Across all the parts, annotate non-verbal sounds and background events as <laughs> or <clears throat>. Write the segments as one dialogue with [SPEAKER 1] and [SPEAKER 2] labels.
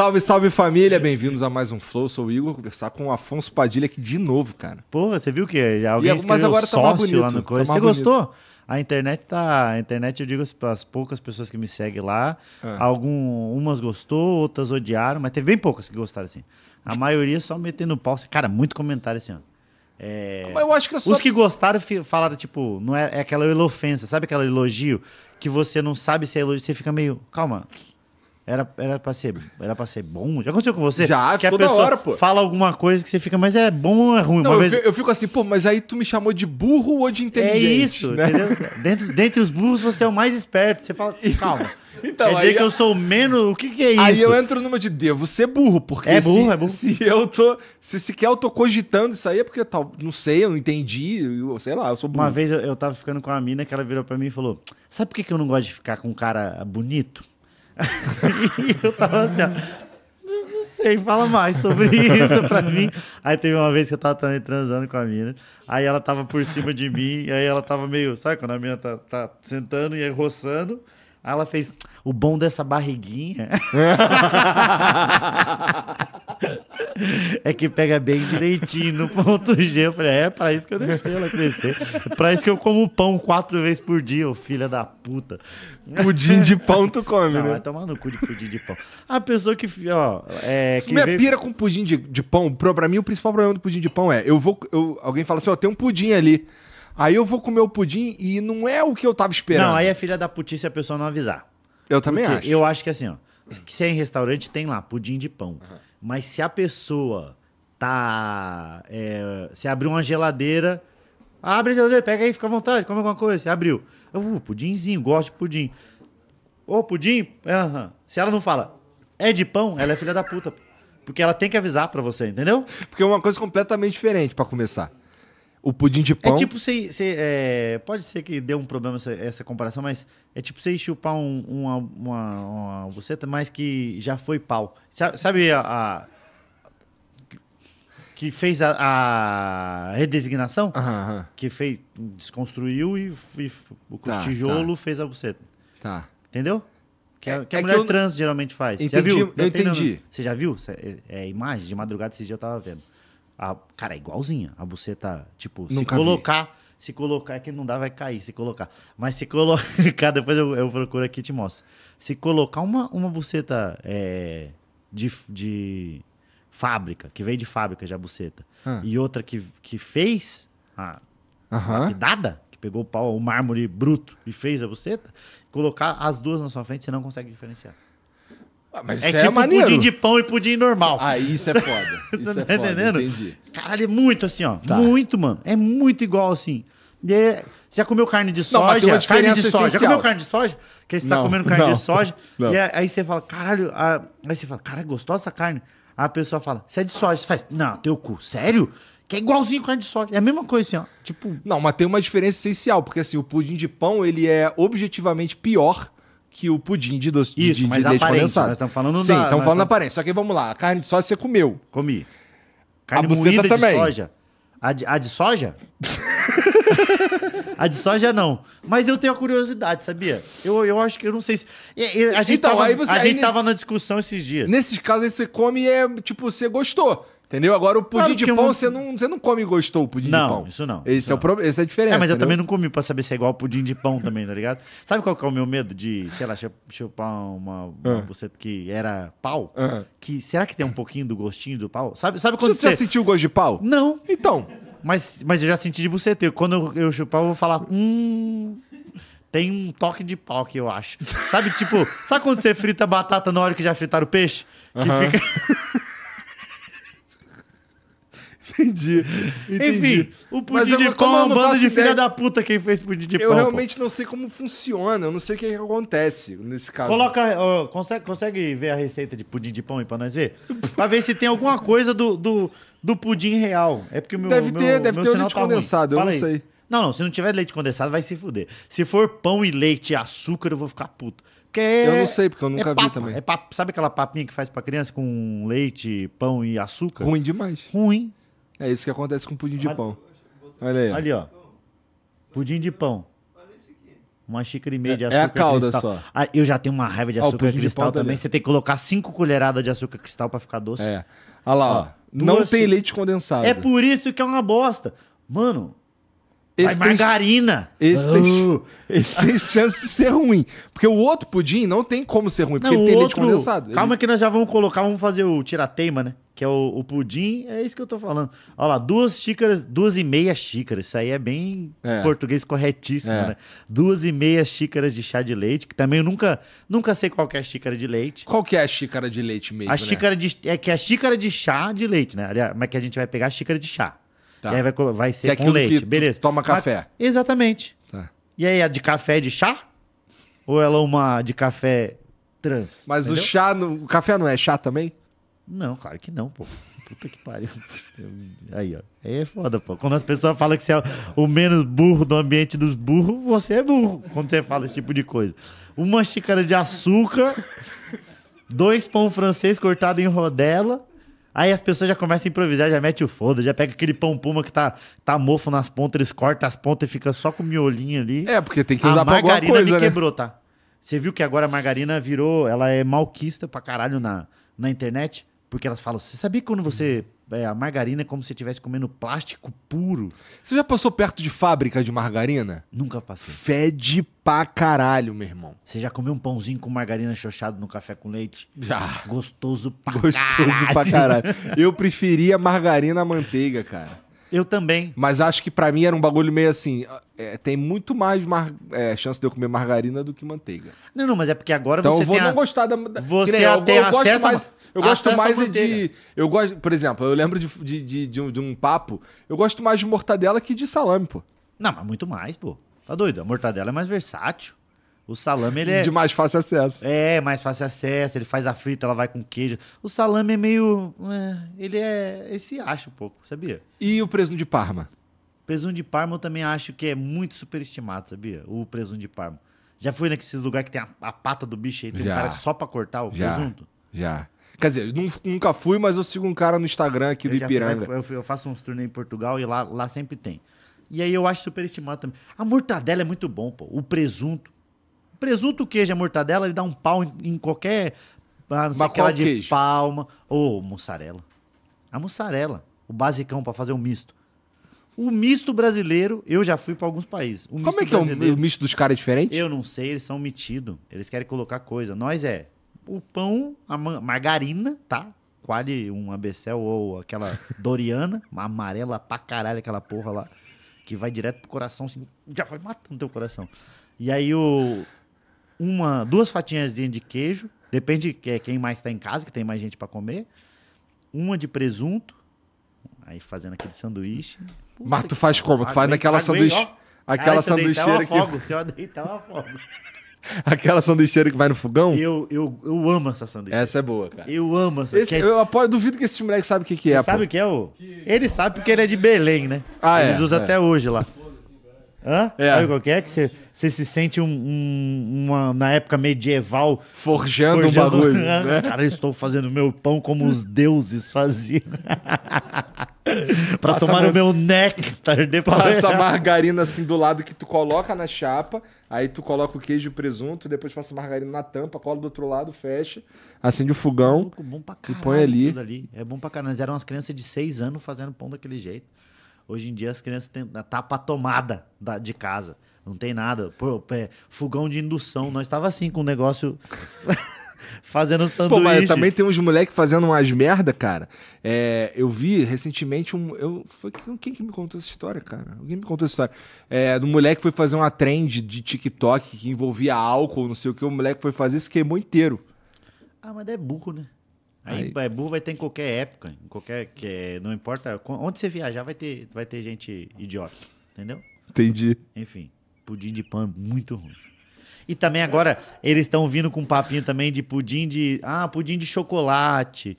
[SPEAKER 1] Salve, salve família, bem-vindos a mais um Flow. Sou o Igor, conversar com o Afonso Padilha aqui de novo, cara.
[SPEAKER 2] Porra, você viu que alguém
[SPEAKER 1] E- mas agora tá mais
[SPEAKER 2] sócio
[SPEAKER 1] bonito,
[SPEAKER 2] lá no
[SPEAKER 1] tá
[SPEAKER 2] coisa.
[SPEAKER 1] mais
[SPEAKER 2] Você gostou? A internet tá. A internet, eu digo para as poucas pessoas que me seguem lá.
[SPEAKER 1] É.
[SPEAKER 2] Algum, umas gostou, outras odiaram, mas teve bem poucas que gostaram assim. A maioria só metendo pau. Cara, muito comentário assim, ó. É,
[SPEAKER 1] Mas eu acho que é só.
[SPEAKER 2] Os que gostaram falaram, tipo, não é, é aquela ofensa, sabe aquela elogio que você não sabe se é elogio, você fica meio, calma. Era, era, pra ser, era pra ser bom? Já aconteceu com você?
[SPEAKER 1] Já,
[SPEAKER 2] que a
[SPEAKER 1] toda
[SPEAKER 2] pessoa
[SPEAKER 1] hora, pô.
[SPEAKER 2] fala alguma coisa que você fica, mas é bom ou é ruim?
[SPEAKER 1] Não,
[SPEAKER 2] Uma
[SPEAKER 1] eu,
[SPEAKER 2] vez...
[SPEAKER 1] fi- eu fico assim, pô, mas aí tu me chamou de burro ou de
[SPEAKER 2] É
[SPEAKER 1] inteligente?
[SPEAKER 2] isso,
[SPEAKER 1] né?
[SPEAKER 2] entendeu? Dentre, dentre os burros, você é o mais esperto. Você fala, <laughs> calma.
[SPEAKER 1] Então,
[SPEAKER 2] Quer dizer
[SPEAKER 1] aí-
[SPEAKER 2] que eu sou o menos. O que, que é isso?
[SPEAKER 1] Aí eu entro numa de devo ser burro, porque
[SPEAKER 2] É burro,
[SPEAKER 1] se,
[SPEAKER 2] é burro.
[SPEAKER 1] se eu tô. Se sequer eu tô cogitando isso aí, é porque tal, não sei, eu não entendi, eu, sei lá, eu sou burro.
[SPEAKER 2] Uma vez eu, eu tava ficando com uma mina que ela virou pra mim e falou: Sabe por que, que eu não gosto de ficar com um cara bonito? E <laughs> eu tava assim, ó. "Não- sei, fala mais sobre isso pra mim. Aí teve uma vez que eu tava também transando com a mina. Aí ela tava por cima de mim. Aí ela tava meio. Sabe quando a mina tá, tá sentando e aí roçando? Aí ela fez. O bom dessa barriguinha <laughs> é que pega bem direitinho no ponto G. Eu falei, é pra isso que eu deixei ela crescer. É pra isso que eu como pão quatro vezes por dia, ô filha da puta.
[SPEAKER 1] Pudim de pão tu come,
[SPEAKER 2] Não,
[SPEAKER 1] né?
[SPEAKER 2] vai tomar no cu de pudim de pão. A pessoa que, ó, é,
[SPEAKER 1] Isso me
[SPEAKER 2] veio-
[SPEAKER 1] pira com pudim de, de pão. Pra mim, o principal problema do pudim de pão é: eu vou. Eu, alguém fala assim, ó, tem um pudim ali. Aí eu vou comer o pudim e não é o que eu tava esperando.
[SPEAKER 2] Não, aí é filha da putice a pessoa não avisar.
[SPEAKER 1] eu também
[SPEAKER 2] Porque
[SPEAKER 1] acho.
[SPEAKER 2] Eu acho que assim, ó, se é em restaurante, tem lá pudim de pão. Mas se a pessoa tá. É, se abrir uma geladeira. Abre a geladeira, pega aí, fica à vontade, come alguma coisa. Você abriu. Uh, pudimzinho, gosto de pudim. Ô, pudim? Aham. Se ela não fala, é de pão, ela é filha da puta. Porque ela tem que avisar pra você, entendeu?
[SPEAKER 1] Porque é uma coisa completamente diferente pra começar. O pudim de pão.
[SPEAKER 2] É tipo você. é, pode ser que dê um problema essa, essa comparação, mas é tipo você chupar um- uma, uma, uma buceta, mas que já foi pau. Sa- Sabe a. a- que fez a, a redesignação?
[SPEAKER 1] Aham, aham.
[SPEAKER 2] Que fez, desconstruiu e, e o
[SPEAKER 1] Tá,
[SPEAKER 2] tijolo fez a buceta.
[SPEAKER 1] Tá.
[SPEAKER 2] Entendeu? Que, a-
[SPEAKER 1] É-
[SPEAKER 2] que a
[SPEAKER 1] é que
[SPEAKER 2] mulher
[SPEAKER 1] eu-
[SPEAKER 2] trans geralmente faz. Você
[SPEAKER 1] Entendi,
[SPEAKER 2] já viu?
[SPEAKER 1] eu entendi.
[SPEAKER 2] Você já viu? É, é imagem de madrugada esses dias eu tava vendo. A, cara, é igualzinha. A buceta, tipo, se
[SPEAKER 1] Nunca vi.
[SPEAKER 2] colocar. Se colocar, é que não dá, vai cair. Se colocar. Mas se colocar, <laughs> depois eu, eu procuro aqui e te mostro. Se colocar uma, uma buceta é, de, de fábrica, que veio de fábrica já a buceta,
[SPEAKER 1] Ah.
[SPEAKER 2] e outra que, que fez a,
[SPEAKER 1] Aham.
[SPEAKER 2] lapidada, que pegou o pau, o mármore bruto e fez a buceta, colocar as duas na sua frente, você não consegue diferenciar.
[SPEAKER 1] Ah, Mas
[SPEAKER 2] é
[SPEAKER 1] isso
[SPEAKER 2] tipo
[SPEAKER 1] maneiro.
[SPEAKER 2] pudim de pão e pudim normal.
[SPEAKER 1] Ah, isso é foda. <laughs> Isso
[SPEAKER 2] tá
[SPEAKER 1] é foda,
[SPEAKER 2] entendendo?
[SPEAKER 1] entendi.
[SPEAKER 2] Caralho, é muito assim, ó.
[SPEAKER 1] Tá.
[SPEAKER 2] Muito, mano. É muito igual assim. É- Você já comeu carne de
[SPEAKER 1] Não, mas tem
[SPEAKER 2] soja?
[SPEAKER 1] uma
[SPEAKER 2] carne de soja. Já
[SPEAKER 1] essencial.
[SPEAKER 2] comeu carne de soja? Que você tá
[SPEAKER 1] Não,
[SPEAKER 2] comendo carne
[SPEAKER 1] não,
[SPEAKER 2] de soja.
[SPEAKER 1] não.
[SPEAKER 2] E aí aí você fala, caralho. ah, Aí você fala, caralho, gostosa essa carne. Aí a pessoa fala, você é de soja. Você faz, não, teu cu, sério? Que é igualzinho carne de soja. É a mesma coisa assim, ó. Tipo,
[SPEAKER 1] Não, mas tem uma diferença essencial, porque assim, o pudim de pão, ele é objetivamente pior que o pudim de doce de-
[SPEAKER 2] Isso,
[SPEAKER 1] de,
[SPEAKER 2] mas
[SPEAKER 1] de leite condensado.
[SPEAKER 2] nós estamos falando
[SPEAKER 1] Sim,
[SPEAKER 2] da-
[SPEAKER 1] estamos falando da aparência. Só que vamos lá, a carne de soja você comeu.
[SPEAKER 2] Comi. Carne
[SPEAKER 1] buceta
[SPEAKER 2] moída
[SPEAKER 1] também.
[SPEAKER 2] de soja. A de, a de soja? <laughs> a de soja não. Mas eu tenho a curiosidade, sabia? Eu, eu acho que eu não sei se. A gente,
[SPEAKER 1] Então,
[SPEAKER 2] tava,
[SPEAKER 1] aí você-
[SPEAKER 2] a gente
[SPEAKER 1] nesse-
[SPEAKER 2] tava na discussão esses dias.
[SPEAKER 1] Nesses casos aí você come e é tipo, você gostou. Entendeu? Agora o pudim
[SPEAKER 2] Claro
[SPEAKER 1] de
[SPEAKER 2] eu
[SPEAKER 1] pão,
[SPEAKER 2] não-
[SPEAKER 1] você, não, você não come e gostou o pudim
[SPEAKER 2] Não,
[SPEAKER 1] de pão.
[SPEAKER 2] isso não,
[SPEAKER 1] Esse
[SPEAKER 2] isso
[SPEAKER 1] é o
[SPEAKER 2] não.
[SPEAKER 1] problema, essa é a diferença.
[SPEAKER 2] É, mas eu
[SPEAKER 1] entendeu?
[SPEAKER 2] também não comi pra saber se é igual pudim de pão também, tá ligado? Sabe qual que é o meu medo de, sei lá, chu- chupar uma, uma
[SPEAKER 1] Ah.
[SPEAKER 2] buceta que era pau?
[SPEAKER 1] Ah.
[SPEAKER 2] Que, será que tem um pouquinho do gostinho do pau? Sabe, sabe quando
[SPEAKER 1] Você já
[SPEAKER 2] você...
[SPEAKER 1] sentiu o gosto de pau?
[SPEAKER 2] Não,
[SPEAKER 1] Então,
[SPEAKER 2] Mas, mas eu já senti de buceta. Eu- Quando eu, eu chupar, eu vou falar. Hum. Tem um toque de pau que eu acho. Sabe, tipo, sabe quando você frita batata na hora que já fritaram o peixe? Que
[SPEAKER 1] Aham.
[SPEAKER 2] fica. <laughs>
[SPEAKER 1] entendi. <laughs> entendi.
[SPEAKER 2] Enfim, o pudim
[SPEAKER 1] eu-
[SPEAKER 2] de pão é
[SPEAKER 1] eu
[SPEAKER 2] banda
[SPEAKER 1] faço
[SPEAKER 2] de filha da puta quem fez pudim de
[SPEAKER 1] Eu
[SPEAKER 2] pão. pô.
[SPEAKER 1] realmente não sei como funciona, eu não sei o que, que acontece nesse caso.
[SPEAKER 2] Coloca. ó, consegue, consegue ver a receita de pudim de pão aí pra nós ver? Pra ver se tem alguma coisa do, do, do pudim real. É porque o meu.
[SPEAKER 1] Deve
[SPEAKER 2] meu-
[SPEAKER 1] ter, deve
[SPEAKER 2] meu
[SPEAKER 1] ter leite
[SPEAKER 2] tá
[SPEAKER 1] condensado, eu não sei.
[SPEAKER 2] Não, não, se não tiver leite condensado, vai se fuder. Se for pão e leite e açúcar, eu vou ficar puto. Porque
[SPEAKER 1] Eu
[SPEAKER 2] é-
[SPEAKER 1] não sei, porque eu nunca
[SPEAKER 2] é
[SPEAKER 1] vi
[SPEAKER 2] papa,
[SPEAKER 1] também.
[SPEAKER 2] É papa. Sabe aquela papinha que faz pra criança com leite, pão e açúcar?
[SPEAKER 1] Ruim demais.
[SPEAKER 2] Ruim.
[SPEAKER 1] É isso que acontece com pudim de pão. Olha aí. ó.
[SPEAKER 2] Ali, ó. Pudim de pão. Uma xícara e meia de
[SPEAKER 1] É-
[SPEAKER 2] açúcar
[SPEAKER 1] é a calda
[SPEAKER 2] cristal.
[SPEAKER 1] só.
[SPEAKER 2] Ah, eu já tenho uma raiva de
[SPEAKER 1] Ó, o
[SPEAKER 2] açúcar
[SPEAKER 1] pudim de
[SPEAKER 2] cristal
[SPEAKER 1] tá
[SPEAKER 2] também. Você tem que colocar cinco colheradas de açúcar cristal pra ficar doce.
[SPEAKER 1] É. Olha lá, ó.
[SPEAKER 2] Ó,
[SPEAKER 1] Não
[SPEAKER 2] duas
[SPEAKER 1] tem leite condensado.
[SPEAKER 2] É por isso que é uma bosta. Mano,
[SPEAKER 1] Esse
[SPEAKER 2] vai
[SPEAKER 1] tem-
[SPEAKER 2] margarina.
[SPEAKER 1] Esse, tem, esse tem chance de ser ruim. Porque o outro pudim não tem como ser ruim, porque
[SPEAKER 2] Não,
[SPEAKER 1] ele tem
[SPEAKER 2] o
[SPEAKER 1] leite
[SPEAKER 2] outro-
[SPEAKER 1] condensado.
[SPEAKER 2] Calma
[SPEAKER 1] Ele-
[SPEAKER 2] que nós já vamos colocar, vamos fazer o tirateima, né? Que é o, o pudim, é isso que eu tô falando. Olha lá, duas xícaras, duas e meia xícaras. Isso aí é bem
[SPEAKER 1] É.
[SPEAKER 2] português corretíssimo,
[SPEAKER 1] É.
[SPEAKER 2] né? Duas e meia xícaras de chá de leite, que também eu nunca, nunca sei qual que é a xícara de leite.
[SPEAKER 1] Qual que é a xícara de leite mesmo,
[SPEAKER 2] A
[SPEAKER 1] né?
[SPEAKER 2] xícara de. É que é a xícara de chá de leite, né? Aliás, Mas que a gente vai pegar a xícara de chá.
[SPEAKER 1] Tá.
[SPEAKER 2] E aí vai, vai ser
[SPEAKER 1] Que é
[SPEAKER 2] com leite. Beleza.
[SPEAKER 1] toma
[SPEAKER 2] Mas-
[SPEAKER 1] café.
[SPEAKER 2] Exatamente.
[SPEAKER 1] Tá.
[SPEAKER 2] E aí, a de café é de chá? Ou ela é uma de café trans?
[SPEAKER 1] Mas
[SPEAKER 2] entendeu?
[SPEAKER 1] o chá, no- o café não é chá também?
[SPEAKER 2] Não, claro que não, pô. Puta que pariu. <laughs> Aí, ó. Aí é foda, pô. Quando as pessoas falam que você é o menos burro do ambiente dos burros, você é burro quando você fala esse tipo de coisa. Uma xícara de açúcar, dois pão francês cortado em rodela. Aí as pessoas já começam a improvisar, já mete o foda, já pega aquele pão puma que tá, tá mofo nas pontas, eles cortam as pontas e fica só com o miolinho ali.
[SPEAKER 1] É, porque tem que
[SPEAKER 2] a
[SPEAKER 1] usar pra alguma
[SPEAKER 2] margarina
[SPEAKER 1] coisa,
[SPEAKER 2] me
[SPEAKER 1] né?
[SPEAKER 2] quebrou, tá? Você viu que agora a margarina virou, ela é malquista pra caralho na, na internet, porque elas falam, você sabia que quando você, é, a margarina é como se você estivesse comendo plástico puro?
[SPEAKER 1] Você já passou perto de fábrica de margarina?
[SPEAKER 2] Nunca passei.
[SPEAKER 1] Fede pra caralho, meu irmão.
[SPEAKER 2] Você já comeu um pãozinho com margarina chochado no café com leite?
[SPEAKER 1] Já.
[SPEAKER 2] Gostoso pra
[SPEAKER 1] Gostoso
[SPEAKER 2] caralho.
[SPEAKER 1] pra caralho. <laughs> Eu preferia margarina à manteiga, cara.
[SPEAKER 2] Eu também.
[SPEAKER 1] Mas acho que pra mim era um bagulho meio assim. é, tem muito mais mar- é, chance de eu comer margarina do que manteiga.
[SPEAKER 2] Não, não, mas é porque agora
[SPEAKER 1] Então
[SPEAKER 2] você
[SPEAKER 1] eu vou
[SPEAKER 2] tem
[SPEAKER 1] não
[SPEAKER 2] a...
[SPEAKER 1] gostar da.
[SPEAKER 2] Você
[SPEAKER 1] nem eu,
[SPEAKER 2] acesso
[SPEAKER 1] mais. Eu gosto mais é de. Eu gosto, por exemplo, eu lembro de, de, de, de um, de um papo. Eu gosto mais de mortadela que de salame, pô.
[SPEAKER 2] Não, mas muito mais, pô. Tá doido? A mortadela é mais versátil. O salame, ele é...
[SPEAKER 1] De mais fácil acesso.
[SPEAKER 2] É, mais fácil acesso, ele faz a frita, ela vai com queijo. O salame é meio. é, ele é. Ele se acha um pouco, sabia?
[SPEAKER 1] E o presunto de Parma?
[SPEAKER 2] Presunto de Parma eu também acho que é muito superestimado, sabia? O presunto de Parma. Já fui naqueles lugares que tem a, a pata do bicho aí, tem
[SPEAKER 1] Já.
[SPEAKER 2] um cara só pra cortar o
[SPEAKER 1] Já.
[SPEAKER 2] presunto?
[SPEAKER 1] Já. Quer dizer, nun- nunca fui, mas eu sigo um cara no Instagram aqui do
[SPEAKER 2] Eu já fui-
[SPEAKER 1] Ipiranga.
[SPEAKER 2] eu, fui- eu faço uns turnês em Portugal e lá, lá sempre tem. E aí eu acho superestimado também. A mortadela é muito bom, pô. O presunto. O presunto, o queijo, a mortadela, ele dá um pau em, em qualquer. Ah, não sei
[SPEAKER 1] Mas qual
[SPEAKER 2] de
[SPEAKER 1] queijo?
[SPEAKER 2] palma. Ou mussarela. A mussarela. O basicão pra fazer o misto. O misto brasileiro, eu já fui pra alguns países. O
[SPEAKER 1] Como é que é o, o misto dos caras diferentes?
[SPEAKER 2] Eu não sei, eles são metidos. Eles querem colocar coisa. Nós é o pão, a ma- margarina, tá? Quase um abecel ou aquela doriana, uma <laughs> amarela pra caralho aquela porra lá, que vai direto pro coração, assim, já vai matando teu coração. E aí o uma, duas fatinhas de queijo, depende de que- quem mais tá em casa, que tem mais gente pra comer. Uma de presunto, aí fazendo aquele sanduíche. Puta
[SPEAKER 1] Mas tu faz como? Tu faz naquela sanduíche.
[SPEAKER 2] ó.
[SPEAKER 1] Aquela
[SPEAKER 2] Ah, se eu deitar,
[SPEAKER 1] sanduicheira que.
[SPEAKER 2] Se eu deitar, eu afogo. <laughs>
[SPEAKER 1] Aquela sanduicheira que vai no fogão?
[SPEAKER 2] Eu, eu, eu amo essa sanduíche.
[SPEAKER 1] Essa é boa, cara.
[SPEAKER 2] Eu amo essa.
[SPEAKER 1] Esse,
[SPEAKER 2] é-
[SPEAKER 1] eu apoio, duvido que esses moleques sabem o que, que é,
[SPEAKER 2] Você sabe o que é o. Ele sabe porque ele é de Belém, né?
[SPEAKER 1] Ah,
[SPEAKER 2] Eles
[SPEAKER 1] é,
[SPEAKER 2] usam
[SPEAKER 1] é.
[SPEAKER 2] até hoje lá. Hã?
[SPEAKER 1] É.
[SPEAKER 2] Sabe qual que é? Que você, você se sente um, um- uma, na época medieval.
[SPEAKER 1] Forjando,
[SPEAKER 2] forjando-
[SPEAKER 1] um bagulho. <laughs> né?
[SPEAKER 2] Cara, eu estou fazendo meu pão como os deuses faziam. <laughs> pra
[SPEAKER 1] Passa
[SPEAKER 2] tomar
[SPEAKER 1] mar-
[SPEAKER 2] o meu néctar depois.
[SPEAKER 1] Passa a margarina assim do lado que tu coloca na chapa, aí tu coloca o queijo e o presunto, depois passa a margarina na tampa, cola do outro lado, fecha, acende o fogão.
[SPEAKER 2] Louco, bom pra caralho.
[SPEAKER 1] põe ali.
[SPEAKER 2] ali. É bom pra. Nós eram umas crianças de seis anos fazendo pão daquele jeito. Hoje em dia as crianças têm tá pra tomada da- de casa. Não tem nada. Pô, é, fogão de indução. Nós tava assim com o negócio <laughs> fazendo sanduíche.
[SPEAKER 1] Pô, mas também tem uns moleques fazendo umas merda, cara. É, eu vi recentemente um. Eu, foi quem que me contou essa história, cara? Alguém me contou essa história. É, do moleque que foi fazer uma trend de TikTok que envolvia álcool, não sei o que. O moleque foi fazer e se queimou inteiro.
[SPEAKER 2] Ah, mas é burro, né? Aí,
[SPEAKER 1] Aí-
[SPEAKER 2] é burro vai ter em qualquer época, em qualquer que é, não importa onde você viajar vai ter vai ter gente idiota, entendeu?
[SPEAKER 1] Entendi.
[SPEAKER 2] Enfim, pudim de pão é muito ruim. E também agora eles estão vindo com um papinho também de pudim de. Ah, pudim de chocolate.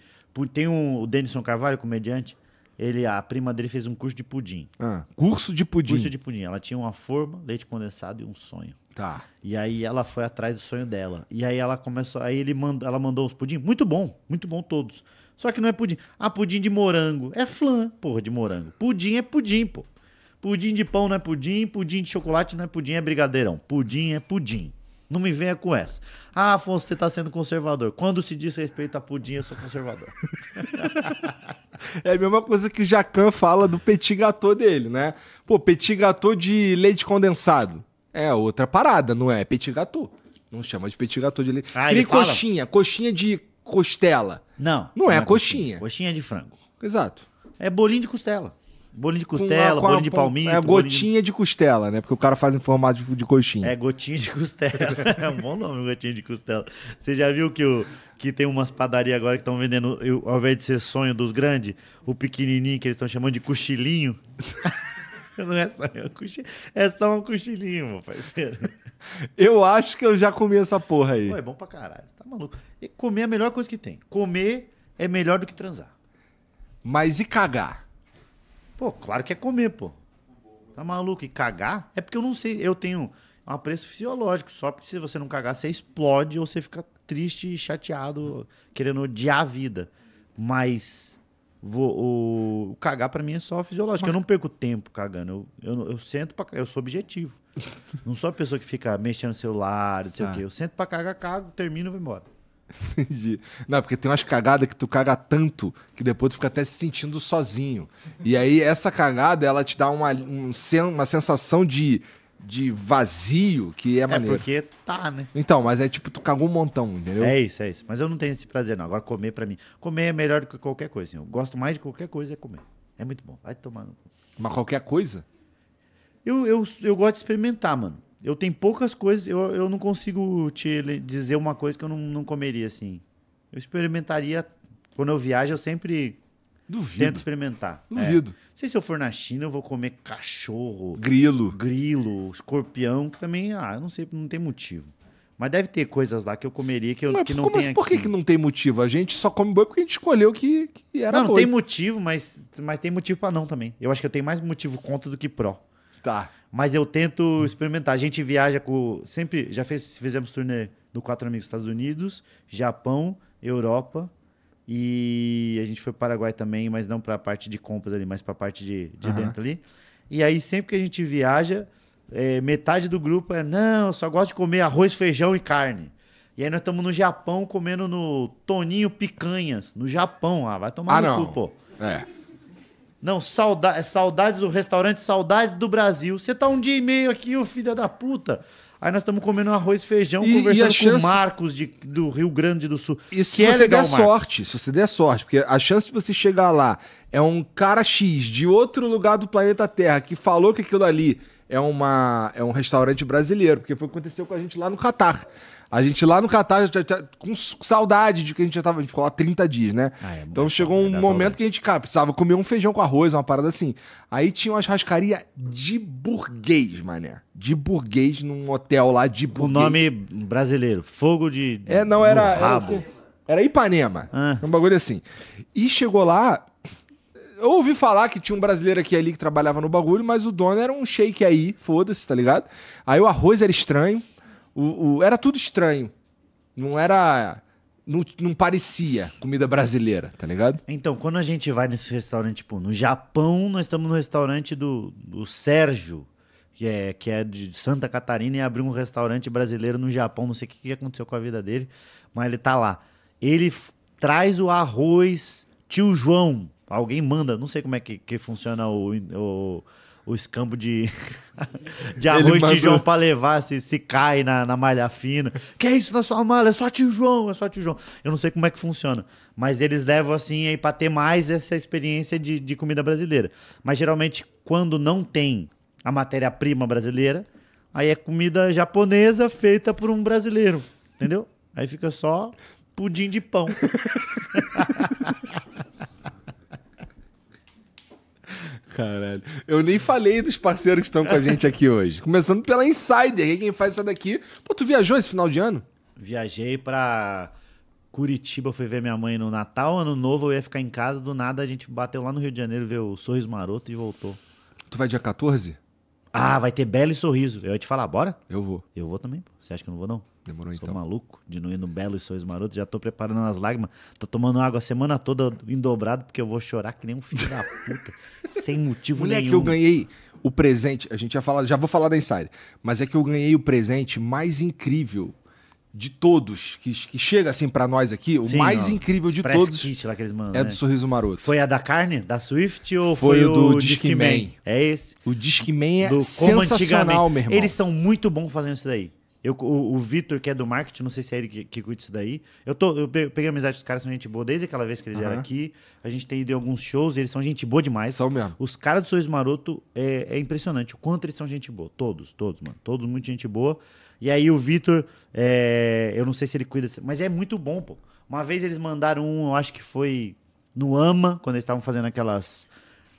[SPEAKER 2] Tem um, o Denison Carvalho, comediante. Ele, a prima dele fez um curso de pudim.
[SPEAKER 1] Ah, curso de pudim.
[SPEAKER 2] Curso de pudim. Ela tinha uma forma, leite condensado e um sonho.
[SPEAKER 1] Tá.
[SPEAKER 2] E aí ela foi atrás do sonho dela. E aí ela começou. Aí ele mandou, ela mandou uns pudim. Muito bom, muito bom todos. Só que não é pudim. Ah, pudim de morango. É flan, porra, de morango. Pudim é pudim, pô. Pudim de pão não é pudim, pudim de chocolate não é pudim, é brigadeirão. Pudim é pudim. Não me venha com essa. Ah, Afonso, você tá sendo conservador. Quando se diz respeito a pudim, eu sou conservador. <laughs>
[SPEAKER 1] É a mesma coisa que o Jacan fala do petit gâteau dele, né? Pô, petit gâteau de leite condensado. É outra parada, não é? Petit gâteau. Não chama de petit gâteau de leite.
[SPEAKER 2] Ah,
[SPEAKER 1] Que
[SPEAKER 2] ele
[SPEAKER 1] nem coxinha, coxinha de costela.
[SPEAKER 2] Não.
[SPEAKER 1] Não é coxinha.
[SPEAKER 2] Coxinha de frango.
[SPEAKER 1] Exato.
[SPEAKER 2] É bolinho de costela. Bolinho de
[SPEAKER 1] Com
[SPEAKER 2] costela,
[SPEAKER 1] a- com a-
[SPEAKER 2] bolinho de
[SPEAKER 1] com-
[SPEAKER 2] palmito.
[SPEAKER 1] É
[SPEAKER 2] bolinho de-
[SPEAKER 1] gotinha de... costela, né? Porque o cara faz em formato de, de coxinha.
[SPEAKER 2] É gotinha de costela. <laughs> é um bom nome, gotinha de costela. Você já viu que, o, que tem umas padarias agora que estão vendendo, eu- ao invés de ser sonho dos grandes, o pequenininho que eles estão chamando de cochilinho? <laughs> Não é só é, um cochi- é só um cochilinho, meu parceiro. <laughs>
[SPEAKER 1] Eu acho que eu já comi essa porra aí.
[SPEAKER 2] Pô, é bom pra caralho, tá maluco. E comer é a melhor coisa que tem. Comer é melhor do que transar.
[SPEAKER 1] Mas e cagar?
[SPEAKER 2] Pô, claro que é comer, pô. Tá maluco? E cagar? É porque eu não sei. Eu tenho um apreço fisiológico. Só porque se você não cagar, você explode ou você fica triste e chateado, querendo odiar a vida. Mas vou- o, o cagar pra mim é só fisiológico. Eu não perco tempo cagando. Eu, eu, eu sento pra cagar. Eu sou objetivo. <laughs> não sou a pessoa que fica mexendo no celular, não sei
[SPEAKER 1] Ah.
[SPEAKER 2] o quê. Eu sento pra cagar, cago, termino e vou embora.
[SPEAKER 1] Entendi. Não, porque tem umas cagadas que tu caga tanto que depois tu fica até se sentindo sozinho. E aí essa cagada, ela te dá uma, um uma sensação de, de vazio que é
[SPEAKER 2] É
[SPEAKER 1] maneiro.
[SPEAKER 2] porque tá, né?
[SPEAKER 1] Então, mas é tipo, tu cagou um montão, entendeu?
[SPEAKER 2] É isso, é isso. Mas eu não tenho esse prazer, não. Agora, comer pra mim. Comer é melhor do que qualquer coisa. assim. Eu gosto mais de qualquer coisa é comer. É muito bom. Vai tomar no.
[SPEAKER 1] Mas qualquer coisa?
[SPEAKER 2] Eu, eu, eu gosto de experimentar, mano. Eu tenho poucas coisas, eu, eu não consigo te dizer uma coisa que eu não, não comeria, assim. Eu experimentaria. Quando eu viajo, eu sempre tento
[SPEAKER 1] Duvido.
[SPEAKER 2] experimentar. É.
[SPEAKER 1] Duvido.
[SPEAKER 2] Não sei se eu for na China, eu vou comer cachorro,
[SPEAKER 1] Grilo.
[SPEAKER 2] grilo, escorpião, que também, ah, eu não sei, não tem motivo. Mas deve ter coisas lá que eu comeria que, eu,
[SPEAKER 1] Mas
[SPEAKER 2] que não
[SPEAKER 1] como
[SPEAKER 2] tem
[SPEAKER 1] assim? por que,
[SPEAKER 2] aqui.
[SPEAKER 1] que não tem motivo? A gente só come boi porque a gente escolheu que, que era
[SPEAKER 2] Não, não
[SPEAKER 1] boi.
[SPEAKER 2] tem motivo, mas, mas tem motivo pra não também. Eu acho que eu tenho mais motivo contra do que pró.
[SPEAKER 1] Tá.
[SPEAKER 2] Mas eu tento experimentar. A gente viaja com. Sempre. Já fez, fizemos turnê do Quatro Amigos Estados Unidos, Japão, Europa. E a gente foi para o Paraguai também, mas não para a parte de compras ali, mas para a parte de, de
[SPEAKER 1] Aham.
[SPEAKER 2] dentro ali. E aí, sempre que a gente viaja, é, metade do grupo é: não, eu só gosto de comer arroz, feijão e carne. E aí nós estamos no Japão comendo no Toninho Picanhas, no Japão. Ah, vai tomar
[SPEAKER 1] Ah,
[SPEAKER 2] no
[SPEAKER 1] não.
[SPEAKER 2] cu, pô.
[SPEAKER 1] É.
[SPEAKER 2] Não, sauda é saudades do restaurante, saudades do Brasil. Você tá um dia e meio aqui, ô filho da puta. Aí nós estamos comendo arroz, feijão,
[SPEAKER 1] E- e
[SPEAKER 2] conversando com
[SPEAKER 1] chance-
[SPEAKER 2] o Marcos de, do Rio Grande do Sul.
[SPEAKER 1] E se
[SPEAKER 2] é
[SPEAKER 1] você
[SPEAKER 2] legal,
[SPEAKER 1] der
[SPEAKER 2] Marcos.
[SPEAKER 1] sorte, se você der sorte, porque a chance de você chegar lá é um cara X de outro lugar do planeta Terra que falou que aquilo ali é, uma, é um restaurante brasileiro, porque foi o que aconteceu com a gente lá no Catar. A gente lá no Catar já, já- com saudade de que a gente já tava, a gente ficou lá 30 dias, né?
[SPEAKER 2] Ah, é
[SPEAKER 1] então chegou um momento que a gente, cara, precisava comer um feijão com arroz, uma parada assim. Aí tinha uma churrascaria de burguês, mané. De burguês num hotel lá de
[SPEAKER 2] O
[SPEAKER 1] burguês.
[SPEAKER 2] nome brasileiro, fogo de.
[SPEAKER 1] É, não, era. Era, o
[SPEAKER 2] rabo.
[SPEAKER 1] Era Ipanema.
[SPEAKER 2] Ah.
[SPEAKER 1] Um bagulho assim. E chegou lá. Eu ouvi falar que tinha um brasileiro aqui ali que trabalhava no bagulho, mas o dono era um shake aí, foda-se, tá ligado? Aí o arroz era estranho, o, o- era tudo estranho. Não era. Não, não parecia comida brasileira, tá ligado?
[SPEAKER 2] Então, quando a gente vai nesse restaurante, tipo, no Japão, nós estamos no restaurante do, do Sérgio, que é, que é de Santa Catarina, e abriu um restaurante brasileiro no Japão. Não sei o que, que aconteceu com a vida dele, mas ele tá lá. Ele traz o arroz tio João. Alguém manda, não sei como é que, que funciona o, o, o escambo de, <laughs> de arroz
[SPEAKER 1] mandou-
[SPEAKER 2] João pra levar, se, se cai na, na malha fina. Que é isso na sua malha? É só tio João, é só tio João. Eu não sei como é que funciona. Mas eles levam assim aí pra ter mais essa experiência de, de comida brasileira. Mas geralmente, quando não tem a matéria-prima brasileira, aí é comida japonesa feita por um brasileiro. Entendeu? Aí fica só pudim de pão. <laughs>
[SPEAKER 1] Caralho. Eu nem falei dos parceiros que estão com a gente aqui hoje. Começando pela Insider, que é quem faz isso daqui. Pô, tu viajou esse final de ano?
[SPEAKER 2] Viajei pra Curitiba, fui ver minha mãe no Natal, ano novo, eu ia ficar em casa, do nada a gente bateu lá no Rio de Janeiro, ver o Sorriso Maroto e voltou.
[SPEAKER 1] Tu vai dia 14?
[SPEAKER 2] Ah, vai ter Belo e Sorriso. Eu ia te falar, bora?
[SPEAKER 1] Eu vou.
[SPEAKER 2] Eu vou também, pô. Você acha que eu não vou, não?
[SPEAKER 1] Demorou
[SPEAKER 2] Sou
[SPEAKER 1] então.
[SPEAKER 2] maluco no Belo e Sorriso Maroto, já tô preparando as lágrimas. Tô tomando água a semana toda em dobrado, porque eu vou chorar que nem um filho da puta. <laughs> sem motivo
[SPEAKER 1] Moleque,
[SPEAKER 2] nenhum.
[SPEAKER 1] eu ganhei o presente. A gente já fala, já vou falar da Insider. Mas é que eu ganhei o presente mais incrível de todos que, que chega assim pra nós aqui. O
[SPEAKER 2] Sim,
[SPEAKER 1] mais
[SPEAKER 2] ó,
[SPEAKER 1] incrível de todos
[SPEAKER 2] Kit lá que eles mandam,
[SPEAKER 1] é
[SPEAKER 2] né?
[SPEAKER 1] do Sorriso Maroto.
[SPEAKER 2] Foi a da carne? Da Swift ou
[SPEAKER 1] Foi
[SPEAKER 2] foi,
[SPEAKER 1] o do
[SPEAKER 2] o
[SPEAKER 1] Disque
[SPEAKER 2] Discman?
[SPEAKER 1] Man.
[SPEAKER 2] É esse.
[SPEAKER 1] O Discman é
[SPEAKER 2] do
[SPEAKER 1] sensacional, meu irmão.
[SPEAKER 2] Eles são muito bons fazendo isso daí. Eu, o o Vitor, que é do marketing, não sei se é ele que, que cuida disso daí. Eu, tô, eu pe- peguei a amizade dos caras, são gente boa desde aquela vez que eles vieram
[SPEAKER 1] Aham.
[SPEAKER 2] aqui. A gente tem ido em alguns shows, eles são gente boa demais.
[SPEAKER 1] São mesmo.
[SPEAKER 2] Os caras do Sorriso Maroto é, é impressionante o quanto eles são gente boa. Todos, todos, mano. Todos muito gente boa. E aí o Vitor, é, eu não sei se ele cuida, mas é muito bom, pô. Uma vez eles mandaram um, eu acho que foi no AMA, quando eles estavam fazendo aquelas.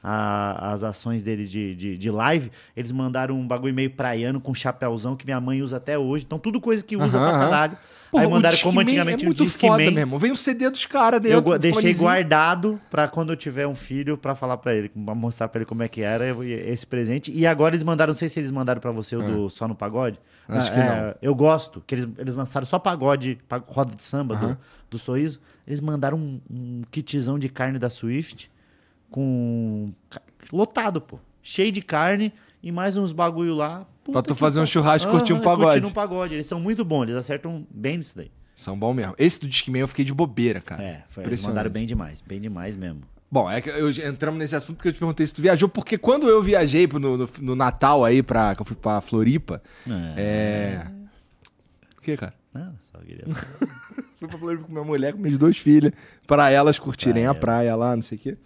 [SPEAKER 2] A- as ações deles de, de, de live, eles mandaram um bagulho meio praiano com chapéuzão que minha mãe usa até hoje. Então, tudo coisa que usa
[SPEAKER 1] Aham,
[SPEAKER 2] pra caralho.
[SPEAKER 1] Porra,
[SPEAKER 2] aí mandaram
[SPEAKER 1] o
[SPEAKER 2] como
[SPEAKER 1] Discman
[SPEAKER 2] antigamente
[SPEAKER 1] é
[SPEAKER 2] o
[SPEAKER 1] muito
[SPEAKER 2] Disque
[SPEAKER 1] foda
[SPEAKER 2] Man.
[SPEAKER 1] mesmo. Vem um CD dos caras dentro.
[SPEAKER 2] Eu
[SPEAKER 1] um
[SPEAKER 2] deixei
[SPEAKER 1] fonezinho.
[SPEAKER 2] guardado pra quando eu tiver um filho pra falar pra ele, pra mostrar pra ele como é que era esse presente. E agora eles mandaram, não sei se eles mandaram pra você o do Só no Pagode.
[SPEAKER 1] É. Acho
[SPEAKER 2] Ah,
[SPEAKER 1] que
[SPEAKER 2] é, Eu gosto, que eles, eles lançaram só pagode, pa- roda de samba
[SPEAKER 1] Aham.
[SPEAKER 2] do, do Sorriso. Eles mandaram um, um kitzão de carne da Swift com lotado, pô. Cheio de carne e mais uns bagulho lá. Puta
[SPEAKER 1] Pra tu fazer um churrasco e curtir um pagode.
[SPEAKER 2] Curtindo um pagode. Eles são muito bons, eles acertam bem nisso daí.
[SPEAKER 1] São bom mesmo. Esse do Discman eu fiquei de bobeira, cara.
[SPEAKER 2] É, foi, eles mandaram bem demais, bem demais mesmo.
[SPEAKER 1] Bom, é que eu, entramos nesse assunto porque eu te perguntei se tu viajou, porque quando eu viajei no, no, no Natal aí, pra, que eu fui pra Floripa, é... O que, cara?
[SPEAKER 2] Não, só queria. <laughs>
[SPEAKER 1] Fui pra Floripa com minha mulher, com minhas duas filhas, pra elas curtirem
[SPEAKER 2] Pra
[SPEAKER 1] a praia lá, não sei o quê.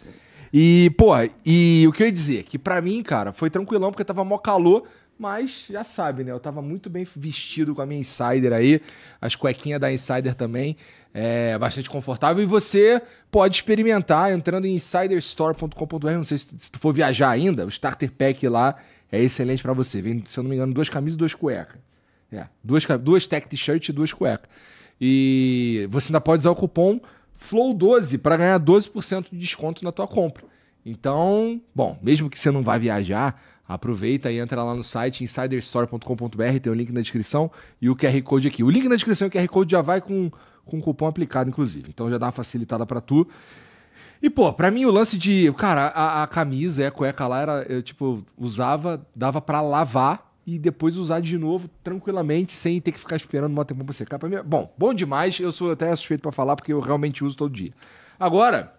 [SPEAKER 1] E, pô, e o que eu ia dizer? Que pra mim, cara, foi tranquilão, porque tava mó calor, mas já sabe, né? Eu tava muito bem vestido com a minha Insider aí, as cuequinhas da Insider também, é bastante confortável. E você pode experimentar entrando em insiderstore.com.br. Não sei se, se tu for viajar ainda, o Starter Pack lá é excelente pra você. Vem, se eu não me engano, duas camisas e duas cuecas. É, duas, duas tech t-shirt e duas cuecas. E você ainda pode usar o cupom FLOW12 para ganhar 12% de desconto na tua compra. Então, bom, mesmo que você não vá viajar, aproveita e entra lá no site insiderstore.com.br, tem o link na descrição e o QR Code aqui. O link na descrição e o QR Code já vai com, com cupom aplicado, inclusive. Então já dá uma facilitada para tu. E, pô, pra mim o lance de. Cara, a, a camisa a cueca lá era. Eu, tipo, usava, dava pra lavar e depois usar de novo tranquilamente, sem ter que ficar esperando um tempo pra secar. Pra mim, é- bom, bom demais. Eu sou até suspeito pra falar, porque eu realmente uso todo dia. Agora,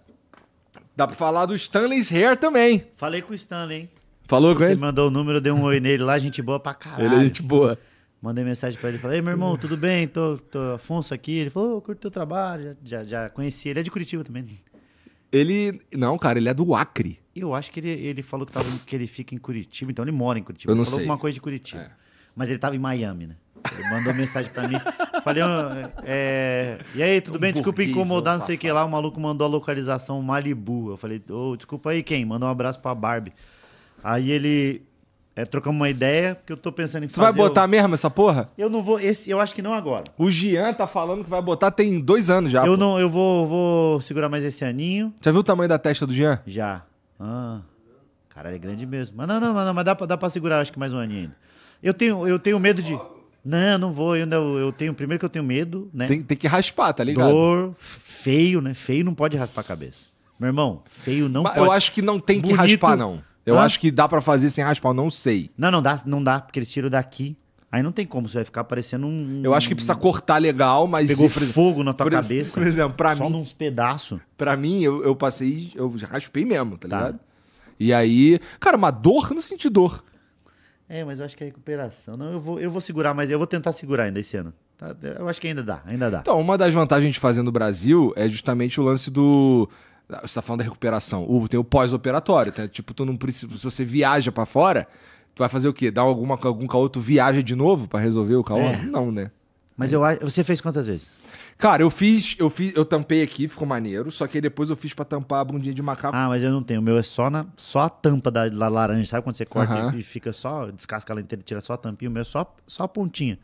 [SPEAKER 1] dá pra falar do Stanley's Hair também.
[SPEAKER 2] Falei com o Stanley, hein?
[SPEAKER 1] Falou com
[SPEAKER 2] Você
[SPEAKER 1] ele?
[SPEAKER 2] mandou o número, deu um oi nele lá, gente boa pra caralho.
[SPEAKER 1] Ele é gente boa.
[SPEAKER 2] Mandei mensagem pra ele, falei, ei, meu irmão, tudo bem? Tô, tô Afonso aqui. Ele falou, ô, curto teu trabalho, já, já, já conheci. Ele é de Curitiba também.
[SPEAKER 1] Ele. Não, cara, ele é do Acre.
[SPEAKER 2] Eu acho que ele, ele falou que, tava, que ele fica em Curitiba, então ele mora em Curitiba.
[SPEAKER 1] Eu não
[SPEAKER 2] ele falou
[SPEAKER 1] sei.
[SPEAKER 2] alguma coisa de Curitiba.
[SPEAKER 1] É.
[SPEAKER 2] Mas ele tava em Miami, né? Ele mandou mensagem pra mim. Falei, ó, é, e aí, tudo
[SPEAKER 1] Um
[SPEAKER 2] bem? Desculpa incomodar, não sei o que lá. O maluco mandou a localização Malibu. Eu falei, ô, desculpa aí, quem? Manda um abraço pra Barbie. Aí ele. É, trocamos uma ideia, porque eu tô pensando em
[SPEAKER 1] Tu
[SPEAKER 2] fazer.
[SPEAKER 1] vai botar
[SPEAKER 2] o-
[SPEAKER 1] mesmo essa porra?
[SPEAKER 2] Eu não vou. Esse, eu acho que não agora.
[SPEAKER 1] O Gian tá falando que vai botar tem dois anos já.
[SPEAKER 2] eu
[SPEAKER 1] pô.
[SPEAKER 2] não, eu vou, vou segurar mais esse aninho.
[SPEAKER 1] Já viu o tamanho da testa do Gian?
[SPEAKER 2] Já. Ah. Caralho, é grande mesmo. Mas não, não, não, mas dá pra, dá pra segurar, acho que mais um aninho ainda. Eu tenho, eu tenho medo de. Não, não vou. Eu, ainda, eu tenho. Primeiro que eu tenho medo, né?
[SPEAKER 1] Tem, tem que raspar, tá ligado?
[SPEAKER 2] Dor, feio, né? Feio não pode raspar a cabeça. Meu irmão, feio não
[SPEAKER 1] Mas
[SPEAKER 2] pode.
[SPEAKER 1] eu acho que não tem que
[SPEAKER 2] Bonito.
[SPEAKER 1] raspar, não. Eu
[SPEAKER 2] Hã?
[SPEAKER 1] acho que dá pra fazer sem raspar, eu não sei.
[SPEAKER 2] Não, não dá, não dá, porque eles tiram daqui. Aí não tem como, você vai ficar parecendo um.
[SPEAKER 1] Eu acho que precisa cortar legal, mas...
[SPEAKER 2] Pegou
[SPEAKER 1] se,
[SPEAKER 2] fogo na tua
[SPEAKER 1] por
[SPEAKER 2] cabeça.
[SPEAKER 1] Por exemplo, pra
[SPEAKER 2] só
[SPEAKER 1] mim,
[SPEAKER 2] uns pedaços.
[SPEAKER 1] pra mim eu, eu passei, eu raspei mesmo, tá
[SPEAKER 2] Tá.
[SPEAKER 1] ligado? E aí, cara, uma dor, eu não senti dor.
[SPEAKER 2] É, mas eu acho que é recuperação. Não, eu vou, eu vou segurar, mas eu vou tentar segurar ainda esse ano. Tá? Eu acho que ainda dá, ainda dá.
[SPEAKER 1] Então, uma das vantagens de fazer no Brasil é justamente o lance do... Você tá falando da recuperação. O, tem o pós-operatório. tá? Tipo, tu não precisa... Se você viaja pra fora, tu vai fazer o quê? Dar alguma, algum caô, tu viaja de novo pra resolver o caô?
[SPEAKER 2] É.
[SPEAKER 1] Não, né?
[SPEAKER 2] Mas eu. Você fez quantas vezes?
[SPEAKER 1] Cara, eu fiz, eu fiz, eu tampei aqui, ficou maneiro, só que aí depois eu fiz pra tampar a bundinha de macaco.
[SPEAKER 2] Ah, mas eu não tenho. O meu é só, na, só a tampa da, da laranja. Sabe quando você corta e fica só, descasca ela inteira tira só a tampinha? O meu é só, só a pontinha.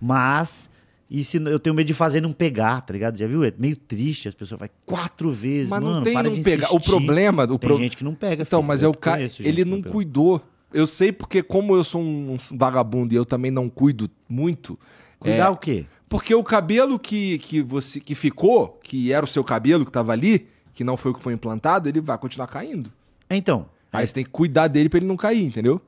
[SPEAKER 2] Mas, e se eu tenho medo de fazer não pegar, tá ligado? Já viu? É meio triste. As pessoas vai quatro vezes.
[SPEAKER 1] mas
[SPEAKER 2] Mano,
[SPEAKER 1] não tem
[SPEAKER 2] para
[SPEAKER 1] não
[SPEAKER 2] de
[SPEAKER 1] pegar. O
[SPEAKER 2] insistir.
[SPEAKER 1] problema, o
[SPEAKER 2] Tem
[SPEAKER 1] pro...
[SPEAKER 2] gente que não pega,
[SPEAKER 1] Então,
[SPEAKER 2] filho.
[SPEAKER 1] mas
[SPEAKER 2] Eu
[SPEAKER 1] é o cara, ele não cuidou. Eu sei porque como eu sou um vagabundo e eu também não cuido muito,
[SPEAKER 2] Cuidar
[SPEAKER 1] é,
[SPEAKER 2] o quê?
[SPEAKER 1] porque o cabelo que, que você que ficou, que era o seu cabelo que tava ali, que não foi o que foi implantado, ele vai continuar caindo.
[SPEAKER 2] Então,
[SPEAKER 1] Aí você tem que cuidar dele pra ele não cair, entendeu?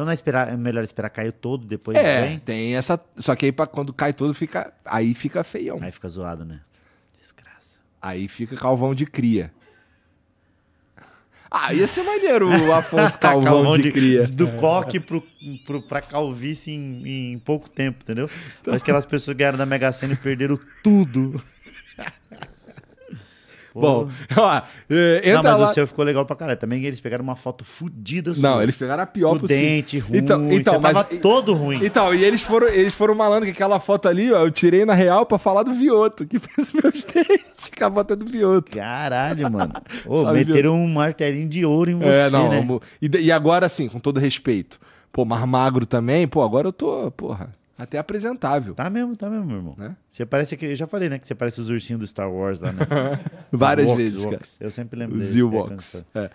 [SPEAKER 2] Então não é, esperar, é melhor esperar cair todo, depois
[SPEAKER 1] É,
[SPEAKER 2] vem?
[SPEAKER 1] tem essa. Só que aí pra quando cai tudo, fica. Aí fica feião.
[SPEAKER 2] Aí fica zoado, né? Desgraça.
[SPEAKER 1] Aí fica calvão de cria. Ah, ia ser maneiro o Afonso <laughs> Calvão, de, cria.
[SPEAKER 2] Do coque pro, pro, pra calvície em, em pouco tempo, entendeu? Mas aquelas pessoas que ganharam da Mega Sena e perderam tudo. <laughs> Pô.
[SPEAKER 1] Bom, <laughs> ó, é,
[SPEAKER 2] Não,
[SPEAKER 1] entra
[SPEAKER 2] mas
[SPEAKER 1] lá.
[SPEAKER 2] o seu ficou legal pra caralho. Também eles pegaram uma foto fodida sua.
[SPEAKER 1] Não, eles pegaram a pior
[SPEAKER 2] O
[SPEAKER 1] possível.
[SPEAKER 2] dente ruim.
[SPEAKER 1] Então, então
[SPEAKER 2] você
[SPEAKER 1] mas
[SPEAKER 2] tava todo ruim.
[SPEAKER 1] Então, e eles foram, eles foram malandro que aquela foto ali, ó, eu tirei na real pra falar do Vioto, que <laughs> fez os meus dentes, que a foto é do Vioto.
[SPEAKER 2] Caralho, <laughs> mano. Ô,
[SPEAKER 1] Sabe,
[SPEAKER 2] meteram um martelinho de ouro em você,
[SPEAKER 1] é, não,
[SPEAKER 2] né?
[SPEAKER 1] e, e agora assim, com todo respeito, pô, mais magro também, pô, agora eu tô, porra, até apresentável.
[SPEAKER 2] Tá mesmo, tá mesmo, meu irmão.
[SPEAKER 1] Né?
[SPEAKER 2] Você parece que. Eu já falei, né? Que você parece os ursinhos do Star Wars lá, né? <laughs>
[SPEAKER 1] Várias
[SPEAKER 2] Woks,
[SPEAKER 1] vezes, cara.
[SPEAKER 2] Woks. Eu sempre lembro
[SPEAKER 1] Os
[SPEAKER 2] deles,
[SPEAKER 1] Ewoks. É.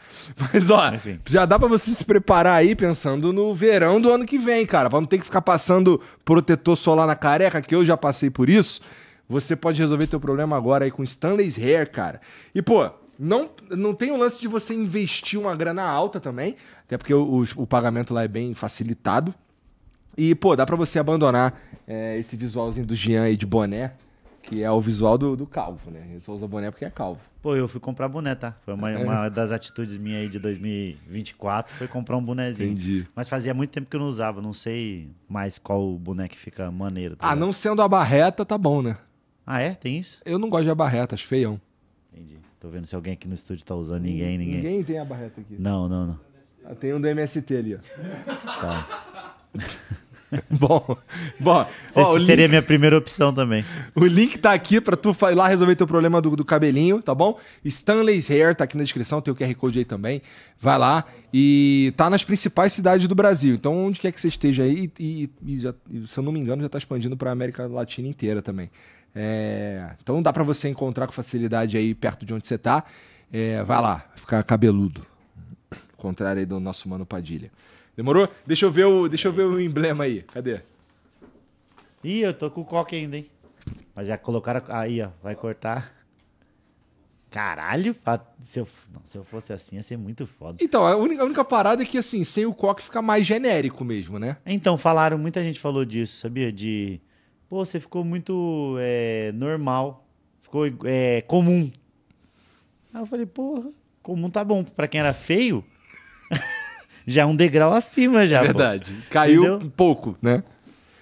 [SPEAKER 1] Mas, ó,
[SPEAKER 2] Enfim.
[SPEAKER 1] já dá pra você se preparar aí pensando no verão do ano que vem, cara. Pra não ter que ficar passando protetor solar na careca, que eu já passei por isso. Você pode resolver teu problema agora aí com Stanley's Hair, cara. E, pô, não, não tem o lance de você investir uma grana alta também, até porque o, o- o pagamento lá é bem facilitado. E, pô, dá pra você abandonar é, esse visualzinho do Jean aí de boné, que é o visual do, do calvo, né? Ele só usa boné porque é calvo.
[SPEAKER 2] Pô, eu fui comprar boné, tá? Foi uma, uma das atitudes minhas aí de 2024, foi comprar um bonezinho.
[SPEAKER 1] Entendi.
[SPEAKER 2] Mas fazia muito tempo que eu não usava, não sei mais qual boné que fica maneiro. tá
[SPEAKER 1] Ah, não sendo a barreta, tá bom, né?
[SPEAKER 2] Ah, é? Tem isso?
[SPEAKER 1] Eu não gosto de abarretas, feião.
[SPEAKER 2] Entendi. Tô vendo se alguém aqui no estúdio tá usando. Ninguém, ninguém.
[SPEAKER 1] Ninguém tem a barreta aqui.
[SPEAKER 2] Não, não, não.
[SPEAKER 1] Ah, Tem um do MST ali, ó.
[SPEAKER 2] Tá. <laughs> <laughs>
[SPEAKER 1] bom, bom ó, link,
[SPEAKER 2] seria a minha primeira opção também.
[SPEAKER 1] o link tá aqui pra tu ir lá resolver teu problema do, do cabelinho, tá bom? Stanley's Hair tá aqui na descrição, tem o QR Code aí também. Vai lá e tá nas principais cidades do Brasil. Então, onde quer que você esteja aí, e, e já- se eu não me engano, já tá expandindo pra América Latina inteira também. É, então dá pra você encontrar com facilidade aí perto de onde você tá. É, vai lá, ficar cabeludo. Contrário aí do nosso mano Padilha. Demorou? Deixa eu ver o, deixa eu ver o emblema aí. Cadê?
[SPEAKER 2] Ih, eu tô com o coque ainda, hein? Mas já colocaram. Aí, ó, vai cortar. Caralho, se eu, não, se eu fosse assim, ia ser muito foda.
[SPEAKER 1] Então, a única, a única parada é que, assim, sem o coque fica mais genérico mesmo, né?
[SPEAKER 2] Então, falaram, muita gente falou disso, sabia? De. Pô, você ficou muito é, normal. Ficou é, comum. Aí eu falei, porra, comum tá bom. Pra quem era feio, já é um degrau acima já. pô.
[SPEAKER 1] Verdade. Caiu
[SPEAKER 2] Entendeu?
[SPEAKER 1] pouco, né?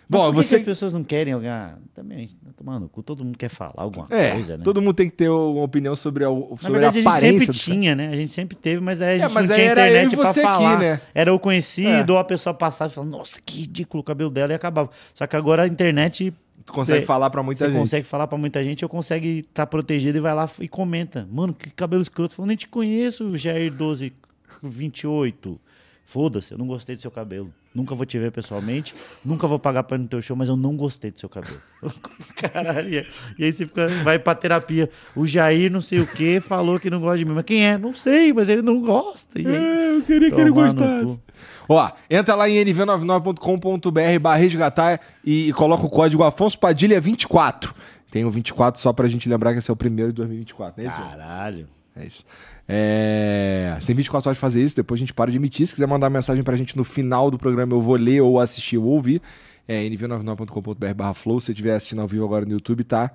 [SPEAKER 2] Mas
[SPEAKER 1] Bom, você.
[SPEAKER 2] as pessoas não querem. Ah, também, mano, todo mundo quer falar alguma
[SPEAKER 1] É,
[SPEAKER 2] coisa, né?
[SPEAKER 1] todo mundo tem que ter uma opinião sobre a, sobre
[SPEAKER 2] Na verdade,
[SPEAKER 1] a
[SPEAKER 2] a gente
[SPEAKER 1] aparência.
[SPEAKER 2] sempre tinha, né? A gente sempre teve, mas aí a
[SPEAKER 1] É,
[SPEAKER 2] gente
[SPEAKER 1] mas
[SPEAKER 2] não tinha internet pra
[SPEAKER 1] você aqui,
[SPEAKER 2] falar.
[SPEAKER 1] né?
[SPEAKER 2] Era o conhecido,
[SPEAKER 1] É.
[SPEAKER 2] ou a pessoa passava e falava, nossa, que ridículo o cabelo dela, e acabava. Só que agora a internet,
[SPEAKER 1] Tu consegue
[SPEAKER 2] Você-
[SPEAKER 1] falar pra muita gente.
[SPEAKER 2] consegue falar pra muita gente, eu consegue estar protegido e vai lá e comenta. Mano, que cabelo escroto. Falando, nem te conheço, Jair 12, 28. Foda-se, eu não gostei do seu cabelo. Nunca vou te ver pessoalmente, nunca vou pagar pra ir no teu show, mas eu não gostei do seu cabelo. <laughs> Caralho. é. E aí você fica, vai pra terapia. O Jair, não sei o que, falou que não gosta de mim. Mas quem é? Não sei, mas ele não gosta. E aí,
[SPEAKER 1] É, eu queria que ele gostasse. Ó, entra lá em nv99.com.br barra resgatar e, e coloca o código Afonso Padilha 24. Tem o 24 só pra gente lembrar que esse é o primeiro de 2024, não é isso?
[SPEAKER 2] Caralho.
[SPEAKER 1] É isso. É... Você tem 24 horas de fazer isso, depois a gente para de emitir. Se quiser mandar mensagem pra gente no final do programa, eu vou ler ou assistir ou ouvir. É nv99.com.br barra flow. Se você estiver assistindo ao vivo agora no YouTube, tá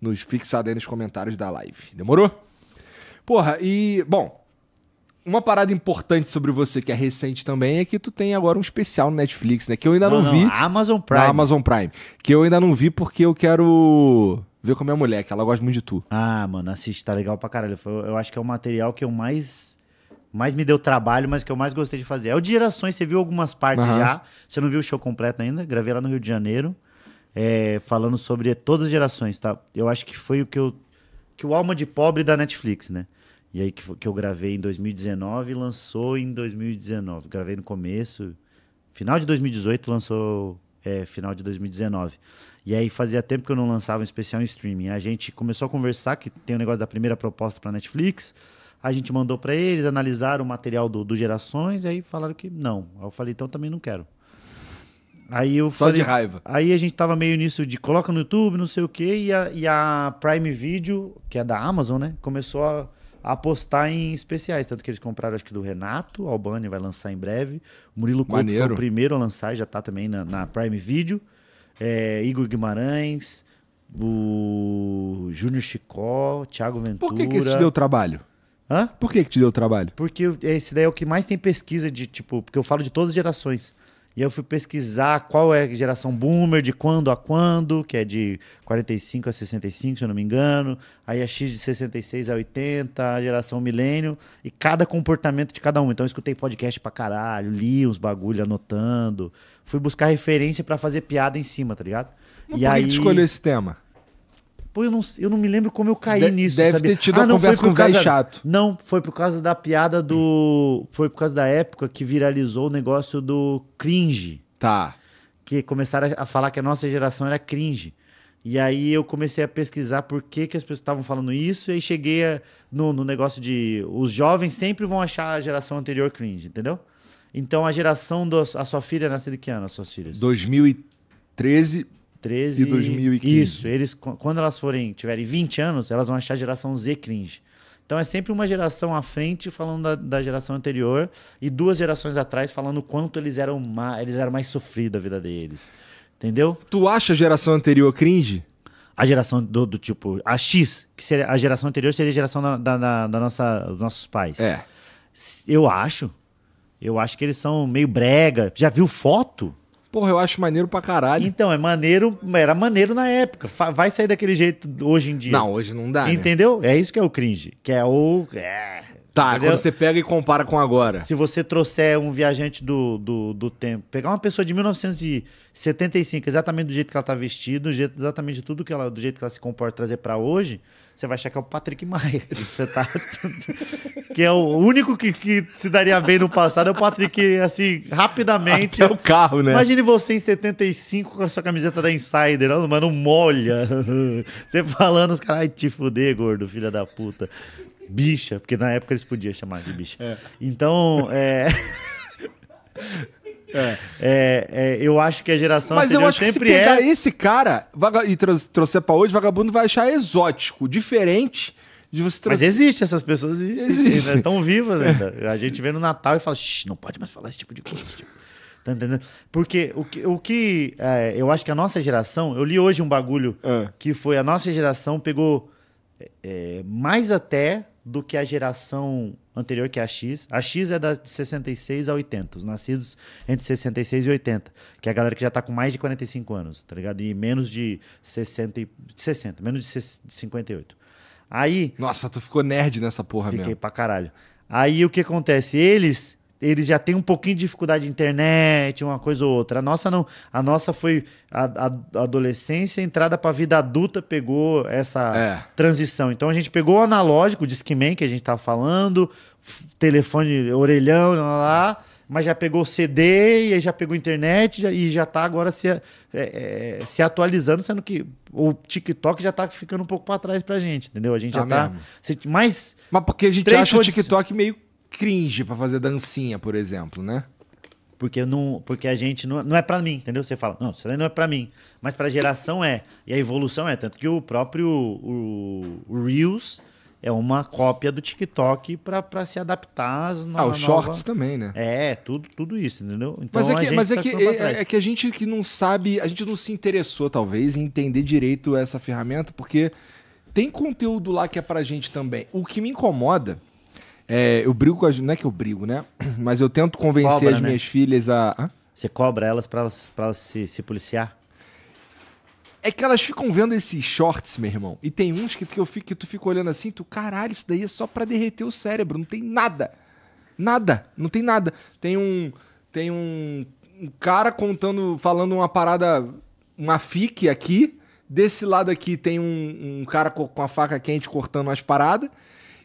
[SPEAKER 1] nos fixado aí nos comentários da live. Demorou? Porra, e... Bom, uma parada importante sobre você que é recente também é que tu tem agora um especial no Netflix, né? Que eu ainda não, vi
[SPEAKER 2] Amazon Prime.
[SPEAKER 1] Amazon Prime. Que eu ainda não vi porque eu quero ver com a minha mulher, que ela gosta muito de tu.
[SPEAKER 2] Ah, mano, assiste, tá legal pra caralho. Foi- Eu acho que é o material que eu mais, mais me deu trabalho, mas que eu mais gostei de fazer. É o de gerações, você viu algumas partes
[SPEAKER 1] Aham.
[SPEAKER 2] já. Você não viu o show completo ainda? Gravei lá no Rio de Janeiro, é, falando sobre todas as gerações, tá? Eu acho que foi o que eu. Que o Alma de Pobre da Netflix, né? E aí que, que eu gravei em 2019 e lançou em 2019. Gravei no começo, final de 2018, lançou é, final de 2019. E aí fazia tempo que eu não lançava um especial em streaming. A gente começou a conversar, que tem o negócio da primeira proposta para Netflix. A gente mandou para eles, analisaram o material do, do Gerações, e aí falaram que não. Aí eu falei, então também não quero. Aí eu
[SPEAKER 1] Só
[SPEAKER 2] falei,
[SPEAKER 1] de raiva.
[SPEAKER 2] Aí a gente tava meio nisso de coloca no YouTube, não sei o quê, e a, e a Prime Video, que é da Amazon, né? Começou a, apostar em especiais. Tanto que eles compraram, acho que do Renato, Albani vai lançar em breve. O Murilo Couto foi o primeiro a lançar, já tá também na, na Prime Video. É, Igor Guimarães, o Júnior Chicó, Thiago Ventura.
[SPEAKER 1] Por que, que esse te deu trabalho?
[SPEAKER 2] Hã?
[SPEAKER 1] Por que, que te deu trabalho?
[SPEAKER 2] Porque esse daí é o que mais tem pesquisa de, tipo, porque eu falo de todas as gerações. E aí eu fui pesquisar qual é a geração boomer, de quando a quando, que é de 45 a 65, se eu não me engano. Aí a X de 66 a 80, a geração milênio. E cada comportamento de cada um. Então eu escutei podcast pra caralho, li uns bagulho anotando. Fui buscar referência pra fazer piada em cima, tá ligado?
[SPEAKER 1] Mas por que que escolheu esse tema?
[SPEAKER 2] Pô, eu não, eu não me lembro como eu caí
[SPEAKER 1] De-
[SPEAKER 2] nisso.
[SPEAKER 1] deve
[SPEAKER 2] sabia?
[SPEAKER 1] ter tido uma
[SPEAKER 2] não,
[SPEAKER 1] conversa
[SPEAKER 2] foi por
[SPEAKER 1] com velho
[SPEAKER 2] causa-
[SPEAKER 1] chato.
[SPEAKER 2] Não, foi por causa da piada do. Foi por causa da época que viralizou o negócio do cringe.
[SPEAKER 1] Tá.
[SPEAKER 2] Que começaram a falar que a nossa geração era cringe. E aí eu comecei a pesquisar por que, que as pessoas estavam falando isso, e aí cheguei a- no, no negócio de. Os jovens sempre vão achar a geração anterior cringe, entendeu? Então a geração do. A sua filha é nascida de que ano, as suas filhas?
[SPEAKER 1] 2013.
[SPEAKER 2] 13
[SPEAKER 1] E 2015.
[SPEAKER 2] Isso, eles qu- quando elas forem tiverem 20 anos, elas vão achar a geração Z cringe. Então é sempre uma geração à frente falando da, da geração anterior e duas gerações atrás falando o quanto eles eram mais, eles eram mais sofridos a vida deles. Entendeu?
[SPEAKER 1] Tu acha a geração anterior cringe?
[SPEAKER 2] A geração do, do tipo a X, que seria a geração anterior seria a geração da, da, da- da nossa, dos nossos pais.
[SPEAKER 1] É.
[SPEAKER 2] Eu acho. Eu acho que eles são meio brega. Já viu foto?
[SPEAKER 1] Porra, eu acho maneiro pra caralho.
[SPEAKER 2] Então, é maneiro, era maneiro na época. Vai sair daquele jeito hoje em dia.
[SPEAKER 1] Não, hoje não dá, né?
[SPEAKER 2] Entendeu? É isso que é o cringe. Que é o. É,
[SPEAKER 1] Tá,
[SPEAKER 2] entendeu?
[SPEAKER 1] quando você pega e compara com agora.
[SPEAKER 2] Se você trouxer um viajante do, do, do tempo, pegar uma pessoa de 1975, exatamente do jeito que ela tá vestida, do jeito, exatamente de tudo que ela, do jeito que ela se comporta, trazer pra hoje, você vai achar que é o Patrick Maia. que <laughs> Você tá, <laughs> que é o único que, que se daria bem no passado, é o Patrick, assim, rapidamente.
[SPEAKER 1] É o carro, né?
[SPEAKER 2] Imagine você em 75 com a sua camiseta da Insider, não, não molha. <laughs> Você falando, os caras, ai, te fuder, gordo, filha da puta. Bicha, porque na época eles podiam chamar de bicha. Então, é. <laughs> É, é, eu acho que a geração
[SPEAKER 1] Mas eu acho que se pegar
[SPEAKER 2] é.
[SPEAKER 1] esse cara e tro- trouxer pra hoje, vagabundo vai achar exótico, diferente de você
[SPEAKER 2] Mas
[SPEAKER 1] trazer.
[SPEAKER 2] existe, essas pessoas existem,
[SPEAKER 1] Existe.
[SPEAKER 2] estão vivas ainda. A gente vê no Natal e fala, não pode mais falar esse tipo de coisa. tipo." Tá entendendo? Porque o que, o que é, eu acho que a nossa geração, eu li hoje um bagulho
[SPEAKER 1] Ah.
[SPEAKER 2] que foi a nossa geração pegou é, mais até do que a geração anterior, que é a X. A X é da de 66 a 80, os nascidos entre 66 e 80, que é a galera que já tá com mais de 45 anos, tá ligado? E menos de 60, e- 60 menos de 58. Aí,
[SPEAKER 1] Nossa, tu ficou nerd nessa porra
[SPEAKER 2] Fiquei
[SPEAKER 1] mesmo.
[SPEAKER 2] pra caralho. Aí o que acontece? Eles eles já têm um pouquinho de dificuldade de internet, uma coisa ou outra. A nossa não. A nossa foi a, a- a adolescência, a entrada pra vida adulta pegou essa
[SPEAKER 1] É.
[SPEAKER 2] transição. Então a gente pegou o analógico, o Discman que a gente tava falando, telefone, orelhão, lá, lá, lá, mas já pegou o CD e aí já pegou internet e já tá agora se, é, é, se atualizando, sendo que o TikTok já tá ficando um pouco pra trás pra gente, entendeu? A gente
[SPEAKER 1] Tá
[SPEAKER 2] já tá. se- mais
[SPEAKER 1] Mas porque a gente acha o TikTok meio cringe pra fazer dancinha, por exemplo, né?
[SPEAKER 2] Porque, não, porque a gente não, não é pra mim, entendeu? Você fala, não, isso aí não é pra mim. Mas pra geração é. E a evolução é. Tanto que o próprio o, o Reels é uma cópia do TikTok pra, pra se adaptar às no-
[SPEAKER 1] ah, os
[SPEAKER 2] nova-
[SPEAKER 1] shorts também, né?
[SPEAKER 2] É, tudo, tudo isso, entendeu? Então,
[SPEAKER 1] Mas é que, mas é,
[SPEAKER 2] tá
[SPEAKER 1] que, é, é que a gente que não sabe, a gente não se interessou, talvez, em entender direito essa ferramenta, porque tem conteúdo lá que é pra gente também. O que me incomoda, é, eu brigo com as. Não é que eu brigo, né? <clears throat> Mas eu tento convencer
[SPEAKER 2] Cobra,
[SPEAKER 1] as
[SPEAKER 2] né?
[SPEAKER 1] minhas filhas a. Hã?
[SPEAKER 2] Você cobra elas pra elas, pra elas se, se policiar.
[SPEAKER 1] É que elas ficam vendo esses shorts, meu irmão. E tem uns que tu, que eu fico, que tu fica olhando assim, tu, caralho, isso daí é só pra derreter o cérebro, não tem nada. Nada, não tem nada. Tem um tem um, um cara contando, falando uma parada, uma fique aqui. Desse lado aqui tem um, um cara co- com a faca quente cortando umas paradas.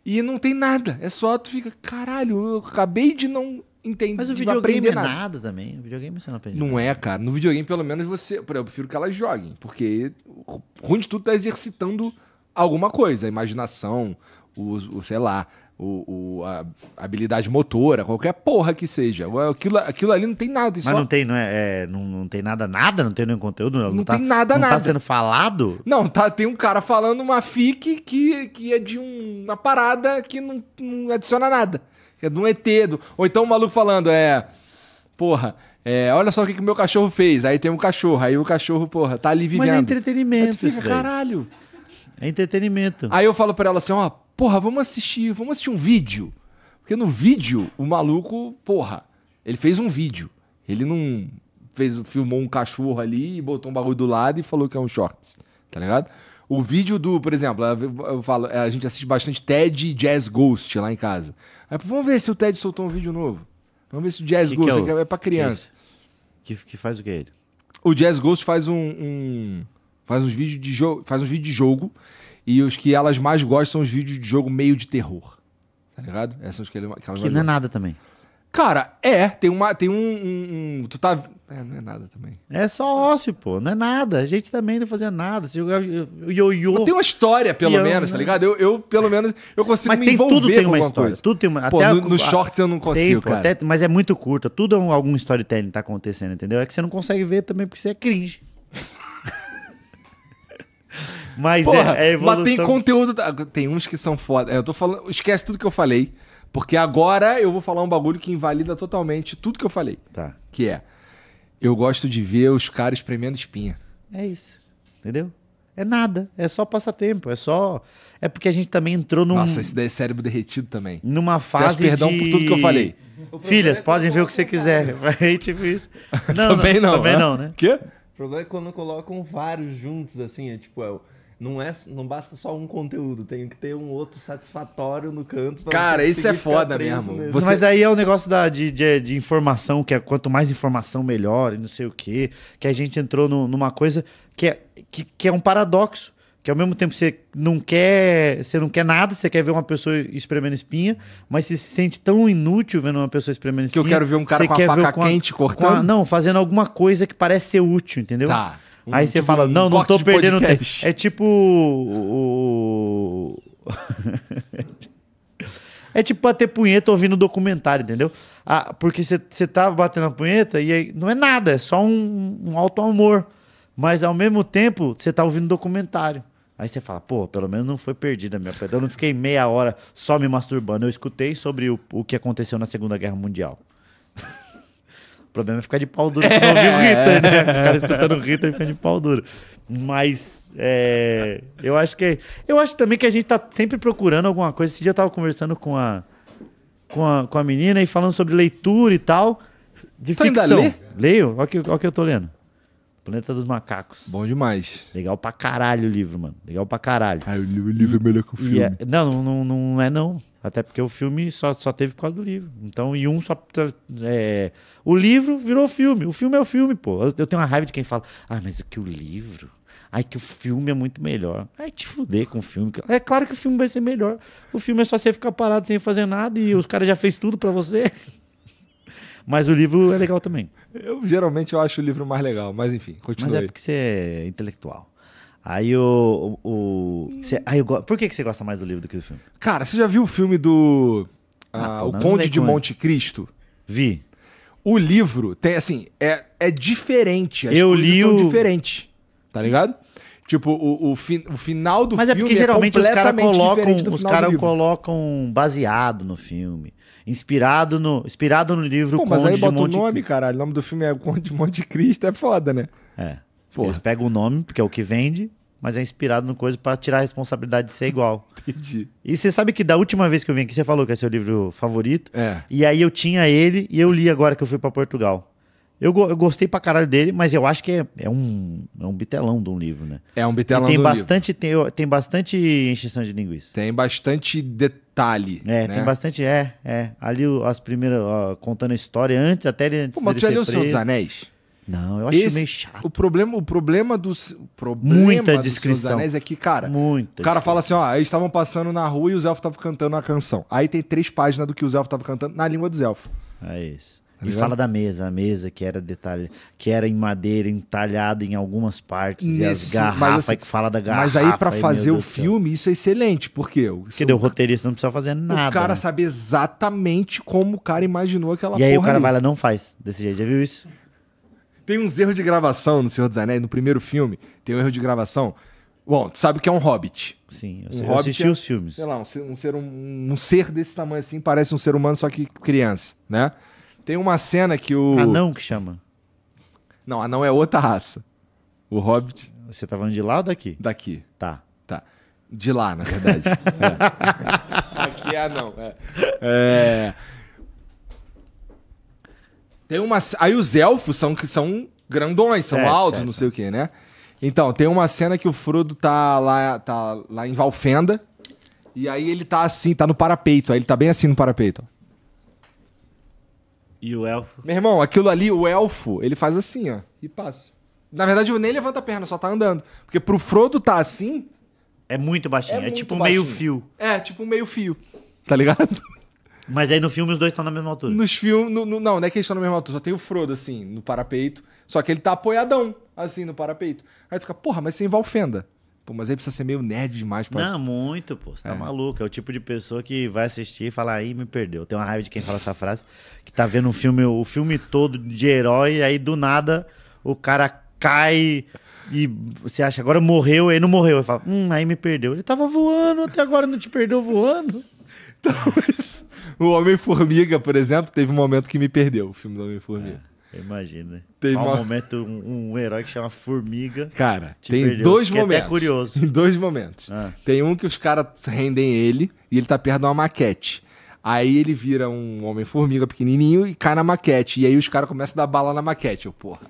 [SPEAKER 1] E não tem nada. É só tu fica, caralho, eu acabei de não entender,
[SPEAKER 2] Mas o
[SPEAKER 1] de
[SPEAKER 2] videogame é
[SPEAKER 1] nada.
[SPEAKER 2] nada também. O videogame você não aprende.
[SPEAKER 1] Não é, cara. No videogame, pelo menos, você. por exemplo, Eu prefiro que elas joguem. Porque o ruim de tudo tá exercitando alguma coisa. A imaginação, o, o sei lá, o, o- a habilidade motora, qualquer porra que seja. Aquilo, aquilo ali não tem nada.
[SPEAKER 2] Mas
[SPEAKER 1] só...
[SPEAKER 2] não tem, não, é, é, não, não tem nada, nada, não tem nenhum conteúdo. Não,
[SPEAKER 1] Não
[SPEAKER 2] tá,
[SPEAKER 1] tem nada,
[SPEAKER 2] não
[SPEAKER 1] nada.
[SPEAKER 2] tá sendo falado?
[SPEAKER 1] Não, tá, tem um cara falando uma fic que, que é de um- uma parada que não, não adiciona nada. Que é de um ET. do- ou então um maluco falando, é. Porra, é, olha só o que, que o meu cachorro fez. Aí tem um cachorro, aí o cachorro, porra, tá ali vivendo.
[SPEAKER 2] Mas é
[SPEAKER 1] Aí
[SPEAKER 2] entretenimento.
[SPEAKER 1] tu fica, caralho.
[SPEAKER 2] É entretenimento.
[SPEAKER 1] Aí eu falo pra ela assim, ó, porra, vamos assistir, vamos assistir um vídeo. Porque no vídeo, o maluco, porra, ele fez um vídeo. Ele não fez, filmou um cachorro ali e botou um bagulho do lado e falou que é um shorts, tá ligado? O vídeo do, por exemplo, eu falo, a gente assiste bastante TED e Jazz Ghost lá em casa. Aí, vamos ver se o TED soltou um vídeo novo. Vamos ver se o Jazz
[SPEAKER 2] Que que
[SPEAKER 1] Ghost
[SPEAKER 2] é o-
[SPEAKER 1] é, pra criança.
[SPEAKER 2] Que, que faz o que ele?
[SPEAKER 1] O Jazz Ghost faz um, um- faz uns vídeos de jogo, faz uns vídeos de jogo e os que elas mais gostam são os vídeos de jogo meio de terror. Tá ligado? Essas são os que, ele- que elas
[SPEAKER 2] Que
[SPEAKER 1] mais
[SPEAKER 2] não é
[SPEAKER 1] gostam.
[SPEAKER 2] nada também.
[SPEAKER 1] Cara, é, tem uma tem um, um- um- tu tá é, não é nada também.
[SPEAKER 2] É só ócio, pô. Não é nada. A gente também não fazia nada. Se jogar ioiô.
[SPEAKER 1] Mas tem uma história, pelo menos, tá
[SPEAKER 2] né?
[SPEAKER 1] ligado? Eu, eu, pelo menos, eu consigo
[SPEAKER 2] Mas
[SPEAKER 1] me
[SPEAKER 2] tem
[SPEAKER 1] envolver
[SPEAKER 2] tudo tem
[SPEAKER 1] com
[SPEAKER 2] uma
[SPEAKER 1] alguma
[SPEAKER 2] história.
[SPEAKER 1] coisa.
[SPEAKER 2] Tudo tem uma.
[SPEAKER 1] Pô,
[SPEAKER 2] até
[SPEAKER 1] no,
[SPEAKER 2] a-
[SPEAKER 1] no shorts eu não consigo,
[SPEAKER 2] pô,
[SPEAKER 1] cara.
[SPEAKER 2] até- mas é muito curta. Tudo é um- algum storytelling tá acontecendo, entendeu? É que você não consegue ver também porque você é cringe. <laughs> mas
[SPEAKER 1] Porra,
[SPEAKER 2] é, é evolução.
[SPEAKER 1] mas tem conteúdo. da- Tem uns que são foda. É, Eu tô falando. Esquece tudo que eu falei. Porque agora eu vou falar um bagulho que invalida totalmente tudo que eu falei.
[SPEAKER 2] Tá.
[SPEAKER 1] Que é. Eu gosto de ver os caras espremendo espinha.
[SPEAKER 2] É isso. Entendeu? É nada. É só passatempo. É só. É porque a gente também entrou num,
[SPEAKER 1] Nossa, esse daí é cérebro derretido também.
[SPEAKER 2] numa fase.
[SPEAKER 1] perdão
[SPEAKER 2] de...
[SPEAKER 1] por tudo que eu falei.
[SPEAKER 2] Filhas, podem ver o que você quiser. <laughs> Vai, tipo isso. Não,
[SPEAKER 1] também não.
[SPEAKER 2] Também
[SPEAKER 1] hã?
[SPEAKER 2] não, né?
[SPEAKER 1] Quê?
[SPEAKER 3] O problema é quando colocam vários juntos, assim, é tipo, é, não, é, não basta só um conteúdo, tem que ter um outro satisfatório no canto. pra
[SPEAKER 1] Cara, isso é foda mesmo.
[SPEAKER 3] nele.
[SPEAKER 1] Você-
[SPEAKER 2] Mas daí é o negócio da, de, de, de informação, que é quanto mais informação, melhor, e não sei o quê. Que a gente entrou no- numa coisa que é, que, que é um paradoxo. Que ao mesmo tempo você não quer. Você não quer nada, você quer ver uma pessoa espremendo espinha, mas você se sente tão inútil vendo uma pessoa espremendo
[SPEAKER 1] Que eu
[SPEAKER 2] espinha.
[SPEAKER 1] quero ver um cara com a faca quente
[SPEAKER 2] com a-
[SPEAKER 1] cortando?
[SPEAKER 2] não, fazendo alguma coisa que parece ser útil, entendeu?
[SPEAKER 1] Tá. Um-
[SPEAKER 2] Aí você
[SPEAKER 1] tipo
[SPEAKER 2] fala,
[SPEAKER 1] um
[SPEAKER 2] não, não
[SPEAKER 1] corte
[SPEAKER 2] tô
[SPEAKER 1] de
[SPEAKER 2] perdendo tempo. É tipo o. <laughs> É tipo bater punheta ouvindo documentário, entendeu? Ah, porque você tá batendo a punheta e aí não é nada, é só um, um alto amor. Mas ao mesmo tempo, você tá ouvindo documentário. Aí você fala, pô, pelo menos não foi perdida a minha pedra. Eu não fiquei meia hora só me masturbando. Eu escutei sobre o, o que aconteceu na Segunda Guerra Mundial. O problema é ficar de pau duro quando ouvir o Hitler, né? O cara escutando o Hitler fica de pau duro. Mas é, eu acho que. Eu acho também que a gente tá sempre procurando alguma coisa. Esse dia eu tava conversando com a, com a, com a menina e falando sobre leitura e tal. De
[SPEAKER 1] Tu ainda
[SPEAKER 2] ficção. Leio? Olha o que, olha o que eu tô lendo. Planeta dos Macacos.
[SPEAKER 1] Bom demais.
[SPEAKER 2] Legal pra caralho o livro, mano. Legal pra caralho.
[SPEAKER 1] Ah, o livro é melhor que o
[SPEAKER 2] E é- não, não, não, é não. Até porque o filme só, só teve por causa do livro. Então, e um só. É, o livro virou filme. O filme é o filme, pô. Eu, eu tenho uma raiva de quem fala, ah, mas o que o livro? Ai, que o filme é muito melhor. Ai, te fuder com o filme. É claro que o filme vai ser melhor. O filme é só você ficar parado sem fazer nada e os caras já fez tudo pra você. <laughs> Mas o livro é legal também.
[SPEAKER 1] Eu geralmente eu acho o livro mais legal, mas enfim, continua
[SPEAKER 2] Mas é porque você é intelectual. Aí o. o, o- você, aí eu Por que, que você gosta mais do livro do que do filme?
[SPEAKER 1] Cara, você já viu o filme do ah,
[SPEAKER 2] Ah, pô,
[SPEAKER 1] O Conde de Monte Cristo?
[SPEAKER 2] Vi.
[SPEAKER 1] O livro tem assim, é, é diferente. As
[SPEAKER 2] Eu li
[SPEAKER 1] são
[SPEAKER 2] o-
[SPEAKER 1] diferentes. Tá ligado? Tipo, o, o, fi- o final do
[SPEAKER 2] Mas é
[SPEAKER 1] filme
[SPEAKER 2] porque geralmente os caras colocam,
[SPEAKER 1] diferente
[SPEAKER 2] os
[SPEAKER 1] final do
[SPEAKER 2] cara
[SPEAKER 1] livro.
[SPEAKER 2] colocam baseado no filme. Inspirado no, inspirado no livro
[SPEAKER 1] Pô, mas
[SPEAKER 2] Conde
[SPEAKER 1] aí
[SPEAKER 2] de
[SPEAKER 1] bota o nome,
[SPEAKER 2] Cristo.
[SPEAKER 1] caralho. O nome do filme é Conde de Monte Cristo, é foda, né?
[SPEAKER 2] É.
[SPEAKER 1] Porra.
[SPEAKER 2] Eles pegam o nome, porque é o que vende, mas é inspirado no coisa pra tirar a responsabilidade de ser igual. <laughs>
[SPEAKER 1] Entendi.
[SPEAKER 2] E você sabe que da última vez que eu vim aqui, você falou que é seu livro favorito.
[SPEAKER 1] É.
[SPEAKER 2] E aí eu tinha ele e eu li agora que eu fui pra Portugal. Eu, eu gostei pra caralho dele, mas eu acho que é, é um, é um bitelão de um livro, né?
[SPEAKER 1] É um
[SPEAKER 2] E
[SPEAKER 1] bitelão
[SPEAKER 2] tem
[SPEAKER 1] do livro.
[SPEAKER 2] bastante, tem, tem bastante encheção de linguiça.
[SPEAKER 1] Tem bastante detalhe.
[SPEAKER 2] É,
[SPEAKER 1] né?
[SPEAKER 2] tem bastante. É, é. Ali as primeiras, ó, contando a história antes, até ele. Antes
[SPEAKER 1] Pô, mas já leu O Senhor dos. Anéis?
[SPEAKER 2] Não, eu acho
[SPEAKER 1] Esse-
[SPEAKER 2] meio chato.
[SPEAKER 1] O problema, o problema do o problema
[SPEAKER 2] Muita
[SPEAKER 1] do Senhor dos
[SPEAKER 2] descrição.
[SPEAKER 1] Anéis é que, cara,
[SPEAKER 2] Muito.
[SPEAKER 1] o cara fala assim, ó, eles estavam passando na rua e os elfos estavam cantando uma canção. Aí tem três páginas do que os elfos estavam cantando na língua dos elfos.
[SPEAKER 2] É isso. E
[SPEAKER 1] ligado?
[SPEAKER 2] fala da mesa, a mesa que era detalhe, que era em madeira, entalhada em algumas partes, e as
[SPEAKER 1] Nesse-
[SPEAKER 2] garrafas
[SPEAKER 1] mas, assim,
[SPEAKER 2] que fala da garrafa.
[SPEAKER 1] Mas aí pra
[SPEAKER 2] e,
[SPEAKER 1] fazer o filme, isso é excelente, porque o,
[SPEAKER 2] Que deu, roteirista não precisa fazer nada.
[SPEAKER 1] o cara
[SPEAKER 2] né?
[SPEAKER 1] sabe exatamente como o cara imaginou aquela
[SPEAKER 2] E aí o cara
[SPEAKER 1] ali.
[SPEAKER 2] vai lá e não faz desse jeito, já viu isso?
[SPEAKER 1] Tem uns erros de gravação no Senhor dos Anéis, no primeiro filme, tem um erro de gravação. Bom, tu sabe que é um hobbit.
[SPEAKER 2] Sim, eu,
[SPEAKER 1] Um
[SPEAKER 2] eu
[SPEAKER 1] hobbit
[SPEAKER 2] assisti
[SPEAKER 1] é-
[SPEAKER 2] os filmes.
[SPEAKER 1] Sei lá, um ser, um, ser, um, um ser desse tamanho assim, parece um ser humano, só que criança, né? Tem uma cena que o.
[SPEAKER 2] Anão que chama.
[SPEAKER 1] Não, anão é outra raça. O hobbit
[SPEAKER 2] Você tá falando de lá ou daqui?
[SPEAKER 1] daqui.
[SPEAKER 2] Tá.
[SPEAKER 1] Tá. De lá, na verdade. É. <laughs> Aqui é anão. É. É. Tem uma. Aí os elfos são, são grandões, são
[SPEAKER 2] Certo,
[SPEAKER 1] altos,
[SPEAKER 2] certo.
[SPEAKER 1] não sei o que, né? Então, tem uma cena que o Frodo tá lá, tá lá em Valfenda. E aí ele tá assim, tá no parapeito. Aí ele tá bem assim no parapeito. ó.
[SPEAKER 2] E o elfo?
[SPEAKER 1] Meu irmão, aquilo ali, o elfo, ele faz assim, ó. E passa. Na verdade, nem levanta a perna, só tá andando. Porque pro Frodo tá assim,
[SPEAKER 2] É muito baixinho. É,
[SPEAKER 1] muito
[SPEAKER 2] tipo meio
[SPEAKER 1] baixinho.
[SPEAKER 2] fio.
[SPEAKER 1] É, tipo um meio fio. Tá ligado?
[SPEAKER 2] Mas aí no filme os dois estão na mesma altura.
[SPEAKER 1] Nos filmes. no- no- não, não é que eles estão na mesma altura, só tem o Frodo, assim, no parapeito. Só que ele tá apoiadão, assim, no parapeito. Aí tu fica, porra, mas sem Valfenda. Pô, mas aí precisa ser meio nerd demais pra.
[SPEAKER 2] Não, muito, pô. Você tá
[SPEAKER 1] É.
[SPEAKER 2] maluco. É o tipo de pessoa que vai assistir e fala, aí me perdeu. Tem uma raiva de quem fala essa frase, que tá vendo um filme, o filme todo de herói, e aí do nada o cara cai e você acha, agora morreu, aí não morreu. Aí fala, hum, aí me perdeu. Ele tava voando, até agora não te perdeu voando. <laughs>
[SPEAKER 1] o Homem-Formiga, por exemplo, teve um momento que me perdeu, o filme do Homem-Formiga.
[SPEAKER 2] Imagina.
[SPEAKER 1] Tem
[SPEAKER 2] Qual
[SPEAKER 1] uma-
[SPEAKER 2] momento um, um herói que chama Formiga.
[SPEAKER 1] Cara,
[SPEAKER 2] Te
[SPEAKER 1] tem
[SPEAKER 2] perdeu.
[SPEAKER 1] dois
[SPEAKER 2] Fiquei até
[SPEAKER 1] momentos.
[SPEAKER 2] curioso. <laughs>
[SPEAKER 1] Tem dois momentos.
[SPEAKER 2] Ah.
[SPEAKER 1] Tem um que os caras rendem ele e ele tá perto de uma maquete. Aí ele vira um Homem-Formiga pequenininho e cai na maquete. E aí os caras começam a dar bala na maquete. Eu, porra,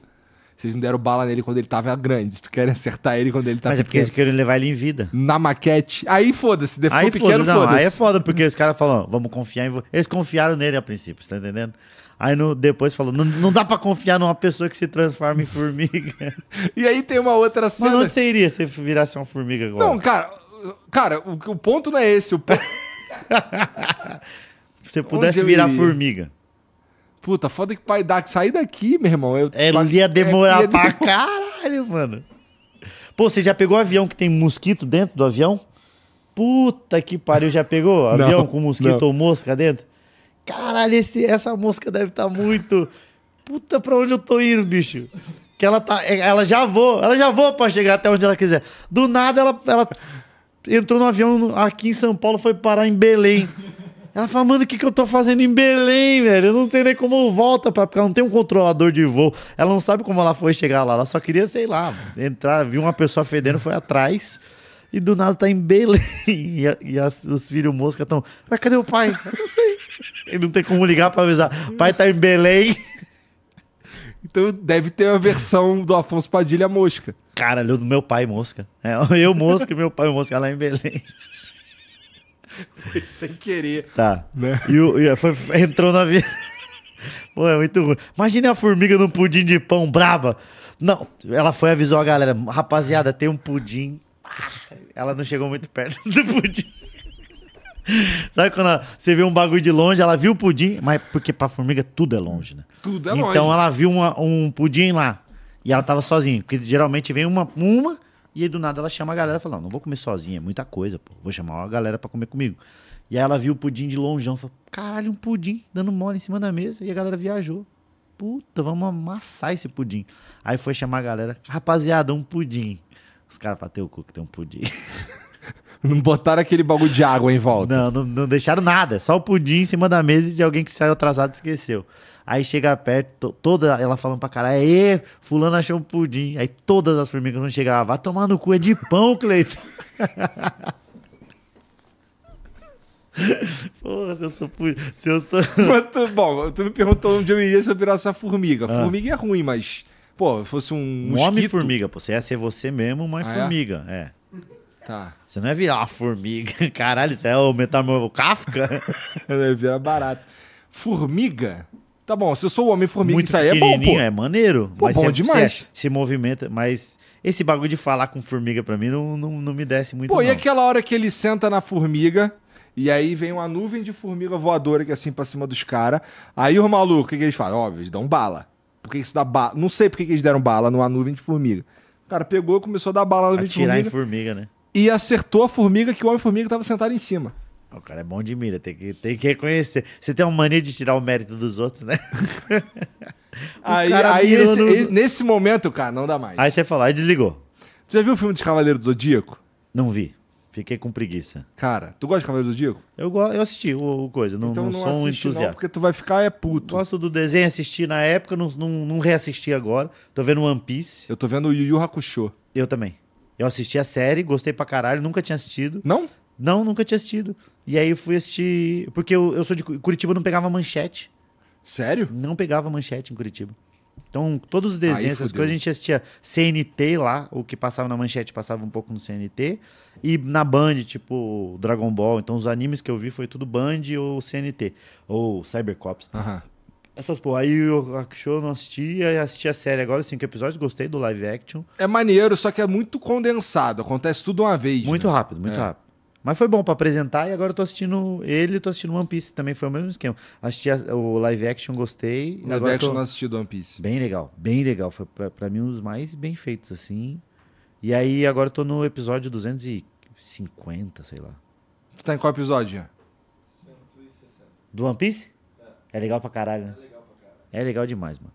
[SPEAKER 1] vocês não deram bala nele quando ele tava grande. Vocês querem acertar ele quando ele tá
[SPEAKER 2] Mas é porque eles
[SPEAKER 1] pequeno.
[SPEAKER 2] querem levar ele em vida.
[SPEAKER 1] Na maquete. Aí foda-se,
[SPEAKER 2] Aí
[SPEAKER 1] pequeno,
[SPEAKER 2] foda, aí é
[SPEAKER 1] foda-se.
[SPEAKER 2] foda, porque os caras falam, ó, vamos confiar em você. Eles confiaram nele a princípio, você tá entendendo? Aí no, depois falou, não, não dá pra confiar numa pessoa que se transforma em formiga. <laughs>
[SPEAKER 1] E aí tem uma outra
[SPEAKER 2] Mas
[SPEAKER 1] cena.
[SPEAKER 2] onde você iria se virasse uma formiga agora?
[SPEAKER 1] Não, cara, cara, o, o ponto não é esse. O
[SPEAKER 2] você <laughs> pudesse virar formiga.
[SPEAKER 1] Puta, foda que pai dá sair daqui, meu irmão. Eu,
[SPEAKER 2] É, ia demorar
[SPEAKER 1] é, ia
[SPEAKER 2] pra caralho, mano. Pô, você já pegou avião que tem mosquito dentro do avião? Puta que pariu, já pegou <laughs> avião
[SPEAKER 1] Não,
[SPEAKER 2] com mosquito
[SPEAKER 1] não.
[SPEAKER 2] ou mosca dentro? Caralho, esse, essa mosca deve estar muito. Puta, pra onde eu tô indo, bicho? Que ela tá. Ela já voa, ela já voa pra chegar até onde ela quiser. Do nada ela, ela entrou no avião aqui em São Paulo, foi parar em Belém. Ela fala, mano, o que, que eu tô fazendo em Belém, velho? Eu não sei nem como volta pra. Porque ela não tem um controlador de voo. Ela não sabe como ela foi chegar lá. Ela só queria, sei lá, entrar, viu uma pessoa fedendo, foi atrás. E do nada tá em Belém. <laughs> E, a- e as- os filhos mosca estão. Mas cadê o pai? Eu não sei. Ele não tem como ligar pra avisar. Pai tá em Belém. <laughs>
[SPEAKER 1] Então deve ter uma versão do Afonso Padilha Mosca.
[SPEAKER 2] Caralho, do meu pai mosca. É, <laughs> eu mosca e meu pai mosca lá em Belém.
[SPEAKER 1] Foi sem querer.
[SPEAKER 2] Tá.
[SPEAKER 1] Né?
[SPEAKER 2] E, o, e foi, entrou no avião. Pô, é muito ruim. Imagine a formiga num pudim de pão braba. Não, ela foi e avisou a galera. Rapaziada, tem um pudim. Ela não chegou muito perto do pudim. Sabe quando ela- você vê um bagulho de longe, ela viu o pudim, mas porque pra formiga tudo é longe, né?
[SPEAKER 1] Tudo é
[SPEAKER 2] então
[SPEAKER 1] longe.
[SPEAKER 2] ela viu uma- um pudim lá. E ela tava sozinha. Porque geralmente vem uma, uma e aí do nada ela chama a galera e fala: Não, não vou comer sozinha, é muita coisa, pô. Vou chamar a galera pra comer comigo. E aí ela viu o pudim de longeão. Falou: Caralho, um pudim dando mole em cima da mesa. E a galera viajou. Puta, vamos amassar esse pudim. Aí foi chamar a galera: Rapaziada, um pudim. Os caras ter o cu que tem um pudim. <laughs>
[SPEAKER 1] Não botaram aquele bagulho de água em volta.
[SPEAKER 2] Não, não, não deixaram nada. Só o pudim em cima da mesa de alguém que saiu atrasado e esqueceu. Aí chega perto, to- toda ela falando pra caralho, aê, fulano achou um pudim. Aí todas as formigas não chegavam, vai tomar no cu, é de pão, Cleiton. <laughs> Porra, se eu sou se eu sou...
[SPEAKER 1] Mas tu- bom, tu me perguntou onde eu iria se eu virasse uma formiga.
[SPEAKER 2] Ah.
[SPEAKER 1] Formiga é ruim, mas. Pô, se fosse um.
[SPEAKER 2] Um
[SPEAKER 1] mosquito-
[SPEAKER 2] homem-formiga, pô. Você ia ser você mesmo, uma
[SPEAKER 1] Ah, é?
[SPEAKER 2] formiga. É.
[SPEAKER 1] Tá.
[SPEAKER 2] Você não ia virar uma formiga. <laughs> Caralho, isso é o metamorfo Kafka? <laughs>
[SPEAKER 1] Eu ia virar barato. Formiga? Tá bom, se eu sou o homem-formiga,
[SPEAKER 2] Muito
[SPEAKER 1] isso aí é bom, pô.
[SPEAKER 2] é maneiro.
[SPEAKER 1] Pô,
[SPEAKER 2] mas
[SPEAKER 1] bom
[SPEAKER 2] você-
[SPEAKER 1] demais.
[SPEAKER 2] você se movimenta, mas esse bagulho de falar com formiga pra mim não, não, não me desce muito
[SPEAKER 1] Pô, e
[SPEAKER 2] não.
[SPEAKER 1] aquela hora que ele senta na formiga E aí vem uma nuvem de formiga voadora que é assim pra cima dos caras. Aí os malucos, o que, que eles fazem? Óbvio, eles dão bala. Por que, que isso dá bala? Não sei por que, que eles deram bala numa nuvem de formiga. O cara pegou e começou a dar bala na nuvem de
[SPEAKER 2] Atirar em
[SPEAKER 1] formiga
[SPEAKER 2] formiga, né?
[SPEAKER 1] e acertou a formiga que o Homem-Formiga tava sentado em cima.
[SPEAKER 2] O cara é bom de mira, tem que, tem que reconhecer. Você tem uma mania de tirar o mérito dos outros, né? <laughs>
[SPEAKER 1] Aí, aí esse-
[SPEAKER 2] no-
[SPEAKER 1] esse- nesse momento, cara, não dá mais.
[SPEAKER 2] Aí você falou, aí desligou.
[SPEAKER 1] Você já viu o filme dos Cavaleiros do Zodíaco?
[SPEAKER 2] Não vi. Fiquei com preguiça.
[SPEAKER 1] Cara, tu gosta de Cavaleiros do Zodíaco?
[SPEAKER 2] Eu, go- eu assisti o, o coisa, não,
[SPEAKER 1] então não
[SPEAKER 2] sou um
[SPEAKER 1] assiste não,
[SPEAKER 2] entusiasta.
[SPEAKER 1] porque tu vai ficar é puto.
[SPEAKER 2] Gosto do desenho, assisti na época, não, não, não reassisti agora. Tô vendo One Piece.
[SPEAKER 1] Eu tô vendo o Yu Yu Hakusho.
[SPEAKER 2] Eu também. Eu assisti a série, gostei pra caralho, nunca tinha assistido.
[SPEAKER 1] Não?
[SPEAKER 2] Não, nunca tinha assistido. E aí eu fui assistir. Porque eu, eu sou de Cu- Curitiba, não pegava manchete.
[SPEAKER 1] Sério?
[SPEAKER 2] Não pegava manchete em Curitiba. Então, todos os desenhos,
[SPEAKER 1] Aí
[SPEAKER 2] essas
[SPEAKER 1] fudeu.
[SPEAKER 2] coisas, a gente assistia CNT lá, o que passava na manchete passava um pouco no CNT. E na Band, tipo Dragon Ball. Então, os animes que eu vi foi tudo Band ou CNT. Ou Cybercops.
[SPEAKER 1] Aham.
[SPEAKER 2] Essas porra. Aí o show eu não assisti, aí assisti a série agora, cinco episódios, gostei do live action.
[SPEAKER 1] É maneiro, só que é muito condensado. Acontece tudo uma vez.
[SPEAKER 2] Muito
[SPEAKER 1] né?
[SPEAKER 2] rápido, muito
[SPEAKER 1] É.
[SPEAKER 2] rápido. Mas foi bom pra apresentar e agora eu tô assistindo ele e tô assistindo One Piece. Também foi o mesmo esquema. Assisti a- o live action, gostei. e
[SPEAKER 1] Na
[SPEAKER 2] agora
[SPEAKER 1] Vex
[SPEAKER 2] tô-
[SPEAKER 1] não assisti do One Piece.
[SPEAKER 2] Bem legal, bem legal. Foi pra, pra mim um dos mais bem feitos, assim. E aí agora eu tô no episódio 250, sei lá.
[SPEAKER 1] Tu tá em qual episódio? já?
[SPEAKER 2] Do One Piece? É legal pra caralho, né? É legal demais, mano.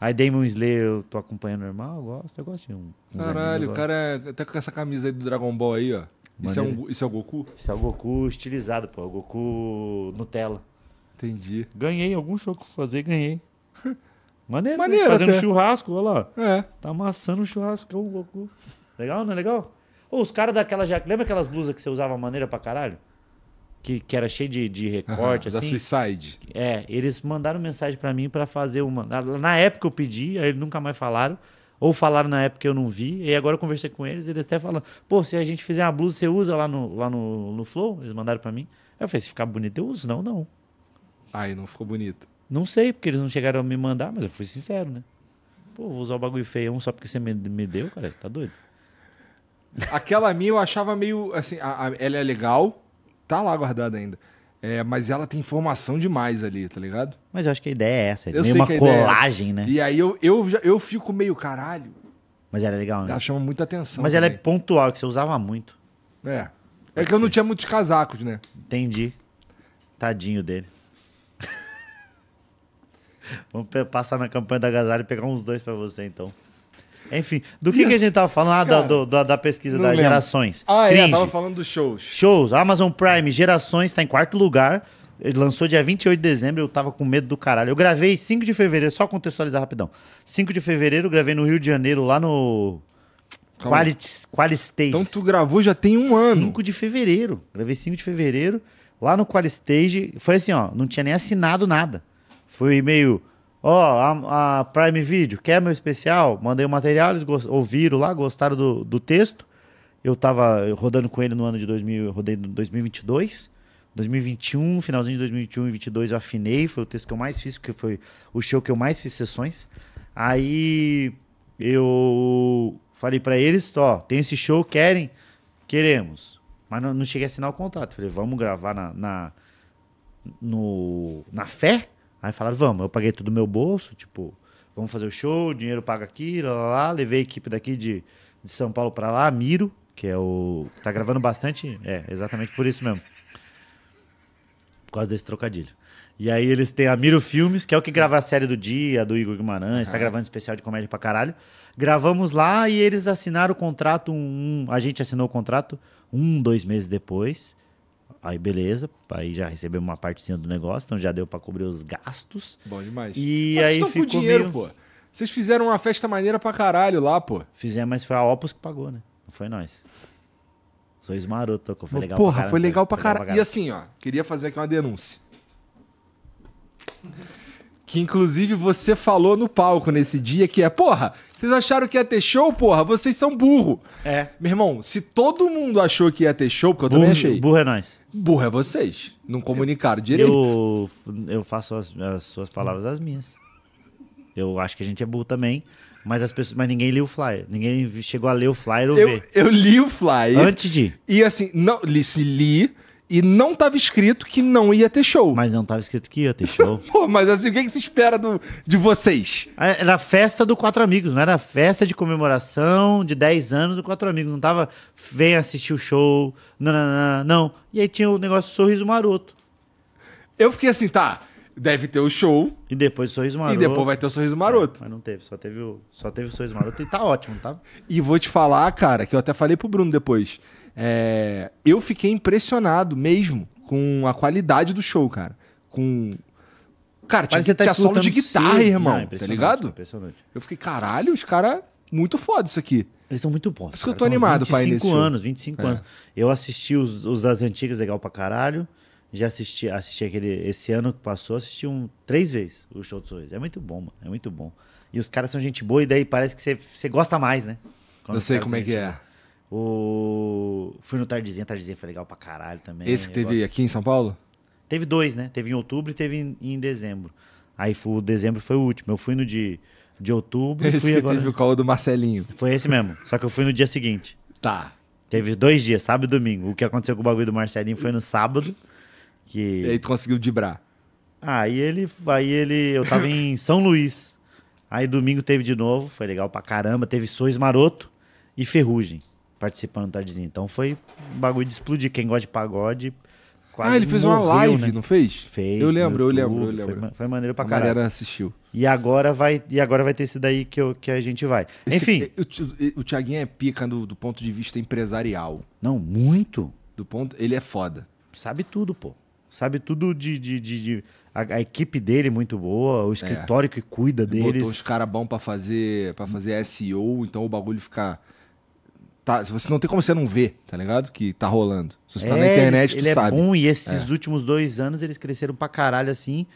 [SPEAKER 2] Aí Demon Slayer eu tô acompanhando normal, eu gosto, eu gosto de um.
[SPEAKER 1] Caralho, o cara é... tá com essa camisa aí do Dragon Ball aí, ó. Isso é, um, isso é o Goku?
[SPEAKER 2] Esse é o Goku estilizado, pô. O Goku Nutella.
[SPEAKER 1] Entendi.
[SPEAKER 2] Ganhei algum show que eu fazer, ganhei. <laughs> Maneiro, né?
[SPEAKER 1] Maneiro
[SPEAKER 2] Fazendo
[SPEAKER 1] até.
[SPEAKER 2] churrasco, olha lá.
[SPEAKER 1] É.
[SPEAKER 2] Tá amassando um churrasco, o Goku. Legal, não é legal? Ô, os caras daquela jaqueta. Lembra aquelas blusas que você usava maneira pra caralho? Que, que era cheio de, de recorte,
[SPEAKER 1] da
[SPEAKER 2] assim.
[SPEAKER 1] Suicide.
[SPEAKER 2] É, eles mandaram mensagem pra mim pra fazer uma. Na, na época eu pedi, aí eles nunca mais falaram. Ou falaram na época que eu não vi. E agora eu conversei com eles, eles até falaram: pô, se a gente fizer uma blusa, você usa lá no, lá no, no Flow? Eles mandaram pra mim. Aí eu falei: se ficar bonito, eu uso. Não, não.
[SPEAKER 1] Aí, não ficou bonito.
[SPEAKER 2] Não sei, porque eles não chegaram a me mandar, mas eu fui sincero, né? Pô, vou usar o bagulho feio só porque você me, me deu, cara. Tá doido?
[SPEAKER 1] Aquela minha eu achava meio, assim, a- a- ela é legal, tá lá guardada ainda. É, mas ela tem informação demais ali, tá ligado?
[SPEAKER 2] Mas eu acho que a ideia é essa. É
[SPEAKER 1] Eu
[SPEAKER 2] meio uma
[SPEAKER 1] é-
[SPEAKER 2] colagem, né?
[SPEAKER 1] E aí eu, eu, já- eu fico meio, caralho,
[SPEAKER 2] Mas ela é legal, né?
[SPEAKER 1] ela chama muita atenção.
[SPEAKER 2] Mas ela é
[SPEAKER 1] também.
[SPEAKER 2] pontual, que você usava muito.
[SPEAKER 1] É. É que eu não tinha muitos casacos, né?
[SPEAKER 2] Entendi. Tadinho dele. <laughs> Vamos passar na campanha da Gazara e pegar uns dois pra você, então. Enfim, do que, que a gente tava falando? Ah, da,
[SPEAKER 1] Cara,
[SPEAKER 2] do- da, da pesquisa
[SPEAKER 1] não
[SPEAKER 2] das
[SPEAKER 1] lembro.
[SPEAKER 2] gerações.
[SPEAKER 1] Ah, é,
[SPEAKER 2] Cringe.
[SPEAKER 1] tava falando dos shows.
[SPEAKER 2] Shows, Amazon Prime, Gerações, está em quarto lugar. Ele lançou dia 28 de dezembro, eu tava com medo do caralho. Eu gravei 5 de fevereiro, só contextualizar rapidão. 5 de fevereiro, gravei no Rio de Janeiro, lá no
[SPEAKER 1] Calma aí.
[SPEAKER 2] Qualis, Qualistage.
[SPEAKER 1] Então tu gravou já tem um ano.
[SPEAKER 2] 5 de fevereiro. Gravei 5 de fevereiro, lá no Qualistage. Foi assim, ó, não tinha nem assinado nada. Foi meio, ó, a, a Prime Video, quer meu especial? Mandei o material, eles ouviram lá, gostaram do, do texto. Eu tava rodando com ele no ano de 2000, eu rodei no 2022. 2021, finalzinho de 2021 e 2022 eu afinei, foi o texto que eu mais fiz, porque foi o show que eu mais fiz sessões. Aí eu falei pra eles, ó, tem esse show, querem? Queremos. Mas não, não cheguei a assinar o contrato. Falei, vamos gravar na, na, no, na fé? Aí falaram, vamos. Eu paguei tudo do meu bolso, tipo, vamos fazer o show, o dinheiro paga aqui, lá, lá, lá. Levei a equipe daqui de, de São Paulo pra lá, Miro, que é o. Tá gravando bastante. É, exatamente por isso mesmo. Por causa desse trocadilho. E aí eles têm a Miro Filmes, que é o que grava a série do dia, do Igor Guimarães, tá gravando especial de comédia pra caralho. Gravamos lá e eles assinaram o contrato, um, a gente assinou o contrato um, dois meses depois. Aí beleza, aí já recebemos uma partezinha do negócio, então já deu pra cobrir os gastos.
[SPEAKER 1] Bom demais.
[SPEAKER 2] E
[SPEAKER 1] Mas
[SPEAKER 2] aí
[SPEAKER 1] vocês
[SPEAKER 2] ficou
[SPEAKER 1] com dinheiro,
[SPEAKER 2] meio-
[SPEAKER 1] pô. Vocês fizeram uma festa maneira pra caralho lá, pô.
[SPEAKER 2] Fizemos, mas foi a Opus que pagou, né? Não foi nós. Sou esmaroto, tocou. Foi legal pra
[SPEAKER 1] Porra,
[SPEAKER 2] caramba,
[SPEAKER 1] foi legal pra caralho. E assim, ó, queria fazer aqui uma denúncia. Que inclusive você falou no palco nesse dia que é, porra, vocês acharam que ia ter show, porra? Vocês são burro.
[SPEAKER 2] É.
[SPEAKER 1] Meu irmão, se todo mundo achou que ia ter show, porque eu também achei.
[SPEAKER 2] Burro, burro é nós.
[SPEAKER 1] Burro é vocês. Não comunicaram direito.
[SPEAKER 2] Eu, eu faço as, as suas palavras as minhas. Eu acho que a gente é burro também, mas as pessoas, mas ninguém liu o flyer. Ninguém chegou a ler o flyer ou
[SPEAKER 1] Eu,
[SPEAKER 2] ver.
[SPEAKER 1] eu li o flyer.
[SPEAKER 2] Antes de.
[SPEAKER 1] E assim, não, li, se li. E não tava escrito que não ia ter show.
[SPEAKER 2] Mas não tava escrito que ia ter show. <laughs>
[SPEAKER 1] Pô, mas assim, o que, que se espera do, de vocês?
[SPEAKER 2] Era festa do Quatro Amigos, não era festa de comemoração de 10 anos do Quatro Amigos. Não tava, vem assistir o show, não, não, não, não. E aí tinha o negócio do Sorriso Maroto.
[SPEAKER 1] Eu fiquei assim, tá, deve ter o show
[SPEAKER 2] E depois o Sorriso Maroto.
[SPEAKER 1] e depois vai ter o sorriso maroto.
[SPEAKER 2] Mas não teve, só teve o, só teve o Sorriso Maroto e tá ótimo, tá?
[SPEAKER 1] E vou te falar, cara, que eu até falei pro Bruno depois. É, eu fiquei impressionado mesmo com a qualidade do show, cara. Com. Cara, tinha,
[SPEAKER 2] você tá
[SPEAKER 1] tinha solo de guitarra,
[SPEAKER 2] cedo.
[SPEAKER 1] irmão.
[SPEAKER 2] Não,
[SPEAKER 1] tá ligado?
[SPEAKER 2] Impressionante.
[SPEAKER 1] Eu fiquei, caralho, os caras. Muito foda isso aqui.
[SPEAKER 2] Eles são muito bons.
[SPEAKER 1] Por isso que eu tô animado pra ir
[SPEAKER 2] 25
[SPEAKER 1] nesse show.
[SPEAKER 2] anos, 25
[SPEAKER 1] É.
[SPEAKER 2] anos. Eu assisti os, os das antigas, legal pra caralho. Já assisti, assisti aquele. Esse ano que passou, assisti um três vezes o show dos Sorrisos. É muito bom, mano. É muito bom. E os caras são gente boa, e daí parece que você, gosta mais, né? Quando
[SPEAKER 1] eu sei como é que
[SPEAKER 2] gente
[SPEAKER 1] é.
[SPEAKER 2] O... Fui no Tardezinha, Tardezinha foi legal pra caralho também.
[SPEAKER 1] Esse que teve
[SPEAKER 2] gosto.
[SPEAKER 1] aqui em São Paulo?
[SPEAKER 2] Teve dois, né? Teve em outubro e teve em, em dezembro. Aí foi, o dezembro foi o último. Eu fui no de, de outubro e
[SPEAKER 1] Esse
[SPEAKER 2] fui
[SPEAKER 1] que
[SPEAKER 2] agora.
[SPEAKER 1] teve o call do Marcelinho.
[SPEAKER 2] Foi esse mesmo. Só que eu fui no dia seguinte.
[SPEAKER 1] Tá.
[SPEAKER 2] Teve dois dias, sábado e domingo. O que aconteceu com o bagulho do Marcelinho foi no sábado. Que.
[SPEAKER 1] E aí tu conseguiu dibrar.
[SPEAKER 2] Aí ele. Aí ele. Eu tava em São Luís. Aí domingo teve de novo, foi legal pra caramba. Teve Sois Maroto e Ferrugem participando do tardezinho. Então foi um bagulho de explodir. Quem gosta de pagode. Quase
[SPEAKER 1] ah, ele fez uma
[SPEAKER 2] morreu,
[SPEAKER 1] live,
[SPEAKER 2] né?
[SPEAKER 1] não fez?
[SPEAKER 2] Fez.
[SPEAKER 1] Eu lembro, eu
[SPEAKER 2] YouTube,
[SPEAKER 1] lembro, eu
[SPEAKER 2] Foi,
[SPEAKER 1] lembro.
[SPEAKER 2] ma- foi maneiro pra
[SPEAKER 1] A
[SPEAKER 2] caralho.
[SPEAKER 1] Mariana assistiu.
[SPEAKER 2] E agora vai, e agora vai ter esse daí que, eu, que a gente vai.
[SPEAKER 1] Esse-
[SPEAKER 2] Enfim.
[SPEAKER 1] o, Ti- o Thiaguinho é pica do, do ponto de vista empresarial.
[SPEAKER 2] Não, muito.
[SPEAKER 1] Do ponto, ele é foda.
[SPEAKER 2] Sabe tudo, pô. Sabe tudo de. de, de, de- a, a equipe dele é muito boa, o escritório que cuida
[SPEAKER 1] Ele botou os caras bons pra fazer, pra fazer SEO, então o bagulho fica. Tá, você não tem como você não ver, tá ligado? Que tá rolando. Se você tá na
[SPEAKER 2] É,
[SPEAKER 1] internet,
[SPEAKER 2] ele
[SPEAKER 1] tu
[SPEAKER 2] é
[SPEAKER 1] sabe.
[SPEAKER 2] bom e esses últimos dois anos eles cresceram pra caralho assim.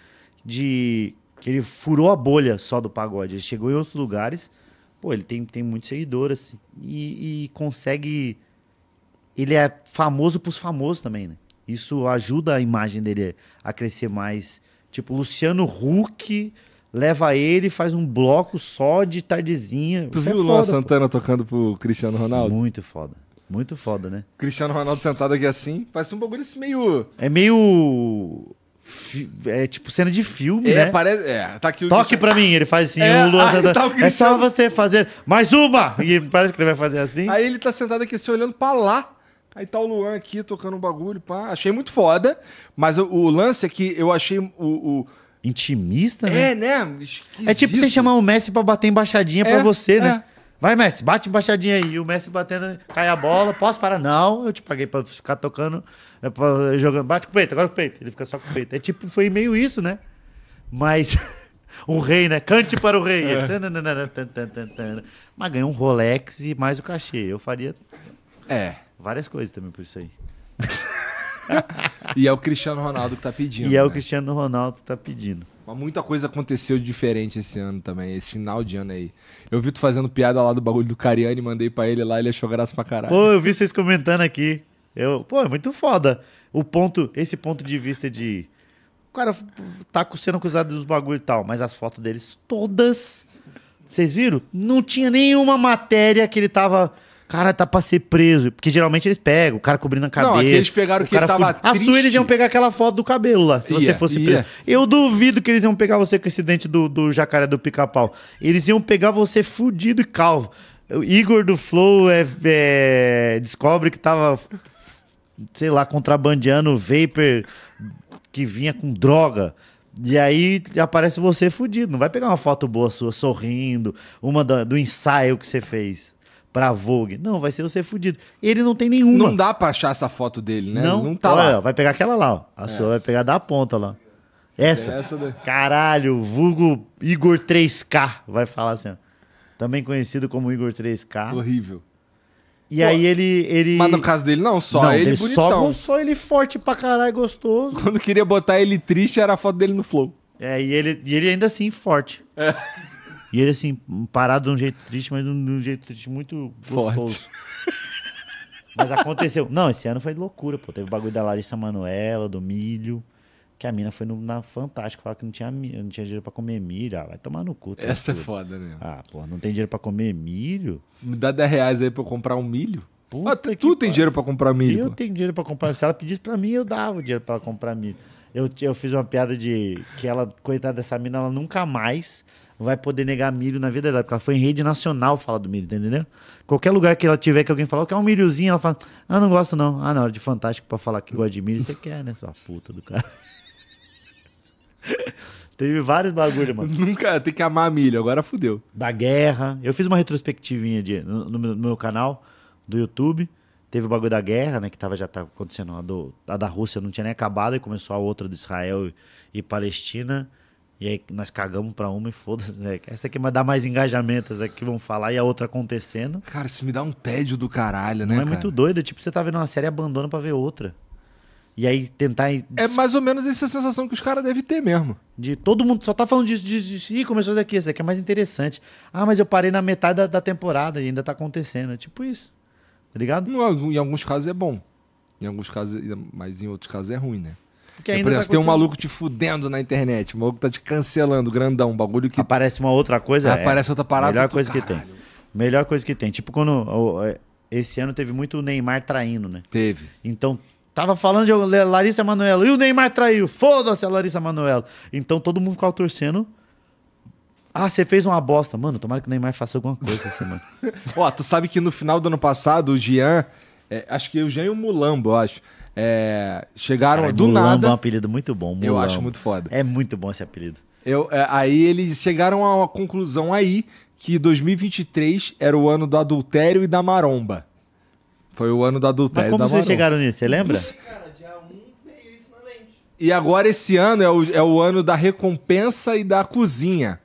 [SPEAKER 2] De. Que ele furou a bolha só do pagode. Ele chegou em outros lugares. Pô, ele tem, tem muitos seguidores assim, e, e consegue. Ele é famoso pros famosos também, né? Isso ajuda a imagem dele a crescer mais. Tipo, Luciano Huck leva ele e faz um bloco só de tardezinha.
[SPEAKER 1] Tu
[SPEAKER 2] Isso é
[SPEAKER 1] viu o Luan
[SPEAKER 2] foda, pô.
[SPEAKER 1] Santana tocando pro Cristiano Ronaldo?
[SPEAKER 2] Muito foda. Muito foda, né?
[SPEAKER 1] Cristiano Ronaldo sentado aqui assim, parece um bagulho assim meio.
[SPEAKER 2] É meio. É tipo cena de filme,
[SPEAKER 1] É,
[SPEAKER 2] né?
[SPEAKER 1] parece. É, tá aqui o
[SPEAKER 2] Toque
[SPEAKER 1] Cristiano-
[SPEAKER 2] pra mim, ele faz assim,
[SPEAKER 1] É,
[SPEAKER 2] o Luan Santana,
[SPEAKER 1] tá o
[SPEAKER 2] É só
[SPEAKER 1] Cristiano-
[SPEAKER 2] você fazer mais uma! E parece que ele vai fazer assim.
[SPEAKER 1] Aí ele tá sentado aqui assim, olhando pra lá. Aí tá o Luan aqui tocando um bagulho, pá. Achei muito foda. Mas o, o lance é que eu achei o. o-
[SPEAKER 2] Intimista, né?
[SPEAKER 1] É, né?
[SPEAKER 2] É tipo você chamar o Messi pra bater embaixadinha pra
[SPEAKER 1] É,
[SPEAKER 2] você, né?
[SPEAKER 1] é.
[SPEAKER 2] Vai, Messi, bate embaixadinha aí. E o Messi batendo, cai a bola, posso parar? Não, eu te paguei pra ficar tocando, é, pra- jogando. Bate com o peito, agora com o peito. Ele fica só com o peito. É tipo, foi meio isso, né? Mas. <laughs> O rei, né? Cante para o rei.
[SPEAKER 1] É. <laughs>
[SPEAKER 2] Mas ganhou um Rolex e mais o cachê. Eu faria
[SPEAKER 1] É.
[SPEAKER 2] várias coisas também por isso aí. <laughs> <laughs>
[SPEAKER 1] E é o Cristiano Ronaldo que tá pedindo.
[SPEAKER 2] E é o
[SPEAKER 1] né?
[SPEAKER 2] Cristiano Ronaldo que tá pedindo.
[SPEAKER 1] Mas muita coisa aconteceu de diferente esse ano também, esse final de ano aí. Eu vi tu fazendo piada lá do bagulho do Cariani, mandei pra ele lá, ele achou graça pra caralho.
[SPEAKER 2] Pô, eu vi vocês comentando aqui. Eu, pô, é muito foda. O ponto, esse ponto de vista de. O cara tá sendo acusado dos bagulho e tal, mas as fotos deles todas. Vocês viram? Não tinha nenhuma matéria que ele tava. Cara, tá pra ser preso. Porque geralmente eles pegam, o cara cobrindo a cabeça.
[SPEAKER 1] aqui eles pegaram
[SPEAKER 2] o
[SPEAKER 1] que
[SPEAKER 2] cara
[SPEAKER 1] tava.
[SPEAKER 2] A sua eles iam pegar aquela foto do cabelo lá, se você fosse preso. Eu duvido que eles iam pegar você com esse dente do, do jacaré do pica-pau. Eles iam pegar você fudido e calvo. O Igor do Flow é, é, descobre que tava, sei lá, contrabandeando vapor que vinha com droga. E aí aparece você fudido. Não vai pegar uma foto boa sua sorrindo, uma da- do ensaio que você fez pra Vogue. Não, vai ser você fudido. Ele não tem nenhuma.
[SPEAKER 1] Não dá pra achar essa foto dele, né?
[SPEAKER 2] Não,
[SPEAKER 1] Não, tá
[SPEAKER 2] olha,
[SPEAKER 1] lá. É.
[SPEAKER 2] Vai pegar aquela lá, ó. A sua vai pegar da ponta lá. Essa.
[SPEAKER 1] Essa daí.
[SPEAKER 2] Caralho, vulgo Igor 3K, vai falar assim, ó. Também conhecido como Igor 3K.
[SPEAKER 1] Horrível.
[SPEAKER 2] E aí ele. ele...
[SPEAKER 1] Mas no caso dele, não, só
[SPEAKER 2] não,
[SPEAKER 1] ele
[SPEAKER 2] ele só,
[SPEAKER 1] bonitão.
[SPEAKER 2] só ele forte pra caralho, gostoso.
[SPEAKER 1] Quando queria botar ele triste, era a foto dele no Flow.
[SPEAKER 2] É, e ele, e ele ainda assim forte.
[SPEAKER 1] É.
[SPEAKER 2] E ele assim, parado de um jeito triste, mas de um, jeito triste muito
[SPEAKER 1] Forte.
[SPEAKER 2] gostoso. Mas aconteceu. Não, esse ano foi loucura, pô. Teve o bagulho da Larissa Manoela, do milho. Que a mina foi no, na Fantástica falar que não tinha, não tinha dinheiro pra comer milho. Ah, vai tomar no cu. tá
[SPEAKER 1] Essa é
[SPEAKER 2] tudo.
[SPEAKER 1] foda mesmo.
[SPEAKER 2] Ah, pô, não tem dinheiro pra comer milho?
[SPEAKER 1] Me dá 10 reais aí pra eu comprar um milho?
[SPEAKER 2] Puta
[SPEAKER 1] Ah,
[SPEAKER 2] que
[SPEAKER 1] tu tem dinheiro pra comprar milho.
[SPEAKER 2] Eu
[SPEAKER 1] pô.
[SPEAKER 2] tenho dinheiro pra comprar. Se ela pedisse pra mim, eu dava o dinheiro pra ela comprar milho. Eu, eu fiz uma piada de que ela, coitada dessa mina, ela nunca mais vai poder negar milho na vida dela, porque ela foi em rede nacional falar do milho, tá entendeu? Qualquer lugar que ela tiver que alguém falar, quer um milhozinho, ela fala, ah, não gosto não. Ah, na hora de fantástico pra falar que gosta de milho, você <laughs> quer, né, sua puta do cara. <laughs> Teve vários bagulho, mano.
[SPEAKER 1] Nunca tem que amar milho, agora fudeu.
[SPEAKER 2] da guerra. Eu fiz uma retrospectivinha de, no, no meu, no meu canal do YouTube. Teve o bagulho da guerra, né? Que tava, já tava acontecendo. A, do, a da Rússia não tinha nem acabado e começou a outra do Israel e, e Palestina. E aí nós cagamos pra uma e foda-se. Né? Essa aqui vai dar mais engajamento, essa aqui vão falar, e a outra acontecendo.
[SPEAKER 1] Cara, isso me dá um tédio do caralho, né,
[SPEAKER 2] Não é
[SPEAKER 1] cara?
[SPEAKER 2] muito doido. Tipo, você tá vendo uma série e abandona pra ver outra. E aí tentar.
[SPEAKER 1] É mais ou menos essa sensação que os caras devem ter mesmo.
[SPEAKER 2] De todo mundo só tá falando disso, disso, disso. Ih, começou daqui, esse aqui é mais interessante. Ah, mas eu parei na metade da, da temporada e ainda tá acontecendo. É tipo isso. Tá ligado?
[SPEAKER 1] Em alguns casos é bom. Em alguns casos, mas em outros casos é ruim, né?
[SPEAKER 2] Porque
[SPEAKER 1] É,
[SPEAKER 2] ainda
[SPEAKER 1] por exemplo,
[SPEAKER 2] tá
[SPEAKER 1] tem um maluco te fudendo na internet, o maluco tá te cancelando, grandão, um bagulho que
[SPEAKER 2] Aparece uma outra coisa.
[SPEAKER 1] Ah, aparece outra parada,
[SPEAKER 2] Melhor
[SPEAKER 1] tu,
[SPEAKER 2] coisa que
[SPEAKER 1] caralho.
[SPEAKER 2] tem. Melhor coisa que tem. Tipo quando. é, Esse ano teve muito o Neymar traindo, né?
[SPEAKER 1] teve.
[SPEAKER 2] Então, tava falando de Larissa Manoela. E o Neymar traiu. Foda-se a Larissa Manoela. Então todo mundo ficava torcendo. Ah, você fez uma bosta. Mano, tomara que o Neymar faça alguma coisa essa semana. <laughs>
[SPEAKER 1] Ó, tu sabe que no final do ano passado, o Jean, é, acho que o Jean e o Mulambo, eu acho, é, chegaram
[SPEAKER 2] Cara,
[SPEAKER 1] do
[SPEAKER 2] Mulambo
[SPEAKER 1] nada.
[SPEAKER 2] é um apelido muito bom.
[SPEAKER 1] Eu acho muito foda.
[SPEAKER 2] É muito bom esse apelido.
[SPEAKER 1] Eu, é, aí eles chegaram a uma conclusão aí que 2023 era o ano do adultério e da maromba. Foi o ano do
[SPEAKER 2] Mas
[SPEAKER 1] adultério
[SPEAKER 2] como
[SPEAKER 1] e da
[SPEAKER 2] vocês
[SPEAKER 1] maromba.
[SPEAKER 2] chegaram nisso? Você lembra?
[SPEAKER 3] Cara, dia 1 veio isso na mente.
[SPEAKER 1] E agora esse ano é o, é o ano da recompensa e da cozinha.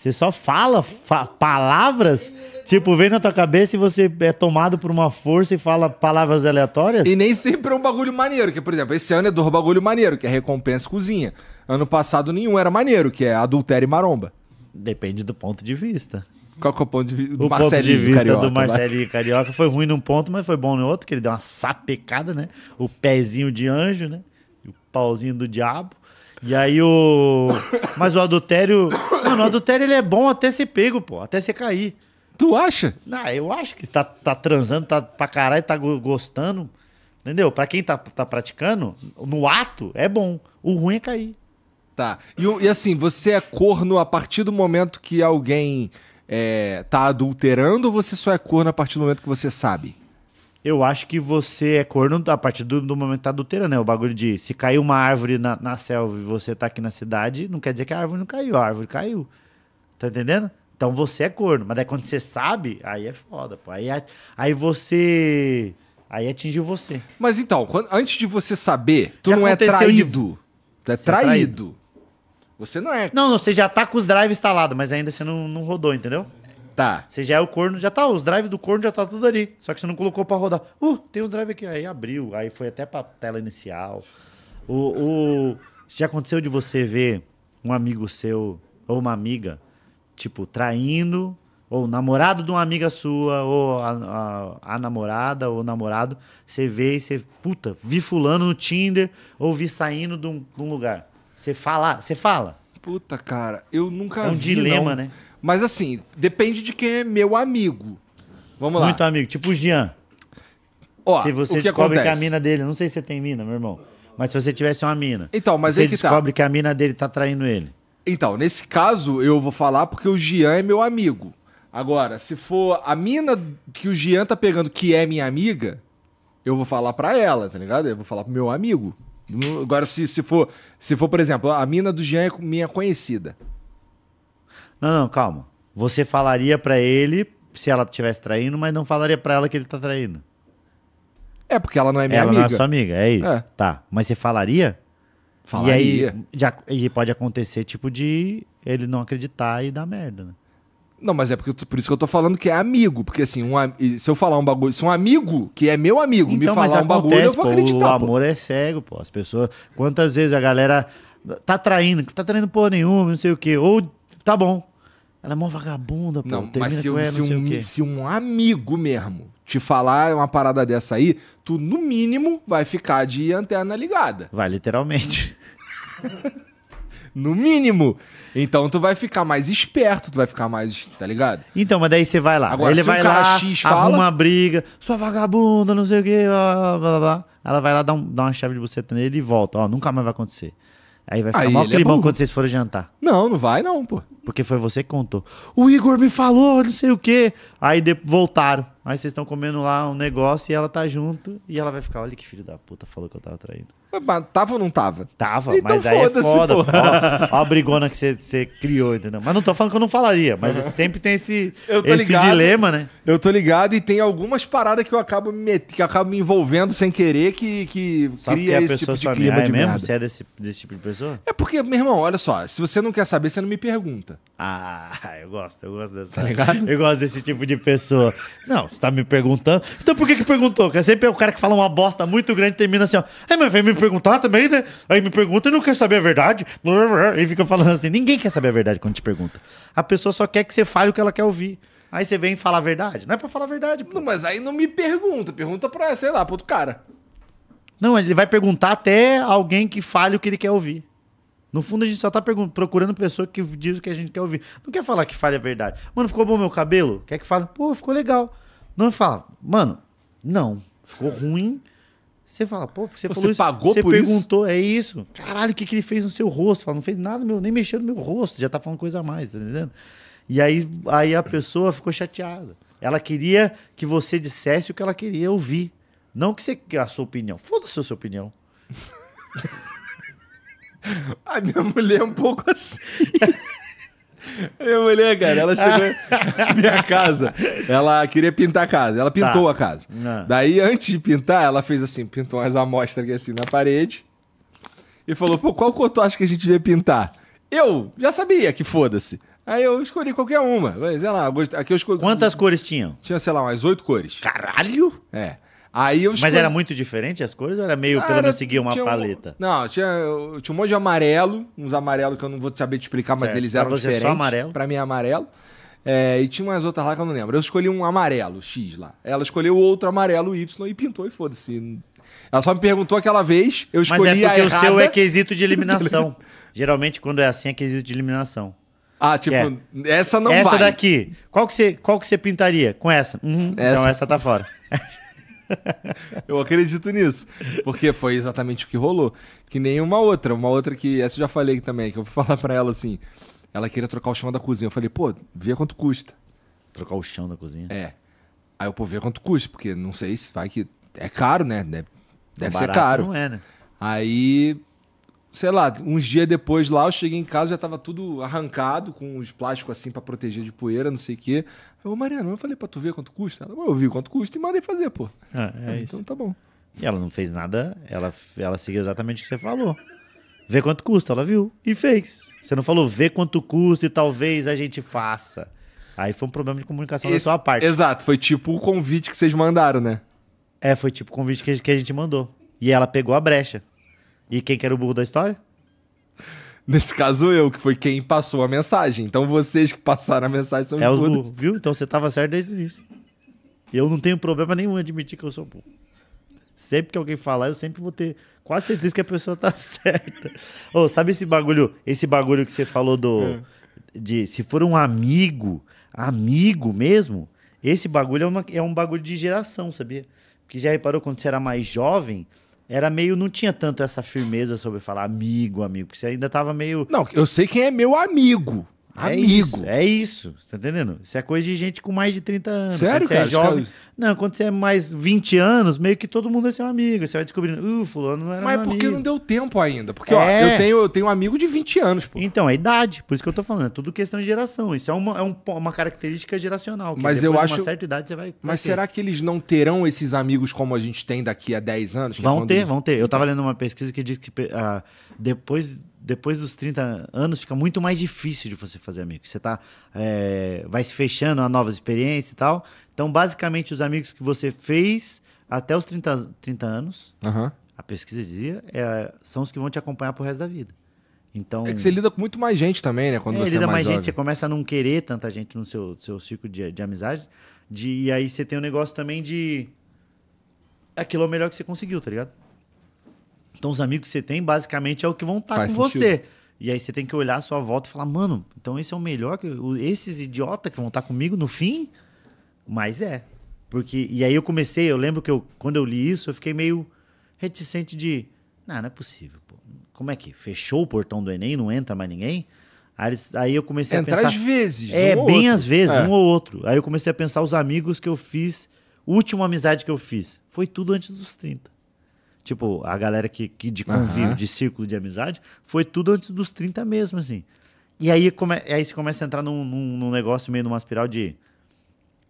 [SPEAKER 2] Você só fala fa- palavras, tipo, vem na tua cabeça e você é tomado por uma força e fala palavras aleatórias?
[SPEAKER 1] E nem sempre é um bagulho maneiro, que, por exemplo, esse ano é do bagulho maneiro, que é recompensa cozinha. Ano passado nenhum era maneiro, que é adultério e maromba.
[SPEAKER 2] Depende do ponto de vista.
[SPEAKER 1] Qual que é o ponto de vista do
[SPEAKER 2] o ponto de
[SPEAKER 1] Marcelinho
[SPEAKER 2] vista
[SPEAKER 1] Carioca,
[SPEAKER 2] do
[SPEAKER 1] vai?
[SPEAKER 2] Marcelinho Carioca foi ruim num ponto, mas foi bom no outro, que ele deu uma sapecada, né? O pezinho de anjo, né? E o pauzinho do diabo. E aí o. Mas o adultério. Mano, o adultério ele é bom até ser pego, pô. Até você cair.
[SPEAKER 1] Tu acha?
[SPEAKER 2] Não, eu acho que tá, tá transando, tá pra caralho, tá go- gostando. Entendeu? Pra quem tá, tá praticando, no ato é bom. O ruim é cair.
[SPEAKER 1] Tá. E, e assim, você é corno a partir do momento que alguém é, tá adulterando ou você só é corno a partir do momento que você sabe?
[SPEAKER 2] Eu acho que você é corno a partir do, do momento que tá adulterando, né? O bagulho de se caiu uma árvore na, na selva e você tá aqui na cidade, não quer dizer que a árvore não caiu, a árvore caiu. Tá entendendo? Então você é corno. Mas daí quando você sabe, aí é foda, pô. Aí, é- aí você. Aí atingiu você.
[SPEAKER 1] Mas então, quando- antes de você saber, tu
[SPEAKER 2] Já
[SPEAKER 1] não é traído. Tu é
[SPEAKER 2] é
[SPEAKER 1] traído.
[SPEAKER 2] traído.
[SPEAKER 1] Você não é.
[SPEAKER 2] Não, não, você já tá com os drives instalados, mas ainda você não, não rodou, entendeu?
[SPEAKER 1] Tá.
[SPEAKER 2] Você já é o corno, já tá, os drives do corno já tá tudo ali. Só que você não colocou pra rodar. Uh, tem um drive aqui. Aí abriu, aí foi até pra tela inicial. O, o... Já aconteceu de você ver um amigo seu ou uma amiga, tipo, traindo, ou namorado de uma amiga sua, ou a, a, a namorada ou namorado, você vê e você, puta, vi fulano no Tinder, ou vi saindo de um, de um lugar. Você fala, você fala.
[SPEAKER 1] Puta, cara, eu nunca
[SPEAKER 2] É um
[SPEAKER 1] vi,
[SPEAKER 2] dilema,
[SPEAKER 1] não.
[SPEAKER 2] né?
[SPEAKER 1] Mas assim, depende de quem é meu amigo. Vamos lá.
[SPEAKER 2] Muito amigo, tipo o Jean.
[SPEAKER 1] Ó,
[SPEAKER 2] se você
[SPEAKER 1] o que
[SPEAKER 2] descobre que a
[SPEAKER 1] acontece?
[SPEAKER 2] mina dele, não sei se você tem mina, meu irmão, mas se você tivesse uma mina,
[SPEAKER 1] Então, mas
[SPEAKER 2] você
[SPEAKER 1] aí que tá.
[SPEAKER 2] descobre que a mina dele tá traindo ele.
[SPEAKER 1] Então, nesse caso, eu vou falar porque o Gian é meu amigo. Agora, se for a mina que o Gian tá pegando que é minha amiga, eu vou falar pra ela, tá ligado? Eu vou falar pro meu amigo. Agora, se, se for, se for, por exemplo, a mina do Gian é minha conhecida.
[SPEAKER 2] Não, não, calma. Você falaria pra ele se ela estivesse traindo, mas não falaria pra ela que ele tá traindo.
[SPEAKER 1] É, porque ela não é minha
[SPEAKER 2] ela
[SPEAKER 1] amiga.
[SPEAKER 2] não é sua amiga, é isso.
[SPEAKER 1] É.
[SPEAKER 2] Tá, mas você falaria?
[SPEAKER 1] Falaria.
[SPEAKER 2] E aí já, e pode acontecer tipo de ele não acreditar e dar merda, né?
[SPEAKER 1] Não, mas é porque, por isso que eu tô falando que é amigo. Porque assim, um se eu falar um bagulho, se um amigo, que é meu amigo, me falar um bagulho, eu vou
[SPEAKER 2] pô,
[SPEAKER 1] acreditar.
[SPEAKER 2] O
[SPEAKER 1] pô.
[SPEAKER 2] amor é cego, pô. As pessoas. Quantas vezes a galera tá traindo, tá traindo porra nenhuma, não sei o quê. Ou tá bom. Ela é mó vagabunda, pô.
[SPEAKER 1] Não, mas se, um-
[SPEAKER 2] ela,
[SPEAKER 1] se um, se um amigo mesmo te falar uma parada dessa aí, tu no mínimo vai ficar de antena ligada.
[SPEAKER 2] Vai, literalmente. <laughs>
[SPEAKER 1] No mínimo. Então tu vai ficar mais esperto, tu vai ficar mais. Tá ligado?
[SPEAKER 2] Então, mas daí você vai lá.
[SPEAKER 1] Agora,
[SPEAKER 2] ele vai
[SPEAKER 1] cara
[SPEAKER 2] lá,
[SPEAKER 1] X
[SPEAKER 2] arruma
[SPEAKER 1] fala-
[SPEAKER 2] uma briga, sua vagabunda, não sei o quê, blá, blá, blá, blá. Ela vai lá dar, um- uma chave de buceta nele e volta. Ó, nunca mais vai acontecer. Aí vai ficar
[SPEAKER 1] Aí
[SPEAKER 2] mal
[SPEAKER 1] ele é
[SPEAKER 2] climão
[SPEAKER 1] burro.
[SPEAKER 2] quando vocês forem jantar.
[SPEAKER 1] Não, não vai, não, pô.
[SPEAKER 2] Porque foi você que contou. O Igor me falou, não sei o quê. Aí de- voltaram. Aí vocês estão comendo lá um negócio e ela tá junto. E ela vai ficar, olha que filho da puta falou que eu tava traindo.
[SPEAKER 1] Mas Tava ou não tava?
[SPEAKER 2] Tava,
[SPEAKER 1] Então
[SPEAKER 2] mas aí é foda. Ó,
[SPEAKER 1] porra.
[SPEAKER 2] ó a brigona que você- criou, entendeu? Mas não tô falando que eu não falaria, mas sempre tem esse, esse
[SPEAKER 1] ligado.
[SPEAKER 2] dilema, né?
[SPEAKER 1] Eu tô ligado e tem algumas paradas que eu acabo me que eu acabo me envolvendo sem querer que, que
[SPEAKER 2] Só
[SPEAKER 1] cria
[SPEAKER 2] a
[SPEAKER 1] esse
[SPEAKER 2] pessoa
[SPEAKER 1] tipo de clima.
[SPEAKER 2] Ah, é
[SPEAKER 1] de
[SPEAKER 2] mesmo?
[SPEAKER 1] merda.
[SPEAKER 2] Você é desse, desse tipo de pessoa?
[SPEAKER 1] É porque, meu irmão, olha só, se você não quer saber, você não me pergunta.
[SPEAKER 2] Ah, eu gosto, eu gosto dessa.
[SPEAKER 1] Tá ligado?
[SPEAKER 2] Eu gosto desse tipo de pessoa. Não, você tá me perguntando. Então por que que perguntou? Porque sempre é o cara que fala uma bosta muito grande e termina assim, ó. É, mas vem me perguntar também, né? Aí me pergunta e não quer saber a verdade. E fica falando assim. Ninguém quer saber a verdade quando te pergunta. A pessoa só quer que você fale o que ela quer ouvir. Aí você vem falar a verdade. Não é pra falar a verdade, pô.
[SPEAKER 1] Não, mas aí não me pergunta, pergunta pra, sei lá, pro outro cara.
[SPEAKER 2] Não, ele vai perguntar até alguém que fale o que ele quer ouvir. No fundo, a gente só tá procurando pessoa que diz o que a gente quer ouvir. Não quer falar que fale a verdade. Mano, ficou bom meu cabelo? Quer que fale? Pô, ficou legal. Não fala, mano, não, ficou ruim. Você fala, pô, porque você,
[SPEAKER 1] Você
[SPEAKER 2] falou isso.
[SPEAKER 1] pagou
[SPEAKER 2] você
[SPEAKER 1] por isso?
[SPEAKER 2] perguntou, é isso. Caralho, o que, que ele fez no seu rosto? Fala, não fez nada, meu, nem mexeu no meu rosto. Já tá falando coisa a mais, tá entendendo? E aí, aí a pessoa ficou chateada. Ela queria que você dissesse o que ela queria ouvir. Não que você a sua opinião. Foda-se a sua opinião. <laughs>
[SPEAKER 1] A minha mulher é um pouco assim. <laughs> Minha mulher, cara, ela chegou na minha casa, ela queria pintar a casa, ela pintou
[SPEAKER 2] Tá.
[SPEAKER 1] a casa.
[SPEAKER 2] Ah.
[SPEAKER 1] Daí, antes de pintar, ela fez assim, pintou umas amostras aqui assim na parede e falou, pô, qual cor tu acha que a gente devia pintar? Eu já sabia que foda-se. Aí eu escolhi qualquer uma, mas, sei lá, aqui eu escolhi...
[SPEAKER 2] Quantas cores tinham?
[SPEAKER 1] Tinha, sei lá, umas oito cores.
[SPEAKER 2] Caralho!
[SPEAKER 1] É. Aí eu
[SPEAKER 2] Mas era muito diferente as cores ou era meio, pelo
[SPEAKER 1] Era-
[SPEAKER 2] menos, seguir uma
[SPEAKER 1] tinha um-
[SPEAKER 2] paleta?
[SPEAKER 1] Não, tinha, eu- tinha um monte de amarelo, uns amarelos que eu não vou saber te explicar, mas
[SPEAKER 2] Certo.
[SPEAKER 1] eles
[SPEAKER 2] Pra
[SPEAKER 1] eram
[SPEAKER 2] você é só
[SPEAKER 1] diferentes.
[SPEAKER 2] amarelo?
[SPEAKER 1] Pra mim é amarelo. É, e tinha umas outras lá que eu não lembro. Eu escolhi um amarelo, X lá. Ela escolheu outro amarelo, Y, e pintou e foda-se. Ela só me perguntou aquela vez, eu
[SPEAKER 2] Mas
[SPEAKER 1] escolhi
[SPEAKER 2] é
[SPEAKER 1] a
[SPEAKER 2] porque o seu é quesito de <laughs> eliminação. Geralmente, quando é assim, é quesito de eliminação.
[SPEAKER 1] Ah, tipo,
[SPEAKER 2] É.
[SPEAKER 1] essa não
[SPEAKER 2] essa
[SPEAKER 1] vai.
[SPEAKER 2] daqui, qual que, você, qual que você pintaria? Com essa? Uhum, Então
[SPEAKER 1] Essa.
[SPEAKER 2] essa tá fora. <laughs> <laughs>
[SPEAKER 1] Eu acredito nisso. Porque foi exatamente o que rolou. Que nem uma outra. Uma outra que. Essa eu já falei também, que eu vou falar pra ela assim. Ela queria trocar o chão da cozinha. Eu falei, pô, vê quanto custa.
[SPEAKER 2] Trocar o chão da cozinha.
[SPEAKER 1] É. Aí eu, pô, vê quanto custa, porque não sei se vai que. É caro, né? Deve, deve ser caro.
[SPEAKER 2] Não é, né?
[SPEAKER 1] Aí, sei lá, uns dias depois lá, eu cheguei em casa, já tava tudo arrancado, com os plásticos assim pra proteger de poeira, não sei o quê. Eu, Mariana, eu falei pra tu ver quanto custa. Ela, eu vi quanto custa e mandei fazer, pô.
[SPEAKER 2] Ah, é
[SPEAKER 1] então
[SPEAKER 2] isso.
[SPEAKER 1] tá bom.
[SPEAKER 2] E ela não fez nada, ela, ela seguiu exatamente o que você falou. Vê quanto custa, ela viu e fez. Você não falou, vê quanto custa e talvez a gente faça. Aí foi um problema de comunicação
[SPEAKER 1] Esse-
[SPEAKER 2] da sua parte.
[SPEAKER 1] Exato, foi tipo o convite que vocês mandaram, né?
[SPEAKER 2] É, foi tipo o convite que a gente mandou. E ela pegou a brecha. E quem que era o burro da história?
[SPEAKER 1] Nesse caso, eu, que foi quem passou a mensagem. Então vocês que passaram a mensagem são
[SPEAKER 2] É os
[SPEAKER 1] burros.
[SPEAKER 2] burros, viu? Então você tava certo desde o início. Eu não tenho problema nenhum em admitir que eu sou burro. Sempre que alguém falar, eu sempre vou ter quase certeza que a pessoa tá <laughs> certa. Ô, sabe esse bagulho, esse bagulho que você falou do de se for um amigo, amigo mesmo, esse bagulho é, uma- é um bagulho de geração, sabia? Porque já reparou quando você era mais jovem, era meio não tinha tanto essa firmeza sobre falar amigo, amigo, porque você ainda tava meio
[SPEAKER 1] Não, eu sei quem é meu amigo.
[SPEAKER 2] É
[SPEAKER 1] amigo.
[SPEAKER 2] isso, é isso, tá entendendo? Isso é coisa de gente com mais de 30 anos.
[SPEAKER 1] Sério,
[SPEAKER 2] quando você
[SPEAKER 1] cara?
[SPEAKER 2] é jovem.
[SPEAKER 1] caras-
[SPEAKER 2] Não, quando você é mais 20 anos, meio que todo mundo é seu amigo. Você vai descobrindo, uh, fulano não era
[SPEAKER 1] Mas porque
[SPEAKER 2] amigo.
[SPEAKER 1] não deu tempo ainda. Porque, ó,
[SPEAKER 2] É.
[SPEAKER 1] eu tenho, eu tenho um amigo de 20 anos, pô.
[SPEAKER 2] Então, é idade, por isso que eu tô falando, é tudo questão de geração. Isso é uma, é um- uma característica geracional.
[SPEAKER 1] Mas eu acho-
[SPEAKER 2] uma certa idade você vai. vai
[SPEAKER 1] Mas
[SPEAKER 2] ter.
[SPEAKER 1] será que eles não terão esses amigos como a gente tem daqui a 10 anos? É
[SPEAKER 2] Vão ter, vão ter. Eu tava lendo uma pesquisa que diz que ah, depois, depois dos 30 anos fica muito mais difícil de você fazer amigos. Você tá, é, vai se fechando a novas experiências e tal. Então, basicamente, os amigos que você fez até os 30, 30 anos,
[SPEAKER 1] Aham.
[SPEAKER 2] a pesquisa dizia, é, são os que vão te acompanhar pro resto da vida. Então,
[SPEAKER 1] É que você lida com muito mais gente também, né? Quando
[SPEAKER 2] é,
[SPEAKER 1] você
[SPEAKER 2] lida
[SPEAKER 1] é mais,
[SPEAKER 2] mais gente,
[SPEAKER 1] jovem.
[SPEAKER 2] você começa a não querer tanta gente no seu, seu círculo de, de amizade. De, e aí você tem um negócio também de. Aquilo é o melhor que você conseguiu, tá ligado? Então os amigos que você tem, basicamente, é o que vão estar com
[SPEAKER 1] Faz
[SPEAKER 2] você. E aí você tem que olhar a sua volta e falar, mano, então esse é o melhor, que o- esses idiotas que vão estar comigo no fim? Mas é. Porque, e aí eu comecei, eu lembro que eu, quando eu li isso, eu fiquei meio reticente de, não, não é possível, pô. Como é que? Fechou o portão do Enem, não entra mais ninguém? Aí, aí eu comecei
[SPEAKER 1] Entra
[SPEAKER 2] a pensar...
[SPEAKER 1] às vezes.
[SPEAKER 2] É,
[SPEAKER 1] um
[SPEAKER 2] bem às vezes,
[SPEAKER 1] É.
[SPEAKER 2] um ou outro. Aí eu comecei a pensar os amigos que eu fiz, última amizade que eu fiz, foi tudo antes dos 30. Tipo, a galera que, que de convívio, de círculo de amizade, foi tudo antes dos 30 mesmo, assim. E aí, come, aí você começa a entrar num, num, num negócio meio numa espiral de.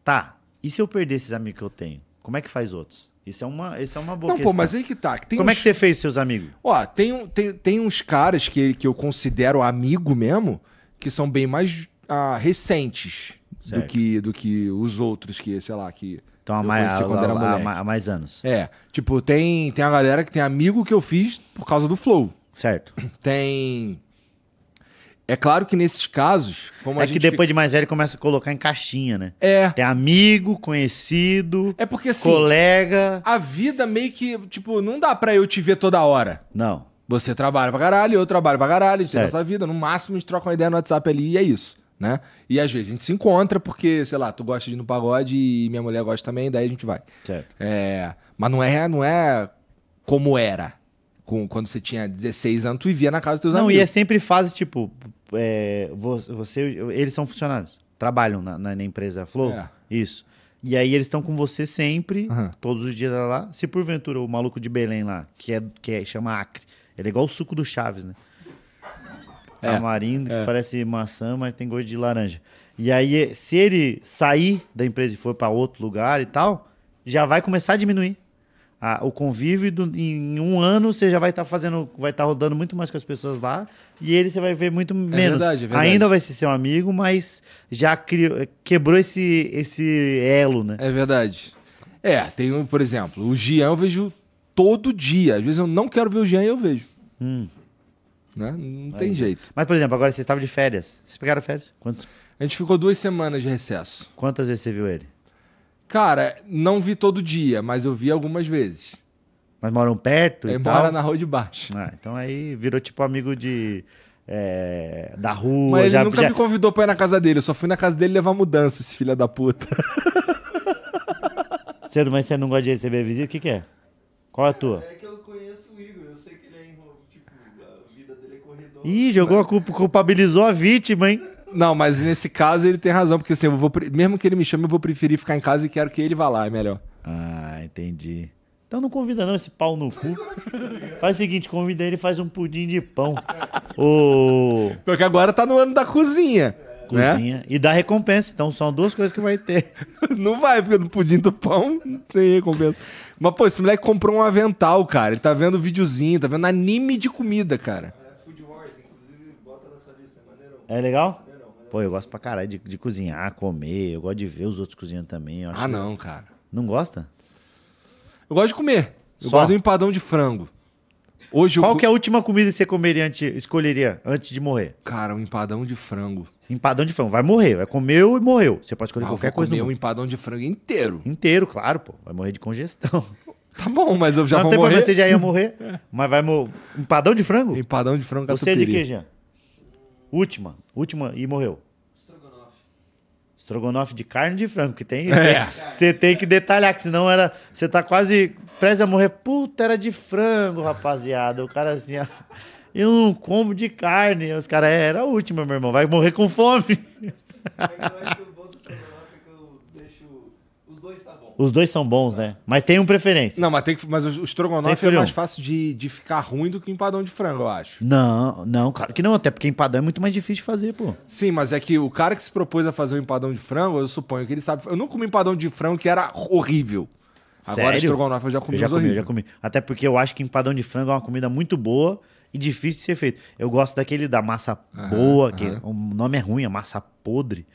[SPEAKER 2] Tá, e se eu perder esses amigos que eu tenho? Como é que faz outros? Isso é uma, isso é uma boa
[SPEAKER 1] Não,
[SPEAKER 2] questão.
[SPEAKER 1] pô, mas aí que tá. que
[SPEAKER 2] Como é
[SPEAKER 1] uns-
[SPEAKER 2] que você fez seus amigos?
[SPEAKER 1] Ó, tem, tem, tem uns caras que, que eu considero amigo mesmo, que são bem mais ah, recentes do que, do que os outros que, sei lá, que.
[SPEAKER 2] Então, há mais, há- mais anos.
[SPEAKER 1] É, tipo, tem, tem a galera que tem amigo que eu fiz por causa do Flow.
[SPEAKER 2] Certo. <clears throat>
[SPEAKER 1] Tem. É claro que nesses casos, como a
[SPEAKER 2] é que depois de mais velho começa a colocar em caixinha, né?
[SPEAKER 1] fica- É.
[SPEAKER 2] Tem amigo, conhecido,
[SPEAKER 1] É porque assim,
[SPEAKER 2] colega.
[SPEAKER 1] a vida meio que, tipo, não dá pra eu te ver toda hora.
[SPEAKER 2] Não.
[SPEAKER 1] Você trabalha pra caralho, eu trabalho pra caralho, a gente tem
[SPEAKER 2] Certo.
[SPEAKER 1] nossa vida. No máximo, a gente troca uma ideia no WhatsApp ali e é isso, né? E às vezes a gente se encontra porque, sei lá, tu gosta de ir no pagode e minha mulher gosta também, daí a gente vai.
[SPEAKER 2] Certo.
[SPEAKER 1] É, mas não é, não é como era. Com, quando você tinha 16 anos, tu vivia na casa dos teus
[SPEAKER 2] Não,
[SPEAKER 1] amigos.
[SPEAKER 2] e é sempre fase, tipo, é, vo- você, eles são funcionários, trabalham na, na- na empresa Flow,
[SPEAKER 1] É.
[SPEAKER 2] isso. E aí eles estão com você sempre,
[SPEAKER 1] Aham.
[SPEAKER 2] todos os dias lá. Se porventura o maluco de Belém lá, que é, que é chama Acre, ele é igual o suco do Chaves, né?
[SPEAKER 1] É,
[SPEAKER 2] Tamarindo,
[SPEAKER 1] é.
[SPEAKER 2] que parece maçã, mas tem gosto de laranja. E aí, se ele sair da empresa e for para outro lugar e tal, já vai começar a diminuir. a- o convívio do- em um ano você já vai estar fazendo, vai estar rodando muito mais com as pessoas lá e ele você vai ver muito menos.
[SPEAKER 1] verdade, é verdade.
[SPEAKER 2] Ainda vai ser seu amigo, mas já criou, quebrou esse, esse elo, né?
[SPEAKER 1] É verdade. É, tem, um, por exemplo, o Jean eu vejo todo dia. Às vezes eu não quero ver o Jean e eu vejo.
[SPEAKER 2] Hum.
[SPEAKER 1] Né? Não tem jeito.
[SPEAKER 2] Mas, por exemplo, agora você estava de férias. Vocês pegaram férias? Quantos,
[SPEAKER 1] A gente ficou duas semanas de recesso.
[SPEAKER 2] quantas vezes você viu ele?
[SPEAKER 1] Cara, não vi todo dia, mas eu vi algumas vezes.
[SPEAKER 2] Mas moram perto
[SPEAKER 1] Ele
[SPEAKER 2] e
[SPEAKER 1] mora
[SPEAKER 2] tal?
[SPEAKER 1] na rua de baixo.
[SPEAKER 2] Ah, então aí virou tipo amigo de... é, da rua.
[SPEAKER 1] Mas ele
[SPEAKER 2] já,
[SPEAKER 1] nunca
[SPEAKER 2] já-
[SPEAKER 1] me convidou pra ir na casa dele. Eu só fui na casa dele levar mudança, esse filho da puta. <laughs>
[SPEAKER 2] Você, mas você não gosta de receber visita? O que, que é? Qual é a tua?
[SPEAKER 3] É que eu conheço o Igor, eu sei que ele é enrolado, tipo, a vida dele é corredor.
[SPEAKER 2] Ih, jogou a culpa, culpabilizou a vítima, hein?
[SPEAKER 1] Não, mas nesse caso ele tem razão, porque assim, eu vou, mesmo que ele me chame, eu vou preferir ficar em casa e quero que ele vá lá, é melhor.
[SPEAKER 2] Ah, entendi. Então não convida não esse pau no cu. faz o seguinte, convida ele e faz um pudim de pão. Ô,
[SPEAKER 1] Porque agora tá no ano da cozinha. né?
[SPEAKER 2] cozinha. E dá recompensa. Então são duas coisas que vai ter. <laughs>
[SPEAKER 1] Não vai, porque no pudim do pão não tem recompensa. Mas, pô, esse moleque comprou um avental, cara. Ele tá vendo videozinho, tá vendo anime de comida, cara.
[SPEAKER 3] É Food Wars, inclusive, bota nessa lista, é.
[SPEAKER 2] É legal? Pô, eu gosto pra caralho de, de cozinhar, comer. Eu gosto de ver os outros cozinhando também. eu acho-
[SPEAKER 1] Ah, não, cara.
[SPEAKER 2] Não gosta?
[SPEAKER 1] Eu gosto de comer. Eu
[SPEAKER 2] Só?
[SPEAKER 1] gosto de um empadão de frango. Hoje
[SPEAKER 2] Qual
[SPEAKER 1] eu.
[SPEAKER 2] que é a última comida que você comeria antes, escolheria antes de morrer?
[SPEAKER 1] Cara, um empadão de frango.
[SPEAKER 2] Empadão de frango. Vai morrer. Vai comer e morreu. Você pode escolher
[SPEAKER 1] Ah,
[SPEAKER 2] qualquer coisa.
[SPEAKER 1] comer um empadão de frango inteiro.
[SPEAKER 2] Inteiro, claro, pô. Vai morrer de congestão. <laughs>
[SPEAKER 1] Tá bom, mas eu já
[SPEAKER 2] não
[SPEAKER 1] vou
[SPEAKER 2] tem
[SPEAKER 1] morrer.
[SPEAKER 2] problema, você já ia morrer. <laughs> Mas vai morrer. Empadão de frango?
[SPEAKER 1] Empadão de frango
[SPEAKER 2] Você é de que, Jean? Última. Última e morreu.
[SPEAKER 3] Estrogonofe.
[SPEAKER 2] Estrogonofe de carne de frango, que tem isso.
[SPEAKER 1] É.
[SPEAKER 2] tem- Você tem que detalhar, que senão era. Você tá quase presa a morrer. Puta, era de frango, rapaziada. O cara assim, ó. Eu não como de carne. Os caras, é, era a última, meu irmão. Vai morrer com fome.
[SPEAKER 3] É que eu acho que o bom do estrogonofe é que eu deixo... Os dois tá bom.
[SPEAKER 2] Os dois são bons, né? Mas tem um preferência.
[SPEAKER 1] Não, mas, tem que, mas o estrogonofe é mais
[SPEAKER 2] um.
[SPEAKER 1] fácil de, de ficar ruim do que o empadão de frango, eu acho.
[SPEAKER 2] Não, não, claro que não. Até porque empadão é muito mais difícil de fazer, pô.
[SPEAKER 1] Sim, mas é que o cara que se propôs a fazer um empadão de frango, eu suponho que ele sabe. Eu não comi empadão de frango que era horrível. Agora,
[SPEAKER 2] Sério?
[SPEAKER 1] estrogonofe eu já comi
[SPEAKER 2] Eu já comi, eu
[SPEAKER 1] horríveis.
[SPEAKER 2] já comi. Até porque eu acho que empadão de frango é uma comida muito boa e difícil de ser feito. Eu gosto daquele da massa boa, que o nome é ruim, a massa podre,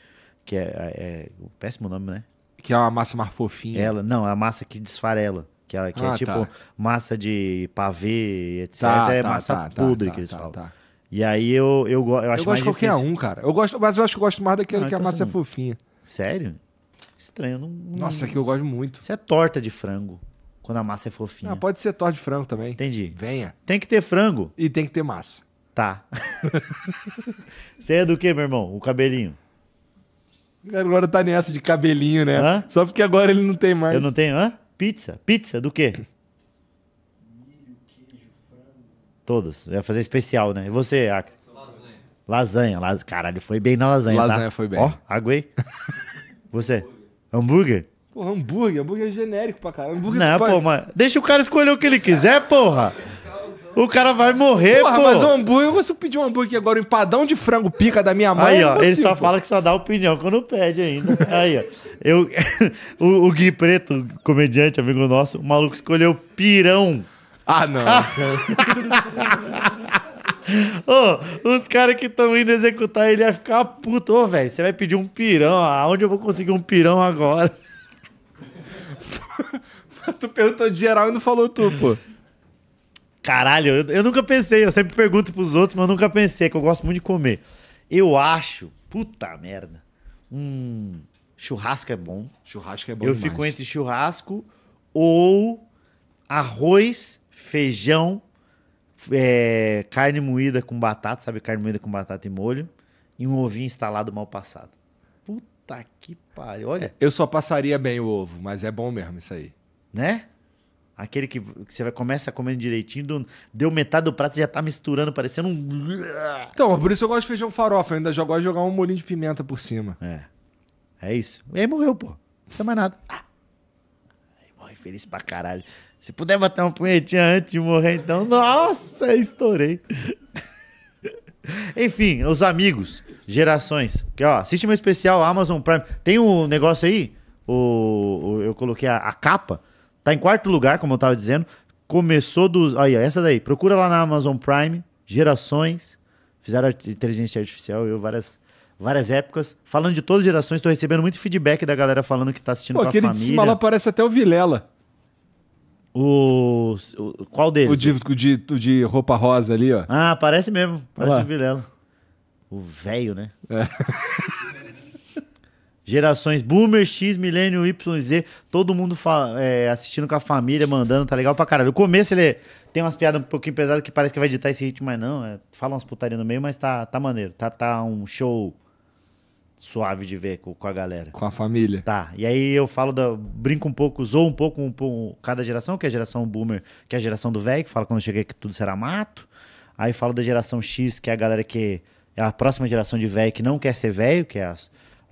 [SPEAKER 2] que é, é, o péssimo nome, né?
[SPEAKER 1] Que é uma massa mais fofinha.
[SPEAKER 2] Ela, não, a massa que desfarela, que, é, que é
[SPEAKER 1] Ah,
[SPEAKER 2] tipo
[SPEAKER 1] tá.
[SPEAKER 2] massa de pavê, etc.
[SPEAKER 1] Tá,
[SPEAKER 2] é
[SPEAKER 1] tá,
[SPEAKER 2] massa
[SPEAKER 1] tá, tá,
[SPEAKER 2] podre
[SPEAKER 1] tá,
[SPEAKER 2] que eles falam. E aí eu, eu, eu acho
[SPEAKER 1] Eu gosto de qualquer
[SPEAKER 2] difícil.
[SPEAKER 1] um, cara. Eu gosto, mas eu acho que eu gosto mais daquele
[SPEAKER 2] Não,
[SPEAKER 1] que a
[SPEAKER 2] então
[SPEAKER 1] massa é
[SPEAKER 2] não-
[SPEAKER 1] fofinha.
[SPEAKER 2] Sério? Estranho. Não, não-
[SPEAKER 1] Nossa, que eu gosto muito.
[SPEAKER 2] Isso é torta de frango, quando a massa é fofinha.
[SPEAKER 1] Ah, pode ser torta de frango também.
[SPEAKER 2] Entendi.
[SPEAKER 1] Venha.
[SPEAKER 2] Tem que ter frango.
[SPEAKER 1] E tem que ter massa.
[SPEAKER 2] Tá. <laughs> Você é do que, meu irmão? O cabelinho?
[SPEAKER 1] Agora tá nessa de cabelinho, né?
[SPEAKER 2] Hã?
[SPEAKER 1] Só porque agora ele não tem mais.
[SPEAKER 2] Eu não tenho, hã? Pizza? Pizza do quê? Todas. Eu ia fazer especial, né? E você, Acre? Lasanha. Lasanha. Caralho, foi bem na lasanha, tá?
[SPEAKER 1] Lasanha foi bem.
[SPEAKER 2] Ó, aguei. <laughs> você? Hambúrguer?
[SPEAKER 1] Porra, hambúrguer. Hambúrguer é genérico pra caralho. Hambúrguer
[SPEAKER 2] Não, pô, mas deixa o cara escolher o que ele quiser, porra. O cara vai morrer,
[SPEAKER 1] Porra,
[SPEAKER 2] pô.
[SPEAKER 1] mas o hambúrguer, eu consigo pedir um hambúrguer agora, um empadão de frango pica da minha mãe.
[SPEAKER 2] Aí,
[SPEAKER 1] eu
[SPEAKER 2] ó, ele só fala que só dá opinião quando pede ainda. Aí, ó. Eu, <laughs> o, o Gui Preto, comediante, amigo nosso, o maluco escolheu pirão.
[SPEAKER 1] Ah, não. <laughs>
[SPEAKER 2] Ô, os caras que estão indo executar ele ia ficar puto. Ô, velho, você vai pedir um pirão? Aonde eu vou conseguir um pirão agora? <laughs>
[SPEAKER 1] tu perguntou de geral e não falou tu, pô.
[SPEAKER 2] Caralho, eu, eu nunca pensei. Eu sempre pergunto pros outros, mas eu nunca pensei, que eu gosto muito de comer. Eu acho, puta merda, um churrasco é bom.
[SPEAKER 1] Churrasco é bom
[SPEAKER 2] eu
[SPEAKER 1] demais.
[SPEAKER 2] fico entre churrasco ou arroz, feijão, é, carne moída com batata, sabe? Carne moída com batata e molho. E um ovinho instalado mal passado. Puta que pariu. Olha,
[SPEAKER 1] Eu só passaria bem o ovo, mas é bom mesmo isso aí.
[SPEAKER 2] né? Aquele que, que você vai começa comendo direitinho, do- deu metade do prato, você já tá misturando, parecendo um. <laughs>
[SPEAKER 1] Então, por isso eu gosto de feijão farofa. Eu ainda já gosto de jogar um molhinho de pimenta por cima.
[SPEAKER 2] É. É isso. E aí morreu, pô. Não precisa mais nada. Ah. Aí morre feliz pra caralho. Se puder bater uma punhetinha antes de morrer, então. Nossa, estourei. <laughs> Enfim, os amigos, gerações. Que, ó, assiste meu especial Amazon Prime. Tem um negócio aí, o, o- eu coloquei a, a capa. Tá em quarto lugar, como eu tava dizendo. Começou dos. Aí, ó, essa daí. Procura lá na Amazon Prime. Gerações. Fizeram inteligência artificial, eu várias, várias épocas. Falando de todas as gerações, tô recebendo muito feedback da galera falando que tá assistindo
[SPEAKER 1] Pô,
[SPEAKER 2] com a
[SPEAKER 1] aquele de
[SPEAKER 2] família.
[SPEAKER 1] cima lá parece até o Vilela.
[SPEAKER 2] O, o- qual deles?
[SPEAKER 1] O de, o, de, o de roupa rosa ali, ó.
[SPEAKER 2] Ah, parece mesmo. Parece
[SPEAKER 1] Olha lá.
[SPEAKER 2] o Vilela. O velho, né?
[SPEAKER 1] É. <laughs>
[SPEAKER 2] Gerações Boomer, X, Milênio, Y, Z, todo mundo é, assistindo com a família, mandando, tá legal pra caralho. O começo ele tem umas piadas um pouquinho pesadas que parece que vai editar esse ritmo, mas não, é, fala umas putaria no meio, mas tá, tá maneiro. Tá, tá um show suave de ver com, com a galera.
[SPEAKER 1] Com a família.
[SPEAKER 2] Tá, e aí eu falo da. Brinco um pouco, zoo um pouco um, pou- cada geração, que é a geração boomer, que é a geração do velho, que fala quando eu cheguei que tudo será mato. Aí falo da geração X, que é a galera que é a próxima geração de velho que não quer ser velho, que é a,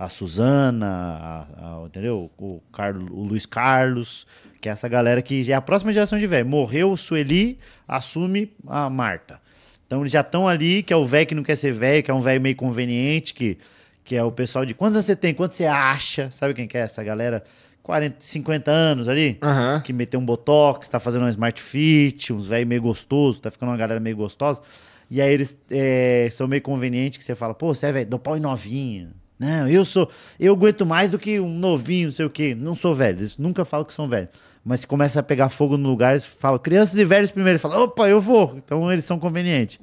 [SPEAKER 2] a Suzana, a- a- entendeu? O, Carlos, o Luiz Carlos, que é essa galera que é a próxima geração de velho. Morreu o Sueli, assume a Marta. Então eles já estão ali, que é o velho que não quer ser velho, que é um velho meio conveniente, que, que é o pessoal de quantos anos você tem, quanto você acha, sabe quem que é essa galera? 40, 50 anos ali,
[SPEAKER 1] Aham.
[SPEAKER 2] que meteu um botox, tá fazendo um smart fit, uns velho meio gostoso, tá ficando uma galera meio gostosa. E aí eles é, são meio convenientes que você fala, pô, você é velho, dou pau em novinha. Não, eu sou, eu aguento mais do que um novinho, não sei o quê. Não sou velho, eles nunca falam que são velhos. Mas se começa a pegar fogo no lugar, eles falam, crianças e velhos primeiro. Falam, opa, eu vou. Então eles são convenientes.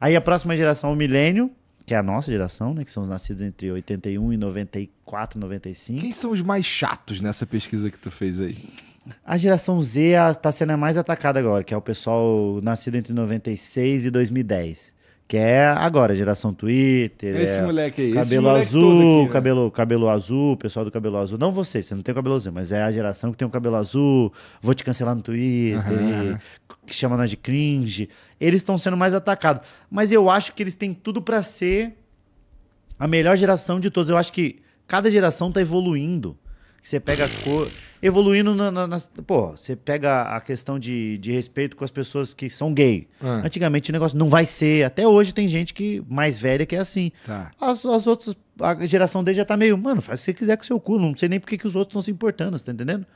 [SPEAKER 2] Aí a próxima geração, o milênio, que é a nossa geração, né? Que são os nascidos entre 81 e 94, 95.
[SPEAKER 1] Quem são os mais chatos nessa pesquisa que tu fez aí?
[SPEAKER 2] A geração Z a- tá sendo a mais atacada agora, que é o pessoal nascido entre 96 e 2010. Que é agora, geração Twitter.
[SPEAKER 1] Esse
[SPEAKER 2] é
[SPEAKER 1] moleque aí.
[SPEAKER 2] Cabelo
[SPEAKER 1] moleque
[SPEAKER 2] azul,
[SPEAKER 1] aqui, né?
[SPEAKER 2] cabelo, cabelo azul, pessoal do cabelo azul. Não você, você não tem o cabelo azul, mas é a geração que tem o cabelo azul, vou te cancelar no Twitter, e que chama nós de cringe. Eles estão sendo mais atacados. Mas eu acho que eles têm tudo pra ser a melhor geração de todos. Eu acho que cada geração tá evoluindo. Que Você pega a cor. Evoluindo na, na- nas- Pô, você pega a questão de, de respeito com as pessoas que são gay.
[SPEAKER 1] Ah.
[SPEAKER 2] Antigamente o negócio não vai ser. Até hoje tem gente que mais velha que é assim.
[SPEAKER 1] Tá.
[SPEAKER 2] As, as outras. A geração dele já tá meio. Mano, faz o que você quiser com o seu cu. Não sei nem por que os outros estão se importando, você tá entendendo?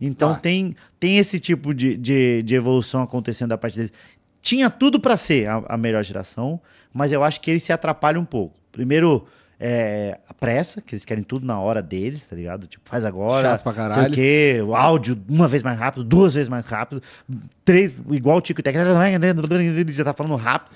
[SPEAKER 2] Então
[SPEAKER 1] Tá.
[SPEAKER 2] tem, tem esse tipo de, de, de evolução acontecendo da parte deles. Tinha tudo pra ser a, a melhor geração, mas eu acho que eles se atrapalham um pouco. Primeiro, é, a pressa, que eles querem tudo na hora deles, tá ligado? Tipo, faz agora.
[SPEAKER 1] Chato pra
[SPEAKER 2] Sei
[SPEAKER 1] caralho.
[SPEAKER 2] o quê, o áudio uma vez mais rápido, duas vezes mais rápido, três, igual o Tico Tec, ele já tá falando rápido.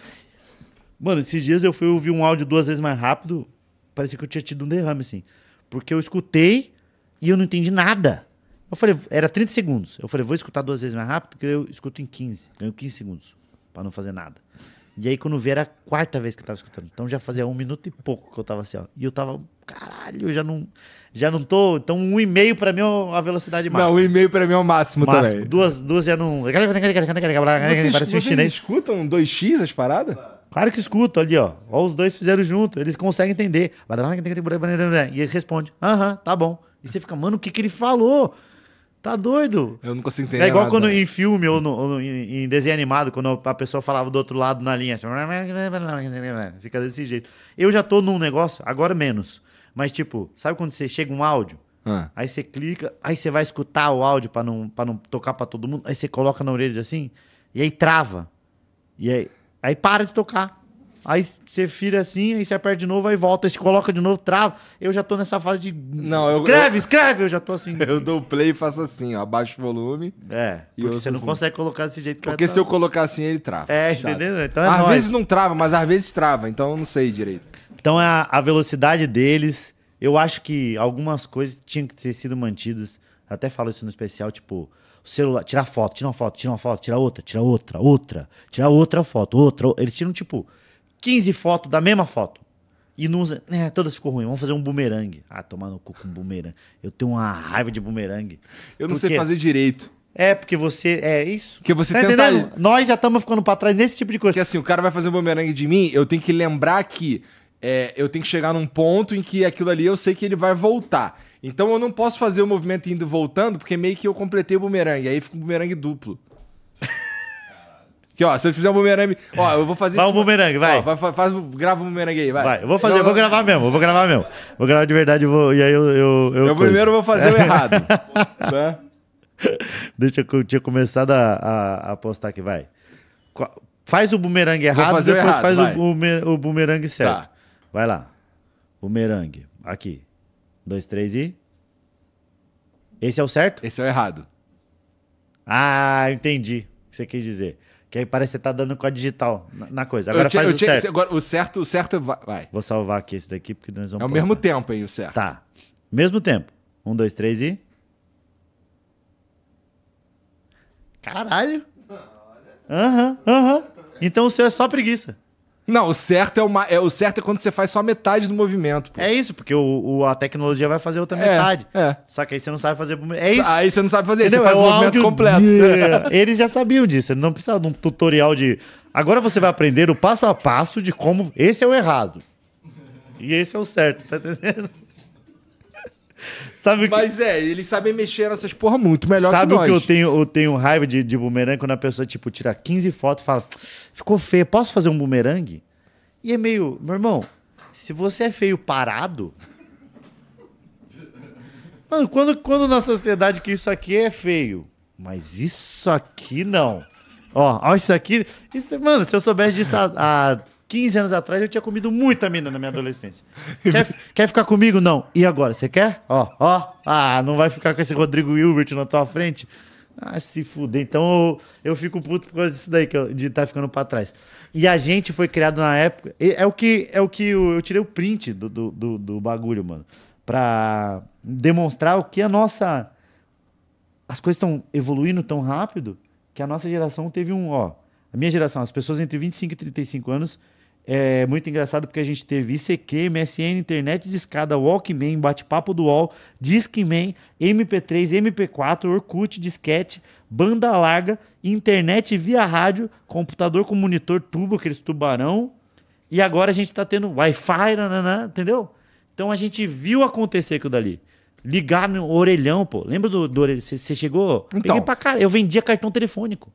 [SPEAKER 2] Mano, esses dias eu fui ouvir um áudio duas vezes mais rápido, parecia que eu tinha tido um derrame, assim. Porque eu escutei e eu não entendi nada. Eu falei, era 30 segundos. Eu falei, vou escutar duas vezes mais rápido, porque eu escuto em 15. Ganho 15 segundos, pra não fazer nada. E aí, quando vi, era a quarta vez que eu tava escutando. Então já fazia um minuto e pouco que eu tava assim, ó. E eu tava, caralho, eu já não. Já não tô. Então, um e meio pra mim é a velocidade máxima.
[SPEAKER 1] Não, o e-mail pra mim é o máximo,
[SPEAKER 2] Máximo.
[SPEAKER 1] também.
[SPEAKER 2] Duas, duas já não.
[SPEAKER 1] Vocês,
[SPEAKER 2] Parece um
[SPEAKER 1] vocês
[SPEAKER 2] chinês.
[SPEAKER 1] escutam 2x as paradas?
[SPEAKER 2] Claro que escuta ali, ó. Ó, os dois fizeram junto, eles conseguem entender. E ele responde: aham, tá bom. E você fica, mano, o que que ele falou? Tá doido?
[SPEAKER 1] Eu não consigo entender
[SPEAKER 2] É igual
[SPEAKER 1] nada.
[SPEAKER 2] quando em filme ou, no- ou em, em desenho animado, quando a pessoa falava do outro lado na linha. assim, Fica desse jeito. Eu já tô num negócio, agora menos. Mas, tipo, sabe quando você chega um áudio?
[SPEAKER 1] Ah.
[SPEAKER 2] Aí você clica, aí você vai escutar o áudio pra não, pra não tocar pra todo mundo. Aí você coloca na orelha assim, e aí trava. E aí, aí para de tocar. Aí você vira assim, aí você aperta de novo, aí volta, aí você coloca de novo, trava. Eu já tô nessa fase de.
[SPEAKER 1] Não, eu-
[SPEAKER 2] escreve,
[SPEAKER 1] eu-
[SPEAKER 2] escreve, eu já tô assim. <laughs>
[SPEAKER 1] Eu dou play e faço assim, ó. Abaixo o volume.
[SPEAKER 2] É,
[SPEAKER 1] E
[SPEAKER 2] porque
[SPEAKER 1] eu
[SPEAKER 2] você não
[SPEAKER 1] assim.
[SPEAKER 2] consegue colocar desse jeito que
[SPEAKER 1] Porque se eu colocar assim, ele trava.
[SPEAKER 2] É,
[SPEAKER 1] Chato.
[SPEAKER 2] entendeu? Então é
[SPEAKER 1] às
[SPEAKER 2] nóis.
[SPEAKER 1] vezes não trava, mas às vezes trava, então eu não sei direito.
[SPEAKER 2] Então é a, a velocidade deles. Eu acho que algumas coisas tinham que ter sido mantidas. Até falo isso no especial, tipo, o celular, tirar foto, tira uma foto, tira uma foto, tira outra, tira outra, outra, tira outra foto, outra. Eles tiram, tipo, 15 fotos da mesma foto. E não usa. É, todas ficou ruim. Vamos fazer um bumerangue. Ah, tomar no cu com bumerangue. Eu tenho uma raiva de bumerangue.
[SPEAKER 1] Eu não
[SPEAKER 2] Por
[SPEAKER 1] sei fazer direito.
[SPEAKER 2] É, porque você. É isso.
[SPEAKER 1] Porque você
[SPEAKER 2] tá
[SPEAKER 1] tenta-
[SPEAKER 2] entendendo? Nós já estamos ficando pra trás nesse tipo de coisa.
[SPEAKER 1] Porque assim, o cara vai fazer um bumerangue de mim, eu tenho que lembrar que é, eu tenho que chegar num ponto em que aquilo ali eu sei que ele vai voltar. Então eu não posso fazer o movimento indo e voltando, porque meio que eu completei o bumerangue. Aí fica um bumerangue duplo. Aqui, ó, se eu fizer um bumerangue. Ó, eu vou fazer
[SPEAKER 2] Vai um bumerangue, vai.
[SPEAKER 1] Ó, vai fa- faz, grava o bumerangue aí, vai.
[SPEAKER 2] Vai, eu vou fazer,
[SPEAKER 1] Não,
[SPEAKER 2] eu vou
[SPEAKER 1] não,
[SPEAKER 2] gravar mesmo, eu vou gravar mesmo. Vou gravar de verdade eu vou, e aí eu. Eu, eu,
[SPEAKER 1] Eu primeiro vou fazer o errado. <laughs> tá?
[SPEAKER 2] Deixa eu, eu tinha começado a, a, a postar aqui, vai. Faz o bumerangue errado,
[SPEAKER 1] o
[SPEAKER 2] depois
[SPEAKER 1] errado,
[SPEAKER 2] faz
[SPEAKER 1] vai.
[SPEAKER 2] o, bume- o bumerangue certo.
[SPEAKER 1] Tá.
[SPEAKER 2] Vai lá. Bumerangue. Aqui. Um, dois, três e. Esse é o certo?
[SPEAKER 1] Esse é o errado.
[SPEAKER 2] Ah, entendi o que você quis dizer. Que aí parece que você tá dando com a digital na, na coisa. Agora
[SPEAKER 1] Eu tinha-
[SPEAKER 2] faz o
[SPEAKER 1] tinha-
[SPEAKER 2] certo.
[SPEAKER 1] Agora, o certo, o certo vai. vai.
[SPEAKER 2] Vou salvar aqui esse daqui porque nós
[SPEAKER 1] É
[SPEAKER 2] vamos
[SPEAKER 1] ao mesmo tempo aí, o certo.
[SPEAKER 2] Tá. Mesmo tempo. Um, dois, três e. Caralho. Aham, aham. Então o seu é só preguiça.
[SPEAKER 1] Não, o certo é, uma, é o certo é quando você faz só metade do movimento. pô.
[SPEAKER 2] É isso, porque o, o- a tecnologia vai fazer outra
[SPEAKER 1] É,
[SPEAKER 2] metade.
[SPEAKER 1] é.
[SPEAKER 2] Só que aí você não sabe fazer. É isso.
[SPEAKER 1] Aí você não sabe fazer,
[SPEAKER 2] Entendeu?
[SPEAKER 1] você faz
[SPEAKER 2] É
[SPEAKER 1] o
[SPEAKER 2] o
[SPEAKER 1] movimento
[SPEAKER 2] áudio-
[SPEAKER 1] completo. <laughs>
[SPEAKER 2] Eles já sabiam disso. Não precisava de um tutorial de. Agora você vai aprender o passo a passo de como. Esse é o errado. E esse é o certo, tá entendendo? Sabe o que.
[SPEAKER 1] Mas é, eles sabem mexer nessas porra muito melhor
[SPEAKER 2] Sabe
[SPEAKER 1] que
[SPEAKER 2] o
[SPEAKER 1] nós.
[SPEAKER 2] que eu tenho, eu tenho raiva de, de bumerangue quando a pessoa, tipo, tira 15 fotos e fala, ficou feio, posso fazer um bumerangue? E é meio, meu irmão, se você é feio parado. Mano, quando, quando na sociedade que isso aqui é feio, mas isso aqui não. Ó, ó, isso aqui. Isso, mano, se eu soubesse disso há, há 15 anos atrás, eu tinha comido muita mina na minha adolescência. <laughs> Quer, quer ficar comigo? Não. E agora? Você quer? Ó, ó. Ah, não vai ficar com esse Rodrigo Hilbert na tua frente? Ah, se fuder. Então eu, eu fico puto por causa disso daí, que eu- de estar ficando pra trás. E a gente foi criado na época. e É o que, é o que eu, eu tirei o print do, do, do, do bagulho, mano. Pra demonstrar o que a nossa as coisas estão evoluindo tão rápido que a nossa geração teve um, ó, a minha geração, as pessoas entre 25 e 35 anos, é muito engraçado porque a gente teve ICQ, MSN, internet de escada, Walkman, bate-papo do UOL, Discman, MP3, MP4, Orkut, disquete, banda larga, internet via rádio, computador com monitor tubo, aqueles tubarão, e agora a gente tá tendo Wi-Fi, nananã, entendeu? Então a gente viu acontecer aquilo dali. Ligar no orelhão, pô. Lembra do, do orelhão? Você chegou? Peguei
[SPEAKER 1] Então.
[SPEAKER 2] Eu vendia cartão telefônico.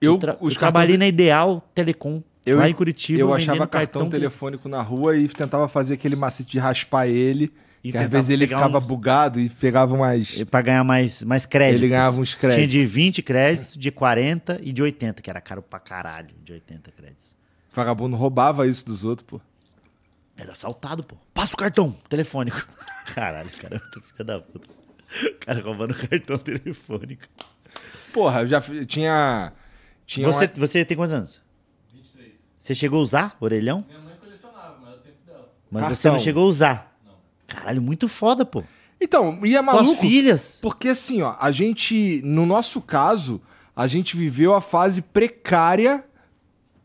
[SPEAKER 1] Eu,
[SPEAKER 2] Eu, tra- eu trabalhei na Ideal Telecom,
[SPEAKER 1] eu,
[SPEAKER 2] lá em Curitiba.
[SPEAKER 1] Eu achava cartão,
[SPEAKER 2] tele-
[SPEAKER 1] telefônico na rua e tentava fazer aquele macete de raspar ele.
[SPEAKER 2] E
[SPEAKER 1] às vezes ele ficava
[SPEAKER 2] uns-
[SPEAKER 1] bugado e pegava umas.
[SPEAKER 2] E Pra ganhar mais, mais créditos.
[SPEAKER 1] Ele ganhava uns créditos.
[SPEAKER 2] Tinha de 20 créditos, de 40 e de 80, que era caro pra caralho, de 80 créditos.
[SPEAKER 1] Vagabundo roubava isso dos outros, pô.
[SPEAKER 2] Era assaltado, pô. Passa o cartão telefônico. <laughs> Caralho, cara, é muito filha da puta. O cara roubando cartão telefônico.
[SPEAKER 1] Porra, eu já tinha. Tinha
[SPEAKER 2] Você,
[SPEAKER 1] uma-
[SPEAKER 2] você tem quantos anos?
[SPEAKER 4] 23.
[SPEAKER 2] Você chegou a usar orelhão?
[SPEAKER 4] Minha mãe colecionava, mas era o tempo dela.
[SPEAKER 2] Mas
[SPEAKER 1] Cartão.
[SPEAKER 2] você não chegou a usar. Caralho, muito foda, pô.
[SPEAKER 1] Então, e é
[SPEAKER 2] Com as
[SPEAKER 1] maluco.
[SPEAKER 2] filhas.
[SPEAKER 1] Porque assim, ó, a gente, no nosso caso, a gente viveu a fase precária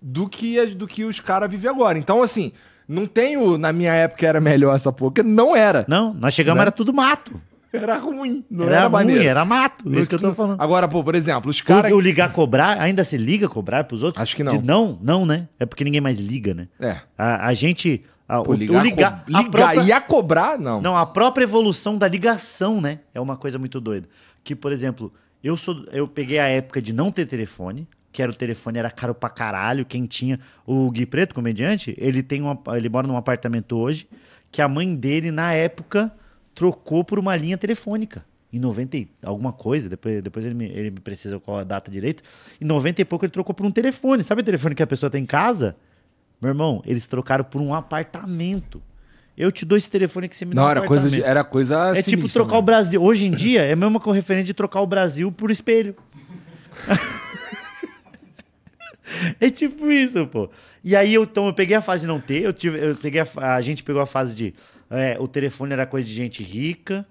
[SPEAKER 1] do que, do que os caras vivem agora. Então, assim, não tenho na minha época era melhor essa porra, porque não era.
[SPEAKER 2] Não, nós chegamos,
[SPEAKER 1] Né?
[SPEAKER 2] era tudo mato.
[SPEAKER 1] Era ruim. Não
[SPEAKER 2] era
[SPEAKER 1] era,
[SPEAKER 2] ruim,
[SPEAKER 1] maneiro.
[SPEAKER 2] era mato. É isso que eu tô falando.
[SPEAKER 1] Agora, pô, por exemplo, os
[SPEAKER 2] Cara,
[SPEAKER 1] caras.
[SPEAKER 2] o ligar cobrar, ainda se liga cobrar pros outros?
[SPEAKER 1] Acho que não.
[SPEAKER 2] De- não, não, né? É porque ninguém mais liga, né?
[SPEAKER 1] É.
[SPEAKER 2] A, a gente. a-
[SPEAKER 1] Pô,
[SPEAKER 2] o,
[SPEAKER 1] ligar,
[SPEAKER 2] o ligar,
[SPEAKER 1] co- ligar
[SPEAKER 2] própria-
[SPEAKER 1] e a cobrar, não.
[SPEAKER 2] Não, a própria evolução da ligação, né? É uma coisa muito doida. Que, por exemplo, eu sou, eu peguei a época de não ter telefone, que era o telefone era caro pra caralho, quem tinha o Gui Preto, comediante, ele tem uma, ele mora num apartamento hoje que a mãe dele na época trocou por uma linha telefônica. Em 90 e alguma coisa, depois, depois ele, me, ele me precisa qual a data direito. Em 90 e pouco ele trocou por um telefone. Sabe o telefone que a pessoa tem em casa? Meu irmão, eles trocaram por um apartamento. Eu te dou esse telefone que você me dá
[SPEAKER 1] Não,
[SPEAKER 2] um
[SPEAKER 1] era coisa, de, era coisa
[SPEAKER 2] É tipo
[SPEAKER 1] sinistra,
[SPEAKER 2] trocar o
[SPEAKER 1] mano.
[SPEAKER 2] Brasil. Hoje em dia é a mesma referente de trocar o Brasil por espelho. <laughs> é tipo isso, pô. E aí eu, então, eu peguei a fase de não ter, eu tive, eu peguei a, a gente pegou a fase de é, o telefone era coisa de gente rica,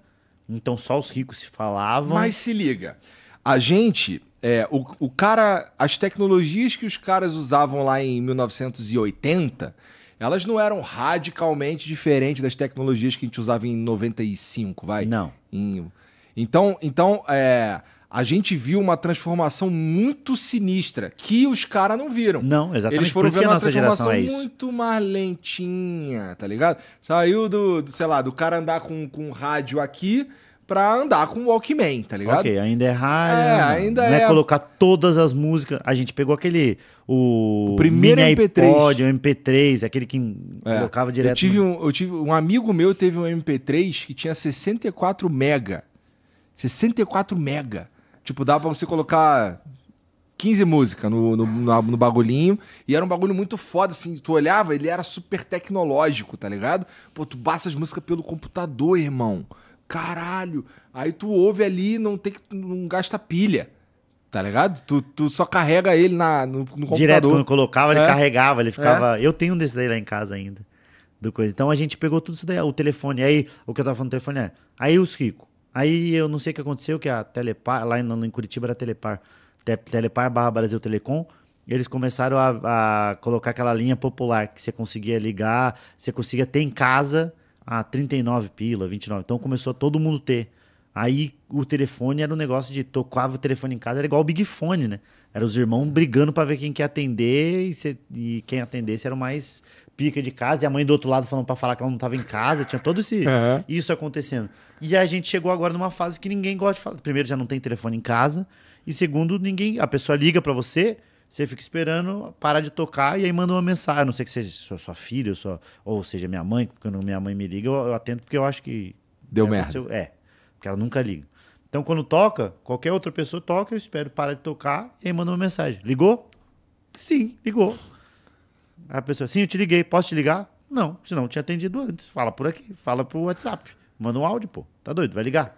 [SPEAKER 2] então só os ricos se falavam.
[SPEAKER 1] Mas se liga, a gente, é, o, o cara, as tecnologias que os caras usavam lá em 1980, elas não eram radicalmente diferentes das tecnologias que a gente usava em 95, vai?
[SPEAKER 2] Não.
[SPEAKER 1] Em- então, então é, a gente viu uma transformação muito sinistra que os caras não viram.
[SPEAKER 2] Não, exatamente.
[SPEAKER 1] Eles foram
[SPEAKER 2] Por
[SPEAKER 1] vendo uma
[SPEAKER 2] geração
[SPEAKER 1] transformação
[SPEAKER 2] é
[SPEAKER 1] muito mais lentinha, tá ligado? Saiu do, do, sei lá, do cara andar com, com rádio aqui pra andar com Walkman, tá ligado?
[SPEAKER 2] Ok, ainda é rádio.
[SPEAKER 1] É, ainda
[SPEAKER 2] não é.
[SPEAKER 1] é-
[SPEAKER 2] colocar todas as músicas. A gente pegou aquele. O,
[SPEAKER 1] O primeiro
[SPEAKER 2] mini
[SPEAKER 1] MP3.
[SPEAKER 2] iPod, o MP3, aquele que
[SPEAKER 1] É.
[SPEAKER 2] colocava direto.
[SPEAKER 1] Eu tive, um, eu tive um amigo meu teve um MP3 que tinha 64 mega. 64 mega. Tipo, dava pra você colocar 15 músicas no, no, no, no bagulhinho. E era um bagulho muito foda, assim. Tu olhava, ele era super tecnológico, tá ligado? Pô, tu baixa as músicas pelo computador, irmão. Caralho. Aí tu ouve ali não tem que. não gasta pilha. Tá ligado? Tu, tu só carrega ele na, no, no computador.
[SPEAKER 2] Direto, quando colocava, ele
[SPEAKER 1] É.
[SPEAKER 2] carregava, ele ficava. Eu tenho um desse daí lá em casa ainda. Do coisa. Então a gente pegou tudo isso daí, o telefone. Aí, o que eu tava falando do telefone é. Aí os ricos. Aí eu não sei o que aconteceu, que a Telepar, lá em, em Curitiba era Telepar. Te- Telepar barra Brasil Telecom. Eles começaram a, a colocar aquela linha popular que você conseguia ligar, você conseguia ter em casa a 39 pila, 29. Então começou a todo mundo ter. Aí o telefone era um negócio de tocava o telefone em casa, era igual o Big Fone, né? Era os irmãos brigando pra ver quem quer atender e, cê- e quem atendesse era o mais pica de casa. E a mãe do outro lado falando pra falar que ela não tava em casa, tinha todo esse
[SPEAKER 1] Aham. <laughs>
[SPEAKER 2] isso acontecendo. E a gente chegou agora numa fase que ninguém gosta de falar. Primeiro, já não tem telefone em casa. E segundo, ninguém. A pessoa liga pra você, você fica esperando parar de tocar e aí manda uma mensagem. A não sei que seja sua, sua filha, ou, sua, ou seja minha mãe. Quando minha mãe me liga, eu, eu atendo porque eu acho que.
[SPEAKER 1] Deu
[SPEAKER 2] é,
[SPEAKER 1] merda.
[SPEAKER 2] É, porque ela nunca liga. Então, quando toca, qualquer outra pessoa toca, eu espero parar de tocar e aí manda uma mensagem. Ligou? Sim, ligou. A pessoa, sim, eu te liguei, posso te ligar? Não, senão eu tinha atendido antes. Fala por aqui, fala pro WhatsApp. Manda um áudio, pô. Tá doido? Vai ligar.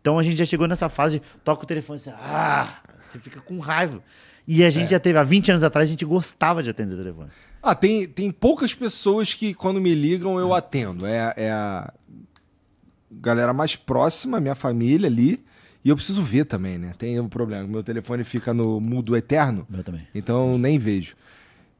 [SPEAKER 2] Então a gente já chegou nessa fase, toca o telefone, você, ah, você fica com raiva. E a gente
[SPEAKER 1] É.
[SPEAKER 2] já teve, há 20 anos atrás, a gente gostava de atender o telefone.
[SPEAKER 1] Ah, tem, tem poucas pessoas que quando me ligam eu atendo. É, é a galera mais próxima, minha família ali. E eu preciso ver também, né? Tem um problema. Meu telefone fica no mudo eterno,
[SPEAKER 2] Meu também.
[SPEAKER 1] então eu nem vejo.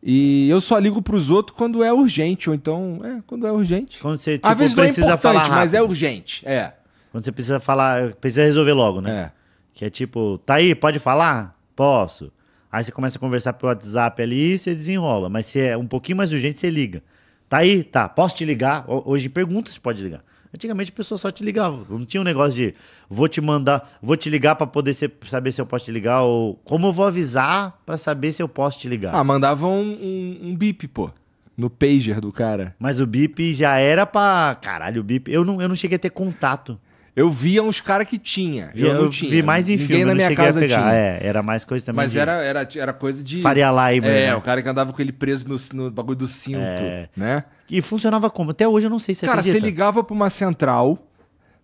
[SPEAKER 1] E eu só ligo pros outros quando é urgente, ou então, é, quando é urgente.
[SPEAKER 2] Quando você tipo,
[SPEAKER 1] Às vezes não é
[SPEAKER 2] precisa
[SPEAKER 1] importante,
[SPEAKER 2] falar rápido.
[SPEAKER 1] mas é urgente. É.
[SPEAKER 2] Quando você precisa falar, precisa resolver logo, né?
[SPEAKER 1] É.
[SPEAKER 2] Que é tipo, tá aí, pode falar? Posso. Aí você começa a conversar pelo WhatsApp ali e você desenrola. Mas se é um pouquinho mais urgente, você liga. Tá aí? Tá. Posso te ligar? Ho- Hoje pergunta se pode ligar. Antigamente a pessoa só te ligava. Não tinha um negócio de vou te mandar, vou te ligar pra poder ser- saber se eu posso te ligar ou como eu vou avisar pra saber se eu posso te ligar.
[SPEAKER 1] Ah, mandava um, um, um bip, pô. No pager do cara.
[SPEAKER 2] Mas o bip já era pra. Caralho, o bip. Eu não, eu não cheguei a ter contato.
[SPEAKER 1] Eu via uns caras que tinha.
[SPEAKER 2] Vi,
[SPEAKER 1] eu não tinha.
[SPEAKER 2] vi mais em
[SPEAKER 1] Ninguém
[SPEAKER 2] filme,
[SPEAKER 1] na minha casa tinha.
[SPEAKER 2] É, era mais coisa também.
[SPEAKER 1] Mas
[SPEAKER 2] de
[SPEAKER 1] era, era, era coisa de.
[SPEAKER 2] Faria Limer,
[SPEAKER 1] É,
[SPEAKER 2] né?
[SPEAKER 1] o cara que andava com ele preso no, no bagulho do cinto,
[SPEAKER 2] É.
[SPEAKER 1] né?
[SPEAKER 2] E funcionava como? Até hoje eu não sei se
[SPEAKER 1] cara, você ligava pra uma central,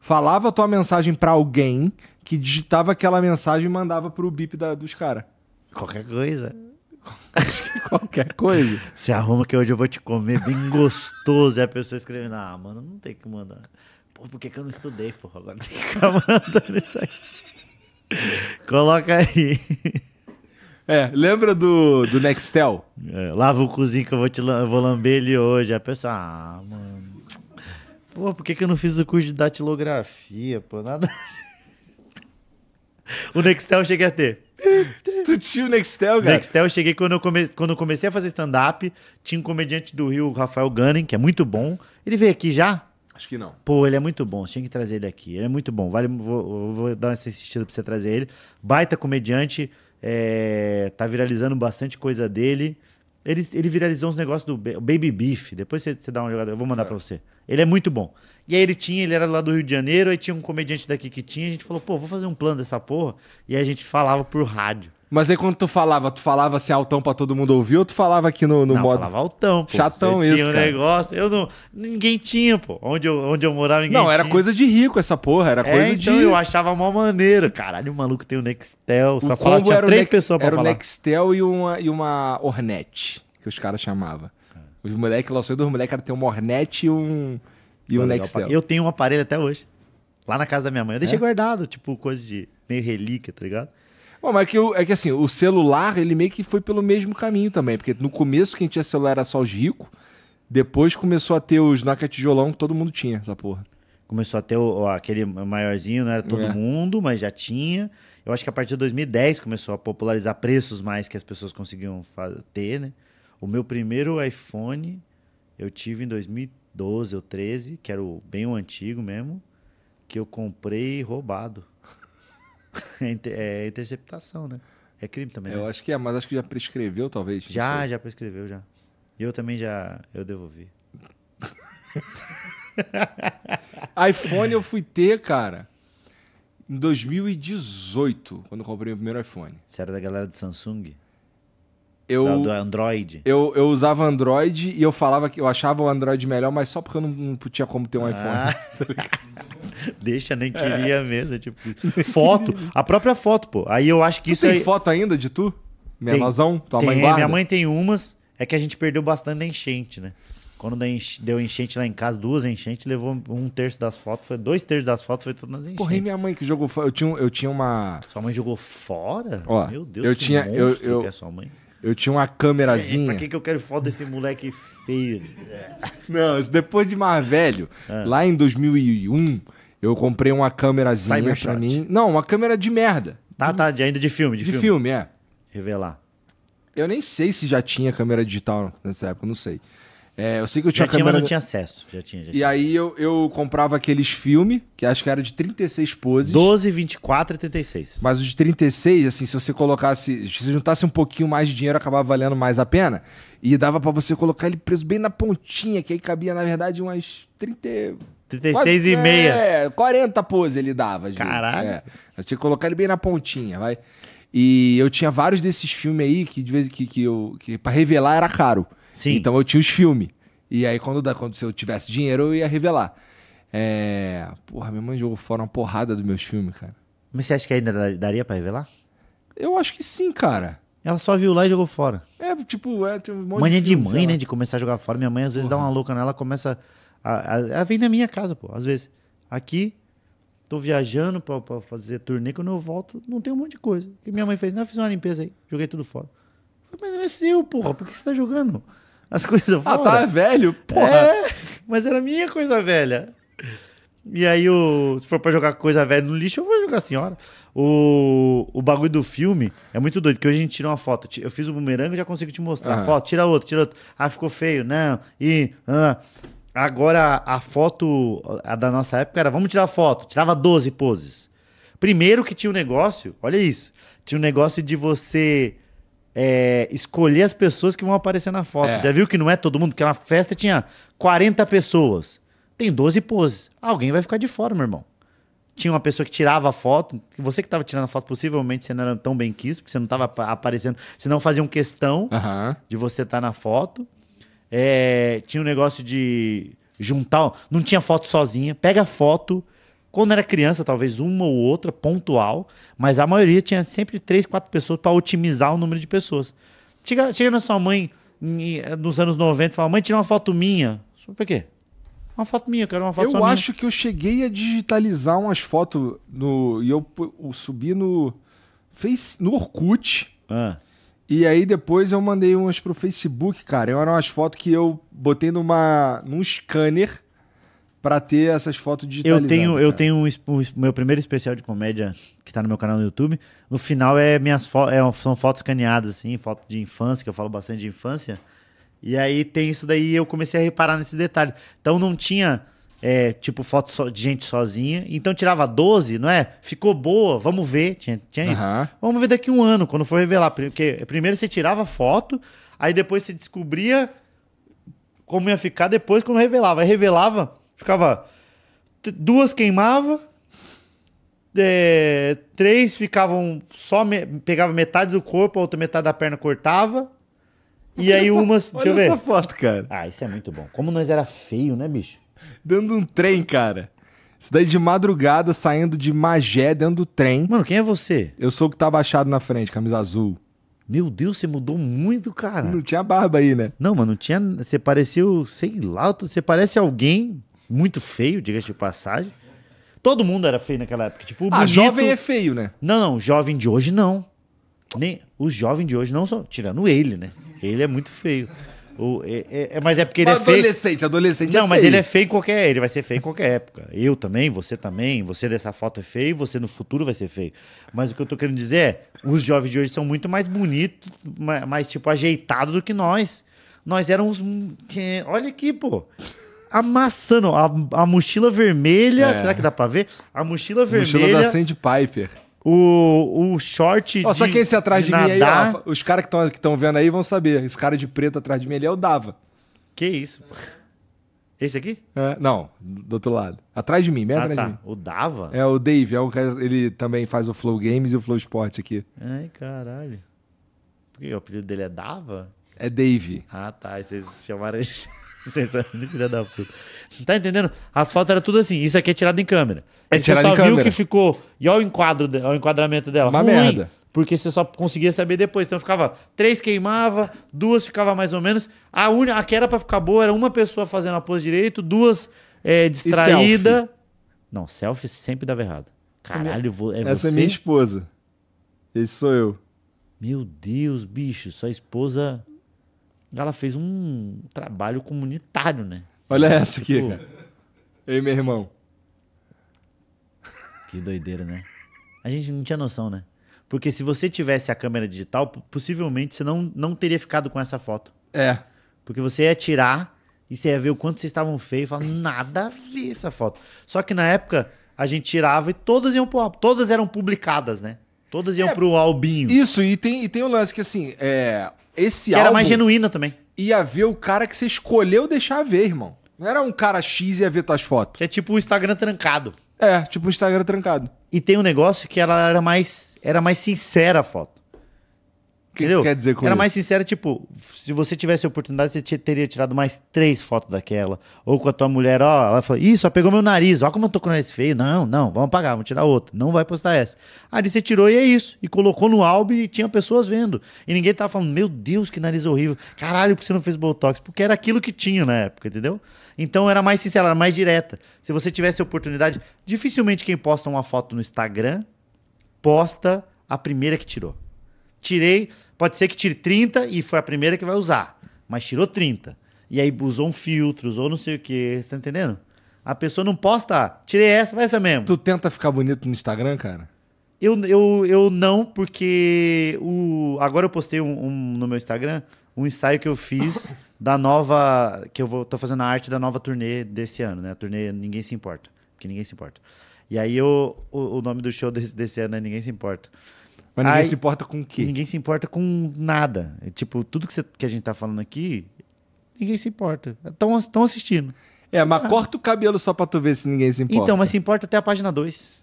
[SPEAKER 1] falava a tua mensagem pra alguém que digitava aquela mensagem e mandava pro bip da- dos caras.
[SPEAKER 2] Qualquer coisa. <laughs>
[SPEAKER 1] Qualquer coisa.
[SPEAKER 2] Você arruma que hoje eu vou te comer bem gostoso. E a pessoa escrevendo, ah, mano, não tem que mandar. Pô, por que, que eu não estudei, porra? Agora tem que ficar mandando isso aí. Coloca aí.
[SPEAKER 1] É, lembra do, do Nextel?
[SPEAKER 2] É, lava o cozinho que eu vou, te, eu vou lamber ele hoje. A pessoa, ah, mano. Pô, por que, que eu não fiz o curso de datilografia, pô? Nada. o Nextel eu cheguei a ter.
[SPEAKER 1] Tu tinha o Nextel, cara?
[SPEAKER 2] Nextel eu cheguei quando eu, come... quando eu comecei a fazer stand-up. Tinha um comediante do Rio, o Rafael Gunning, que é muito bom. Ele veio aqui já?
[SPEAKER 1] Acho que não.
[SPEAKER 2] Pô, ele é muito bom. Você tinha que trazer ele aqui. Ele é muito bom. Vale, vou, vou dar essa insistida pra você trazer ele. Baita comediante. é, tá viralizando bastante coisa dele. Ele, ele viralizou uns negócios do Ba- Baby Beef. Depois você, você dá uma jogada. Eu vou mandar pra você. Ele é muito bom. E aí ele tinha, ele era lá do Rio de Janeiro, aí tinha um comediante daqui que tinha. A gente falou, pô, vou fazer um plano dessa porra. E aí a gente falava por rádio.
[SPEAKER 1] Mas aí quando tu falava, tu falava assim altão pra todo mundo ouvir ou tu falava aqui no, no
[SPEAKER 2] não,
[SPEAKER 1] modo...
[SPEAKER 2] falava altão, pô.
[SPEAKER 1] Chatão
[SPEAKER 2] Você
[SPEAKER 1] isso,
[SPEAKER 2] tinha um
[SPEAKER 1] cara.
[SPEAKER 2] negócio. Eu não. Ninguém tinha, pô. Onde eu, onde eu morava, ninguém
[SPEAKER 1] Não, era
[SPEAKER 2] tinha.
[SPEAKER 1] coisa de rico essa porra, era
[SPEAKER 2] É,
[SPEAKER 1] coisa
[SPEAKER 2] então
[SPEAKER 1] de...
[SPEAKER 2] eu achava mó maneiro. Caralho, o maluco tem o Nextel. Só
[SPEAKER 1] o
[SPEAKER 2] falava,
[SPEAKER 1] combo
[SPEAKER 2] tinha
[SPEAKER 1] era o
[SPEAKER 2] três
[SPEAKER 1] Nex-
[SPEAKER 2] pessoas pra
[SPEAKER 1] Era o
[SPEAKER 2] falar.
[SPEAKER 1] Nextel e uma, e uma Hornet, que os caras chamavam. Os moleques, lá, os dois moleques, era ter uma Hornet e um, e um Nextel.
[SPEAKER 2] Eu tenho um aparelho até hoje. Lá na casa da minha mãe. Eu
[SPEAKER 1] É?
[SPEAKER 2] deixei guardado, tipo, coisa de meio relíquia, tá ligado?
[SPEAKER 1] Bom, mas é que, é que assim, o celular, ele meio que foi pelo mesmo caminho também. Porque no começo quem tinha celular era só os ricos. Depois começou a ter os Nokia tijolão que todo mundo tinha, essa porra.
[SPEAKER 2] Começou a ter o- aquele maiorzinho, não era todo
[SPEAKER 1] É.
[SPEAKER 2] mundo, mas já tinha. Eu acho que a partir de 2010 começou a popularizar preços mais que as pessoas conseguiam ter, né? O meu primeiro iPhone eu tive em 2012 ou 13, que era o, bem o antigo mesmo, que eu comprei roubado. <laughs> é, é interceptação, né? É crime também, né?
[SPEAKER 1] Eu acho que é, mas acho que já prescreveu, talvez.
[SPEAKER 2] Já, já prescreveu, já. E eu também já, eu devolvi. <laughs>
[SPEAKER 1] iPhone eu fui ter, cara, em 2018, quando eu comprei o primeiro iPhone.
[SPEAKER 2] Você era da galera do Samsung?
[SPEAKER 1] Eu,
[SPEAKER 2] Da- do Android?
[SPEAKER 1] eu, eu usava Android e eu falava que eu achava o Android melhor, mas só porque eu não, não tinha como ter um iPhone. <laughs> <laughs>
[SPEAKER 2] Ah, deixa, nem queria mesmo. Tipo, foto, a própria foto, pô. Aí eu acho que
[SPEAKER 1] Tu
[SPEAKER 2] isso
[SPEAKER 1] tem
[SPEAKER 2] aí.
[SPEAKER 1] foto ainda de tu? Menorzão? Tua
[SPEAKER 2] Tem,
[SPEAKER 1] mãe guarda?
[SPEAKER 2] minha mãe tem umas. É que a gente perdeu bastante da enchente, né? Quando deu enchente lá em casa, duas enchentes, levou um terço das fotos, foi dois terços das fotos, foi tudo nas enchentes.
[SPEAKER 1] Porra, e minha mãe que jogou fora. Eu tinha, eu tinha uma.
[SPEAKER 2] Sua mãe jogou fora?
[SPEAKER 1] Ó,
[SPEAKER 2] Meu Deus,
[SPEAKER 1] eu
[SPEAKER 2] que
[SPEAKER 1] tinha- eu- eu-
[SPEAKER 2] que é sua mãe.
[SPEAKER 1] Eu tinha uma
[SPEAKER 2] É,
[SPEAKER 1] câmerazinha.
[SPEAKER 2] pra que, que eu quero foto desse moleque feio?
[SPEAKER 1] Não, isso depois de mais velho.
[SPEAKER 2] É.
[SPEAKER 1] Lá em 2001, eu comprei uma câmerazinha pra
[SPEAKER 2] Cybershot.
[SPEAKER 1] mim. Não, uma câmera de merda.
[SPEAKER 2] Tá, tá, de- ainda de filme, de,
[SPEAKER 1] De,
[SPEAKER 2] filme.
[SPEAKER 1] filme. é.
[SPEAKER 2] Revelar.
[SPEAKER 1] Eu nem sei se já tinha câmera digital nessa época, não sei. É, eu sei que eu tinha
[SPEAKER 2] Já tinha, mas
[SPEAKER 1] câmera.
[SPEAKER 2] não tinha acesso. Já tinha, já
[SPEAKER 1] E
[SPEAKER 2] tinha.
[SPEAKER 1] aí eu, eu comprava aqueles filmes, que acho que era de 36 poses.
[SPEAKER 2] 12, 24 e 36.
[SPEAKER 1] Mas o de 36, assim, se você colocasse. Se você juntasse um pouquinho mais de dinheiro, acabava valendo mais a pena. E dava pra você colocar ele preso bem na pontinha, que aí cabia, na verdade, umas 30.
[SPEAKER 2] 36
[SPEAKER 1] quase-
[SPEAKER 2] e meia.
[SPEAKER 1] É, 40 poses ele dava.
[SPEAKER 2] Caralho.
[SPEAKER 1] É. Eu tinha que colocar ele bem na pontinha, vai. E eu tinha vários desses filmes aí que, de vez que, que eu. que pra revelar era caro.
[SPEAKER 2] Sim.
[SPEAKER 1] Então eu tinha os filmes. E aí, quando, quando se eu tivesse dinheiro, eu ia revelar. É. Porra, minha mãe jogou fora uma porrada dos meus filmes, cara.
[SPEAKER 2] Mas você acha que ainda dar- daria pra revelar?
[SPEAKER 1] Eu acho que sim, cara.
[SPEAKER 2] Ela só viu lá e jogou fora.
[SPEAKER 1] É, tipo, é, tem um monte
[SPEAKER 2] Mania de
[SPEAKER 1] filme,
[SPEAKER 2] mãe, né? De começar a jogar fora. Minha mãe às vezes dá uma louca nela, começa. A, a, ela vem na minha casa, pô. Às vezes. Aqui, tô viajando pra, pra fazer turnê. Quando eu volto, não tem um monte de coisa. E minha mãe fez, não, eu fiz uma limpeza aí. Joguei tudo fora. Falei, Mas não é seu, porra. Por que você tá jogando as coisas fora?
[SPEAKER 1] Ah, tá velho? Porra.
[SPEAKER 2] É, mas era minha coisa velha. E aí, o, se for pra jogar coisa velha no lixo, eu vou jogar a senhora. O, o bagulho do filme é muito doido, porque hoje a gente tira uma foto. Eu fiz o bumerangue e já consigo te mostrar.
[SPEAKER 1] Aham.
[SPEAKER 2] a Foto, tira outro, tira outro. Ah, ficou feio. Não. E. ah. Agora, a foto a da nossa época era: vamos tirar foto. Tirava 12 poses. Primeiro que tinha um negócio, olha isso. Tinha um negócio de você é, escolher as pessoas que vão aparecer na foto.
[SPEAKER 1] É.
[SPEAKER 2] Já viu que não é todo mundo? Porque na festa tinha 40 pessoas. Tem 12 poses. Alguém vai ficar de fora, meu irmão. Tinha uma pessoa que tirava a foto. Você que estava tirando a foto, possivelmente você não era tão bem quisto, porque você não estava aparecendo. Você não faziam questão
[SPEAKER 1] Aham.
[SPEAKER 2] de você estar na foto. É, tinha um negócio de juntar. Não tinha foto sozinha. Pega a foto. Quando era criança, talvez uma ou outra, pontual. Mas a maioria tinha sempre três, quatro pessoas para otimizar o número de pessoas. Chega, chega na sua mãe em- nos anos 90 e fala: Mãe, tira uma foto minha. Por quê? Uma foto minha, eu quero uma foto
[SPEAKER 1] Eu
[SPEAKER 2] minha.
[SPEAKER 1] acho que eu cheguei a digitalizar umas fotos no. E eu, eu subi no. Face, no Orkut.
[SPEAKER 2] Ah,
[SPEAKER 1] E aí depois eu mandei umas pro Facebook, cara. Eram umas fotos que eu botei numa, num scanner pra ter essas fotos
[SPEAKER 2] Eu
[SPEAKER 1] digitalizadas.
[SPEAKER 2] tenho, eu
[SPEAKER 1] cara.
[SPEAKER 2] tenho um, um meu primeiro especial de comédia que tá no meu canal no YouTube. No final é minhas fo é, são fotos escaneadas, assim, foto de infância, que eu falo bastante de infância. E aí tem isso daí eu comecei a reparar nesses detalhes. Então não tinha, é, tipo, foto só- de gente sozinha. Então tirava 12, não é? Ficou boa, vamos ver. Tinha, tinha isso.
[SPEAKER 1] Aham.
[SPEAKER 2] Vamos ver daqui um ano, quando for revelar. Porque primeiro você tirava foto, aí depois você descobria como ia ficar depois quando revelava. Aí revelava, ficava. Duas queimava, é, três ficavam só. me- pegava metade do corpo, a outra metade da perna cortava. E aí umas. Deixa
[SPEAKER 1] Olha
[SPEAKER 2] eu ver.
[SPEAKER 1] essa foto, cara.
[SPEAKER 2] Ah, isso é muito bom. Como nós era feio, né, bicho?
[SPEAKER 1] De um trem, cara. Isso daí de madrugada, saindo de Magé dentro do trem.
[SPEAKER 2] Mano, quem é você?
[SPEAKER 1] Eu sou o que tá abaixado na frente, camisa azul.
[SPEAKER 2] Meu Deus, você mudou muito, cara.
[SPEAKER 1] Não tinha barba aí, né?
[SPEAKER 2] Não, mano, não tinha. Você parecia, o- sei lá, você parece alguém muito feio, diga-se de passagem. Todo mundo era feio naquela época. Tipo,
[SPEAKER 1] Ah,
[SPEAKER 2] bonito-
[SPEAKER 1] jovem é feio, né?
[SPEAKER 2] Não, não, jovem de hoje não. Nem, os jovens de hoje não são. Tirando ele, né? Ele é muito feio. O, é, é- é- mas é porque ele é feio.
[SPEAKER 1] adolescente, adolescente
[SPEAKER 2] Não,
[SPEAKER 1] é
[SPEAKER 2] mas ele é feio em qualquer. Ele vai ser feio em qualquer época. Eu também, você também. Você dessa foto é feio, você no futuro vai ser feio. Mas o que eu tô querendo dizer é: os jovens de hoje são muito mais bonitos, mais, mais, tipo, ajeitados do que nós. Nós éramos. hum, Olha aqui, pô. Amassando. A, a mochila vermelha.
[SPEAKER 1] É.
[SPEAKER 2] Será que dá pra ver? A mochila
[SPEAKER 1] Mochila
[SPEAKER 2] vermelha.
[SPEAKER 1] da Sandy Piper.
[SPEAKER 2] O, o short.
[SPEAKER 1] Só
[SPEAKER 2] de-
[SPEAKER 1] que esse atrás de, mim aí, ó, os caras que estão vendo aí vão saber. Esse cara de preto atrás de mim ali é o Dava.
[SPEAKER 2] Que isso? Esse aqui?
[SPEAKER 1] É, não, do outro lado. Atrás de mim, bem
[SPEAKER 2] Ah,
[SPEAKER 1] atrás de mim.
[SPEAKER 2] tá. O Dava?
[SPEAKER 1] É o Dave, é o cara- ele também faz o Flow Games e o Flow Sport aqui.
[SPEAKER 2] Ai, caralho. Por que o apelido dele é Dava?
[SPEAKER 1] É Dave.
[SPEAKER 2] Ah, tá. E Vocês chamaram ele. Muito <laughs> filha da puta. Tá entendendo? As fotos eram tudo assim. Isso aqui é tirado em câmera.
[SPEAKER 1] É
[SPEAKER 2] Aí você
[SPEAKER 1] tirado
[SPEAKER 2] só
[SPEAKER 1] em
[SPEAKER 2] viu
[SPEAKER 1] câmera.
[SPEAKER 2] que ficou. E olha o enquadro, olha o enquadramento dela.
[SPEAKER 1] Uma
[SPEAKER 2] Ruim,
[SPEAKER 1] merda.
[SPEAKER 2] Porque você só conseguia saber depois. Então ficava três queimava, duas ficava mais ou menos. A, única, a que era pra ficar boa era uma pessoa fazendo a pose direito, duas é, distraída. Não, selfie sempre dava errado. Caralho, vo- é
[SPEAKER 1] Essa
[SPEAKER 2] você?
[SPEAKER 1] é minha esposa. Esse sou eu.
[SPEAKER 2] Meu Deus, bicho, sua esposa. Ela fez um trabalho comunitário, né?
[SPEAKER 1] Olha essa aqui,
[SPEAKER 2] Tipo,
[SPEAKER 1] cara. Ei, meu irmão.
[SPEAKER 2] Que doideira, né? A gente não tinha noção, né? Porque se você tivesse a câmera digital, possivelmente você não, não teria ficado com essa foto.
[SPEAKER 1] É.
[SPEAKER 2] Porque você ia tirar e você ia ver o quanto vocês estavam feios e falar, nada a ver essa foto. Só que na época, a gente tirava e todas iam pro. Todas eram publicadas, né? Todas iam
[SPEAKER 1] É,
[SPEAKER 2] pro albinho.
[SPEAKER 1] Isso, e tem, e tem o lance que assim, é. Esse
[SPEAKER 2] que
[SPEAKER 1] álbum
[SPEAKER 2] era mais genuína também.
[SPEAKER 1] ia ver o cara que você escolheu deixar ver, irmão. Não era um cara X e ia ver tuas fotos.
[SPEAKER 2] Que é tipo o Instagram trancado.
[SPEAKER 1] É, tipo o Instagram trancado.
[SPEAKER 2] E tem um negócio que ela era mais, era mais sincera a foto.
[SPEAKER 1] Que, que quer dizer com
[SPEAKER 2] Era
[SPEAKER 1] isso?
[SPEAKER 2] mais sincera, tipo, se você tivesse a oportunidade, você te- teria tirado mais três fotos daquela. Ou com a tua mulher, ó, ela falou, ih, só pegou meu nariz, ó como eu tô com o nariz feio. Não, não, vamos apagar, vamos tirar outra. Não vai postar essa. Aí você tirou e é isso. E colocou no álbum e tinha pessoas vendo. E ninguém tava falando, meu Deus, que nariz horrível. Caralho, por que você não fez Botox? Porque era aquilo que tinha na época, entendeu? Então era mais sincera, era mais direta. Se você tivesse a oportunidade, dificilmente quem posta uma foto no Instagram posta a primeira que tirou. Tirei, pode ser que tire 30 e foi a primeira que vai usar, mas tirou 30. E aí usou um filtro, usou não sei o que, você tá entendendo? A pessoa não posta, tirei essa, vai essa mesmo.
[SPEAKER 1] Tu tenta ficar bonito no Instagram, cara?
[SPEAKER 2] Eu, eu, eu não, porque o, agora eu postei um, um- no meu Instagram um ensaio que eu fiz <laughs> da nova. Que eu vou, tô fazendo a arte da nova turnê desse ano, né? A turnê Ninguém Se Importa. Porque ninguém se importa. E aí eu, o, o nome do show <laughs> desse, desse ano é Ninguém Se Importa.
[SPEAKER 1] Mas ninguém
[SPEAKER 2] Ai,
[SPEAKER 1] se importa com o quê?
[SPEAKER 2] Ninguém se importa com nada. É, tipo, tudo que, você- que a gente tá falando aqui, ninguém se importa. Estão assistindo.
[SPEAKER 1] É, mas corta o cabelo só pra tu ver se ninguém se importa.
[SPEAKER 2] Então, mas se importa até a página 2.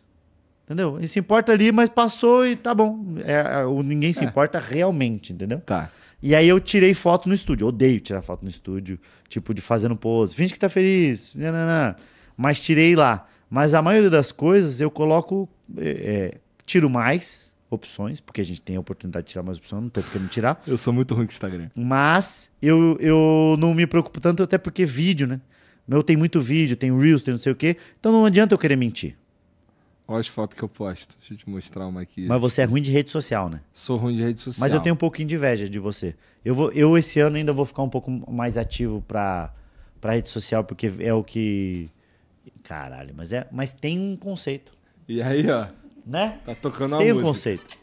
[SPEAKER 2] Entendeu? E se importa ali, mas passou e tá bom. É, é, o ninguém se importa realmente, entendeu?
[SPEAKER 1] Tá.
[SPEAKER 2] E aí eu tirei foto no estúdio. Odeio tirar foto no estúdio, tipo, de fazendo pose. Finge que tá feliz. nananã. Mas tirei lá. Mas a maioria das coisas eu coloco. é, é, tiro mais opções, porque a gente tem a oportunidade de tirar mais opções, não tem porque não tirar.
[SPEAKER 1] Eu sou muito ruim com o Instagram.
[SPEAKER 2] Mas eu, eu não me preocupo tanto, até porque vídeo, né? Meu tem muito vídeo, tem Reels, tem não sei o quê. Então não adianta eu querer mentir.
[SPEAKER 1] Olha as fotos que eu posto. Deixa eu te mostrar uma aqui.
[SPEAKER 2] Mas você é ruim de rede social, né?
[SPEAKER 1] Sou ruim de rede social.
[SPEAKER 2] Mas eu tenho um pouquinho de inveja de você. Eu, vou, eu esse ano ainda vou ficar um pouco mais ativo pra, pra rede social, porque é o que. Caralho, mas, é, mas tem um conceito,
[SPEAKER 1] E aí, ó.
[SPEAKER 2] Né?
[SPEAKER 1] Tá tocando a
[SPEAKER 2] Tem um
[SPEAKER 1] música.
[SPEAKER 2] conceito.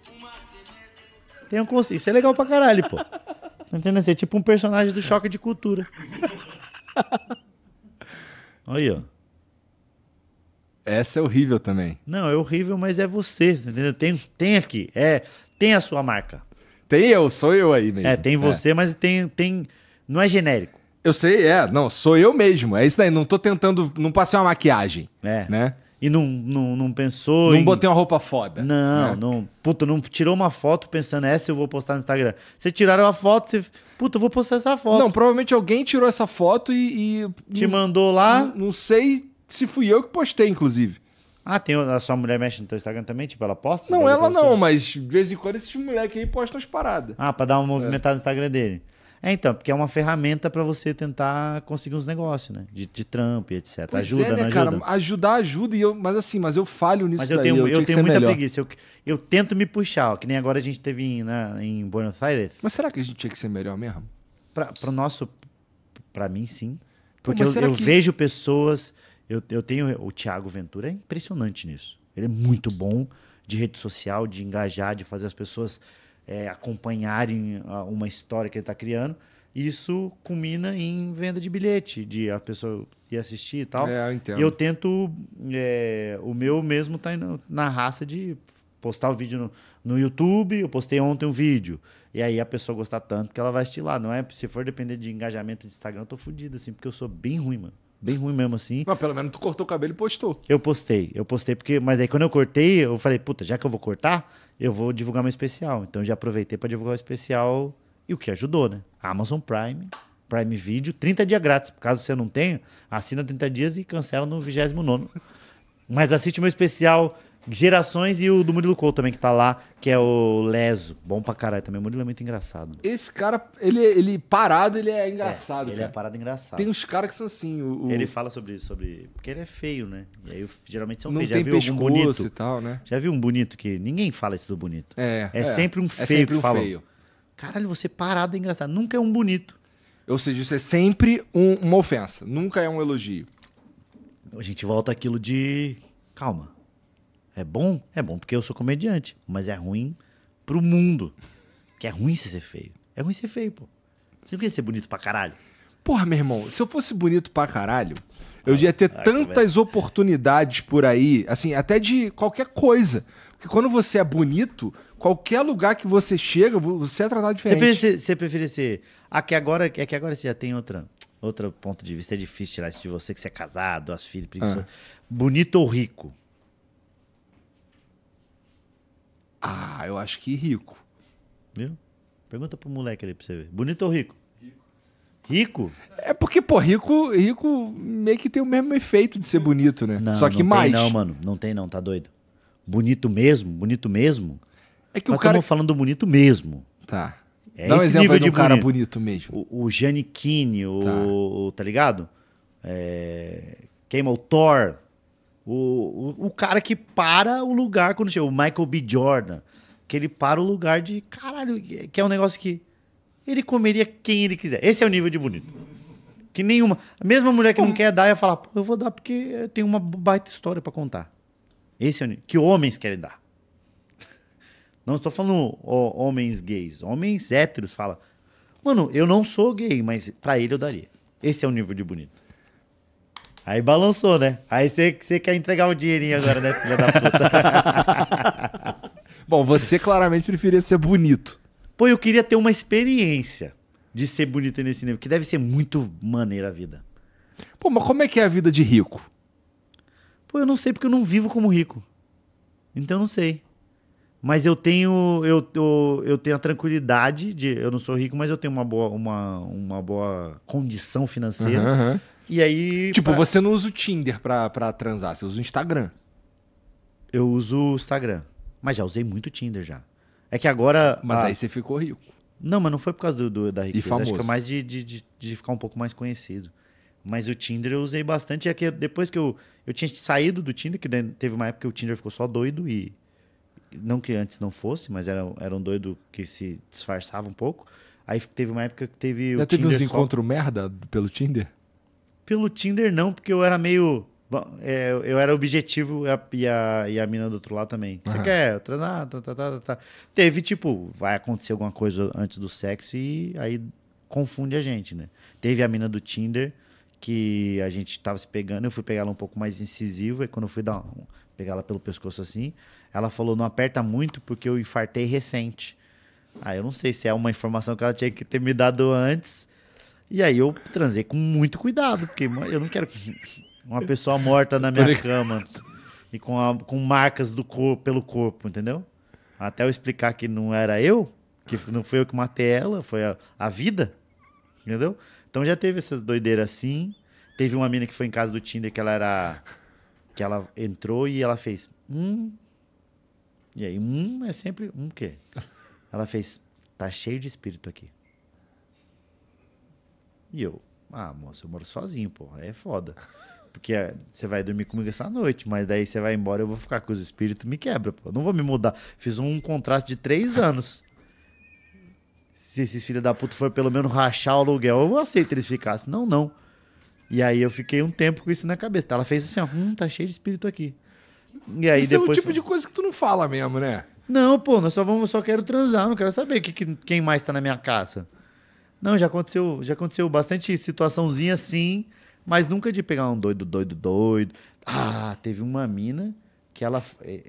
[SPEAKER 2] Tem um conceito. Isso é legal pra caralho, pô. Tá entendendo? Você é tipo um personagem do choque de cultura. <laughs> Aí, ó.
[SPEAKER 1] Essa é horrível também.
[SPEAKER 2] Não, é horrível, mas é você, tá entendeu? Tem, tem aqui. É, tem a sua marca.
[SPEAKER 1] Tem eu, sou eu aí mesmo.
[SPEAKER 2] É, tem você, mas tem, tem. Não é genérico.
[SPEAKER 1] Eu sei, é. Não, sou eu mesmo. É isso daí. Não tô tentando. Não passei uma maquiagem.
[SPEAKER 2] É.
[SPEAKER 1] Né?
[SPEAKER 2] E não, não, não pensou.
[SPEAKER 1] Não
[SPEAKER 2] em-
[SPEAKER 1] botei uma roupa foda.
[SPEAKER 2] Não,
[SPEAKER 1] né?
[SPEAKER 2] não. Puta, não tirou uma foto pensando, essa eu vou postar no Instagram. Você tiraram a foto, você. Puta, eu vou postar essa foto.
[SPEAKER 1] Não, provavelmente alguém tirou essa foto e. e-
[SPEAKER 2] Te mandou lá.
[SPEAKER 1] não, não sei se fui eu que postei, inclusive.
[SPEAKER 2] Ah, tem a sua mulher mexe no teu Instagram também? Tipo, ela posta?
[SPEAKER 1] Não, ela não, mas de vez em quando esses moleques aí postam as paradas.
[SPEAKER 2] Ah, pra dar uma movimentada no Instagram dele. É, então, porque é uma ferramenta pra você tentar conseguir uns negócios, né? De, de trampo e etc.
[SPEAKER 1] Pois
[SPEAKER 2] ajuda,
[SPEAKER 1] é, né,
[SPEAKER 2] não
[SPEAKER 1] cara?
[SPEAKER 2] ajuda?
[SPEAKER 1] Ajudar ajuda, e eu, mas assim, mas eu falho nisso
[SPEAKER 2] Mas eu
[SPEAKER 1] daí.
[SPEAKER 2] tenho, eu
[SPEAKER 1] que
[SPEAKER 2] tenho muita
[SPEAKER 1] melhor.
[SPEAKER 2] preguiça. Eu, eu tento me puxar, ó, que nem agora a gente teve em, na- em Buenos Aires.
[SPEAKER 1] Mas será que a gente tinha que ser melhor mesmo?
[SPEAKER 2] Pra, pro nosso. Pra mim, sim. Porque
[SPEAKER 1] mas
[SPEAKER 2] eu, eu
[SPEAKER 1] que-
[SPEAKER 2] vejo pessoas. Eu, eu tenho. O Thiago Ventura é impressionante nisso. Ele é muito bom de rede social, de engajar, de fazer as pessoas é, acompanharem ah, uma história que ele está criando. Isso culmina em venda de bilhete, de a pessoa ir assistir e tal.
[SPEAKER 1] É, eu entendo.
[SPEAKER 2] Eu tento. é, o meu mesmo tá indo na raça de postar o vídeo no, no YouTube. Eu postei ontem um vídeo. E aí a pessoa gostar tanto que ela vai assistir lá. Não é? Se for depender de engajamento de Instagram, eu tô fudido, assim, porque eu sou bem ruim, mano. Bem ruim mesmo assim.
[SPEAKER 1] Mas pelo menos tu cortou o cabelo e postou.
[SPEAKER 2] Eu postei, eu postei porque, mas aí quando eu cortei, eu falei, puta, já que eu vou cortar, eu vou divulgar meu especial. Então já aproveitei para divulgar o especial e o que ajudou, né? Amazon Prime, Prime Video, 30 dias grátis. Caso você não tenha, assina 30 dias e cancela no 29 Mas assiste meu especial Gerações e o do Murilo Couto também que tá lá, que é o Leso. Bom pra caralho também. O Murilo é muito engraçado.
[SPEAKER 1] Esse cara, ele, ele parado, ele é engraçado,
[SPEAKER 2] ele é
[SPEAKER 1] cara.
[SPEAKER 2] parada engraçada.
[SPEAKER 1] Tem uns caras que são assim, o, o-
[SPEAKER 2] Ele fala sobre isso, sobre. Porque ele é feio, né? E aí geralmente são
[SPEAKER 1] não
[SPEAKER 2] feios. Já
[SPEAKER 1] tem
[SPEAKER 2] viu algum
[SPEAKER 1] pescoço
[SPEAKER 2] bonito?
[SPEAKER 1] e tal, né?
[SPEAKER 2] Já viu um bonito que. Ninguém fala isso do bonito.
[SPEAKER 1] É,
[SPEAKER 2] É sempre um
[SPEAKER 1] É
[SPEAKER 2] feio
[SPEAKER 1] sempre
[SPEAKER 2] que
[SPEAKER 1] um
[SPEAKER 2] falam.
[SPEAKER 1] feio.
[SPEAKER 2] Caralho, você parado é engraçado. Nunca é um bonito.
[SPEAKER 1] Ou seja, isso é sempre um- uma ofensa, nunca é um elogio.
[SPEAKER 2] A gente volta àquilo de. Calma. É bom? É bom porque eu sou comediante. Mas é ruim pro mundo. Que é ruim você ser feio. É ruim ser feio, pô. Você não quer ser bonito pra caralho?
[SPEAKER 1] Porra, meu irmão, se eu fosse bonito pra caralho, eu ia ter
[SPEAKER 2] ah,
[SPEAKER 1] tantas oportunidades por aí, assim, até de qualquer coisa. Porque quando você é bonito, qualquer lugar que você chega, você é tratado
[SPEAKER 2] Você
[SPEAKER 1] diferente.
[SPEAKER 2] você prefere ser. Ah, que agora, é que agora você já tem outra, outro ponto de vista. É difícil tirar isso de você, que você é casado, duas filhas, preguiçoso. Bonito ou rico?
[SPEAKER 1] Ah, eu acho que rico.
[SPEAKER 2] Viu? Pergunta pro moleque ali pra você ver. Bonito ou rico? Rico?
[SPEAKER 1] É porque, pô, rico, rico meio que tem o mesmo efeito de ser bonito, né?
[SPEAKER 2] Não,
[SPEAKER 1] Só que
[SPEAKER 2] não
[SPEAKER 1] mais.
[SPEAKER 2] Tem não, mano. Não tem não, tá doido? Bonito mesmo? Bonito mesmo?
[SPEAKER 1] É que
[SPEAKER 2] Nós
[SPEAKER 1] o cara.
[SPEAKER 2] estamos falando do bonito mesmo.
[SPEAKER 1] Tá.
[SPEAKER 2] É
[SPEAKER 1] Dá um
[SPEAKER 2] esse
[SPEAKER 1] exemplo
[SPEAKER 2] nível
[SPEAKER 1] de um cara
[SPEAKER 2] bonito.
[SPEAKER 1] bonito mesmo.
[SPEAKER 2] O, o Giannichini, o,
[SPEAKER 1] Tá.
[SPEAKER 2] o- tá ligado? É, queima o Thor. O, o, o cara que para o lugar quando chega. O Michael B. Jordan. Que ele para o lugar de. Caralho, que é um negócio que. Ele comeria quem ele quiser. Esse é o nível de bonito. Que nenhuma. A mesma mulher que não quer dar ia falar, Pô, eu vou dar porque tem uma baita história pra contar. Esse é o nível. Que homens querem dar. <laughs> Não estou falando homens gays. Homens héteros falam. Mano, eu não sou gay, mas pra ele eu daria. Esse é o nível de bonito. Aí balançou, né? Aí você quer entregar o dinheirinho agora, né, filha da puta? <laughs>
[SPEAKER 1] Bom, você claramente preferia ser bonito.
[SPEAKER 2] Pô, eu queria ter uma experiência de ser bonito nesse nível, que deve ser muito maneira a vida.
[SPEAKER 1] Pô, mas como é que é a vida de rico?
[SPEAKER 2] Pô, eu não sei porque eu não vivo como rico. Então eu não sei. Mas eu tenho eu, eu, eu tenho a tranquilidade de eu não sou rico, mas eu tenho uma boa uma, uma boa condição financeira.
[SPEAKER 1] Aham.
[SPEAKER 2] E aí
[SPEAKER 1] Tipo,
[SPEAKER 2] pra-
[SPEAKER 1] você não usa o Tinder pra, pra transar, você usa o Instagram.
[SPEAKER 2] eu uso o Instagram, mas já usei muito Tinder já. É que agora
[SPEAKER 1] Mas
[SPEAKER 2] a-
[SPEAKER 1] aí você ficou rico.
[SPEAKER 2] não, mas não foi por causa do, do- da riqueza, acho que é
[SPEAKER 1] famoso.
[SPEAKER 2] mais de, de, de, de ficar um pouco mais conhecido. Mas o Tinder eu usei bastante. É que depois que eu, eu tinha saído do Tinder, que teve uma época que o Tinder ficou só doido e. Não que antes não fosse, mas era, era um doido que se disfarçava um pouco. Aí teve uma época que teve
[SPEAKER 1] Já
[SPEAKER 2] o
[SPEAKER 1] teve
[SPEAKER 2] Tinder
[SPEAKER 1] uns
[SPEAKER 2] só-
[SPEAKER 1] encontros merda pelo Tinder?
[SPEAKER 2] Pelo Tinder não, porque eu era meio... bom, é, eu era objetivo e a, e a, e a mina do outro lado também. Você quer transar? Tá, tá, tá, tá, tá. Teve, tipo, vai acontecer alguma coisa antes do sexo e aí confunde a gente, né? Teve a mina do Tinder que a gente tava se pegando, eu fui pegar ela um pouco mais incisivo, e quando eu fui dar um- pegar ela pelo pescoço assim, ela falou, não aperta muito porque eu infartei recente. Ah, eu não sei se é uma informação que ela tinha que ter me dado antes. E aí eu transei com muito cuidado, porque eu não quero uma pessoa morta na minha cama e com, a- com marcas do corpo, pelo corpo, entendeu? Até eu explicar que não era eu, que não foi eu que matei ela, foi a, a vida, entendeu? Então já teve essas doideiras assim. Teve uma mina que foi em casa do Tinder que ela era. que ela entrou e ela fez. Hum. E aí, hum é sempre. Um quê? Ela fez. Tá cheio de espírito aqui. E eu. Ah, moça, eu moro sozinho, porra. É foda. Porque é, você vai dormir comigo essa noite, mas daí você vai embora, eu vou ficar com os espíritos, me quebra, pô. Eu Não vou me mudar. Fiz um contrato de três <laughs> anos. Se esses filhos da puta for pelo menos rachar o aluguel, eu aceito eles ficassem. Não, não. E aí eu fiquei um tempo com isso na cabeça. Ela fez assim, ó, hum, tá cheio de espírito aqui. E aí
[SPEAKER 1] Isso é
[SPEAKER 2] depois.
[SPEAKER 1] o tipo de coisa que tu não fala mesmo, né?
[SPEAKER 2] Não, pô, nós só vamos, eu só quero transar, não quero saber que, que- quem mais tá na minha casa. Não, já aconteceu, já aconteceu bastante situaçãozinha assim, mas nunca de pegar um doido, doido, doido. Ah, teve uma mina que ela. É,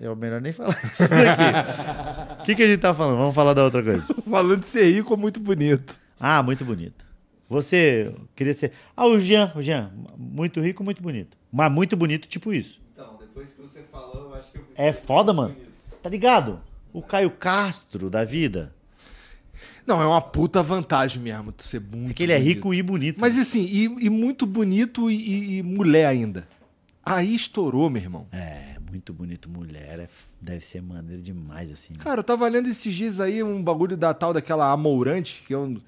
[SPEAKER 2] é, é melhor nem falar <laughs> isso daqui. O que, que a gente tá falando? Vamos falar da outra coisa. <laughs>
[SPEAKER 1] Falando de ser rico, muito bonito.
[SPEAKER 2] Ah, muito bonito. Você queria ser. Ah, o Jean, o Jean, muito rico, muito bonito. Mas muito bonito, tipo isso.
[SPEAKER 3] Então, depois que você falou, eu acho que eu
[SPEAKER 2] É foda, mano. Tá ligado? O Caio Castro da vida.
[SPEAKER 1] Não, é uma puta vantagem mesmo tu ser muito
[SPEAKER 2] É que ele é
[SPEAKER 1] bonito.
[SPEAKER 2] rico e bonito.
[SPEAKER 1] Mas assim, e, e muito bonito e, e- mulher ainda. Aí estourou, meu irmão.
[SPEAKER 2] É, muito bonito mulher. é deve ser maneiro demais, assim.
[SPEAKER 1] Cara, eu tava lendo esses dias aí um bagulho da tal daquela Amourante, que é um.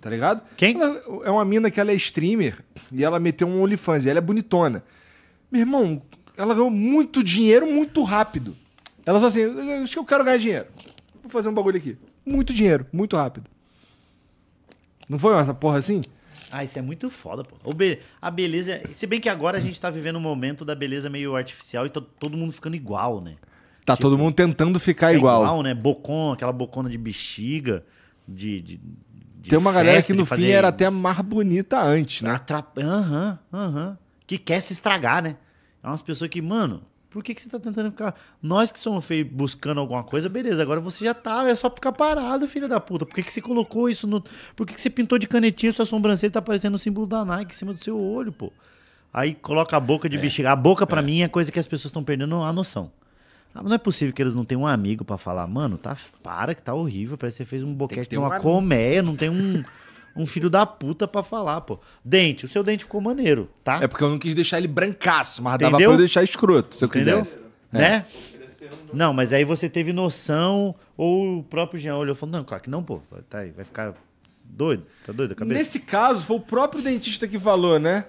[SPEAKER 1] Tá ligado?
[SPEAKER 2] Quem?
[SPEAKER 1] Ela- é uma mina que ela é streamer e ela meteu um OnlyFans e ela é bonitona. Meu irmão, ela ganhou muito dinheiro muito rápido. Ela falou assim: "Eu acho que eu quero ganhar dinheiro. Vou fazer um bagulho aqui. Muito dinheiro, muito rápido. Não foi essa porra assim?
[SPEAKER 2] Ah, isso é muito foda, pô. A beleza. Se bem que agora a gente tá vivendo um momento da beleza meio artificial e to- todo mundo ficando igual, né?
[SPEAKER 1] Tá todo mundo tentando ficar
[SPEAKER 2] É
[SPEAKER 1] igual.
[SPEAKER 2] né? Bocon, aquela bocona de bexiga, de. de- de
[SPEAKER 1] Tem uma galera
[SPEAKER 2] festa,
[SPEAKER 1] que no fim era até mais bonita antes, né?
[SPEAKER 2] Atrap... Aham, aham. Que quer se estragar, né? É umas pessoas que, mano, por que, que você tá tentando ficar. Nós que somos feios buscando alguma coisa, beleza. Agora você já tá, é só ficar parado, filho da puta. Por que, que você colocou isso no. Por que, que você pintou de canetinha sua sobrancelha tá parecendo o símbolo da Nike em cima do seu olho, pô? Aí coloca a boca de bexiga. A boca, pra mim, é coisa que as pessoas estão perdendo a noção. Ah, Não é possível que eles não tenham um amigo pra falar, mano, tá, para que tá horrível, parece que você fez um boquete
[SPEAKER 1] ter
[SPEAKER 2] numa
[SPEAKER 1] um
[SPEAKER 2] colmeia, não tem um, um filho da puta pra falar, pô. Dente, o seu dente ficou maneiro, tá?
[SPEAKER 1] É porque eu não quis deixar ele brancaço, mas dava
[SPEAKER 2] Entendeu?
[SPEAKER 1] pra eu deixar escroto, se eu
[SPEAKER 2] Entendeu?
[SPEAKER 1] quisesse.
[SPEAKER 2] Né? Não, mas aí você teve noção, ou o próprio Jean olhou e falou, não, claro que não, pô, tá aí, vai ficar doido, tá doido a cabeça?
[SPEAKER 1] Nesse caso, foi o próprio dentista que falou, né?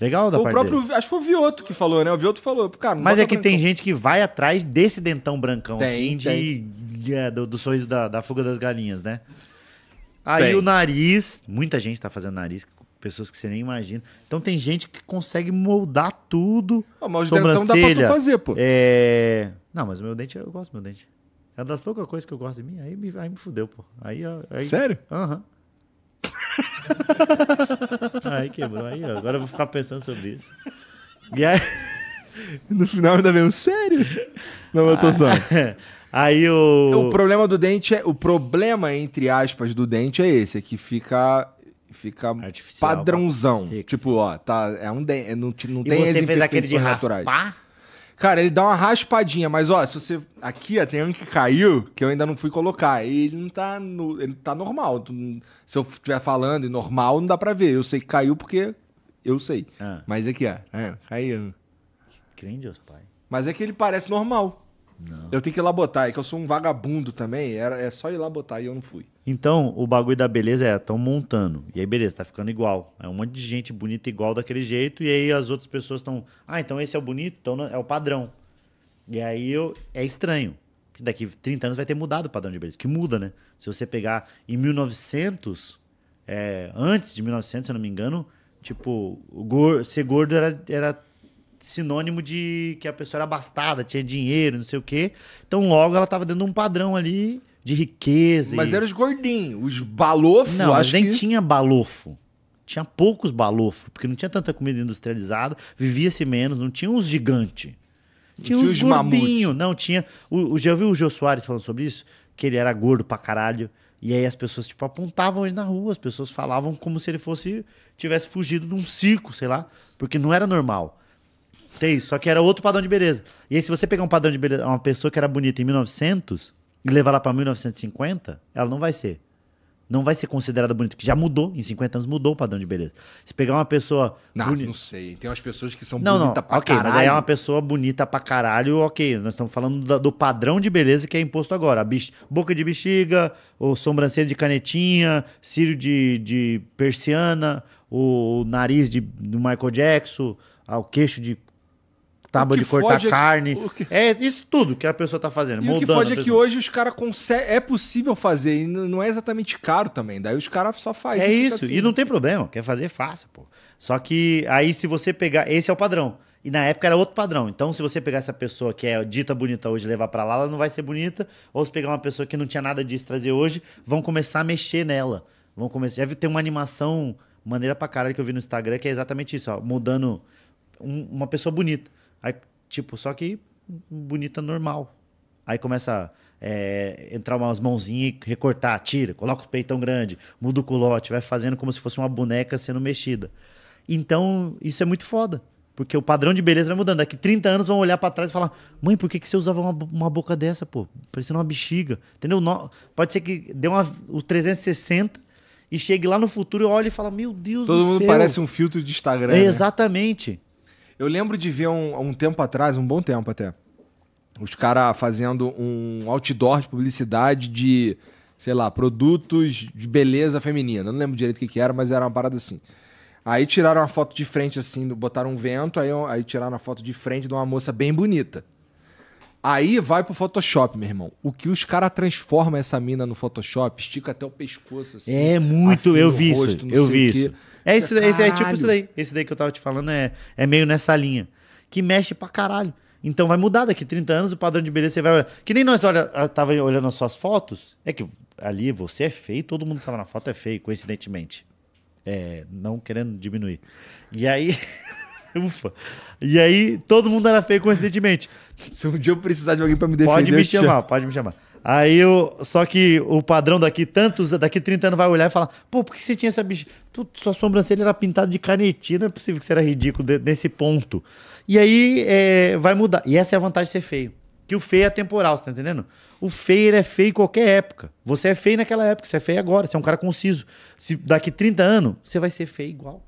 [SPEAKER 2] Legal da
[SPEAKER 1] Foi o
[SPEAKER 2] parte
[SPEAKER 1] próprio,
[SPEAKER 2] dele.
[SPEAKER 1] acho que foi o Vioto que falou, né? O Vioto falou, cara,
[SPEAKER 2] Mas é que tem
[SPEAKER 1] brancão.
[SPEAKER 2] gente que vai atrás desse dentão brancão,
[SPEAKER 1] Tem,
[SPEAKER 2] assim, de,
[SPEAKER 1] tem.
[SPEAKER 2] de- é, do, do sorriso da, da fuga das galinhas, né? Aí
[SPEAKER 1] Tem.
[SPEAKER 2] o nariz, muita gente tá fazendo nariz, pessoas que você nem imagina. Então tem gente que consegue moldar tudo.
[SPEAKER 1] Ah, mas dentão dá pra tu
[SPEAKER 2] sobrancelha,
[SPEAKER 1] fazer, pô.
[SPEAKER 2] É... Não, mas o meu dente, eu gosto do meu dente. É uma das poucas coisas que eu gosto de mim. Aí me, aí me fudeu, pô. Aí, aí...
[SPEAKER 1] Sério?
[SPEAKER 2] Aham. <laughs> aí quebrou. Aí, ó, agora eu vou ficar pensando sobre isso. <laughs> E aí...
[SPEAKER 1] No final ainda veio, sério? Não, eu tô só. <laughs>
[SPEAKER 2] aí o...
[SPEAKER 1] O problema do dente é. O problema, entre aspas, do dente é esse, é que fica. Fica
[SPEAKER 2] Artificial,
[SPEAKER 1] padrãozão.
[SPEAKER 2] rico.
[SPEAKER 1] Tipo, ó, tá, é um dente. Não, te- não
[SPEAKER 2] E
[SPEAKER 1] tem
[SPEAKER 2] você fez aquele de
[SPEAKER 1] naturais.
[SPEAKER 2] raspar?
[SPEAKER 1] Cara, ele dá uma raspadinha, mas ó, se você. Aqui, ó, tem um que caiu, que eu ainda não fui colocar. E ele não tá. No, ele tá normal. Se eu estiver falando e normal, não dá pra ver. Eu sei que caiu porque eu sei.
[SPEAKER 2] Ah.
[SPEAKER 1] Mas aqui, ó. É, caiu.
[SPEAKER 2] Crê em Deus, pai.
[SPEAKER 1] Mas é que ele parece normal. Eu tenho que ir lá botar, é que eu sou um vagabundo também, era, é só ir lá botar e eu não fui.
[SPEAKER 2] Então, o bagulho da beleza é, estão montando. E aí, beleza, tá ficando igual. É um monte de gente bonita igual daquele jeito. E aí as outras pessoas estão. Ah, então esse é o bonito, então não- é o padrão. E aí eu, é estranho. Que daqui 30 anos vai ter mudado o padrão de beleza. Que muda, né? Se você pegar em 1900, é, antes de 1900, se eu não me engano, tipo, gor- ser gordo era, era sinônimo de que a pessoa era abastada, tinha dinheiro, não sei o quê. Então logo ela tava dentro de um padrão ali de riqueza.
[SPEAKER 1] Mas
[SPEAKER 2] e...
[SPEAKER 1] eram os gordinhos, os balofos,
[SPEAKER 2] Não, mas
[SPEAKER 1] acho
[SPEAKER 2] nem
[SPEAKER 1] que...
[SPEAKER 2] tinha balofo. Tinha poucos balofos, porque não tinha tanta comida industrializada, vivia-se menos, não tinha uns gigantes. Tinha,
[SPEAKER 1] tinha
[SPEAKER 2] uns gordinhos. Não, tinha. O, o, já ouviu o Jô Soares falando sobre isso? Que ele era gordo pra caralho. E aí as pessoas, tipo, apontavam ele na rua, as pessoas falavam como se ele fosse. tivesse fugido de um circo, sei lá. Porque não era normal. Tem só que era outro padrão de beleza. E aí, se você pegar um padrão de beleza, uma pessoa que era bonita em 1900 e levar ela pra 1950, ela não vai ser. Não vai ser considerada bonita, porque já mudou. Em 50 anos mudou o padrão de beleza. Se pegar uma pessoa.
[SPEAKER 1] Não,
[SPEAKER 2] boni-
[SPEAKER 1] não sei. Tem umas pessoas que são
[SPEAKER 2] não, não,
[SPEAKER 1] bonitas pra
[SPEAKER 2] ok, mas
[SPEAKER 1] caralho.
[SPEAKER 2] daí é uma pessoa bonita pra caralho, ok. Nós estamos falando da- do padrão de beleza que é imposto agora. A bex- boca de bexiga, o sobrancelha de canetinha, cílio de, de persiana, o, nariz de, do Michael Jackson, ah, o queixo de tábua de cortar
[SPEAKER 1] é-
[SPEAKER 2] carne.
[SPEAKER 1] que-
[SPEAKER 2] É isso tudo que a pessoa tá fazendo.
[SPEAKER 1] E o que
[SPEAKER 2] moldando
[SPEAKER 1] pode é que hoje os caras conseguem. É possível fazer, e não é exatamente caro também. Daí os caras só fazem.
[SPEAKER 2] É isso,
[SPEAKER 1] assim.
[SPEAKER 2] e não tem problema, quer fazer, faça, pô. Só que aí se você pegar, esse é o padrão. E na época era outro padrão. Então se você pegar essa pessoa que é dita bonita hoje e levar pra lá, ela não vai ser bonita. Ou se pegar uma pessoa que não tinha nada disso trazer hoje, vão começar a mexer nela. Vão começar, já ter uma animação maneira pra caralho que eu vi no Instagram que é exatamente isso, ó, mudando um- uma pessoa bonita. Aí, tipo, só que bonita normal. Aí começa a é, entrar umas mãozinhas e recortar, tira, coloca o peitão grande, muda o culote, vai fazendo como se fosse uma boneca sendo mexida. Então, isso é muito foda. Porque o padrão de beleza vai mudando. Daqui 30 anos vão olhar pra trás e falar: Mãe, por que, que você usava uma, uma boca dessa, pô? Parecendo uma bexiga. Entendeu? No- Pode ser que dê uma, o 360 e chegue lá no futuro e olhe e fala: Meu Deus
[SPEAKER 1] Todo
[SPEAKER 2] do
[SPEAKER 1] mundo
[SPEAKER 2] céu.
[SPEAKER 1] parece um filtro de Instagram.
[SPEAKER 2] É,
[SPEAKER 1] né?
[SPEAKER 2] Exatamente.
[SPEAKER 1] Eu lembro de ver um, um tempo atrás, um bom tempo até, os caras fazendo um outdoor de publicidade de, sei lá, produtos de beleza feminina. Eu não lembro direito o que, que era, mas era uma parada assim. Aí tiraram uma foto de frente, assim, botaram um vento, aí, aí tiraram a foto de frente de uma moça bem bonita. Aí vai pro Photoshop, meu irmão. O que os caras transformam essa mina no Photoshop, estica até o pescoço, assim.
[SPEAKER 2] É muito, eu vi
[SPEAKER 1] rosto,
[SPEAKER 2] isso. Eu vi isso. É isso, esse é tipo isso daí. Esse daí que eu tava te falando é, é meio nessa linha. Que mexe pra caralho. Então vai mudar daqui 30 anos o padrão de beleza. Você vai olhar. Que nem nós olha, ah, tava olhando as suas fotos. É que ali você é feio, todo mundo que tava na foto é feio, coincidentemente. É, não querendo diminuir. E aí. <laughs> Ufa. E aí todo mundo era feio coincidentemente.
[SPEAKER 1] Se um dia eu precisar de alguém pra me defender...
[SPEAKER 2] Pode me
[SPEAKER 1] te chamo.
[SPEAKER 2] chamar, pode me chamar. Aí eu. Só que o padrão daqui, tantos, daqui 30 anos vai olhar e falar: pô, por que você tinha essa bicha? Sua sobrancelha era pintada de canetinha, não é possível que você era ridículo de- nesse ponto. E aí é, vai mudar. E essa é a vantagem de ser feio. Que o feio é temporal, você tá entendendo? O feio é feio em qualquer época. Você é feio naquela época, você é feio agora, você é um cara conciso. Se daqui 30 anos, você vai ser feio igual.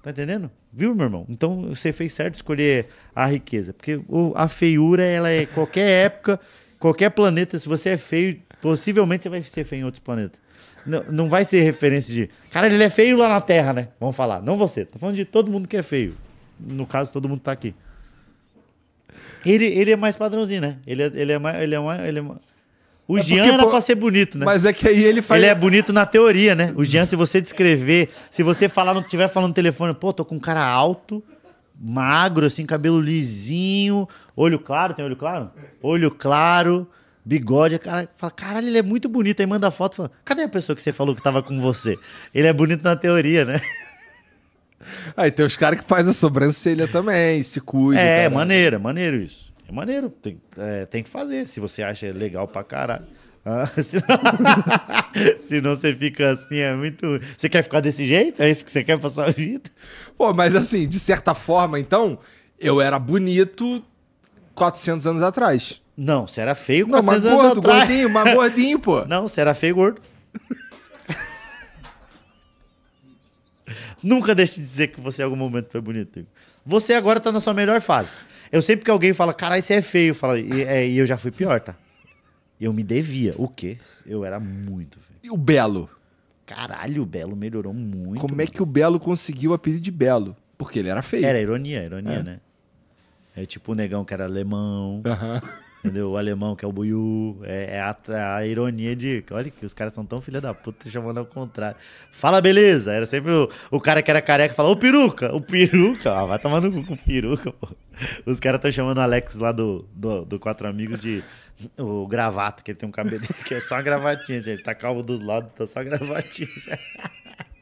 [SPEAKER 2] Tá entendendo? Viu, meu irmão? Então você fez certo escolher a riqueza. Porque a feiura, ela é qualquer época, qualquer planeta. Se você é feio, possivelmente você vai ser feio em outros planetas. Não, não vai ser referência de. Cara, ele é feio lá na Terra, né? Vamos falar. Não você. Tô falando de todo mundo que é feio. No caso, todo mundo tá aqui. Ele, ele é mais padrãozinho, né? Ele é, ele é mais. Ele é mais, ele é mais... O
[SPEAKER 1] É
[SPEAKER 2] Jean
[SPEAKER 1] porque,
[SPEAKER 2] era pra ser bonito, né?
[SPEAKER 1] Mas é que aí ele faz...
[SPEAKER 2] Ele é bonito na teoria, né? O Jean, se você descrever, se você falar, não estiver falando no telefone, pô, tô com um cara alto, magro, assim, cabelo lisinho, olho claro, tem olho claro? Olho claro, bigode, cara, fala, caralho, ele é muito bonito. Aí manda foto e fala, cadê a pessoa que você falou que tava com você? Ele é bonito na teoria, né? <laughs>
[SPEAKER 1] Aí tem os caras que fazem a sobrancelha também, se cuida.
[SPEAKER 2] É,
[SPEAKER 1] caralho.
[SPEAKER 2] maneiro, é maneiro isso. É maneiro, tem, é, tem que fazer, se você acha legal pra caralho. Ah, <laughs> senão... <laughs> senão você fica assim, é muito. Você quer ficar desse jeito? É isso que você quer pra sua vida?
[SPEAKER 1] Pô, mas assim, de certa forma, então, eu era bonito 400 anos atrás.
[SPEAKER 2] Não, você era feio
[SPEAKER 1] Não, mas
[SPEAKER 2] 400 anos
[SPEAKER 1] gordo,
[SPEAKER 2] atrás.
[SPEAKER 1] gordinho, mas gordinho, pô. <laughs>
[SPEAKER 2] Não, você era feio e gordo. <laughs> Nunca deixe de dizer que você em algum momento foi bonito. Você agora tá na sua melhor fase. Eu sempre que alguém fala, caralho, você é feio, eu falo, e, é, e eu já fui pior, tá? Eu me devia. O quê? Eu era muito feio.
[SPEAKER 1] E o Belo?
[SPEAKER 2] Caralho, o Belo melhorou muito.
[SPEAKER 1] Como é que o Belo conseguiu o apelido de Belo? Porque ele era feio.
[SPEAKER 2] Era ironia, ironia, né? É tipo o negão que era alemão, entendeu? O alemão que é o buiú. É, é a, a ironia de. Olha que os caras são tão filha da puta chamando ao contrário. Fala, beleza. Era sempre o, o cara que era careca fala, ô peruca, o peruca. Ah, vai tomar no cu com o peruca, pô. Os caras estão chamando o Alex lá do, do, do Quatro Amigos de o gravata, que ele tem um cabelo <laughs> que é só uma gravatinha, ele tá calvo dos lados, tá só gravatinha. <laughs>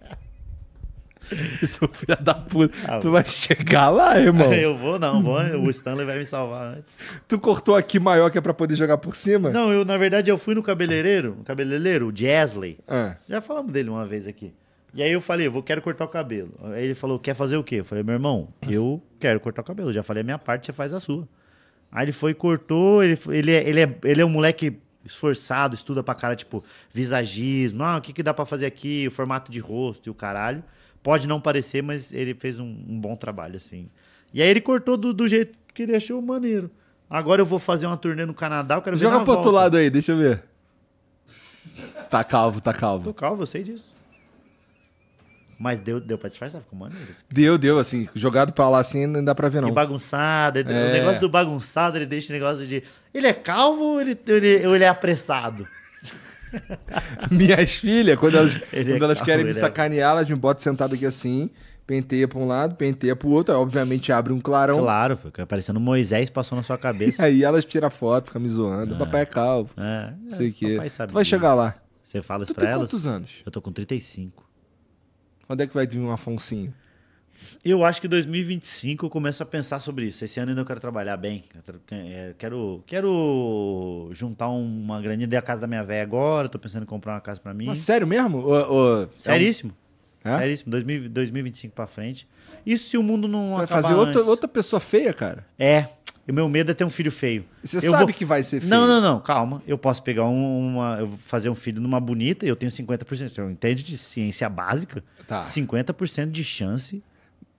[SPEAKER 2] <laughs>
[SPEAKER 1] sou filha da puta.
[SPEAKER 2] Ah,
[SPEAKER 1] tu vai chegar lá, irmão. <laughs>
[SPEAKER 2] Eu vou, não, vou. O Stanley vai me salvar antes.
[SPEAKER 1] Tu cortou aqui maior que é pra poder jogar por cima?
[SPEAKER 2] Não, eu, na verdade, eu fui no cabeleireiro, no cabeleireiro, o Jasley.
[SPEAKER 1] Ah.
[SPEAKER 2] Já falamos dele uma vez aqui. E aí eu falei, eu vou, quero cortar o cabelo. Aí ele falou, quer fazer o quê? Eu falei, meu irmão, eu quero cortar o cabelo. Já falei a minha parte, você faz a sua. Aí ele foi e cortou, ele, ele, é, ele, é, ele é um moleque esforçado, estuda pra cara, tipo, visagismo, ah, o que, que dá pra fazer aqui, o formato de rosto e o caralho. Pode não parecer, mas ele fez um, um bom trabalho, assim. E aí ele cortou do, do jeito que ele achou maneiro. Agora eu vou fazer uma turnê no Canadá, eu quero ver
[SPEAKER 1] Joga pro outro
[SPEAKER 2] volta.
[SPEAKER 1] lado aí, deixa eu ver. Tá calvo, tá
[SPEAKER 2] Tô
[SPEAKER 1] calvo.
[SPEAKER 2] calvo, eu sei disso. Mas deu, deu pra disfarçar, ficou maneiro. assim.
[SPEAKER 1] Deu, deu, assim. Jogado pra lá assim, não dá pra ver,
[SPEAKER 2] E
[SPEAKER 1] não.
[SPEAKER 2] bagunçado, ele-
[SPEAKER 1] É.
[SPEAKER 2] o negócio do bagunçado, ele deixa o negócio de. Ele é calvo ou ele, ele, ou ele é apressado? <laughs>
[SPEAKER 1] Minhas filhas, quando elas,
[SPEAKER 2] Ele é
[SPEAKER 1] quando elas
[SPEAKER 2] calvo,
[SPEAKER 1] querem me
[SPEAKER 2] é-
[SPEAKER 1] sacanear, elas me botam sentado aqui assim, penteia pra um lado, penteia pro outro, aí obviamente abre um clarão.
[SPEAKER 2] Claro, fica parecendo Moisés passou na sua cabeça.
[SPEAKER 1] Aí elas tiram foto, ficam me zoando. Papai é calvo.
[SPEAKER 2] É,
[SPEAKER 1] Não sei o quê. Tu vai chegar lá.
[SPEAKER 2] Você fala isso
[SPEAKER 1] Tu
[SPEAKER 2] pra
[SPEAKER 1] tem
[SPEAKER 2] elas?
[SPEAKER 1] quantos anos?
[SPEAKER 2] Eu tô com 35.
[SPEAKER 1] Quando é que vai vir um Afonsinho?
[SPEAKER 2] Eu acho que 2025 eu começo a pensar sobre isso. Esse ano ainda eu quero trabalhar bem. É, Quero, quero juntar uma graninha. Dei a casa da minha velha agora. Tô pensando em comprar uma casa pra mim.
[SPEAKER 1] Mas sério mesmo? Ô, ô,
[SPEAKER 2] Seríssimo.
[SPEAKER 1] É?
[SPEAKER 2] Seríssimo. 2000 2025 pra frente. Isso se o mundo não
[SPEAKER 1] Vai
[SPEAKER 2] acabar
[SPEAKER 1] fazer outra,
[SPEAKER 2] antes.
[SPEAKER 1] outra pessoa feia, cara?
[SPEAKER 2] É. O meu medo é ter um filho feio.
[SPEAKER 1] E você
[SPEAKER 2] Eu
[SPEAKER 1] sabe
[SPEAKER 2] vou-
[SPEAKER 1] que vai ser feio.
[SPEAKER 2] Não, não, não. Calma. Eu posso pegar um- uma... Eu vou fazer um filho numa bonita e eu tenho 50%. Você entende de ciência básica?
[SPEAKER 1] Tá.
[SPEAKER 2] 50% de chance.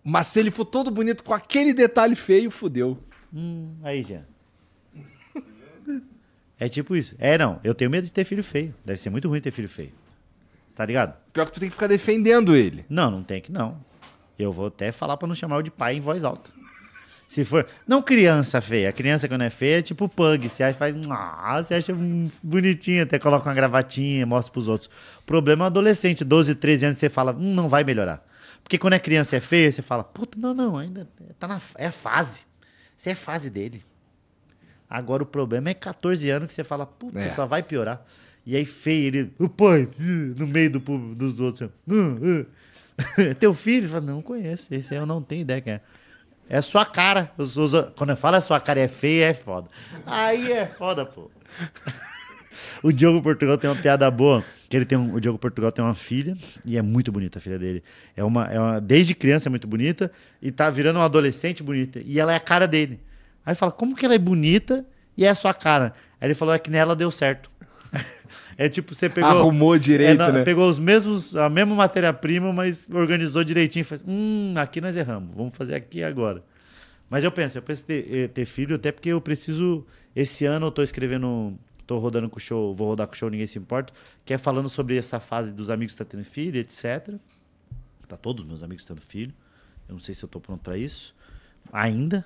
[SPEAKER 1] Mas se ele for todo bonito com aquele detalhe feio, fudeu.
[SPEAKER 2] Hum, aí, Jean. É tipo isso. É, não. Eu tenho medo de ter filho feio. Deve ser muito ruim ter filho feio. Você tá ligado?
[SPEAKER 1] Pior que tu tem que ficar defendendo ele.
[SPEAKER 2] Não, não tem que não. Eu vou até falar pra não chamar o de pai em voz alta. Se for. Não criança feia. A criança quando é feia é tipo pug. Você acha, faz. Ah, você acha bonitinho, até coloca uma gravatinha, mostra pros outros. O problema é o adolescente, 12, 13 anos, você fala, hum, não vai melhorar. Porque quando é criança é feia, você fala, puta, não, não, ainda tá na. É a fase. Você é a fase dele. Agora o problema é 14 anos que você fala, puta,
[SPEAKER 1] É.
[SPEAKER 2] só vai piorar. E aí feio, ele, o pai, no meio do, público- dos outros. assim. <laughs> Teu filho? Fala, não conheço, esse aí eu não tenho ideia quem é. É sua cara. Os- os- quando eu falo a sua cara é feia, é foda. Aí é foda, pô. <laughs> O Diogo Portugal tem uma piada boa. Que ele tem um- o Diogo Portugal tem uma filha e é muito bonita a filha dele. É uma, é uma- desde criança é muito bonita e tá virando uma adolescente bonita. E ela é a cara dele. Aí fala, como que ela é bonita e é a sua cara? Aí ele falou, é que nela deu certo. <laughs> é tipo, você pegou.
[SPEAKER 1] Arrumou direito,
[SPEAKER 2] é,
[SPEAKER 1] né?
[SPEAKER 2] Pegou os mesmos, a mesma matéria-prima, mas organizou direitinho. Faz, hum, aqui nós erramos. Vamos fazer aqui agora. Mas eu penso, eu penso ter, eh, ter filho, até porque eu preciso. Esse ano eu tô escrevendo. Tô rodando com o show, vou rodar com o show Ninguém Se Importa, que é falando sobre essa fase dos amigos que tá tendo filho, etc. Tá todos meus amigos tendo filho. Eu não sei se eu tô pronto pra isso. Ainda.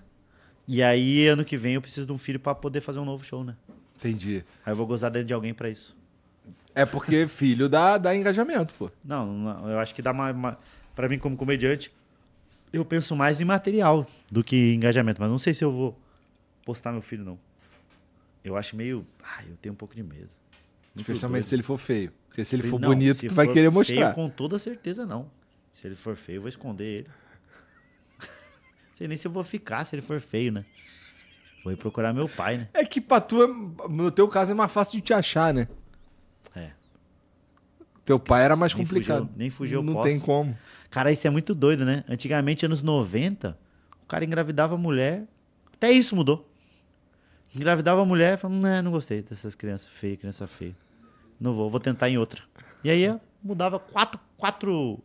[SPEAKER 2] E aí, ano que vem, eu preciso de um filho pra poder fazer um novo show, né?
[SPEAKER 1] Entendi.
[SPEAKER 2] Aí eu vou gozar dentro de alguém pra isso.
[SPEAKER 1] É porque <laughs> filho dá, dá engajamento, pô.
[SPEAKER 2] Não, não, eu acho que dá uma, uma. Pra mim, como comediante, eu penso mais em material do que em engajamento. Mas não sei se eu vou postar meu filho, não. Eu acho meio. Ah, eu tenho um pouco de medo. Muito
[SPEAKER 1] Especialmente
[SPEAKER 2] doido.
[SPEAKER 1] se ele for feio. Porque se ele for
[SPEAKER 2] Não,
[SPEAKER 1] bonito, tu vai querer
[SPEAKER 2] feio,
[SPEAKER 1] mostrar.
[SPEAKER 2] com toda certeza, não. Se ele for feio, eu vou esconder ele. <laughs> sei nem se eu vou ficar se ele for feio, né? Vou ir procurar meu pai, né?
[SPEAKER 1] É que pra tu, é- no teu caso, é mais fácil de te achar, né?
[SPEAKER 2] É.
[SPEAKER 1] Teu pai era mais
[SPEAKER 2] Nem
[SPEAKER 1] complicado.
[SPEAKER 2] fugir eu- nem fugir eu
[SPEAKER 1] Não
[SPEAKER 2] posso.
[SPEAKER 1] tem como.
[SPEAKER 2] Cara, isso é muito doido, né? Antigamente, anos 90, o cara engravidava a mulher. Até isso mudou. Engravidava a mulher e falava, não, não gostei dessas crianças feias, criança feia. Não vou, vou tentar em outra. E aí mudava quatro, quatro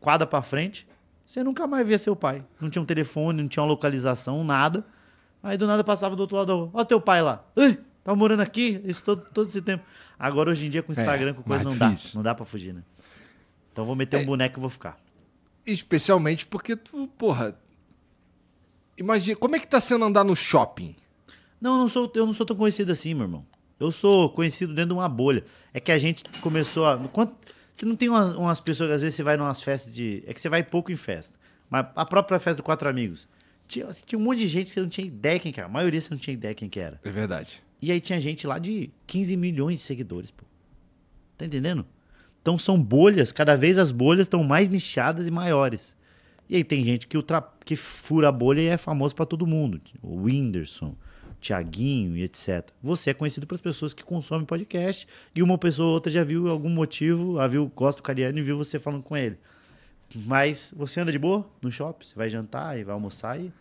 [SPEAKER 2] quadras pra frente, você nunca mais via seu pai. Não tinha um telefone, não tinha uma localização, nada. Aí do nada passava do outro lado da rua. Ó teu pai lá. Ui, tá morando aqui esse, todo, todo esse tempo. Agora hoje em dia com o Instagram,
[SPEAKER 1] É,
[SPEAKER 2] com coisa não
[SPEAKER 1] difícil.
[SPEAKER 2] dá. Não dá pra fugir, né? Então vou meter um boneco e vou ficar.
[SPEAKER 1] Especialmente porque tu, porra. Imagina, como é que tá sendo andar no shopping?
[SPEAKER 2] Não, eu não sou, eu não sou tão conhecido assim, meu irmão. Eu sou conhecido dentro de uma bolha. É que a gente começou a. Quanto, você não tem umas, umas pessoas, às vezes você vai em umas festas de. É que você vai pouco em festa. Mas a própria festa do Quatro Amigos. Tinha, tinha um monte de gente que você não tinha ideia quem que era. A maioria você não tinha ideia quem que era.
[SPEAKER 1] É verdade.
[SPEAKER 2] E aí tinha gente lá de 15 milhões de seguidores, pô. Tá entendendo? Então são bolhas, cada vez as bolhas estão mais nichadas e maiores. E aí tem gente que, ultra, que fura a bolha e é famoso pra todo mundo. O Whindersson, Tiaguinho e etc. Você é conhecido pelas pessoas que consomem podcast e uma pessoa ou outra já viu algum motivo, a viu, gosta do Cariano e viu você falando com ele. Mas você anda de boa no shopping, você vai jantar e vai almoçar e...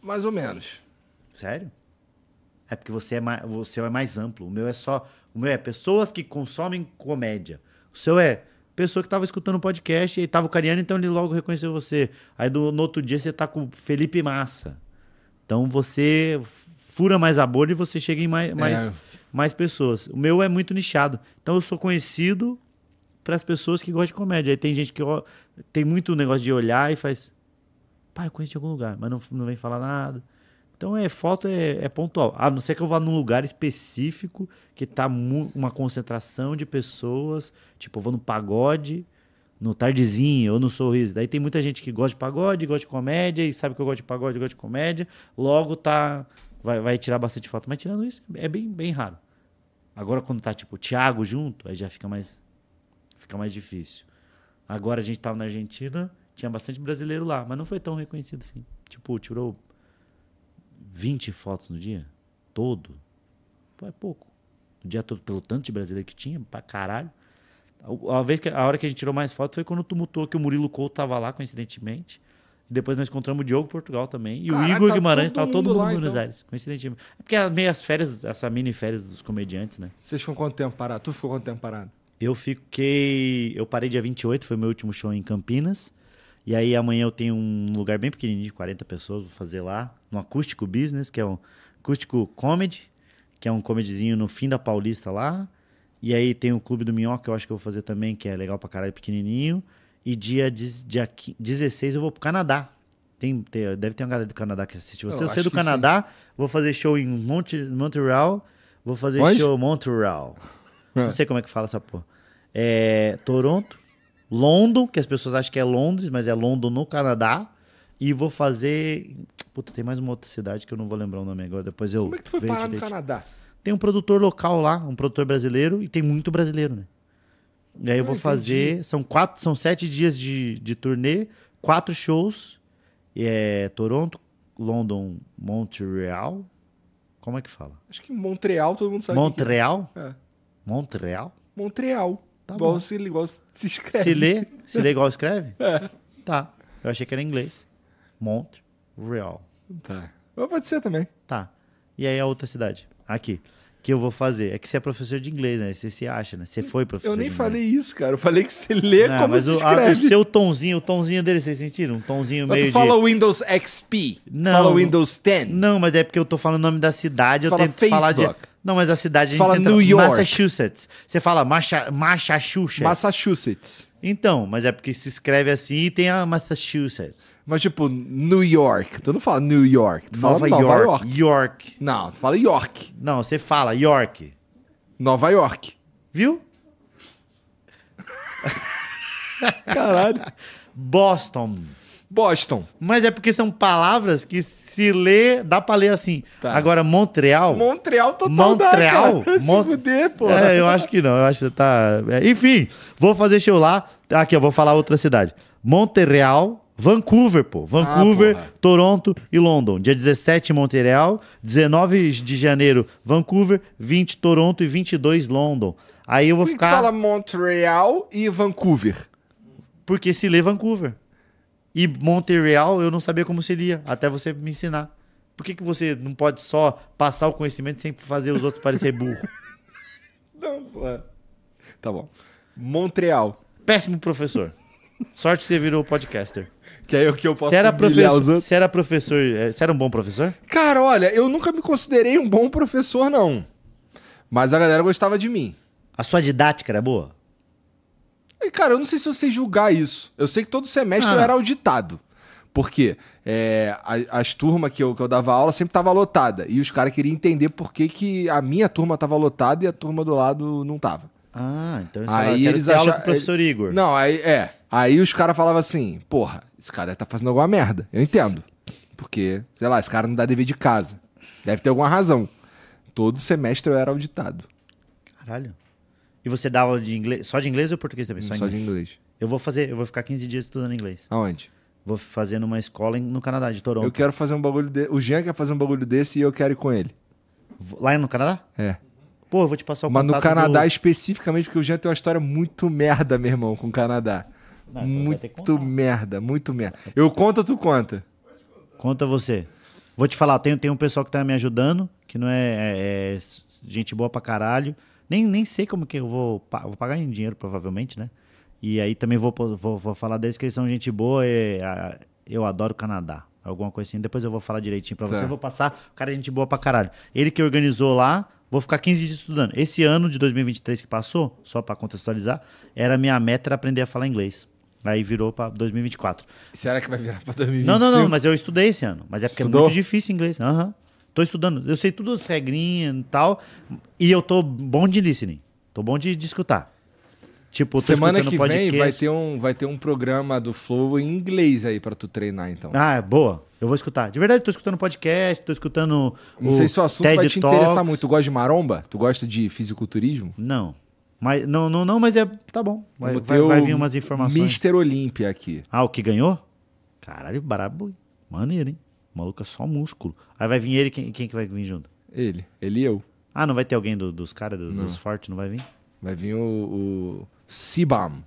[SPEAKER 1] Mais ou menos.
[SPEAKER 2] Sério? É porque você é mais, o seu é mais amplo. O meu é só. O meu é pessoas que consomem comédia. O seu é pessoa que tava escutando o podcast e tava o Cariano, então ele logo reconheceu você. Aí do, no outro dia você tá com o Felipe Massa. Então você fura mais a bolha e você chega em mais, mais,
[SPEAKER 1] É.
[SPEAKER 2] mais pessoas. O meu é muito nichado. Então eu sou conhecido para as pessoas que gostam de comédia. Aí tem gente que ó, tem muito negócio de olhar e faz. Pai, eu conheço de algum lugar, mas não, não vem falar nada. Então é foto é, é pontual. A não ser que eu vá num lugar específico que tá uma concentração de pessoas. Tipo, eu vou no pagode, no tardezinho ou no sorriso. Daí tem muita gente que gosta de pagode, gosta de comédia e sabe que eu gosto de pagode, gosto de comédia. Logo tá. Vai, vai tirar bastante foto. Mas tirando isso, é bem, bem raro. Agora, quando tá, tipo, Thiago junto, aí já fica mais. Fica mais difícil. Agora a gente tava na Argentina, tinha bastante brasileiro lá, mas não foi tão reconhecido assim. Tipo, tirou 20 fotos no dia? Todo? Pô, é pouco. O dia todo, pelo tanto de brasileiro que tinha, pra caralho. A, vez que, a hora que a gente tirou mais fotos foi quando tumultuou que o Murilo Couto tava lá, coincidentemente. E depois nós encontramos o Diogo Portugal também. E
[SPEAKER 1] Caralho,
[SPEAKER 2] o Igor
[SPEAKER 1] tá
[SPEAKER 2] Guimarães,
[SPEAKER 1] todo
[SPEAKER 2] tava todo
[SPEAKER 1] mundo
[SPEAKER 2] mundo
[SPEAKER 1] lá,
[SPEAKER 2] em Buenos
[SPEAKER 1] então.
[SPEAKER 2] Aires, coincidentemente. É porque é meio as férias, essa mini férias dos comediantes, né?
[SPEAKER 1] Vocês ficam quanto tempo parado? Tu ficou quanto tempo parado?
[SPEAKER 2] Eu fiquei. Eu parei dia 28, foi meu último show em Campinas. E aí amanhã eu tenho um lugar bem pequenininho, de 40 pessoas, vou fazer lá, no Acústico Business, que é um acústico comedy, que é um comedyzinho no fim da Paulista lá. E aí tem o Clube do Minhoca, que eu acho que eu vou fazer também, que é legal pra caralho, pequenininho. E dia, dia qui- 16 eu vou pro Canadá. Tem, tem- deve ter uma galera do Canadá que assiste você.
[SPEAKER 1] Eu
[SPEAKER 2] Eu sei do Canadá, vou fazer show em Monte, Montreal, vou fazer
[SPEAKER 1] Onde?
[SPEAKER 2] show em Montreal. <laughs> Não sei como é que fala essa porra. É, Toronto, London, que as pessoas acham que é Londres, mas é London no Canadá. E vou fazer. Puta, tem mais uma outra cidade que eu não vou lembrar o nome agora. Depois eu.
[SPEAKER 1] Como é que tu foi parar no. Canadá?
[SPEAKER 2] Tem um produtor local lá, um produtor brasileiro, e tem muito brasileiro, né? E aí eu
[SPEAKER 1] Ah,
[SPEAKER 2] vou fazer. São quatro, são sete dias de, de turnê, quatro shows. É Toronto, London, Montreal. Como é que fala?
[SPEAKER 1] Acho que Montreal todo mundo sabe. que que é.
[SPEAKER 2] Montreal?
[SPEAKER 1] É.
[SPEAKER 2] Montreal?
[SPEAKER 1] Montreal.
[SPEAKER 2] Tá
[SPEAKER 1] igual,
[SPEAKER 2] bom.
[SPEAKER 1] se, igual se <laughs> escreve.
[SPEAKER 2] Se lê, se lê igual escreve?
[SPEAKER 1] É.
[SPEAKER 2] Tá. Eu achei que era em inglês. Montreal.
[SPEAKER 1] Tá. Mas pode ser também.
[SPEAKER 2] Tá. E aí a outra cidade? Aqui. Que eu vou fazer. É que você é professor de inglês, né? Você se acha, né? Você foi professor
[SPEAKER 1] Eu nem falei isso, cara. Eu falei que se lê
[SPEAKER 2] Não,
[SPEAKER 1] como
[SPEAKER 2] mas
[SPEAKER 1] se
[SPEAKER 2] o, a-
[SPEAKER 1] escreve.
[SPEAKER 2] o seu tonzinho, o tonzinho dele, vocês sentiram? Um tonzinho
[SPEAKER 1] Mas
[SPEAKER 2] meio
[SPEAKER 1] tu fala
[SPEAKER 2] de...
[SPEAKER 1] Windows XP.
[SPEAKER 2] Não.
[SPEAKER 1] Fala Windows 10.
[SPEAKER 2] Não, mas é porque eu tô falando o nome da cidade, eu
[SPEAKER 1] Fala
[SPEAKER 2] tento falar de...
[SPEAKER 1] Facebook.
[SPEAKER 2] Não, mas a cidade a gente
[SPEAKER 1] Fala
[SPEAKER 2] tenta...
[SPEAKER 1] New York.
[SPEAKER 2] Massachusetts. Você fala Macha... Massachusetts.
[SPEAKER 1] Massachusetts.
[SPEAKER 2] Então, mas é porque se escreve assim e tem a Massachusetts.
[SPEAKER 1] Mas tipo, New York. Tu não fala New York. Tu
[SPEAKER 2] Nova,
[SPEAKER 1] fala Nova
[SPEAKER 2] York.
[SPEAKER 1] York.
[SPEAKER 2] York.
[SPEAKER 1] Não, tu fala York.
[SPEAKER 2] Não, você fala York.
[SPEAKER 1] Nova York.
[SPEAKER 2] Viu?
[SPEAKER 1] Caralho.
[SPEAKER 2] Boston.
[SPEAKER 1] Boston.
[SPEAKER 2] Mas é porque são palavras que se lê, dá pra ler assim.
[SPEAKER 1] Tá.
[SPEAKER 2] Agora, Montreal.
[SPEAKER 1] Montreal total
[SPEAKER 2] Montreal?
[SPEAKER 1] dá, cara. Se fuder, pô.
[SPEAKER 2] É, eu acho que não. Eu acho que você tá. é, enfim, vou fazer show lá. Aqui, eu vou falar outra cidade: Montreal, Vancouver, pô. Vancouver,
[SPEAKER 1] Ah.
[SPEAKER 2] Toronto e London. Dia 17 em Montreal, 19 de janeiro, Vancouver, 20 Toronto e 22 London. Aí eu vou
[SPEAKER 1] Por que que
[SPEAKER 2] ficar.
[SPEAKER 1] fala Montreal e Vancouver?
[SPEAKER 2] Porque se lê Vancouver. E Montreal eu não sabia como seria, até você me ensinar. Por que, que você não pode só passar o conhecimento sem fazer os outros parecer <laughs> burro?
[SPEAKER 1] Não, pô. Tá bom. Montreal.
[SPEAKER 2] Péssimo professor. Sorte que você virou podcaster.
[SPEAKER 1] Que aí é o que eu posso
[SPEAKER 2] Você era, professor,
[SPEAKER 1] os outros.
[SPEAKER 2] você era professor. eh, Você era um bom professor?
[SPEAKER 1] Cara, olha, eu nunca me considerei um bom professor, não. Mas a galera gostava de mim.
[SPEAKER 2] A sua didática era boa?
[SPEAKER 1] E, cara, eu não sei se eu sei julgar isso. Eu sei que todo semestre
[SPEAKER 2] Ah.
[SPEAKER 1] eu era auditado. Por quê? É, as turmas que eu, que eu dava aula sempre tava lotada. E os caras queriam entender por que, que a minha turma tava lotada e a turma do lado não tava.
[SPEAKER 2] Ah, então eles
[SPEAKER 1] Aí
[SPEAKER 2] falaram,
[SPEAKER 1] eles
[SPEAKER 2] ter aula
[SPEAKER 1] acha-
[SPEAKER 2] com o professor Igor.
[SPEAKER 1] Não, aí é. Aí os caras falavam assim, porra, esse cara deve tá fazendo alguma merda. Eu entendo. Porque, sei lá, esse cara não dá dever de casa. Deve ter alguma razão. Todo semestre eu era auditado.
[SPEAKER 2] Caralho. E você dá aula de inglês, só de inglês ou português também?
[SPEAKER 1] Só, de inglês.
[SPEAKER 2] Eu vou fazer, eu vou ficar 15 dias estudando inglês.
[SPEAKER 1] Aonde?
[SPEAKER 2] Vou fazer numa escola em- no Canadá, de Toronto.
[SPEAKER 1] Eu quero fazer um bagulho desse. O Jean quer fazer um bagulho desse e eu quero ir com ele.
[SPEAKER 2] Lá no Canadá?
[SPEAKER 1] É.
[SPEAKER 2] Pô, eu vou te passar o
[SPEAKER 1] Mas no Canadá
[SPEAKER 2] do...
[SPEAKER 1] especificamente, porque o Jean tem uma história muito merda, meu irmão, com o Canadá.
[SPEAKER 2] Não, então
[SPEAKER 1] muito merda, muito merda. Eu conto ou tu conta?
[SPEAKER 2] Conta você. Vou te falar, tem, tem um pessoal que tá me ajudando, que não é, é- é gente boa pra caralho. Nem, nem sei como que eu vou, vou pagar em dinheiro, provavelmente, né? E aí também vou, vou, vou falar deles que eles são gente boa e a- eu adoro o Canadá. Alguma coisa assim. Depois eu vou falar direitinho pra você.
[SPEAKER 1] Tá.
[SPEAKER 2] Eu vou passar. O cara é gente boa pra caralho. Ele que organizou lá, vou ficar 15 dias estudando. Esse ano de 2023 que passou, só pra contextualizar, era minha meta era aprender a falar inglês. Aí virou pra 2024.
[SPEAKER 1] Será que vai virar pra 2025?
[SPEAKER 2] Não, não, não, mas eu estudei esse ano. Mas é porque
[SPEAKER 1] Estudou?
[SPEAKER 2] é muito difícil inglês. Aham. Tô estudando. Eu sei todas as regrinhas e tal. E eu tô bom de listening. Tô bom de, de escutar. Tipo,
[SPEAKER 1] Semana que vem
[SPEAKER 2] podcast.
[SPEAKER 1] vai ter, um, vai ter um programa do Flow em inglês aí pra tu treinar, então.
[SPEAKER 2] Ah, boa. Eu vou escutar. De verdade, tô escutando podcast, tô escutando.
[SPEAKER 1] não sei se o assunto vai te
[SPEAKER 2] Talks.
[SPEAKER 1] interessar muito. Tu gosta de maromba? Tu gosta de fisiculturismo?
[SPEAKER 2] Não. Mas, não, não, não, mas é. Tá bom. Vai, vai, vai vir umas informações.
[SPEAKER 1] Mister Olímpia aqui.
[SPEAKER 2] Ah, o que ganhou? Caralho, brabo. Maneiro, hein? O maluco é só músculo. Aí vai vir ele, quem, quem que vai vir junto?
[SPEAKER 1] Ele. Ele e eu.
[SPEAKER 2] Ah, não vai ter alguém do- dos caras, do- dos fortes, não vai vir?
[SPEAKER 1] Vai vir o, o Sibam.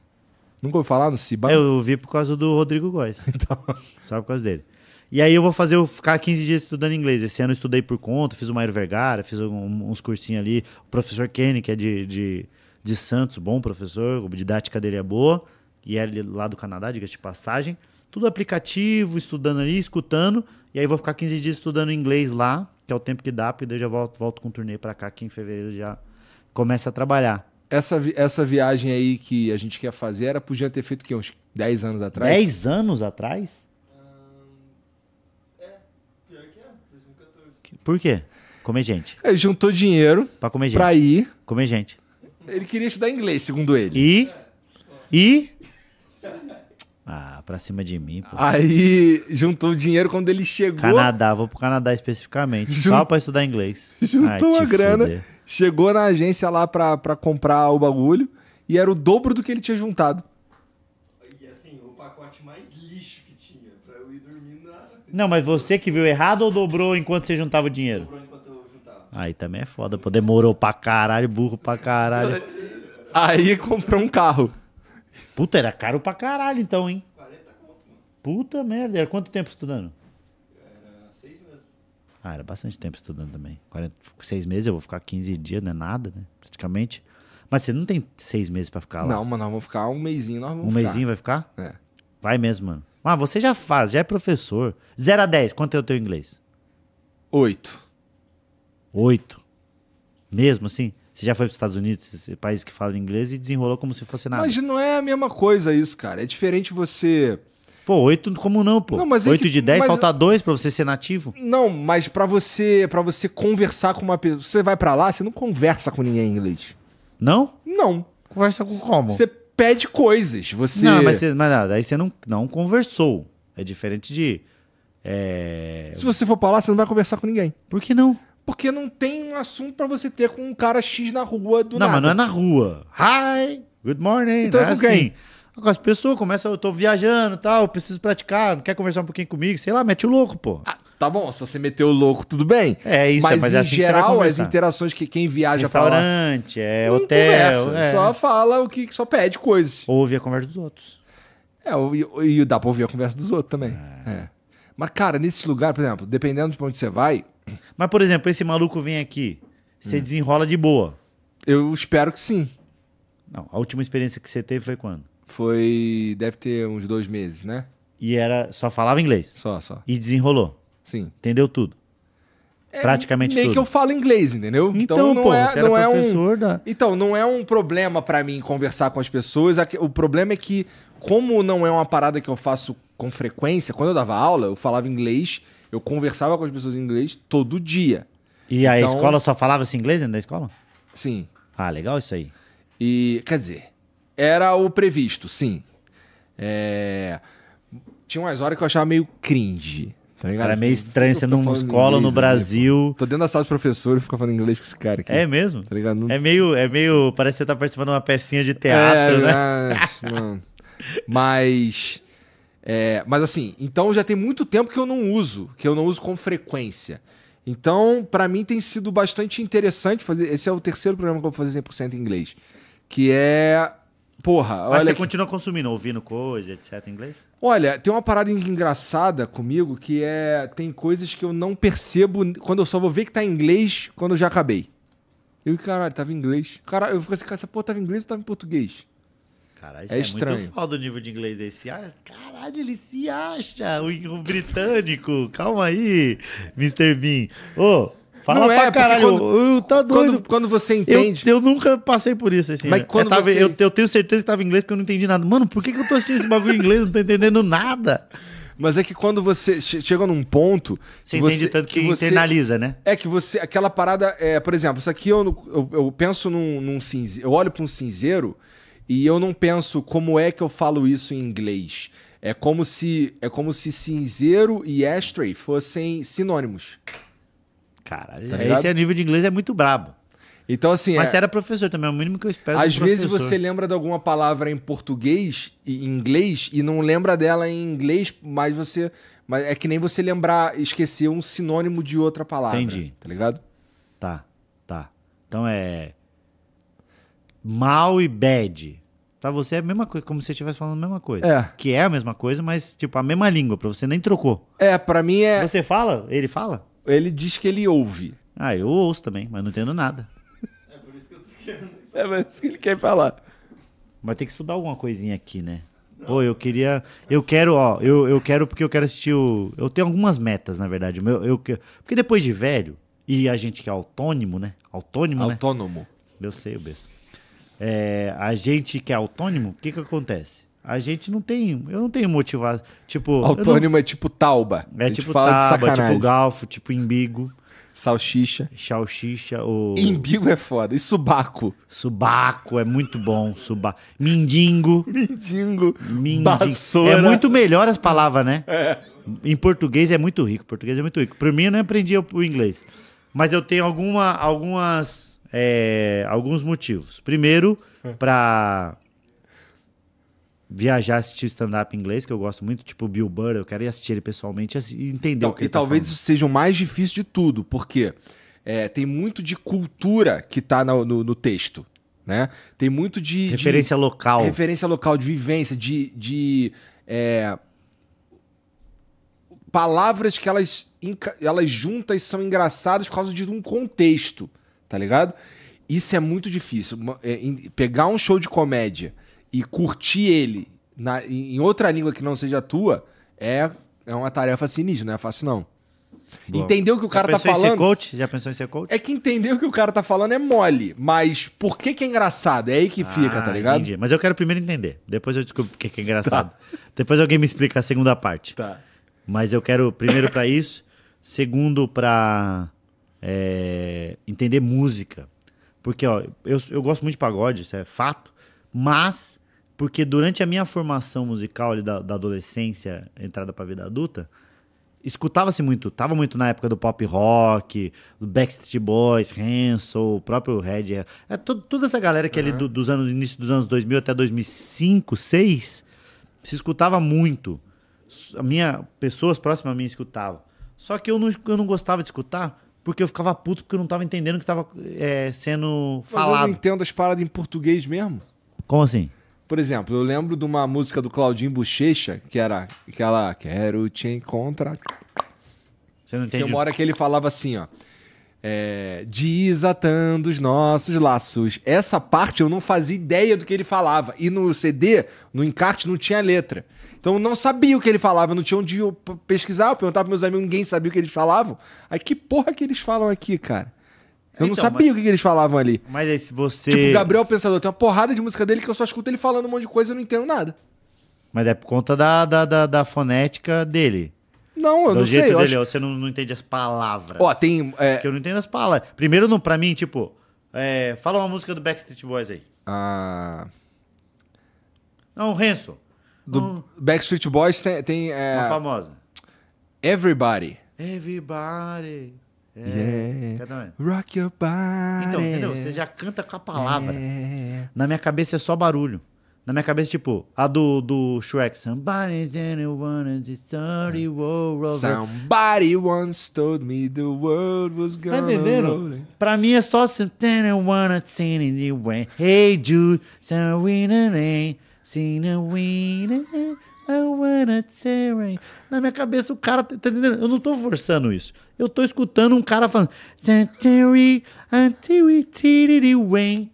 [SPEAKER 1] Nunca ouviu falar no Sibam?
[SPEAKER 2] Eu vi por causa do Rodrigo Góes. <laughs>
[SPEAKER 1] Então.
[SPEAKER 2] Só por causa dele. E aí eu vou fazer, eu ficar 15 dias estudando inglês. Esse ano eu estudei por conta, fiz o Mário Vergara, fiz um- uns cursinhos ali. O professor Kenny, que é de, de, de Santos, bom professor, a didática dele é boa. E é lá do Canadá, diga-se de passagem. Tudo aplicativo, estudando ali, escutando. E aí eu vou ficar 15 dias estudando inglês lá, que é o tempo que dá, porque daí eu já volto, volto com o turnê pra cá, que em fevereiro já começa a trabalhar.
[SPEAKER 1] Essa, vi- essa viagem aí que a gente quer fazer era podia ter feito o quê? Uns 10 anos atrás?
[SPEAKER 2] 10 anos atrás?
[SPEAKER 4] Pior que é, 2014.
[SPEAKER 2] Por quê? Comer gente.
[SPEAKER 1] Ele juntou dinheiro
[SPEAKER 2] Pra comer gente.
[SPEAKER 1] pra ir.
[SPEAKER 2] Comer gente.
[SPEAKER 1] Ele queria estudar inglês, segundo ele.
[SPEAKER 2] E. E. Ah, pra cima de mim, pô.
[SPEAKER 1] Aí juntou o dinheiro quando ele chegou.
[SPEAKER 2] Canadá, vou pro Canadá especificamente.
[SPEAKER 1] Jun-
[SPEAKER 2] Só pra estudar inglês. Ai,
[SPEAKER 1] Juntou
[SPEAKER 2] te
[SPEAKER 1] a grana,
[SPEAKER 2] fuder.
[SPEAKER 1] chegou na agência lá pra, pra comprar o bagulho e era o dobro do que ele tinha juntado.
[SPEAKER 3] E assim, o pacote mais lixo que tinha, pra eu ir dormir na...
[SPEAKER 2] Não, mas você que viu errado ou dobrou enquanto você juntava o dinheiro?
[SPEAKER 3] Dobrou.
[SPEAKER 2] Aí também é foda, pô. Demorou pra caralho, burro pra caralho.
[SPEAKER 1] Aí comprou um carro.
[SPEAKER 2] Puta, era caro pra caralho então, hein?
[SPEAKER 3] 40 conto, mano.
[SPEAKER 2] Puta merda. Era quanto tempo estudando?
[SPEAKER 3] Era 6 meses.
[SPEAKER 2] Ah, era bastante tempo estudando também. 40, seis meses, eu vou ficar 15 dias, não é nada, né? Praticamente. Mas você não tem seis meses pra ficar lá?
[SPEAKER 1] Não, mano, nós vamos ficar um mêsinho, nós vamos
[SPEAKER 2] Um
[SPEAKER 1] ficar.
[SPEAKER 2] mêsinho vai ficar?
[SPEAKER 1] É.
[SPEAKER 2] Vai mesmo, mano. Ah, você já faz, já é professor. 0 a 10, quanto é o teu inglês?
[SPEAKER 1] Oito.
[SPEAKER 2] 8. Mesmo assim? Você já foi para os Estados Unidos, esse país que fala inglês, e desenrolou como se fosse nada.
[SPEAKER 1] Mas não é a mesma coisa isso, cara. É diferente você.
[SPEAKER 2] Pô, 8 como não, pô?
[SPEAKER 1] Não, mas aí
[SPEAKER 2] 8
[SPEAKER 1] que-
[SPEAKER 2] de 10,
[SPEAKER 1] mas-
[SPEAKER 2] falta 2 pra você ser nativo?
[SPEAKER 1] Não, mas pra você, para você conversar com uma pessoa, você vai pra lá, você não conversa com ninguém em inglês.
[SPEAKER 2] Não?
[SPEAKER 1] Não.
[SPEAKER 2] Conversa com como?
[SPEAKER 1] Você pede coisas. Você.
[SPEAKER 2] Não, mas, você, mas não, daí você não, não conversou. É diferente de... É...
[SPEAKER 1] Se você for pra lá, você não vai conversar com ninguém.
[SPEAKER 2] Por que não?
[SPEAKER 1] Porque não tem um assunto pra você ter com um cara X na rua do
[SPEAKER 2] não,
[SPEAKER 1] nada.
[SPEAKER 2] mas não é na rua. Hi, good morning.
[SPEAKER 1] Então
[SPEAKER 2] não é
[SPEAKER 1] é com quem?
[SPEAKER 2] assim. Com as pessoas, começa, eu tô viajando e tal, eu preciso praticar, não quer conversar um pouquinho comigo? Sei lá, mete o louco, pô.
[SPEAKER 1] Ah, tá bom, se você meteu o louco, tudo bem.
[SPEAKER 2] É isso,
[SPEAKER 1] mas,
[SPEAKER 2] mas
[SPEAKER 1] em
[SPEAKER 2] é assim que você vai
[SPEAKER 1] geral, as interações que quem viaja pra lá
[SPEAKER 2] Restaurante, é
[SPEAKER 1] não
[SPEAKER 2] hotel,
[SPEAKER 1] conversa,
[SPEAKER 2] é.
[SPEAKER 1] só fala o que só pede coisas.
[SPEAKER 2] ouve a conversa dos outros.
[SPEAKER 1] É, e, e dá pra ouvir a conversa dos outros também. É. Mas, cara, nesses lugares, por exemplo, dependendo de pra onde você vai,
[SPEAKER 2] Mas, por exemplo, esse maluco vem aqui,
[SPEAKER 1] Hum.
[SPEAKER 2] você desenrola de boa.
[SPEAKER 1] eu espero que sim.
[SPEAKER 2] Não, a última experiência que você teve foi quando?
[SPEAKER 1] Foi. Deve ter uns dois meses, né?
[SPEAKER 2] E era só falava inglês.
[SPEAKER 1] Só, só.
[SPEAKER 2] E desenrolou.
[SPEAKER 1] Sim.
[SPEAKER 2] Entendeu tudo. Praticamente
[SPEAKER 1] Meio
[SPEAKER 2] tudo.
[SPEAKER 1] que eu falo inglês, entendeu?
[SPEAKER 2] Então,
[SPEAKER 1] não
[SPEAKER 2] pô,
[SPEAKER 1] é,
[SPEAKER 2] você era
[SPEAKER 1] não é um
[SPEAKER 2] da...
[SPEAKER 1] Então, não é um problema pra mim conversar com as pessoas. O problema é que, como não é uma parada que eu faço com frequência, quando eu dava aula, eu falava inglês, eu conversava com as pessoas em inglês todo dia.
[SPEAKER 2] E a
[SPEAKER 1] Então-
[SPEAKER 2] escola só falava esse inglês dentro da escola?
[SPEAKER 1] Sim.
[SPEAKER 2] Ah, legal isso aí.
[SPEAKER 1] E, quer dizer, era o previsto, sim. É, Tinha umas horas que eu achava meio cringe. Tá ligado?
[SPEAKER 2] Era meio estranho você numa
[SPEAKER 1] falando
[SPEAKER 2] escola no
[SPEAKER 1] inglês, né,
[SPEAKER 2] Brasil.
[SPEAKER 1] pô? Tô dentro da sala de professor e fica falando inglês com esse cara aqui.
[SPEAKER 2] É mesmo?
[SPEAKER 1] Tá ligado? Não-
[SPEAKER 2] É meio, é meio. Parece que você tá participando de uma pecinha de teatro,
[SPEAKER 1] É,
[SPEAKER 2] né? <laughs>
[SPEAKER 1] Mas, não. mas, é, mas assim, então já tem muito tempo que eu não uso, que eu não uso com frequência. Então, pra mim tem sido bastante interessante fazer. Esse é o terceiro programa que eu vou fazer 100% em inglês, que é, porra,
[SPEAKER 2] Mas
[SPEAKER 1] olha,
[SPEAKER 2] você
[SPEAKER 1] que-
[SPEAKER 2] continua consumindo, ouvindo coisa, etc, em inglês?
[SPEAKER 1] olha, tem uma parada engraçada comigo que é tem coisas que eu não percebo quando eu só vou ver que tá em inglês quando eu já acabei. Eu, caralho, tava em inglês. Caralho, eu fico assim, cara, essa porra tava em inglês ou tava em português?
[SPEAKER 2] Caralho, isso
[SPEAKER 1] É
[SPEAKER 2] é,
[SPEAKER 1] estranho.
[SPEAKER 2] muito foda o nível de inglês desse. Se acha- Caralho, ele se acha o, <laughs> britânico. Calma aí, Mr. Bean. Ô, fala
[SPEAKER 1] Não é,
[SPEAKER 2] pra
[SPEAKER 1] porque
[SPEAKER 2] caralho.
[SPEAKER 1] quando-
[SPEAKER 2] eu, tá doido.
[SPEAKER 1] Quando, quando você
[SPEAKER 2] Eu,
[SPEAKER 1] entende.
[SPEAKER 2] eu nunca passei por isso, assim.
[SPEAKER 1] Mas
[SPEAKER 2] É,
[SPEAKER 1] quando
[SPEAKER 2] tava-
[SPEAKER 1] você-
[SPEAKER 2] eu, eu tenho certeza que tava em inglês porque eu não entendi nada. Mano, por que, que eu tô assistindo esse bagulho em inglês? Eu não tô entendendo nada.
[SPEAKER 1] Mas é que quando você che- chega num ponto.
[SPEAKER 2] Você
[SPEAKER 1] que
[SPEAKER 2] entende tanto que,
[SPEAKER 1] você-
[SPEAKER 2] internaliza, né?
[SPEAKER 1] É que você. Aquela parada. É, por exemplo, isso aqui eu, eu, eu penso num, num cinzeiro. Eu olho pra um cinzeiro e eu não penso como é que eu falo isso em inglês. É como se. É como se cinzeiro e ashtray fossem sinônimos.
[SPEAKER 2] Caralho,
[SPEAKER 1] Tá
[SPEAKER 2] esse é nível de inglês é muito brabo.
[SPEAKER 1] Então, assim.
[SPEAKER 2] Mas
[SPEAKER 1] é-
[SPEAKER 2] você era professor também, é o mínimo que eu espero.
[SPEAKER 1] Às vezes
[SPEAKER 2] professor.
[SPEAKER 1] você lembra de alguma palavra em português e em inglês e não lembra dela em inglês, mas você. Mas é que nem você lembrar, esquecer um sinônimo de outra palavra.
[SPEAKER 2] Entendi.
[SPEAKER 1] Tá ligado?
[SPEAKER 2] Tá, tá. Então é. Mal e bad. Pra você é a mesma coisa, como se você estivesse falando a mesma coisa.
[SPEAKER 1] É.
[SPEAKER 2] Que é a mesma coisa, mas, tipo, a mesma língua, pra você nem trocou.
[SPEAKER 1] É, pra mim é.
[SPEAKER 2] Você fala? Ele fala?
[SPEAKER 1] Ele diz que ele ouve.
[SPEAKER 2] Ah, eu ouço também, mas não entendo nada.
[SPEAKER 4] É por isso que eu tô querendo.
[SPEAKER 1] É, mas é isso que ele quer falar.
[SPEAKER 2] Vai ter que estudar alguma coisinha aqui, né? Pô, eu queria. Eu quero, ó. Eu, eu quero porque eu quero assistir o. Eu tenho algumas metas, na verdade. Meu, eu, que- porque depois de velho, e a gente que é autônomo, né? Autônimo, né?
[SPEAKER 1] Autônomo.
[SPEAKER 2] Eu sei, o besta. É, a gente que é autônomo, o que que acontece? A gente não tem. Eu não tenho motivação. Tipo. eu não-
[SPEAKER 1] Autônomo é tipo tauba.
[SPEAKER 2] é
[SPEAKER 1] A gente
[SPEAKER 2] tipo
[SPEAKER 1] fala sacanagem.
[SPEAKER 2] tipo galfo, tipo imbigo,
[SPEAKER 1] Salsicha.
[SPEAKER 2] salsicha, o
[SPEAKER 1] Imbigo é foda. E subaco.
[SPEAKER 2] subaco é muito bom, suba, mindingo,
[SPEAKER 1] Mindingo.
[SPEAKER 2] mindingo. É muito melhor as palavras, né? Em português é muito rico, português é muito rico. Por mim eu não aprendi o o inglês, mas eu tenho alguma, algumas, é, alguns motivos. Primeiro, pra viajar assistir stand-up em inglês, que eu gosto muito, tipo Bill Burr, eu quero ir assistir ele pessoalmente e entender
[SPEAKER 1] Então,
[SPEAKER 2] o que
[SPEAKER 1] e
[SPEAKER 2] tá
[SPEAKER 1] talvez
[SPEAKER 2] falando.
[SPEAKER 1] isso seja o mais difícil de tudo, porque é, tem muito de cultura que tá no, no- no texto, né? Tem muito de... de-
[SPEAKER 2] Referência local.
[SPEAKER 1] referência local, de vivência, de... de é, palavras que elas, elas juntas são engraçadas por causa de um contexto, tá ligado? Isso é muito difícil. É, pegar um show de comédia e curtir ele na- em outra língua que não seja a tua é, é uma tarefa sinistra, não é fácil não.
[SPEAKER 2] Boa.
[SPEAKER 1] Entender o que o cara
[SPEAKER 2] Já
[SPEAKER 1] tá
[SPEAKER 2] pensou em ser
[SPEAKER 1] falando.
[SPEAKER 2] coach? Já pensou em ser coach?
[SPEAKER 1] É que entender o que o cara tá falando é mole, mas por que que é engraçado? É aí que fica, tá
[SPEAKER 2] Ah,
[SPEAKER 1] ligado?
[SPEAKER 2] entendi. Mas eu quero primeiro entender. Depois eu descubro o que que é engraçado. <laughs> Depois alguém me explica a segunda parte.
[SPEAKER 1] Tá.
[SPEAKER 2] Mas eu quero primeiro pra isso, segundo pra é, entender música. Porque, ó, eu, eu gosto muito de pagode, isso é fato. Mas, porque durante a minha formação musical ali da, da adolescência, entrada pra vida adulta, escutava-se muito, tava muito na época do pop rock, do Backstreet Boys, Hansel, o próprio Red, é to- toda essa galera que ali do- dos anos início dos anos 2000 até 2005, 2006, se escutava muito. A minha pessoas próximas a mim escutavam. Só que eu não, eu não gostava de escutar porque eu ficava puto porque eu não tava entendendo o que tava é, sendo
[SPEAKER 1] Mas eu não
[SPEAKER 2] falado.
[SPEAKER 1] entendo as paradas em português mesmo.
[SPEAKER 2] Como assim?
[SPEAKER 1] Por exemplo, eu lembro de uma música do Claudinho Bochecha, que era aquela Quero te encontrar.
[SPEAKER 2] Você não
[SPEAKER 1] Tem
[SPEAKER 2] entende?
[SPEAKER 1] uma hora que ele falava assim, ó. É, desatando os nossos laços. Essa parte eu não fazia ideia do que ele falava. E no CD, no encarte, não tinha letra. Então eu não sabia o que ele falava, eu não tinha onde eu pesquisar, eu perguntava pros meus amigos, ninguém sabia o que eles falavam. Aí que porra que eles falam aqui, cara? Eu não
[SPEAKER 2] Então,
[SPEAKER 1] sabia o que, que eles falavam ali.
[SPEAKER 2] Mas aí se você.
[SPEAKER 1] Tipo, Gabriel Pensador, tem uma porrada de música dele que eu só escuto ele falando um monte de coisa e eu não entendo nada.
[SPEAKER 2] Mas é por conta da, da, da, da fonética dele.
[SPEAKER 1] Não, eu
[SPEAKER 2] do
[SPEAKER 1] não
[SPEAKER 2] jeito
[SPEAKER 1] sei.
[SPEAKER 2] Dele.
[SPEAKER 1] acho...
[SPEAKER 2] Você não, não entende as palavras.
[SPEAKER 1] Ó, tem. é,
[SPEAKER 2] Porque eu não entendo as palavras. Primeiro, não, pra mim, tipo, é, fala uma música do Backstreet Boys aí.
[SPEAKER 1] a-
[SPEAKER 2] Não, Renzo.
[SPEAKER 1] Do
[SPEAKER 2] Hum,
[SPEAKER 1] Backstreet Boys tem, tem é,
[SPEAKER 2] uma famosa.
[SPEAKER 1] Everybody.
[SPEAKER 2] Everybody. É.
[SPEAKER 1] Yeah. Rock your body.
[SPEAKER 2] Então, entendeu? Você já canta com a palavra.
[SPEAKER 1] É.
[SPEAKER 2] Na minha cabeça é só barulho. Na minha cabeça, tipo, a do, do Shrek. Somebody's anyone is sorry, whoa.
[SPEAKER 1] Somebody once told me the world was
[SPEAKER 2] Tá
[SPEAKER 1] gonna
[SPEAKER 2] entendendo?
[SPEAKER 1] roll.
[SPEAKER 2] Pra mim é só wanna sing in the way. Hey Jude, sorry, name, sing a winner, I wanna rain. Na minha cabeça o cara, tá tá entendendo? Eu não tô forçando isso. Eu tô escutando um cara falando.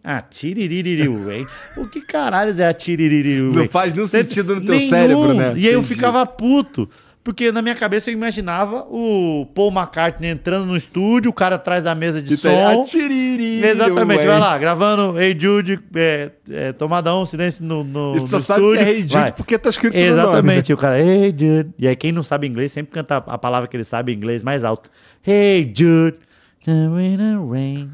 [SPEAKER 2] Ah. O que caralho é a?
[SPEAKER 1] Não faz nenhum sentido no teu
[SPEAKER 2] Nenhum.
[SPEAKER 1] cérebro, né?
[SPEAKER 2] E aí eu
[SPEAKER 1] Entendi.
[SPEAKER 2] ficava puto. Porque na minha cabeça eu imaginava o Paul McCartney entrando no estúdio, o cara atrás da mesa de
[SPEAKER 1] E tem a
[SPEAKER 2] som.
[SPEAKER 1] tiriri,
[SPEAKER 2] Exatamente, vai lá, gravando Hey Jude, é, é, tomadão, silêncio no, no,
[SPEAKER 1] E tu
[SPEAKER 2] no
[SPEAKER 1] só sabe
[SPEAKER 2] estúdio.
[SPEAKER 1] que é Hey Jude
[SPEAKER 2] vai.
[SPEAKER 1] porque tá escrito no nome.
[SPEAKER 2] Exatamente, o cara, Hey Jude. E aí quem não sabe inglês sempre canta a palavra que ele sabe em inglês mais alto. Hey Jude, rain rain.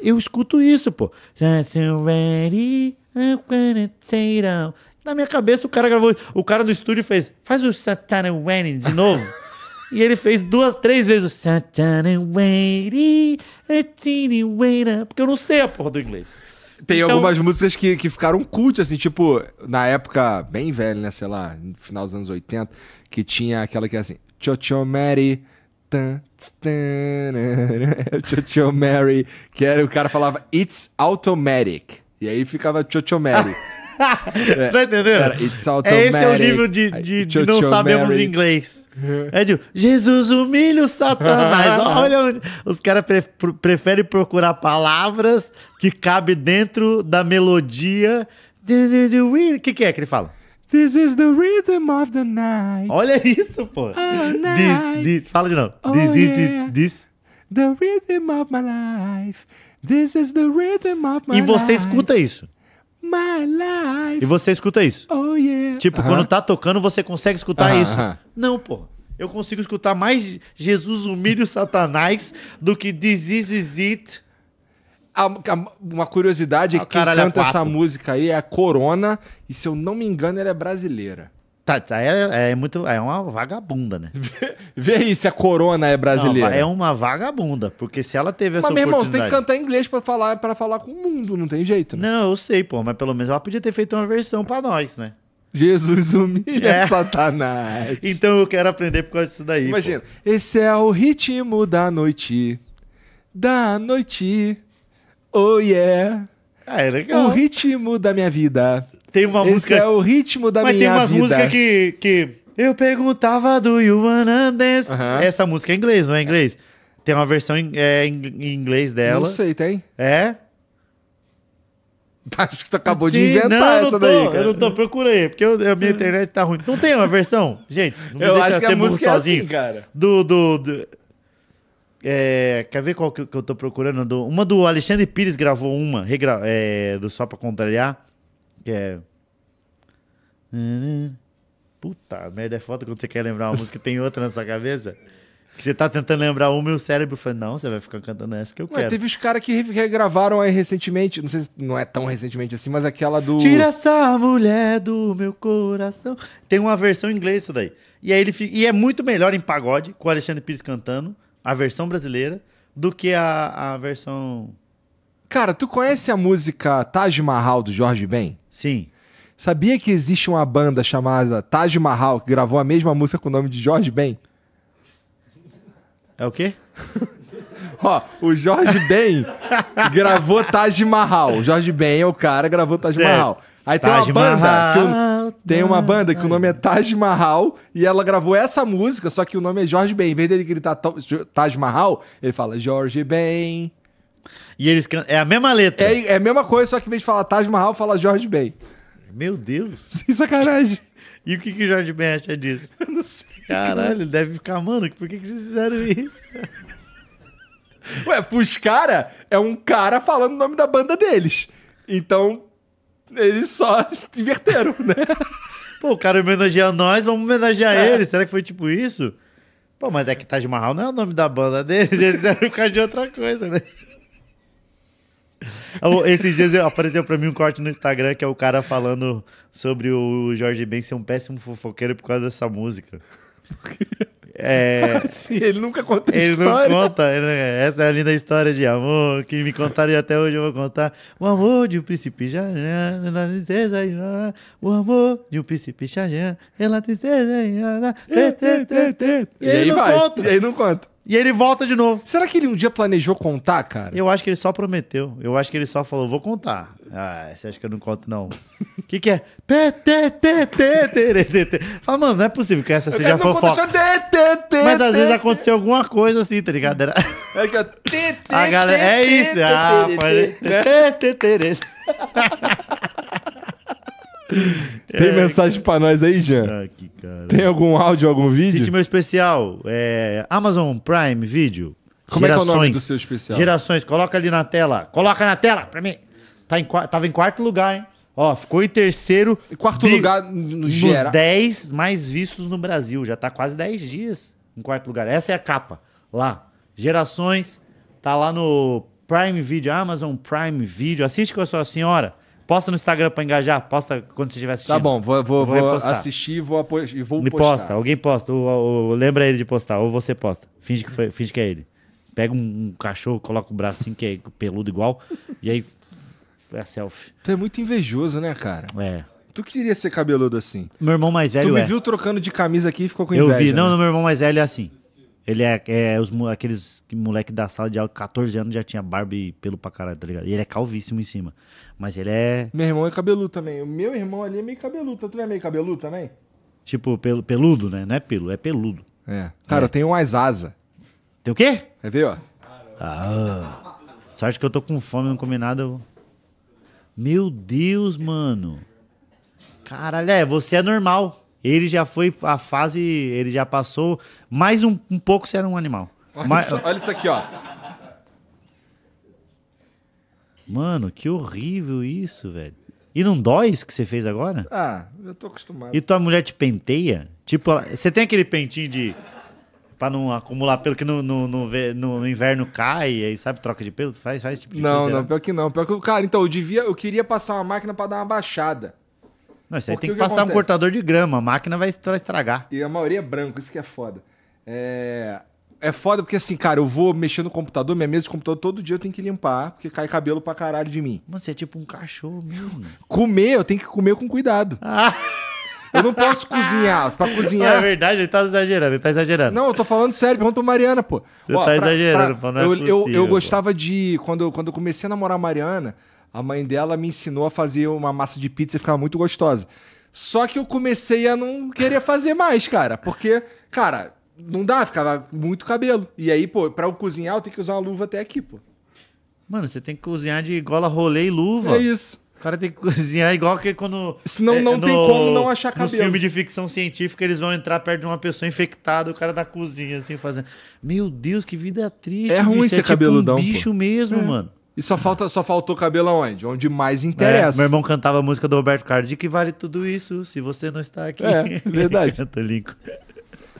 [SPEAKER 2] Eu escuto isso, pô. That's ready, I'm gonna say down. Na minha cabeça o cara gravou, o cara no estúdio fez, faz o Satana Wayne de novo. E ele fez duas, três vezes o Satana Wayne, porque eu não sei a porra do inglês.
[SPEAKER 1] Tem
[SPEAKER 2] Então-
[SPEAKER 1] algumas músicas que, que ficaram cult, assim, tipo, na época bem velha, né? Sei lá, no final dos anos 80, que tinha aquela que é assim, Chocho Mary. <laughs> Chocho Mary, que era o cara falava It's Automatic. E aí ficava Chocho Mary. <laughs>
[SPEAKER 2] tá entendendo?
[SPEAKER 1] Automatic.
[SPEAKER 2] Esse é o nível de, de, de não sabemos inglês. É de Jesus humilha o Satanás. <laughs> Olha, onde- os caras pre- pre- preferem procurar palavras que cabem dentro da melodia. O que, que é que ele fala?
[SPEAKER 1] This is the rhythm of the night.
[SPEAKER 2] Olha isso, pô. This, this, fala de novo.
[SPEAKER 1] Oh,
[SPEAKER 2] this is
[SPEAKER 1] yeah.
[SPEAKER 2] it. This.
[SPEAKER 1] The rhythm of my life. This is the rhythm of my
[SPEAKER 2] E você
[SPEAKER 1] life.
[SPEAKER 2] escuta isso.
[SPEAKER 1] My life.
[SPEAKER 2] E você escuta isso.
[SPEAKER 1] Oh, yeah.
[SPEAKER 2] Tipo,
[SPEAKER 1] Aham.
[SPEAKER 2] quando tá tocando, você consegue escutar
[SPEAKER 1] Aham,
[SPEAKER 2] isso.
[SPEAKER 1] aham.
[SPEAKER 2] Não, pô. Eu consigo escutar mais Jesus humilha o Satanás do que This is is it.
[SPEAKER 1] A- a- uma curiosidade é
[SPEAKER 2] Ah,
[SPEAKER 1] que quem
[SPEAKER 2] é
[SPEAKER 1] canta essa música aí é a Corona. E se eu não me engano, ela é brasileira.
[SPEAKER 2] Tá, tá, é, é muito. É uma vagabunda, né?
[SPEAKER 1] Vê aí se a Corona é brasileira.
[SPEAKER 2] Não, é uma vagabunda. Porque se ela teve essa
[SPEAKER 1] Mas, meu irmão, você tem que
[SPEAKER 2] oportunidade.
[SPEAKER 1] cantar inglês pra falar, pra falar com o mundo, não tem jeito, né?
[SPEAKER 2] Não, eu sei, pô, mas pelo menos ela podia ter feito uma versão pra nós, né?
[SPEAKER 1] Jesus humilha
[SPEAKER 2] É.
[SPEAKER 1] Satanás. <laughs>
[SPEAKER 2] Então eu quero aprender por causa disso daí.
[SPEAKER 1] Imagina, esse é o ritmo da noite. Da noite. Oh yeah.
[SPEAKER 2] Pô. É,
[SPEAKER 1] O
[SPEAKER 2] legal.
[SPEAKER 1] ritmo da minha vida.
[SPEAKER 2] Tem uma
[SPEAKER 1] Esse
[SPEAKER 2] música.
[SPEAKER 1] é o ritmo da
[SPEAKER 2] Mas tem
[SPEAKER 1] minha
[SPEAKER 2] umas
[SPEAKER 1] vida.
[SPEAKER 2] músicas que, que. Eu perguntava do You Wanna Dance.
[SPEAKER 1] Aham.
[SPEAKER 2] Essa música é em inglês, não é em inglês? Tem uma versão em, é, em, em inglês dela.
[SPEAKER 1] Não sei, tem?
[SPEAKER 2] É? <laughs>
[SPEAKER 1] Acho que tu acabou de
[SPEAKER 2] Sim,
[SPEAKER 1] inventar
[SPEAKER 2] não,
[SPEAKER 1] essa
[SPEAKER 2] não tô,
[SPEAKER 1] daí, cara.
[SPEAKER 2] Eu não tô, procura aí, porque eu- a minha internet tá ruim. Não tem uma versão? Gente, não me
[SPEAKER 1] Eu
[SPEAKER 2] deixa
[SPEAKER 1] acho que a
[SPEAKER 2] ser burro
[SPEAKER 1] música é
[SPEAKER 2] sozinho.
[SPEAKER 1] assim, cara.
[SPEAKER 2] Do, do, do- é, quer ver qual que, que eu tô procurando? Do- uma do Alexandre Pires gravou uma, regra, é, do Só Pra Contrariar, que é... Puta, merda é foda quando você quer lembrar uma música e tem outra na sua cabeça. Que você tá tentando lembrar uma e o cérebro fala, não, você vai ficar cantando essa que eu
[SPEAKER 1] Ué,
[SPEAKER 2] quero.
[SPEAKER 1] teve os caras que re- regravaram aí recentemente, não sei se não é tão recentemente assim, mas aquela do...
[SPEAKER 2] Tira essa mulher do meu coração. Tem uma versão em inglês isso daí. E aí ele fica, e é muito melhor em pagode, com o Alexandre Pires cantando, a versão brasileira, do que a, a versão.
[SPEAKER 1] Cara, tu conhece a música Taj Mahal do Jorge Ben?
[SPEAKER 2] Sim.
[SPEAKER 1] Sabia que existe uma banda chamada Taj Mahal que gravou a mesma música com o nome de Jorge Ben?
[SPEAKER 2] É o quê? <laughs>
[SPEAKER 1] Ó, o Jorge Ben gravou Taj Mahal. O Jorge Ben é o cara, gravou Taj
[SPEAKER 2] Certo.
[SPEAKER 1] Mahal. Aí tem
[SPEAKER 2] Taj
[SPEAKER 1] uma banda que o- tem uma banda que o nome é Taj Mahal e ela gravou essa música, só que o nome é Jorge Ben. Em vez dele gritar Taj Mahal, ele fala Jorge Ben.
[SPEAKER 2] E eles cantam. É a mesma letra.
[SPEAKER 1] É, é a mesma coisa, só que em vez de falar Taj Mahal, fala Jorge Ben.
[SPEAKER 2] Meu Deus. <laughs>
[SPEAKER 1] Sem sacanagem. <laughs>
[SPEAKER 2] E o que, que o Jorge Ben acha disso?
[SPEAKER 1] Eu não sei.
[SPEAKER 2] Caralho, ele deve ficar, mano, por que, que vocês fizeram isso? <laughs>
[SPEAKER 1] Ué, pros caras, é um cara falando o nome da banda deles. Então, eles só inverteram, né?
[SPEAKER 2] Pô, o cara homenageia nós, vamos homenagear
[SPEAKER 1] É.
[SPEAKER 2] ele. Será que foi tipo isso? Pô, mas é que Taj Mahal não é o nome da banda deles, eles fizeram causa de outra coisa, né? <laughs> Esses dias apareceu pra mim um corte no Instagram que é o cara falando sobre o Jorge Ben ser um péssimo fofoqueiro por causa dessa música. É, <laughs>
[SPEAKER 1] Sim, ele nunca conta
[SPEAKER 2] ele não
[SPEAKER 1] história.
[SPEAKER 2] conta. ele- essa é a linda história de amor que me contaram e até hoje eu vou contar. O amor de um príncipe já, na tristeza, o amor de um príncipe já, ela tristeza. E
[SPEAKER 1] aí
[SPEAKER 2] ele não
[SPEAKER 1] vai.
[SPEAKER 2] conta.
[SPEAKER 1] E aí não conta.
[SPEAKER 2] E ele volta de novo.
[SPEAKER 1] Será que ele um dia planejou contar, cara?
[SPEAKER 2] Eu acho que ele só prometeu. Eu acho que ele só falou, vou contar. Ah, você acha que eu não conto, não? O que, que é? Pé, tê, tê, tê, tê, tê, tê. Fala, mano, não é possível que essa seja fofoca.
[SPEAKER 1] tê, tê, tê,
[SPEAKER 2] Mas às
[SPEAKER 1] tê,
[SPEAKER 2] vezes
[SPEAKER 1] tê.
[SPEAKER 2] aconteceu alguma coisa assim, tá ligado? Era...
[SPEAKER 1] É que, tê, tê,
[SPEAKER 2] A galera,
[SPEAKER 1] tê,
[SPEAKER 2] é
[SPEAKER 1] tê,
[SPEAKER 2] isso.
[SPEAKER 1] tê,
[SPEAKER 2] Ah,
[SPEAKER 1] tê,
[SPEAKER 2] pode.
[SPEAKER 1] tê, tê.
[SPEAKER 2] Tê, tê, tê,
[SPEAKER 1] Tem mensagem pra nós aí, Jean?
[SPEAKER 2] Ah, que cara.
[SPEAKER 1] Tem algum áudio, algum vídeo?
[SPEAKER 2] Sítio meu especial, é, Amazon Prime Video.
[SPEAKER 1] Como é que é o nome
[SPEAKER 2] Gerações.
[SPEAKER 1] do seu especial?
[SPEAKER 2] Gerações, coloca ali na tela. Coloca na tela pra mim. Tá em, tava em quarto lugar, hein? Ó, ficou em terceiro.
[SPEAKER 1] Em quarto
[SPEAKER 2] bi-
[SPEAKER 1] lugar, no
[SPEAKER 2] Nos
[SPEAKER 1] geral.
[SPEAKER 2] 10 mais vistos no Brasil. Já tá quase 10 dias em quarto lugar. Essa é a capa. Lá. Gerações. Tá lá no Prime Video, Amazon Prime Video. Assiste com a sua senhora. Posta no Instagram pra engajar. Posta quando você estiver assistindo.
[SPEAKER 1] Tá bom, vou, vou,
[SPEAKER 2] Vou
[SPEAKER 1] assistir e vou, apo- e vou
[SPEAKER 2] Me
[SPEAKER 1] postar.
[SPEAKER 2] posta, alguém posta. Ou, ou- lembra ele de postar, ou você posta. Finge que, foi, finge que é ele. Pega um, um cachorro, coloca o bracinho que é peludo igual, e aí é a selfie.
[SPEAKER 1] Tu é muito invejoso, né, cara?
[SPEAKER 2] É.
[SPEAKER 1] Tu queria ser cabeludo assim.
[SPEAKER 2] Meu irmão mais
[SPEAKER 1] tu
[SPEAKER 2] velho
[SPEAKER 1] me
[SPEAKER 2] é.
[SPEAKER 1] viu trocando de camisa aqui e ficou com
[SPEAKER 2] Eu
[SPEAKER 1] inveja.
[SPEAKER 2] vi. Não,
[SPEAKER 1] né?
[SPEAKER 2] não, meu irmão mais velho é assim. Ele é, é os, aqueles que moleque da sala de aula, 14 anos, já tinha barba e pelo pra caralho, tá ligado? E ele é calvíssimo em cima. Mas ele é,
[SPEAKER 1] Meu irmão é cabeludo também. O meu irmão ali é meio cabeludo. Tu não é meio cabeludo também?
[SPEAKER 2] tipo, pelo, peludo, né? Não é pelo, é peludo.
[SPEAKER 1] É. Cara, eu tenho umas asas.
[SPEAKER 2] Tem o quê?
[SPEAKER 1] Quer ver, ó?
[SPEAKER 2] Ah. Sorte que eu tô com fome, não comi nada. eu- Meu Deus, mano. Caralho, é, você é normal. Ele já foi a fase, ele já passou. Mais um, um pouco era um animal.
[SPEAKER 1] Olha,
[SPEAKER 2] Mas-
[SPEAKER 1] isso, olha isso aqui, ó.
[SPEAKER 2] mano, que horrível isso, velho. E não dói isso que você fez agora?
[SPEAKER 1] Ah, eu tô acostumado.
[SPEAKER 2] E tua mulher te penteia? Tipo, ela- você tem aquele pentinho de. Pra não acumular pelo que no, no, no, no- no inverno cai, e aí sabe, troca de pelo? Faz, faz esse tipo de
[SPEAKER 1] Não,
[SPEAKER 2] coisa.
[SPEAKER 1] não,
[SPEAKER 2] né?
[SPEAKER 1] pior que não. Pior que, cara, então, eu devia, eu queria passar uma máquina pra dar uma baixada.
[SPEAKER 2] Não, isso aí
[SPEAKER 1] Porque
[SPEAKER 2] tem que
[SPEAKER 1] que
[SPEAKER 2] passar um
[SPEAKER 1] acontece?
[SPEAKER 2] cortador de grama, a máquina vai estra- estragar.
[SPEAKER 1] E a maioria é branco, isso que é foda. É. É foda porque assim, cara, eu vou mexer no computador, minha mesa de computador todo dia eu tenho que limpar, porque cai cabelo pra caralho de mim.
[SPEAKER 2] Mano, você é tipo um cachorro mesmo.
[SPEAKER 1] Comer, eu tenho que comer com cuidado. <laughs>
[SPEAKER 2] Ah,
[SPEAKER 1] Eu não posso cozinhar. Pra
[SPEAKER 2] é
[SPEAKER 1] cozinhar.
[SPEAKER 2] verdade, ele tá exagerando, ele tá exagerando.
[SPEAKER 1] Não, eu tô falando sério, pergunta pra Mariana, pô.
[SPEAKER 2] Você tá exagerando, pô, não é
[SPEAKER 1] eu, eu,
[SPEAKER 2] possível,
[SPEAKER 1] eu
[SPEAKER 2] pô.
[SPEAKER 1] gostava de. Quando, eu- quando eu comecei a namorar a Mariana, a mãe dela me ensinou a fazer uma massa de pizza e ficava muito gostosa. Só que eu comecei a não querer fazer mais, cara. Porque, cara, não dá, ficava muito cabelo. E aí, pô, pra eu cozinhar, eu tenho que usar uma luva até aqui, pô.
[SPEAKER 2] Mano, você tem que cozinhar de gola, rolê e luva.
[SPEAKER 1] É isso.
[SPEAKER 2] O cara tem que cozinhar igual que quando.
[SPEAKER 1] Senão
[SPEAKER 2] é,
[SPEAKER 1] não tem como não achar
[SPEAKER 2] Nos
[SPEAKER 1] cabelo.
[SPEAKER 2] filmes de ficção científica, eles vão entrar perto de uma pessoa infectada, o cara da cozinha, assim, fazendo. Meu Deus, que vida triste.
[SPEAKER 1] É ruim ser
[SPEAKER 2] tipo
[SPEAKER 1] cabeludão,
[SPEAKER 2] um
[SPEAKER 1] pô.
[SPEAKER 2] bicho mesmo, mano.
[SPEAKER 1] E só, falta, só faltou cabelo aonde? Onde mais
[SPEAKER 2] É,
[SPEAKER 1] interessa.
[SPEAKER 2] meu irmão cantava a música do Roberto Carlos. De que vale tudo isso se você não está aqui?
[SPEAKER 1] É, verdade. <laughs>
[SPEAKER 2] Canta Lincoln.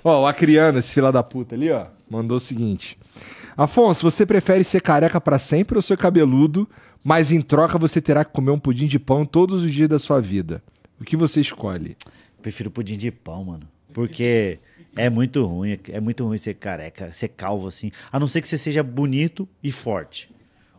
[SPEAKER 1] Ó, o Acriano, esse fila da puta ali, ó, mandou o seguinte. Afonso, você prefere ser careca pra sempre ou ser cabeludo, mas em troca você terá que comer um pudim de pão todos os dias da sua vida? O que você escolhe?
[SPEAKER 2] Prefiro pudim de pão, mano. Porque é muito ruim. É muito ruim ser careca, ser calvo assim. A não ser que você seja bonito e forte.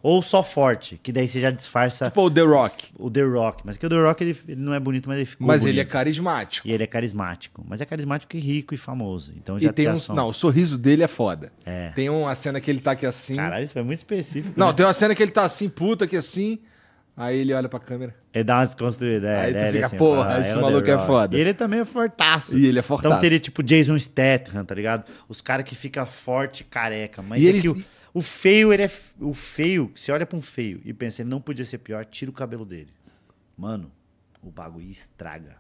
[SPEAKER 2] Ou só forte, que daí você já disfarça
[SPEAKER 1] Tipo o The Rock.
[SPEAKER 2] o The Rock. Mas que o The Rock ele, ele não é bonito, mas ele ficou
[SPEAKER 1] Mas
[SPEAKER 2] bonito.
[SPEAKER 1] ele é carismático.
[SPEAKER 2] E ele é carismático. Mas é carismático e rico e famoso. Então
[SPEAKER 1] E
[SPEAKER 2] já
[SPEAKER 1] tem
[SPEAKER 2] já
[SPEAKER 1] um.
[SPEAKER 2] são-
[SPEAKER 1] Não, o sorriso dele é foda.
[SPEAKER 2] É.
[SPEAKER 1] Tem uma cena que ele tá aqui assim.
[SPEAKER 2] Caralho, isso foi muito específico.
[SPEAKER 1] Não,
[SPEAKER 2] né?
[SPEAKER 1] tem uma cena que ele tá assim, puta, aqui assim. Aí ele olha pra câmera.
[SPEAKER 2] Ele dá uma desconstruída. É,
[SPEAKER 1] Aí tu
[SPEAKER 2] é, ele
[SPEAKER 1] fica,
[SPEAKER 2] assim,
[SPEAKER 1] porra,
[SPEAKER 2] ah,
[SPEAKER 1] esse
[SPEAKER 2] The
[SPEAKER 1] maluco é foda.
[SPEAKER 2] E ele também é fortaço.
[SPEAKER 1] E ele é fortaço.
[SPEAKER 2] Então teria tipo Jason Statham, tá ligado? Os caras que fica forte, careca. Mas
[SPEAKER 1] E
[SPEAKER 2] é
[SPEAKER 1] ele-
[SPEAKER 2] que o, o feio, ele é. O feio, você olha pra um feio e pensa, ele não podia ser pior, tira o cabelo dele. Mano, o bagulho estraga.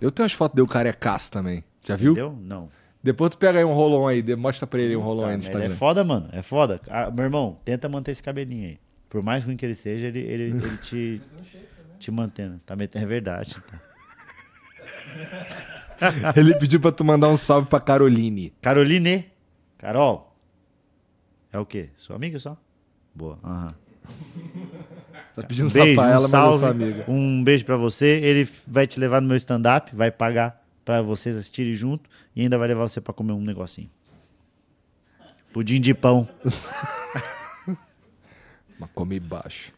[SPEAKER 1] Eu tenho umas fotos dele carecaço também. Já viu?
[SPEAKER 2] Entendeu? Não.
[SPEAKER 1] Depois tu pega aí um rolão aí, de- mostra pra ele um rolão
[SPEAKER 2] Tá,
[SPEAKER 1] aí no
[SPEAKER 2] ele é
[SPEAKER 1] Instagram.
[SPEAKER 2] foda, mano. É foda. Ah, meu irmão, tenta manter esse cabelinho aí. Por mais ruim que ele seja, ele, ele, ele <laughs> te, te mantendo. Tá metendo, é verdade. tá. <laughs>
[SPEAKER 1] Ele pediu pra tu mandar um salve pra Caroline.
[SPEAKER 2] Caroline. Carol. É o quê? Sua amiga só? Boa. Aham.
[SPEAKER 1] Tá pedindo
[SPEAKER 2] Um
[SPEAKER 1] salve
[SPEAKER 2] beijo,
[SPEAKER 1] pra
[SPEAKER 2] um
[SPEAKER 1] ela, é sua
[SPEAKER 2] salve,
[SPEAKER 1] amiga.
[SPEAKER 2] um beijo pra você. Ele vai te levar no meu stand-up, vai pagar pra vocês assistirem junto e ainda vai levar você pra comer um negocinho. Pudim de pão. <laughs>
[SPEAKER 1] Mas come baixo.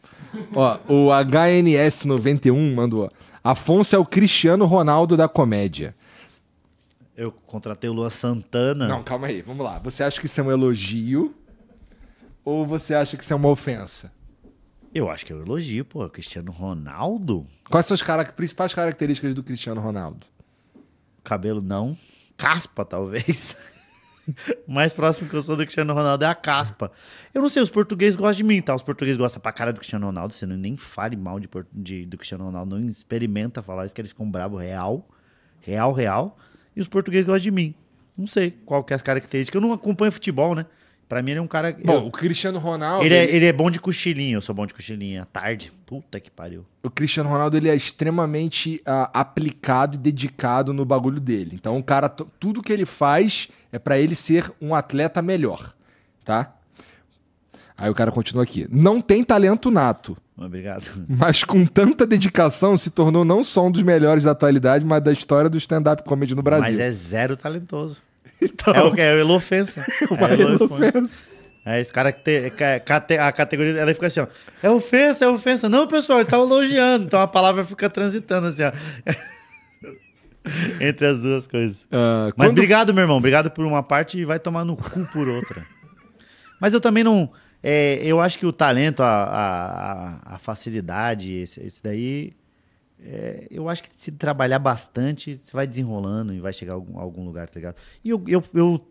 [SPEAKER 1] Ó, o HNS91 mandou. Afonso é o Cristiano Ronaldo da comédia.
[SPEAKER 2] Eu contratei o Luan Santana.
[SPEAKER 1] Não, calma aí, vamos lá. Você acha que isso é um elogio? Ou você acha que isso é uma ofensa?
[SPEAKER 2] Eu acho que é um elogio, pô. Cristiano Ronaldo?
[SPEAKER 1] Quais são as principais características do Cristiano Ronaldo?
[SPEAKER 2] Cabelo não. Caspa, talvez. O <laughs> mais próximo que eu sou do Cristiano Ronaldo é a caspa. Eu não sei, os portugueses gostam de mim, tá? Os portugueses gostam pra cara do Cristiano Ronaldo. Você não, nem fale mal de, de- do Cristiano Ronaldo, não experimenta falar isso, que eles ficam brabo real. Real, real. E os portugueses gostam de mim. Não sei qual que é as características. Eu não acompanho futebol, né? Pra mim ele é um cara...
[SPEAKER 1] Bom,
[SPEAKER 2] eu-
[SPEAKER 1] o Cristiano Ronaldo.
[SPEAKER 2] ele, é,
[SPEAKER 1] ele-
[SPEAKER 2] ele é bom de cochilinho, eu sou bom de cochilinho. À tarde. Puta que pariu.
[SPEAKER 1] O Cristiano Ronaldo ele é extremamente ah, aplicado e dedicado no bagulho dele. Então, o cara, tudo que ele faz é pra ele ser um atleta melhor, tá? Aí o cara continua aqui. Não tem talento nato,
[SPEAKER 2] Obrigado. <laughs>
[SPEAKER 1] mas com tanta dedicação se tornou não só um dos melhores da atualidade, mas da história do stand-up comedy no Brasil.
[SPEAKER 2] Mas é zero talentoso. <laughs>
[SPEAKER 1] Então,
[SPEAKER 2] É o que? É o Elofensa.
[SPEAKER 1] uma <laughs>
[SPEAKER 2] É o Elofensa.
[SPEAKER 1] ofensa.
[SPEAKER 2] É, esse cara que tem. A categoria. Ela fica assim, ó. É ofensa, é ofensa. Não, pessoal, ele tá elogiando. Então a palavra fica transitando assim, ó. <laughs> Entre as duas coisas.
[SPEAKER 1] Ah,
[SPEAKER 2] Mas
[SPEAKER 1] quando-
[SPEAKER 2] obrigado, meu irmão. Obrigado por uma parte e vai tomar no cu por outra. Mas eu também não. é, eu acho que o talento, a, a, a- a facilidade, esse, esse daí. É, eu acho que se trabalhar bastante, você vai desenrolando e vai chegar a algum, a algum lugar, tá ligado? E eu, eu, eu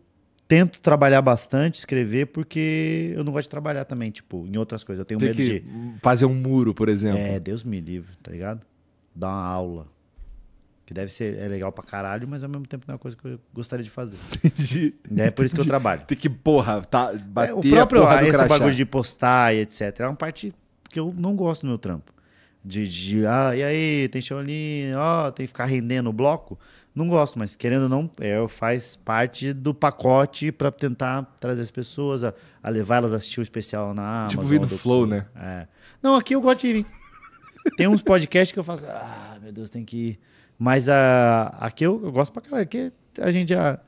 [SPEAKER 2] tento trabalhar bastante, escrever, porque eu não gosto de trabalhar também, tipo, em outras coisas. Eu tenho
[SPEAKER 1] Tem
[SPEAKER 2] medo
[SPEAKER 1] que
[SPEAKER 2] de.
[SPEAKER 1] fazer um muro, por exemplo.
[SPEAKER 2] É, Deus me livre, tá ligado? Dar uma aula. Que deve ser é legal pra caralho, mas ao mesmo tempo não é uma coisa que eu gostaria de fazer. <laughs>
[SPEAKER 1] Entendi.
[SPEAKER 2] É por isso que eu trabalho.
[SPEAKER 1] Tem que, porra, tá, bater
[SPEAKER 2] É, o próprio
[SPEAKER 1] a porra do
[SPEAKER 2] esse
[SPEAKER 1] crachá.
[SPEAKER 2] bagulho de postar e etc. É uma parte que eu não gosto do meu trampo. De, de ah, e aí, tem show ali, ó, tem que ficar rendendo o bloco. Não gosto, mas querendo ou não, é, faz parte do pacote pra tentar trazer as pessoas, a, a levar elas a assistir o especial na Amazon.
[SPEAKER 1] Tipo o vídeo
[SPEAKER 2] do-
[SPEAKER 1] Flow, né?
[SPEAKER 2] É. Não, aqui eu gosto de vir. Tem uns podcasts que eu faço, ah, meu Deus, tem que ir. Mas a, aqui eu, eu gosto pra caralho, aqui a gente já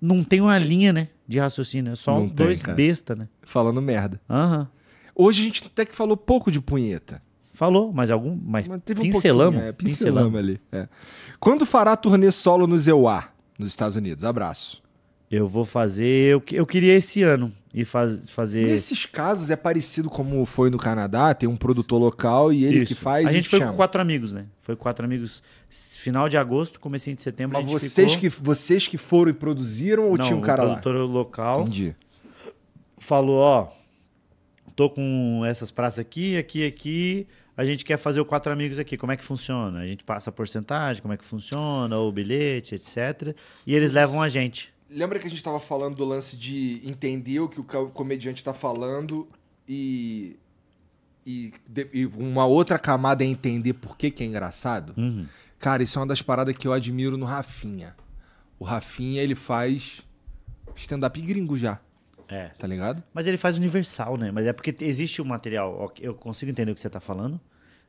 [SPEAKER 2] não tem uma linha, né, de raciocínio, é só
[SPEAKER 1] Não tem,
[SPEAKER 2] dois
[SPEAKER 1] cara.
[SPEAKER 2] besta, né?
[SPEAKER 1] Falando merda.
[SPEAKER 2] Aham.
[SPEAKER 1] Hoje a gente até que falou pouco de punheta.
[SPEAKER 2] Falou, mas algum. Mas,
[SPEAKER 1] Mas teve um
[SPEAKER 2] pincelamos.
[SPEAKER 1] pouquinho, é, pincelamos ali. é. Quando fará turnê solo no Zeuá, nos Estados Unidos? Abraço.
[SPEAKER 2] Eu vou fazer. Eu, que- eu queria esse ano e faz, fazer.
[SPEAKER 1] Nesses casos é parecido como foi no Canadá, tem um produtor local e ele que
[SPEAKER 2] Isso.
[SPEAKER 1] faz
[SPEAKER 2] A gente foi
[SPEAKER 1] chama.
[SPEAKER 2] com quatro amigos, né? Foi quatro amigos. Final de agosto, comecinho de setembro.
[SPEAKER 1] Mas vocês
[SPEAKER 2] ficou...
[SPEAKER 1] que, vocês que foram e produziram ou
[SPEAKER 2] Não,
[SPEAKER 1] tinha um cara
[SPEAKER 2] o
[SPEAKER 1] lá?
[SPEAKER 2] produtor local
[SPEAKER 1] Entendi.
[SPEAKER 2] falou: ó, tô com essas praças aqui, aqui, aqui. A gente quer fazer o quatro amigos aqui. Como é que funciona? A gente passa a porcentagem, como é que funciona, o bilhete, etc. E eles levam a gente.
[SPEAKER 1] Lembra que a gente tava falando do lance de entender o que o comediante tá falando e, e, de- e uma outra camada é entender por que, que é engraçado?
[SPEAKER 2] Uhum.
[SPEAKER 1] Cara, isso é uma das paradas que eu admiro no Rafinha. O Rafinha, ele faz stand-up gringo já,
[SPEAKER 2] É.
[SPEAKER 1] tá ligado?
[SPEAKER 2] Mas ele faz universal, né? Mas é porque existe o material. Eu consigo entender o que você está falando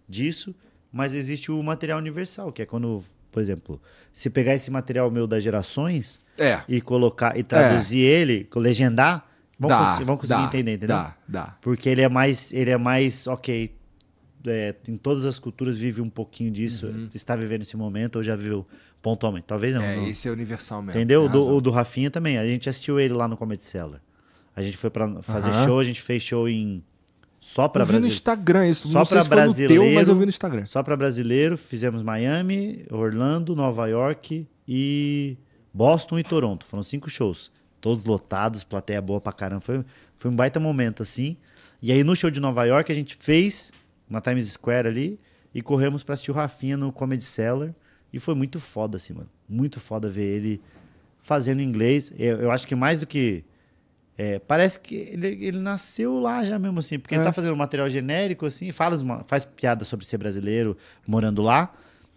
[SPEAKER 2] disso, mas existe o material universal, que é quando, por exemplo, se pegar esse material meu das gerações
[SPEAKER 1] É.
[SPEAKER 2] e colocar e traduzir ele, legendar, vão,
[SPEAKER 1] Dá,
[SPEAKER 2] consi- vão conseguir
[SPEAKER 1] dá,
[SPEAKER 2] entender, entendeu?
[SPEAKER 1] Dá, dá.
[SPEAKER 2] Porque ele é mais, ele é mais, ok. é, em todas as culturas vive um pouquinho disso. Está vivendo esse momento ou já viveu pontualmente? Talvez não.
[SPEAKER 1] Uhum. É,
[SPEAKER 2] não.
[SPEAKER 1] esse é universal mesmo.
[SPEAKER 2] Entendeu?
[SPEAKER 1] tem
[SPEAKER 2] Do, o do Rafinha também. A gente assistiu ele lá no Comedy Cellar. A gente foi pra fazer
[SPEAKER 1] Aham.
[SPEAKER 2] show, a gente fez show em. Só pra
[SPEAKER 1] Eu vi no
[SPEAKER 2] brasileiro.
[SPEAKER 1] Instagram isso.
[SPEAKER 2] Só
[SPEAKER 1] não sei
[SPEAKER 2] pra
[SPEAKER 1] se foi no teu,
[SPEAKER 2] brasileiro.
[SPEAKER 1] mas eu vi no Instagram.
[SPEAKER 2] Só pra brasileiro. Fizemos Miami, Orlando, Nova York e Boston e Toronto. Foram cinco shows. Todos lotados, plateia boa pra caramba. Foi, foi um baita momento, assim. E aí no show de Nova York a gente fez na Times Square ali e corremos pra assistir o Rafinha no Comedy Cellar. E foi muito foda, assim, mano. Muito foda ver ele fazendo inglês. Eu, eu acho que mais do que. É, parece que ele, ele nasceu lá já mesmo, assim, porque ele
[SPEAKER 1] É.
[SPEAKER 2] tá fazendo um material genérico, assim, fala, uma- faz piada sobre ser brasileiro morando lá,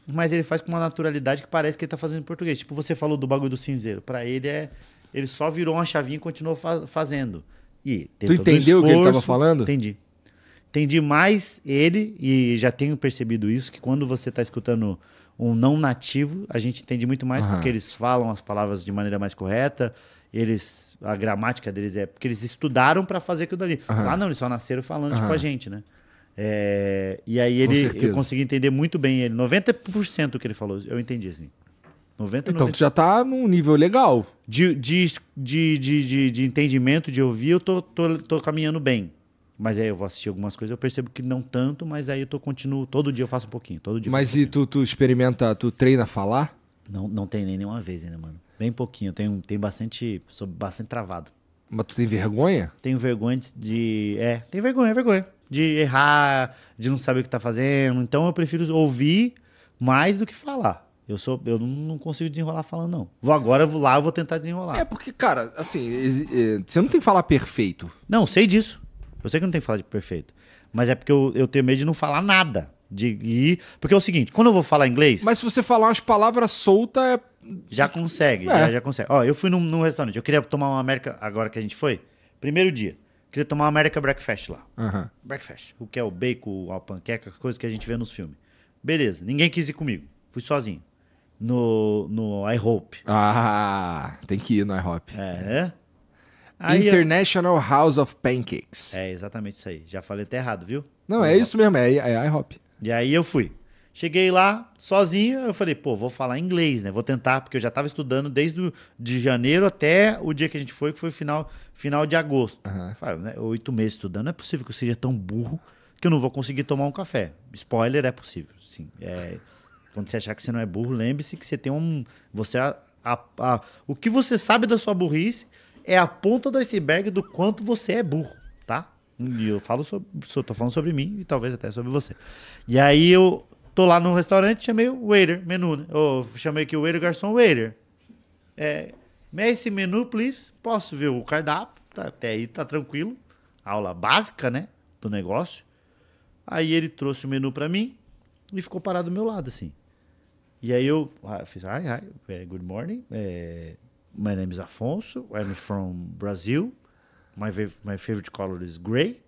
[SPEAKER 2] mas ele faz com uma naturalidade que parece que ele tá fazendo em português. Tipo, você falou do bagulho do cinzeiro. Pra ele é. Ele só virou uma chavinha e continuou fa- fazendo. E tem
[SPEAKER 1] Tu entendeu o que ele tava falando?
[SPEAKER 2] Entendi. Entendi mais ele e já tenho percebido isso, que quando você está escutando um não nativo, a gente entende muito mais
[SPEAKER 1] Aham.
[SPEAKER 2] porque eles falam as palavras de maneira mais correta, eles a gramática deles é porque eles estudaram para fazer aquilo dali. Lá não, eles só nasceram falando tipo
[SPEAKER 1] Aham.
[SPEAKER 2] a gente, né? É, e aí ele eu consegui entender muito bem ele, 90% do que ele falou, eu entendi assim. 90,
[SPEAKER 1] Então tu já tá num nível legal.
[SPEAKER 2] de, de, de, de, de, de entendimento, de ouvir, eu tô, tô, tô caminhando bem. Mas aí eu vou assistir algumas coisas, eu percebo que não tanto, mas aí eu tô continuo. Todo dia eu faço um pouquinho. Todo dia
[SPEAKER 1] Mas
[SPEAKER 2] um
[SPEAKER 1] e tu, tu experimenta, tu treina a falar?
[SPEAKER 2] Não, não tem nem nenhuma vez ainda, mano. Bem pouquinho. Tenho, tenho bastante. Sou bastante travado.
[SPEAKER 1] Mas tu tem vergonha?
[SPEAKER 2] Tenho vergonha de-. É, tenho vergonha, vergonha. De errar, de não saber o que tá fazendo. Então eu prefiro ouvir mais do que falar. Eu sou, eu não, consigo desenrolar falando, não. Vou agora, vou lá, vou tentar desenrolar.
[SPEAKER 1] É porque, cara, assim, é, você não tem que falar perfeito.
[SPEAKER 2] Não, sei disso. Eu sei que não tem que falar de perfeito. Mas é porque eu, eu tenho medo de não falar nada. De ir. Porque é o seguinte, quando eu vou falar inglês,
[SPEAKER 1] Mas se você falar umas palavras soltas, é.
[SPEAKER 2] Já consegue.
[SPEAKER 1] É.
[SPEAKER 2] Já, já consegue. Ó, eu fui num, num restaurante, eu queria tomar uma América, agora que a gente foi, primeiro dia. Queria tomar uma América Breakfast lá.
[SPEAKER 1] Aham.
[SPEAKER 2] Breakfast. O que é o bacon, a panqueca, coisa que a gente vê nos filmes. Beleza, ninguém quis ir comigo. Fui sozinho. No, no I Hope.
[SPEAKER 1] Ah, tem que ir no IHOP.
[SPEAKER 2] É, né? Aí eu-
[SPEAKER 1] International House of Pancakes.
[SPEAKER 2] É exatamente isso aí. Já falei até errado, viu?
[SPEAKER 1] Não, é isso mesmo, é, é IHOP.
[SPEAKER 2] E aí eu fui. Cheguei lá sozinho, eu falei, pô, vou falar inglês, né? Vou tentar, porque eu já estava estudando desde o, de janeiro até o dia que a gente foi, que foi final, final de agosto.
[SPEAKER 1] Aham.
[SPEAKER 2] Falei, né, Oito meses estudando, não é possível que eu seja tão burro que eu não vou conseguir tomar um café. Spoiler, é possível, sim. É, quando você achar que você não é burro, lembre-se que você tem um... Você, a, a- a- o que você sabe da sua burrice é a ponta do iceberg do quanto você é burro, tá? E eu falo sobre, tô falando sobre mim e talvez até sobre você. E aí eu tô lá no restaurante, chamei o waiter, menu, né? Eu chamei aqui o waiter, garçom, waiter. É, may esse menu, please? Posso ver o cardápio? Tá, até aí tá tranquilo. Aula básica, né? Do negócio. Aí ele trouxe o menu pra mim e ficou parado do meu lado, assim. E aí eu ah, fiz, hi, hi, eh, good morning. eh, my name is Afonso. I'm from Brazil. My, my favorite color is gray,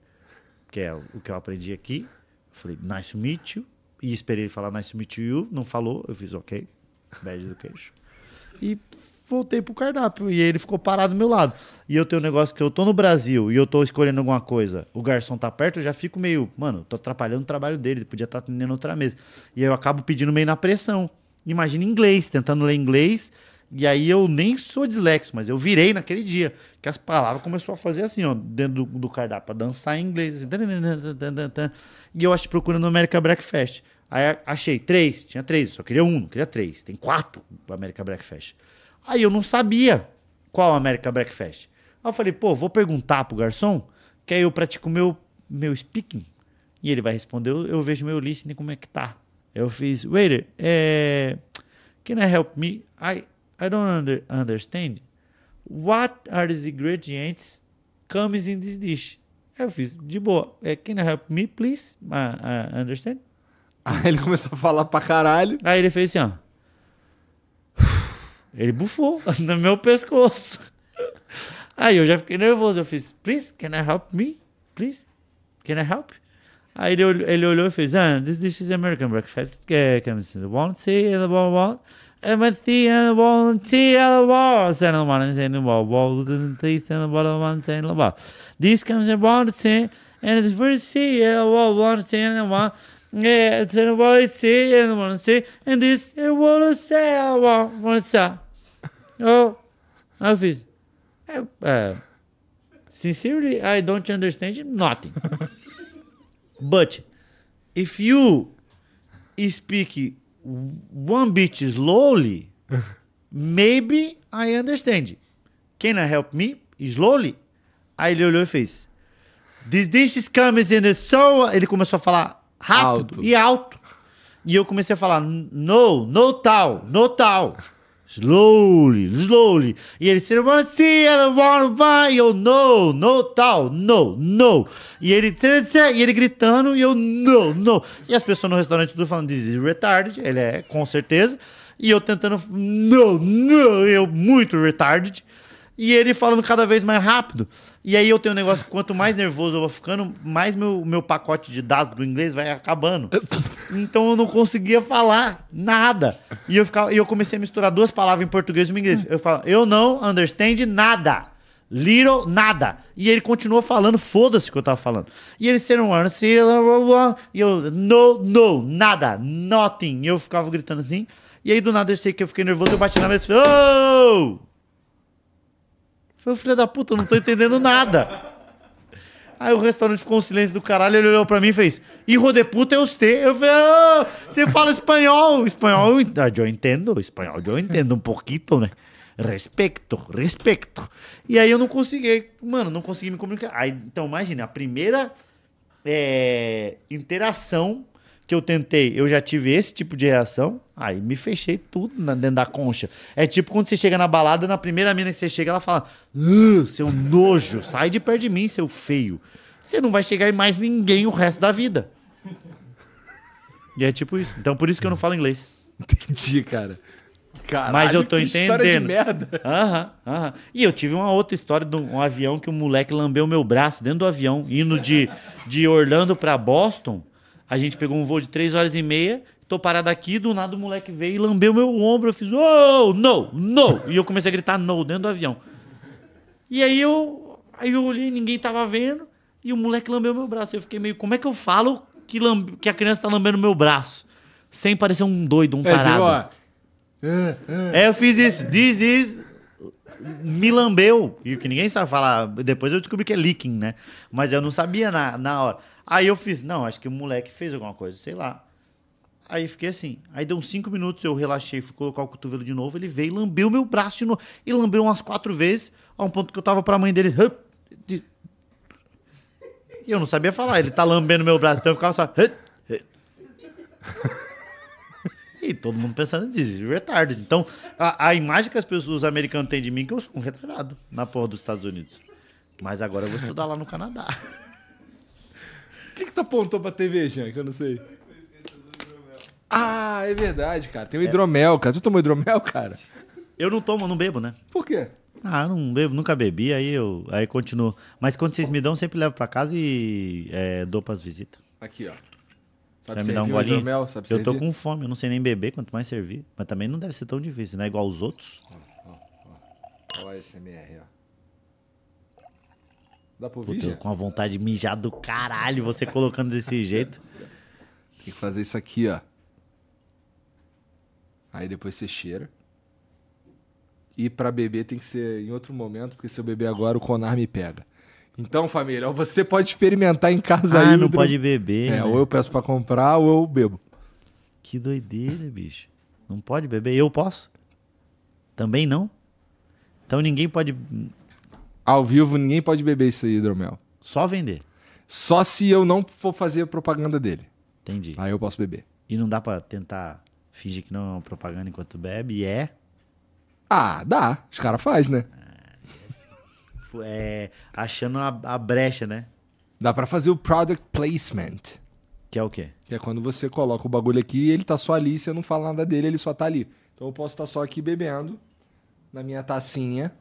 [SPEAKER 2] que é o que eu aprendi aqui. Eu falei, nice to meet you. E esperei ele falar nice to meet you. Não falou. Eu fiz, ok. Bad education. E voltei pro cardápio. E ele ficou parado do meu lado. E eu tenho um negócio que eu tô no Brasil e eu tô escolhendo alguma coisa. O garçom tá perto, eu já fico meio, mano, tô atrapalhando o trabalho dele. Ele podia estar atendendo outra mesa. E eu acabo pedindo meio na pressão. Imagina inglês, tentando ler inglês. E aí eu nem sou dislexo, mas eu virei naquele dia. Que as palavras começou a fazer assim, ó, dentro do, do cardápio, pra dançar em inglês. Assim. E eu acho procurando no America Breakfast. Aí achei três, tinha três, só queria um, não queria três. Tem quatro pro America Breakfast. Aí eu não sabia qual America Breakfast. Aí eu falei, pô, vou perguntar pro garçom, que aí eu pratico meu, meu speaking. E ele vai responder, eu, eu vejo meu listening como é que tá. Eu fiz, waiter, é, can I help me? I, I don't under, understand. What are the ingredients comes in this dish? Eu fiz, de boa, é, can I help me, please? Uh, uh, understand?
[SPEAKER 1] Aí ele começou a falar pra caralho.
[SPEAKER 2] Aí ele fez assim, ó. Ele bufou no meu pescoço. Aí eu já fiquei nervoso. Eu fiz, please, can I help me? Please, can I help? Aí ele, ele olhou e fez, ah, this dish is American breakfast. Que comes in the one and the one one. And my tea and the one tea and the one. And the one and the one one. The tea and the one one and the one. This comes in one tea and the first tea and the one one tea and the one. Yeah, it's in the one tea and the one tea. And this and one say and one one say. Oh, aí eu fiz. É, é, sincerely, I don't understand nothing. <laughs> But if you speak one bit slowly, maybe I understand. Can I help me slowly? Aí ele olhou e fez. This dish is coming in the so. Ele começou a falar rápido
[SPEAKER 1] Alto.
[SPEAKER 2] e alto. E eu comecei a falar, no, no tal, no tal. Slowly, slowly. E ele, você wanna see, I wanna buy. E eu, no, no tal, no, no. E ele, e ele gritando e eu, no, no. E as pessoas no restaurante tudo falando, this is retarded. Ele é, com certeza. E eu tentando, no, no. Eu, muito retarded. E ele falando cada vez mais rápido. E aí eu tenho um negócio, quanto mais nervoso eu vou ficando, mais meu, meu pacote de dados do inglês vai acabando. Então eu não conseguia falar nada. E eu, ficava, eu comecei a misturar duas palavras em português e em inglês. Eu falo, eu não understand nada. Little, nada. E ele continuou falando, foda-se o que eu tava falando. E ele, blá, blá. E eu, no, no, nada, nothing. E eu ficava gritando assim. E aí do nada eu sei que eu fiquei nervoso, eu bati na mesa e falei, oh! Falei, filho da puta, eu não tô entendendo nada. Aí o restaurante ficou um silêncio do caralho, ele olhou pra mim e fez, hijo de puta é você. Eu falei, "Ah, você fala espanhol. Espanhol, eu entendo, espanhol eu entendo um pouquinho, né? Respeito, respeito. E aí eu não consegui, mano, não consegui me comunicar. Aí, então imagina, a primeira é, interação que eu tentei, eu já tive esse tipo de reação, aí me fechei tudo na- dentro da concha. É tipo quando você chega na balada, na primeira mina que você chega, ela fala: "Ah, seu nojo, sai de perto de mim, seu feio. Você não vai chegar em mais ninguém o resto da vida. E é tipo isso. Então por isso que eu não falo inglês.
[SPEAKER 1] Entendi, cara. Caralho,
[SPEAKER 2] Mas eu tô
[SPEAKER 1] que História de
[SPEAKER 2] entendendo.
[SPEAKER 1] merda.
[SPEAKER 2] Aham, aham. E eu tive uma outra história de um avião que o moleque lambeu meu braço dentro do avião, indo de, de Orlando pra Boston. A gente pegou um voo de três horas e meia, tô parado aqui, do nada o moleque veio e lambeu meu ombro. Eu fiz, oh, no, no. E eu comecei a gritar no dentro do avião. E aí eu, aí eu olhei, ninguém tava vendo, e o moleque lambeu meu braço. Eu fiquei meio, como é que eu falo que, lambe- que a criança tá lambendo meu braço? Sem parecer um doido, um
[SPEAKER 1] É, tipo, ó,
[SPEAKER 2] É, eu fiz isso. This is. Me lambeu. E o que ninguém sabe falar. Depois eu descobri que é licking, né? Mas eu não sabia na, na hora. Aí eu fiz, não, acho que o moleque fez alguma coisa, sei lá. Aí fiquei assim. Aí deu uns cinco minutos, eu relaxei, fui colocar o cotovelo de novo. Ele veio e lambeu meu braço de novo. E lambeu umas quatro vezes, a um ponto que eu tava pra mãe dele. E eu não sabia falar. Ele tá lambendo meu braço, então eu ficava só. E todo mundo pensando nisso, retardado. Então, a, a imagem que as pessoas, os americanos têm de mim é que eu sou um retardado na porra dos Estados Unidos. Mas agora eu vou estudar lá no Canadá.
[SPEAKER 1] O que, que tu apontou pra TV, Jean? Que eu não sei. Ah, é verdade, cara. Tem o hidromel, cara. Tu tomou hidromel, cara?
[SPEAKER 2] Eu não tomo, não bebo, né?
[SPEAKER 1] Por quê?
[SPEAKER 2] Ah, eu não bebo, nunca bebi, aí eu aí continuo. Mas quando vocês me dão, eu sempre levo pra casa e é, dou pras visitas.
[SPEAKER 1] Aqui, ó. Sabe
[SPEAKER 2] me dar um golinho? eu tô
[SPEAKER 1] servir?
[SPEAKER 2] com fome, eu não sei nem beber, quanto mais servir. Mas também não deve ser tão difícil, né? Igual os outros.
[SPEAKER 1] Olha esse SMR, ó. Dá pra ouvir,
[SPEAKER 2] Puta, com a vontade de mijar do caralho, você colocando desse <laughs> jeito.
[SPEAKER 1] Tem que fazer isso aqui, ó. Aí depois você cheira. E pra beber tem que ser em outro momento, porque se eu beber agora o Conar me pega. Então, família, você pode experimentar em casa aí.
[SPEAKER 2] Ah, não pode beber.
[SPEAKER 1] É,
[SPEAKER 2] né?
[SPEAKER 1] ou eu peço pra comprar ou eu bebo.
[SPEAKER 2] Que doideira, bicho. Não pode beber? Eu posso? Também não? Então ninguém pode
[SPEAKER 1] Ao vivo, ninguém pode beber isso aí, hidromel.
[SPEAKER 2] só vender.
[SPEAKER 1] Só se eu não for fazer propaganda dele.
[SPEAKER 2] Entendi.
[SPEAKER 1] Aí eu posso beber.
[SPEAKER 2] E não dá pra tentar fingir que não é uma propaganda enquanto bebe? E é.
[SPEAKER 1] Ah, dá. Os caras fazem, né?
[SPEAKER 2] É achando a, a brecha, né?
[SPEAKER 1] Dá pra fazer o product placement.
[SPEAKER 2] Que é o quê?
[SPEAKER 1] Que é quando você coloca o bagulho aqui e ele tá só ali, você não fala nada dele, ele só tá ali. Então eu posso estar só aqui bebendo na minha tacinha.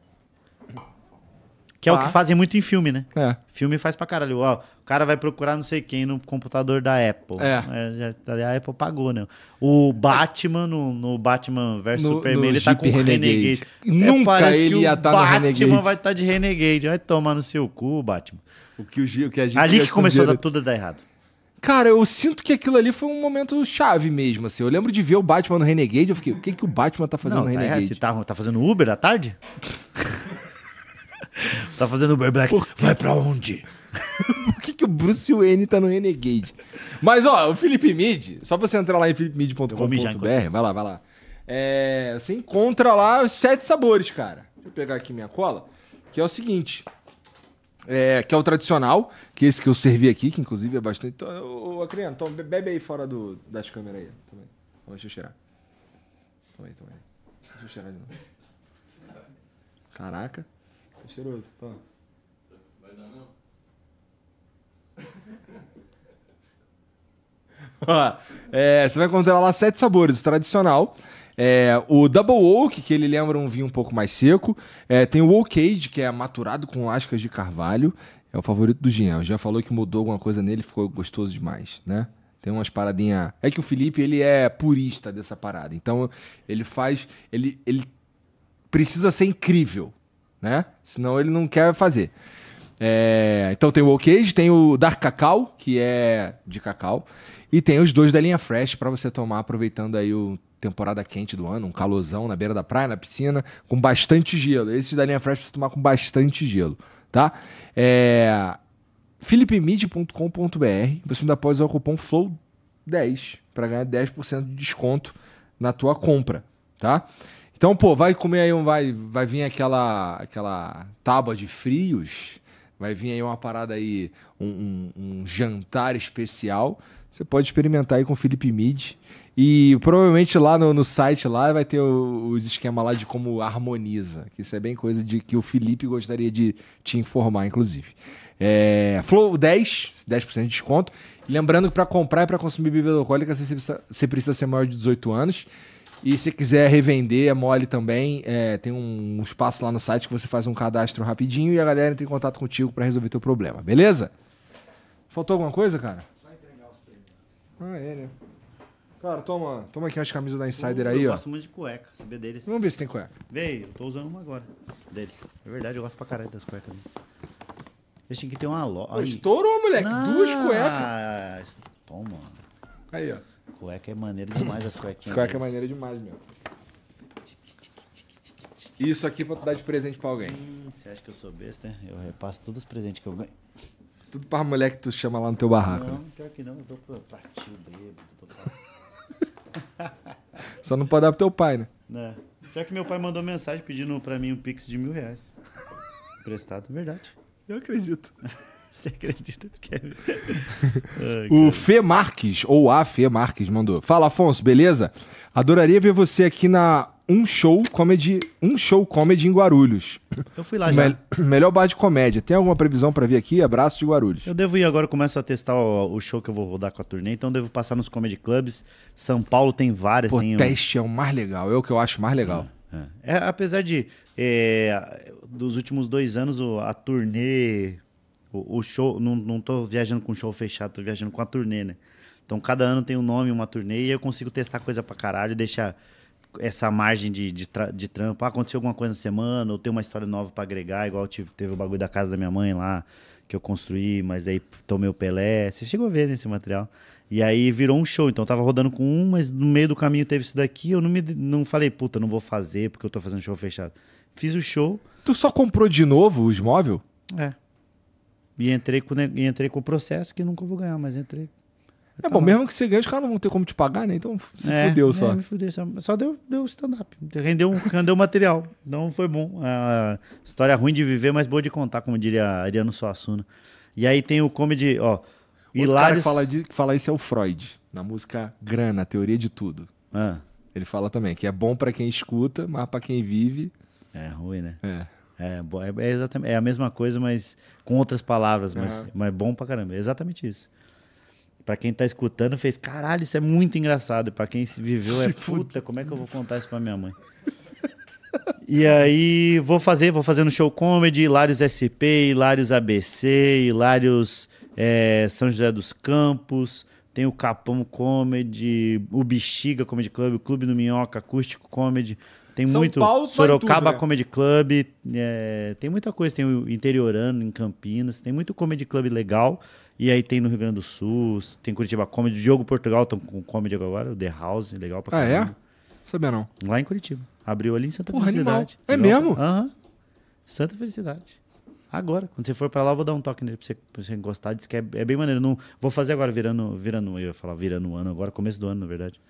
[SPEAKER 2] Que é o
[SPEAKER 1] Tá.
[SPEAKER 2] que fazem muito em filme, né?
[SPEAKER 1] É.
[SPEAKER 2] Filme faz pra caralho. Ó, o cara vai procurar não sei quem no computador da Apple.
[SPEAKER 1] É.
[SPEAKER 2] já- a Apple pagou, né? O Batman, no, no Batman vs
[SPEAKER 1] No-
[SPEAKER 2] Superman,
[SPEAKER 1] no
[SPEAKER 2] ele tá com
[SPEAKER 1] Renegade.
[SPEAKER 2] Renegade. É,
[SPEAKER 1] Nunca
[SPEAKER 2] parece
[SPEAKER 1] ele
[SPEAKER 2] que
[SPEAKER 1] ia
[SPEAKER 2] o
[SPEAKER 1] tá no
[SPEAKER 2] Batman
[SPEAKER 1] Renegade.
[SPEAKER 2] vai estar de Renegade. Vai tomar no seu cu, Batman.
[SPEAKER 1] O que, o, o que a gente
[SPEAKER 2] Ali que começou a dar
[SPEAKER 1] dinheiro-
[SPEAKER 2] tudo a dar errado.
[SPEAKER 1] Cara, eu sinto que aquilo ali foi um momento chave mesmo, assim. Eu lembro de ver o Batman no Renegade, eu fiquei, o que, que o Batman tá fazendo
[SPEAKER 2] Não,
[SPEAKER 1] no
[SPEAKER 2] tá.
[SPEAKER 1] Renegade?
[SPEAKER 2] Você tá, tá fazendo Uber à tarde? <laughs> tá fazendo Uber Black. Vai pra onde? <laughs>
[SPEAKER 1] Por que, que o Bruce Wayne tá no Renegade? Mas, ó, o Felipe Mid, só pra você entrar lá em
[SPEAKER 2] isso.
[SPEAKER 1] vai lá, vai lá. É, você encontra lá os sete sabores, cara. Deixa eu pegar aqui minha cola, que é o seguinte. É, que é o tradicional, que é esse que eu servi aqui, que inclusive é bastante. Então, Ô, ô, criança, be- bebe aí fora do, das câmeras aí. Toma aí. Toma, deixa eu cheirar. Toma aí, toma aí. Deixa eu cheirar de novo. Caraca. Tá cheiroso. Toma. <laughs> Ó, é, você vai encontrar lá sete sabores. O tradicional. É, o Double Oak, que ele lembra um vinho um pouco mais seco. É, tem o Oak Age, que é maturado com lascas de carvalho. É o favorito do Jean. Já falou que mudou alguma coisa nele, ficou gostoso demais, né? Tem umas paradinhas. É que o Felipe, ele é purista dessa parada. Então, ele faz. Ele, ele precisa ser incrível, né? Senão ele não quer fazer. É, então tem o Oak Age, tem o Dark Cacau, que é de cacau, e tem os dois da linha Fresh para você tomar aproveitando aí o temporada quente do ano, um calorzão na beira da praia, na piscina, com bastante gelo. Esses da linha Fresh você tomar com bastante gelo, tá? É, philipemid.com.br, você ainda pode usar o cupom FLOW10 para ganhar 10% de desconto na tua compra, tá? Então, pô, vai comer aí um vai vai vir aquela aquela tábua de frios, vai vir aí uma parada aí um, um- um jantar especial. Você pode experimentar aí com o Felipe Mid. E provavelmente lá no, no site lá vai ter os esquemas lá de como harmoniza. Que isso é bem coisa de que o Felipe gostaria de te informar, inclusive. É, Flow 10, 10% de desconto. Lembrando que para comprar e para consumir bebida alcoólica você precisa, você precisa ser maior de 18 anos. E se quiser revender, é mole também. É, tem um, espaço lá no site que você faz um cadastro rapidinho e a galera entra em contato contigo para resolver teu problema, beleza? Faltou alguma coisa, cara? Só entregar os prêmios. Ah, é, né? Cara, toma, toma aqui umas camisas da Insider
[SPEAKER 2] eu
[SPEAKER 1] aí, ó.
[SPEAKER 2] gosto muito de cueca, saber deles.
[SPEAKER 1] Vamos ver se tem cueca.
[SPEAKER 2] Véi, eu tô usando uma agora. Deles. É verdade, eu gosto pra caralho das cuecas. Eles tinham que ter uma loja.
[SPEAKER 1] Estourou, moleque. Duas cuecas.
[SPEAKER 2] cuecas. Toma.
[SPEAKER 1] Aí, ó.
[SPEAKER 2] Cueca é maneiro demais as cuequinhas.
[SPEAKER 1] Cueca é maneira demais mesmo. Isso aqui pra tu dar de presente pra alguém.
[SPEAKER 2] Hum, Você acha que eu sou besta? Eu repasso todos os presentes que eu ganho.
[SPEAKER 1] Tudo pra mulher que tu chama lá no teu barraco. né?
[SPEAKER 2] Não, pior que não, eu dou pra, pra tio bêbado. Pra... <laughs>
[SPEAKER 1] Só não pode dar pro teu pai, né?
[SPEAKER 2] né? Pior que meu pai mandou mensagem pedindo pra mim um pix de mil reais. Emprestado, verdade.
[SPEAKER 1] Eu acredito. <laughs> <laughs>
[SPEAKER 2] Você acredita que é? <laughs> Ai,
[SPEAKER 1] O Fê Marques, ou a Fê Marques, mandou. Fala, Afonso, beleza? Adoraria ver você aqui na Um Show Comedy, um show comedy em Guarulhos.
[SPEAKER 2] Eu fui lá já.
[SPEAKER 1] Mel- melhor bar de comédia. Tem alguma previsão pra vir aqui? Abraço de Guarulhos.
[SPEAKER 2] Eu devo ir agora, começo a testar o, o show que eu vou rodar com a turnê, então eu devo passar nos comedy clubs. São Paulo tem várias,
[SPEAKER 1] Pô,
[SPEAKER 2] tem o-
[SPEAKER 1] teste é o mais legal. É o que eu acho mais legal.
[SPEAKER 2] É, apesar de, é, dos últimos dois anos, o- a turnê, o, o show, não, não tô viajando com show fechado, tô viajando com a turnê, né? Então cada ano tem um nome, uma turnê, e eu consigo testar coisa pra caralho, deixar essa margem de, de, tra- de trampo. Ah, aconteceu alguma coisa na semana, ou tem uma história nova pra agregar, igual tive, teve o bagulho da casa da minha mãe lá, que eu construí, mas daí tomei o Pelé. Você chegou a ver nesse material. E aí virou um show. Então eu tava rodando com um, mas no meio do caminho teve isso daqui. Eu não, me, não falei, puta, não vou fazer porque eu tô fazendo show fechado. Fiz o show,
[SPEAKER 1] Tu só comprou de novo os móveis?
[SPEAKER 2] é. E entrei com, o e entrei com o processo que nunca vou ganhar, mas entrei.
[SPEAKER 1] É bom, mesmo que você ganhe, os caras não vão ter como te pagar, né? Então se
[SPEAKER 2] É,
[SPEAKER 1] fudeu
[SPEAKER 2] é,
[SPEAKER 1] só.
[SPEAKER 2] me fudeu, só, só deu, deu stand-up. Rendeu, rendeu material. Então foi bom. Ah, história ruim de viver, mas boa de contar, como diria Ariano Suassuna. E aí tem o comedy, ó.
[SPEAKER 1] Outro cara que
[SPEAKER 2] Hilários.
[SPEAKER 1] fala, de, fala isso é o Freud, na música Grana, teoria de tudo.
[SPEAKER 2] Ah,
[SPEAKER 1] Ele fala também que é bom pra quem escuta, mas pra quem vive,
[SPEAKER 2] é ruim, né?
[SPEAKER 1] é.
[SPEAKER 2] É, é, é exatamente, é a mesma coisa, mas com outras palavras, mas,
[SPEAKER 1] Aham.
[SPEAKER 2] mas bom pra caramba. É exatamente isso. Pra quem tá escutando, fez caralho, isso é muito engraçado. Pra quem se viveu, é
[SPEAKER 1] Se
[SPEAKER 2] puta, como é que eu vou contar isso pra minha mãe? E aí, vou fazer, vou fazer no show comedy, Hilários SP, Hilários ABC, Hilários é, São José dos Campos, tem o Capão Comedy, o Bexiga Comedy Club, o Clube do Minhoca, Acústico Comedy, tem
[SPEAKER 1] São
[SPEAKER 2] muito
[SPEAKER 1] Paulo
[SPEAKER 2] Sorocaba
[SPEAKER 1] tudo, né?
[SPEAKER 2] Comedy Club, é, tem muita coisa, tem o Interiorano em Campinas, tem muito Comedy Club legal, e aí tem no Rio Grande do Sul, tem Curitiba Comedy, Diogo Portugal estão com comedy agora, o The House, legal pra
[SPEAKER 1] Ah, é?
[SPEAKER 2] caramba.
[SPEAKER 1] Sabia não.
[SPEAKER 2] Lá em Curitiba. Abriu ali em Santa
[SPEAKER 1] Porra,
[SPEAKER 2] Felicidade.
[SPEAKER 1] animal. É
[SPEAKER 2] Legal.
[SPEAKER 1] mesmo?
[SPEAKER 2] Aham. Santa Felicidade. Agora, quando você for pra lá, eu vou dar um toque nele pra você, pra você gostar. Diz que é, é bem maneiro. Não, vou fazer agora, virando, virando, eu ia falar virando o ano, agora começo do ano, na verdade.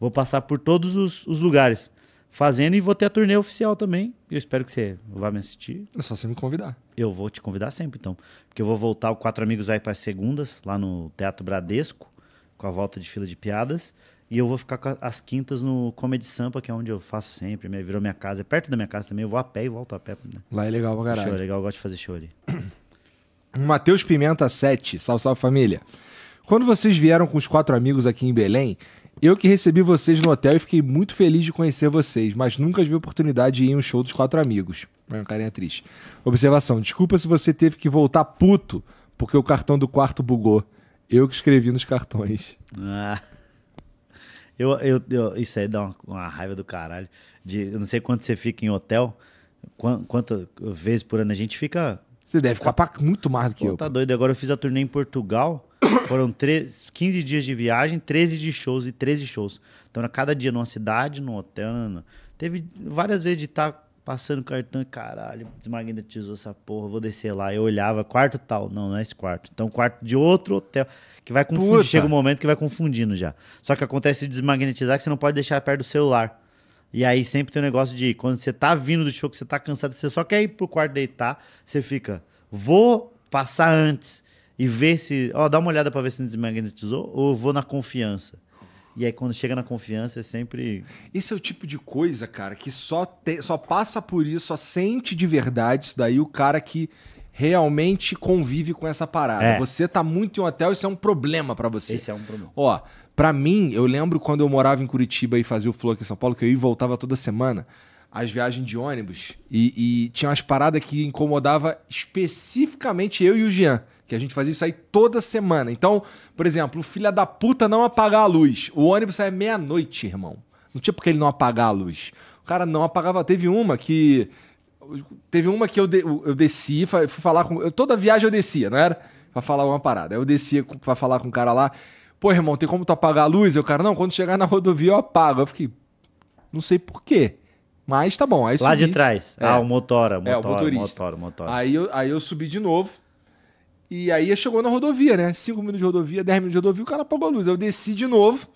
[SPEAKER 2] Vou passar por todos os, os lugares. Fazendo e vou ter a turnê oficial também. Eu espero que você vá me assistir.
[SPEAKER 1] É só você me convidar.
[SPEAKER 2] Eu vou te convidar sempre, então. Porque eu vou voltar, o Quatro Amigos vai para segundas, lá no Teatro Bradesco, com a volta de fila de piadas. E eu vou ficar as quintas no Comedy Sampa, que é onde eu faço sempre. minha- Virou minha casa. É perto da minha casa também. Eu vou a pé e volto a pé. Né?
[SPEAKER 1] Lá é legal pra
[SPEAKER 2] Show é
[SPEAKER 1] caralho.
[SPEAKER 2] legal, eu gosto de fazer show ali. <coughs>
[SPEAKER 1] Matheus Pimenta 7, salve, salve família. Quando vocês vieram com os quatro amigos aqui em Belém, eu que recebi vocês no hotel e fiquei muito feliz de conhecer vocês, mas nunca tive oportunidade de ir em um show dos quatro amigos. É uma carinha triste. Observação: desculpa se você teve que voltar puto porque o cartão do quarto bugou. Eu que escrevi nos cartões.
[SPEAKER 2] Ah. Eu, eu, eu- isso aí dá uma, uma raiva do caralho. De, eu não sei quanto você fica em hotel, quan- quantas vezes por ano a gente fica.
[SPEAKER 1] Você deve ficar pra muito mais do que
[SPEAKER 2] Pô,
[SPEAKER 1] eu.
[SPEAKER 2] tá doido. Agora eu fiz a turnê em Portugal. <coughs> Foram tre- 15 dias de viagem, 13 de shows e 13 shows. Então era cada dia numa cidade, num hotel. não, não. Teve várias vezes de estar passando cartão e caralho, desmagnetizou essa porra, vou descer lá. Eu olhava, quarto tal. Não, não é esse quarto. Então, quarto de outro hotel. Que vai confundir.
[SPEAKER 1] Puta.
[SPEAKER 2] Chega um momento que vai confundindo já. Só que acontece de desmagnetizar que você não pode deixar perto do celular. E aí sempre tem um negócio de quando você tá vindo do show, que você tá cansado, você só quer ir pro quarto deitar, você fica, vou passar antes e ver se, ó, dá uma olhada pra ver se não desmagnetizou ou vou na confiança. E aí quando chega na confiança é sempre
[SPEAKER 1] Esse é o tipo de coisa, cara, que só, te- só passa por isso, só sente de verdade isso daí o cara que realmente convive com essa parada.
[SPEAKER 2] É.
[SPEAKER 1] Você tá muito em hotel, isso é um problema pra você.
[SPEAKER 2] esse é um problema.
[SPEAKER 1] Ó, pra mim, eu lembro quando eu morava em Curitiba e fazia o Flow aqui em São Paulo, que eu ia e voltava toda semana, as viagens de ônibus, e, e tinha umas paradas que incomodava especificamente eu e o Jean, que a gente fazia isso aí toda semana. Então, por exemplo, o filho da puta não apagar a luz. O ônibus sai meia-noite, irmão. Não tinha porque ele não apagar a luz. O cara não apagava. Teve uma que. Teve uma que eu, de- eu desci, fui falar com. eu- toda viagem eu descia, não era? Pra falar uma parada. Eu descia pra falar com o cara lá. Pô, irmão, tem como tu apagar a luz? O cara, não, quando chegar na rodovia eu apago. Eu fiquei. Não sei por quê. Mas tá bom. Aí
[SPEAKER 2] Lá
[SPEAKER 1] subi.
[SPEAKER 2] de trás.
[SPEAKER 1] É.
[SPEAKER 2] Ah, o motora,
[SPEAKER 1] É, o
[SPEAKER 2] motora,
[SPEAKER 1] motorista.
[SPEAKER 2] motora, motora.
[SPEAKER 1] Aí eu, aí eu subi de novo. E aí chegou na rodovia, né? Cinco minutos de rodovia, 10 minutos de rodovia, o cara apagou a luz. Aí eu desci de novo.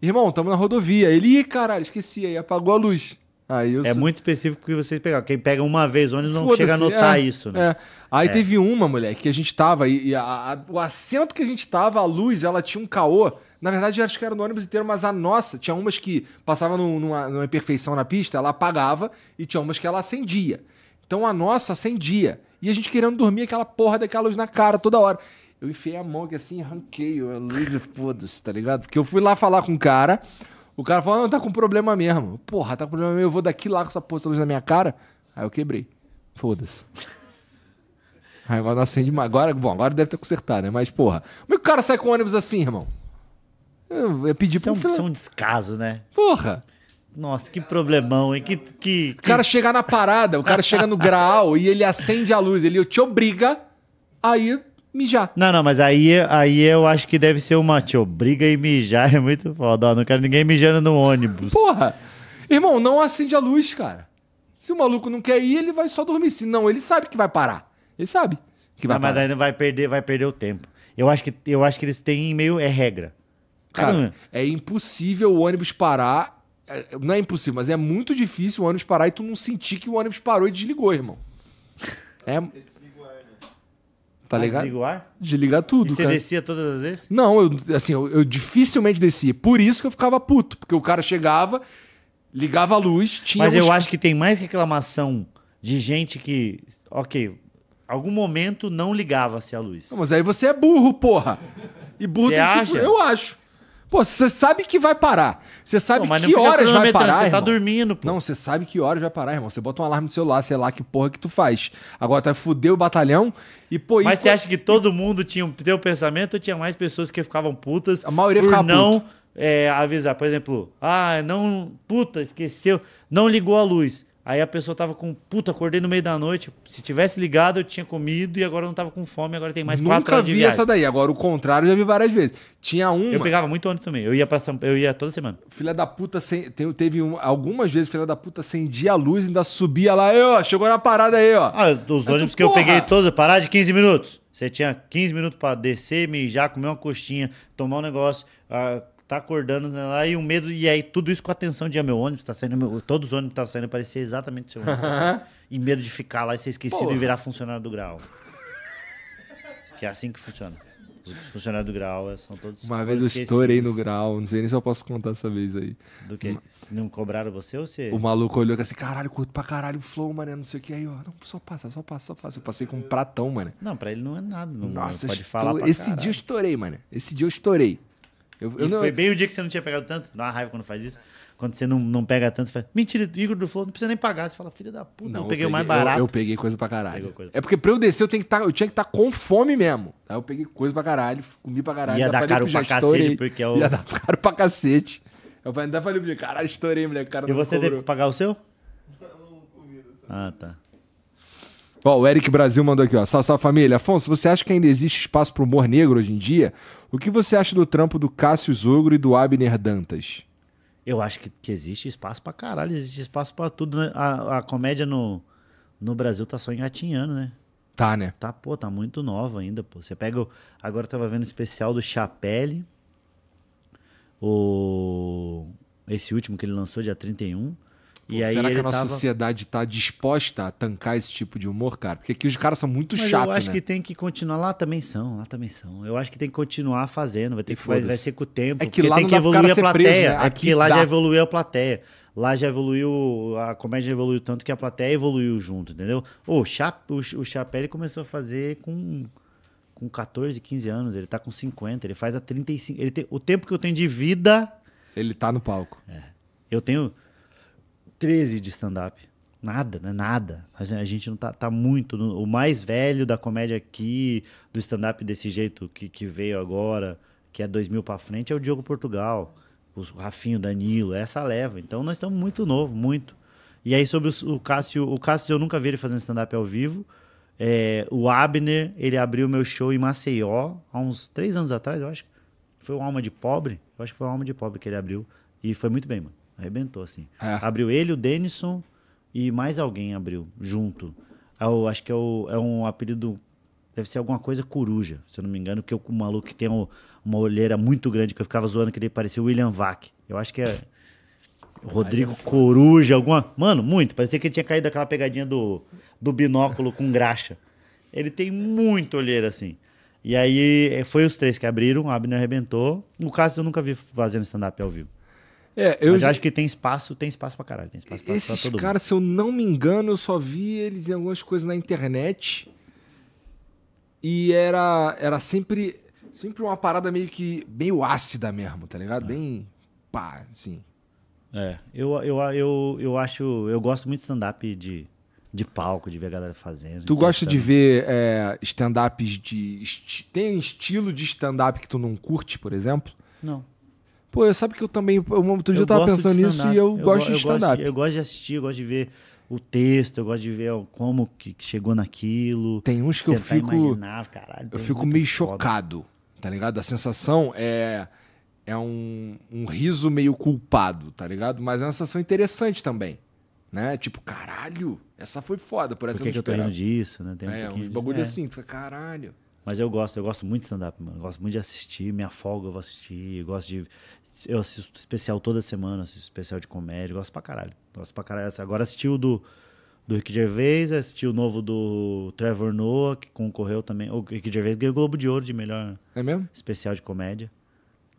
[SPEAKER 1] Irmão, tamo na rodovia. Ele, ih, caralho, esqueci. Aí apagou a luz. Aí eu
[SPEAKER 2] É muito específico porque vocês pegaram. Quem pega uma vez ônibus não chega a notar
[SPEAKER 1] é,
[SPEAKER 2] isso, né?
[SPEAKER 1] é. Aí teve uma, moleque, que a gente tava, e, e a- a- o assento que a gente tava, a luz, ela tinha um caô. Na verdade, acho que era no ônibus inteiro, mas a nossa, tinha umas que passava num- numa, numa imperfeição na pista, ela apagava, e tinha umas que ela acendia. Então a nossa acendia. E a gente querendo dormir aquela porra daquela luz na cara toda hora. Eu enfiei a mão aqui assim, arranquei a luz e foda-se, tá ligado? Porque eu fui lá falar com o cara, o cara falou, não, tá com problema mesmo. Porra, tá com problema mesmo, eu vou daqui lá com essa porra luz na minha cara. Aí eu quebrei. Foda-se. <laughs> Aí agora não acende mais. Agora, bom, agora deve ter consertado, né? Mas, porra. Como é que o cara sai com ônibus assim, irmão? Eu ia pedir
[SPEAKER 2] Isso é um, isso é um descaso, né?
[SPEAKER 1] Porra.
[SPEAKER 2] Nossa, que problemão, hein? Que, que,
[SPEAKER 1] O cara chegar na parada, o cara chega no <laughs> grau e ele acende a luz. Ele te obriga a ir mijar.
[SPEAKER 2] Não, não, mas aí, aí eu acho que deve ser uma tio, briga e mijar <laughs> é muito foda. ó, Não quero ninguém mijando no ônibus.
[SPEAKER 1] Porra. Irmão, não acende a luz, cara. Se o maluco não quer ir, ele vai só dormir. Se não, ele sabe que vai parar. Ele sabe que vai
[SPEAKER 2] Não, mas
[SPEAKER 1] parar.
[SPEAKER 2] daí não vai perder, vai perder o tempo. Eu acho que, eu acho que eles têm meio. É regra.
[SPEAKER 1] Cara,
[SPEAKER 2] Caramba.
[SPEAKER 1] é impossível o ônibus parar. É, Não é impossível, mas é muito difícil o ônibus parar e tu não sentir que o ônibus parou e desligou, irmão. É. Tá
[SPEAKER 2] Ah,
[SPEAKER 1] ligado?
[SPEAKER 2] desliga o ar?
[SPEAKER 1] Desliga tudo,
[SPEAKER 2] E você
[SPEAKER 1] cara.
[SPEAKER 2] descia todas as vezes?
[SPEAKER 1] Não, eu, assim, eu, eu dificilmente descia. Por isso que eu ficava puto. Porque o cara chegava, ligava a luz, tinha
[SPEAKER 2] Mas eu acho que tem mais reclamação de gente que. Ok, algum momento não ligava-se a luz.
[SPEAKER 1] Não, mas aí você é burro, porra. E burro
[SPEAKER 2] Você
[SPEAKER 1] tem que se
[SPEAKER 2] acha?
[SPEAKER 1] Eu acho. Pô, você sabe que vai parar. Você sabe
[SPEAKER 2] Pô,
[SPEAKER 1] que horas vai parar,
[SPEAKER 2] Você tá dormindo, pô.
[SPEAKER 1] Não, você sabe que horas vai parar, irmão. Você bota um alarme no celular, sei lá que porra que tu faz. Agora tu vai fuder o batalhão e, pô...
[SPEAKER 2] Mas
[SPEAKER 1] e-
[SPEAKER 2] você acha que todo mundo tinha o teu pensamento ou tinha mais pessoas que ficavam putas
[SPEAKER 1] A maioria
[SPEAKER 2] por
[SPEAKER 1] ficava
[SPEAKER 2] não é, avisar? Por exemplo, ah, não, puta, esqueceu, não ligou a luz. Aí a pessoa tava com, puta, acordei no meio da noite. Se tivesse ligado, eu tinha comido e agora eu não tava com fome, agora tem mais quatro
[SPEAKER 1] Nunca
[SPEAKER 2] horas de
[SPEAKER 1] vi essa daí. Agora o contrário eu já vi várias vezes. Tinha uma...
[SPEAKER 2] Eu pegava muito ônibus também. Eu ia para São... eu ia toda semana.
[SPEAKER 1] Filha da puta, sem, teve um- algumas vezes, filha da puta acendia a luz e ainda subia lá, aí, ó, chegou na parada aí, ó.
[SPEAKER 2] Ah, dos
[SPEAKER 1] Mas
[SPEAKER 2] ônibus
[SPEAKER 1] tu,
[SPEAKER 2] que eu
[SPEAKER 1] porra!
[SPEAKER 2] peguei todos, parar de 15 minutos. Você tinha 15 minutos pra descer, mijar, comer uma coxinha, tomar um negócio, ah, tá acordando né, lá e o medo, e aí tudo isso com a atenção de ah, meu ônibus tá saindo, meu- todos os ônibus que estavam saindo parecia exatamente o seu ônibus. tá saindo. e medo de ficar lá e ser esquecido
[SPEAKER 1] Porra.
[SPEAKER 2] e virar funcionário do grau. Que é assim que funciona. Os funcionários do grau é, são todos.
[SPEAKER 1] Uma vez eu
[SPEAKER 2] esquecidos.
[SPEAKER 1] estourei no grau, não sei nem se eu posso contar essa vez aí.
[SPEAKER 2] Do que? Não cobraram você ou você?
[SPEAKER 1] O maluco olhou assim, caralho, curto pra caralho o flow, mano, não sei o que. Aí, ó, não, só passa, só passa, só passa. Eu passei com um pratão, mano.
[SPEAKER 2] Não, pra ele não é nada. Não
[SPEAKER 1] Nossa,
[SPEAKER 2] pode falar
[SPEAKER 1] estou-
[SPEAKER 2] pra
[SPEAKER 1] Esse
[SPEAKER 2] caralho.
[SPEAKER 1] dia eu estourei, mano. Esse dia eu estourei. Eu, eu
[SPEAKER 2] E
[SPEAKER 1] não-
[SPEAKER 2] foi bem o dia que você não tinha pegado tanto. Dá uma raiva quando faz isso. Quando você não, não pega tanto, você fala, mentira, Igor do Flow, não precisa nem pagar. Você fala, filha da puta,
[SPEAKER 1] Não,
[SPEAKER 2] eu peguei o mais barato.
[SPEAKER 1] Eu, eu peguei coisa pra caralho.
[SPEAKER 2] Coisa.
[SPEAKER 1] É porque pra eu descer eu, tenho que tá, eu tinha que estar com fome mesmo. Aí eu peguei coisa pra caralho, comi pra caralho.
[SPEAKER 2] Ia dar caro pra cacete, porque é o-
[SPEAKER 1] Ia dar caro pra cacete. Eu falei- ainda falei pro caralho, estourei, moleque. Cara
[SPEAKER 2] E você
[SPEAKER 1] cobrou.
[SPEAKER 2] teve que pagar o seu? <laughs> Ah, tá.
[SPEAKER 1] Ó, o Eric Brasil mandou aqui, ó. Salve, salve família. Afonso, você acha que ainda existe espaço pro humor negro hoje em dia? O que você acha do trampo do Cássio Zogro e do Abner Dantas?
[SPEAKER 2] Eu acho que, que existe espaço pra caralho, existe espaço pra tudo, né? A, a comédia no, no Brasil tá só engatinhando, né?
[SPEAKER 1] Tá, né?
[SPEAKER 2] Tá, pô, tá muito nova ainda, pô. Você pega. o- Agora eu tava vendo o especial do Chapelle. O. Esse último que ele lançou, dia 31. Aí
[SPEAKER 1] Será que a nossa
[SPEAKER 2] tava...
[SPEAKER 1] sociedade tá disposta a tancar esse tipo de humor, cara? Porque aqui os caras são muito chatos,
[SPEAKER 2] eu acho
[SPEAKER 1] né?
[SPEAKER 2] que tem que continuar. Lá também são, lá também são. Eu acho que tem que continuar fazendo. Vai ter que vai, vai ser com o tempo.
[SPEAKER 1] É que lá
[SPEAKER 2] tem que evoluir a plateia.
[SPEAKER 1] preso, né?
[SPEAKER 2] É
[SPEAKER 1] Aqui
[SPEAKER 2] porque lá
[SPEAKER 1] dá.
[SPEAKER 2] já evoluiu a plateia. Lá já evoluiu. A comédia evoluiu tanto que a plateia evoluiu junto, entendeu? O, Chap, o, o Chapelle começou a fazer com. Com 14, 15 anos, ele tá com 50, ele faz a 35. Ele tem, o tempo que eu tenho de vida,
[SPEAKER 1] Ele tá no palco.
[SPEAKER 2] eu tenho 13 de stand-up. Nada, né? Nada. A gen- a gente não tá, tá muito. no- o mais velho da comédia aqui, do stand-up desse jeito que, que veio agora, que é 2000 pra frente, é o Diogo Portugal. O Rafinho Danilo, essa leva. Então nós estamos muito novo, muito. E aí sobre o, o Cássio, o Cássio eu nunca vi ele fazendo stand-up ao vivo. É, o Abner, ele abriu meu show em Maceió há uns três anos atrás, eu acho. Foi o Alma de Pobre. Eu acho que foi o Alma de Pobre que ele abriu. E foi muito bem, mano. Arrebentou, assim.
[SPEAKER 1] É.
[SPEAKER 2] Abriu ele, o Denison e mais alguém abriu, junto. É o- acho que é, o- é um apelido. Deve ser alguma coisa coruja, se eu não me engano, porque o maluco que tem um- uma olheira muito grande, que eu ficava zoando que ele parecia o William Vac. Eu acho que é. <laughs> Rodrigo Coruja, alguma. Mano, muito. Parecia que ele tinha caído daquela pegadinha do, do binóculo com graxa. Ele tem muita olheira assim. E aí eh, foi os três que abriram, o Abner arrebentou. O Cássio eu nunca vi fazendo stand-up ao vivo.
[SPEAKER 1] É, eu
[SPEAKER 2] Mas eu acho que tem espaço, tem espaço pra caralho. Tem espaço pra, pra
[SPEAKER 1] Esses
[SPEAKER 2] todo mundo.
[SPEAKER 1] caras, se eu não me engano, eu só vi eles em algumas coisas na internet. E era, era sempre, sempre uma parada meio que. meio ácida mesmo, tá ligado? Bem. pá, assim.
[SPEAKER 2] É, eu, eu, eu, eu acho. Eu gosto muito de stand-up de, de palco, de ver a galera fazendo.
[SPEAKER 1] Tu gosta de ver é, stand-ups de. esti- Tem estilo de stand-up que tu não curte, por exemplo?
[SPEAKER 2] Não.
[SPEAKER 1] Pô, eu sabe que eu também. Eu, outro dia eu tava
[SPEAKER 2] de
[SPEAKER 1] pensando nisso e eu, gosto
[SPEAKER 2] go-
[SPEAKER 1] de stand-up.
[SPEAKER 2] eu gosto de assistir, eu gosto de ver o texto, eu gosto de ver como que que chegou naquilo.
[SPEAKER 1] Tem uns que eu fico.
[SPEAKER 2] imaginar, caralho.
[SPEAKER 1] Eu fico meio
[SPEAKER 2] foda.
[SPEAKER 1] chocado, tá ligado? A sensação é é um, um riso meio culpado, tá ligado? Mas é uma sensação interessante também, né? Tipo, caralho, essa foi foda, por
[SPEAKER 2] Por
[SPEAKER 1] essa
[SPEAKER 2] que,
[SPEAKER 1] eu
[SPEAKER 2] que eu tô rindo disso, né? Tem um
[SPEAKER 1] É, uns
[SPEAKER 2] de-
[SPEAKER 1] bagulho
[SPEAKER 2] é.
[SPEAKER 1] assim, fala, caralho.
[SPEAKER 2] Mas eu gosto, eu gosto muito de stand-up, mano. Eu gosto muito de assistir, minha folga eu vou assistir, eu gosto de. Eu assisto especial toda semana, assisto especial de comédia, gosto pra caralho. Gosto pra caralho. Agora assisti o do, do Rick Gervais, assisti o novo do Trevor Noah, que concorreu também. O Rick Gervais ganhou o Globo de Ouro de melhor
[SPEAKER 1] É mesmo?
[SPEAKER 2] especial de comédia,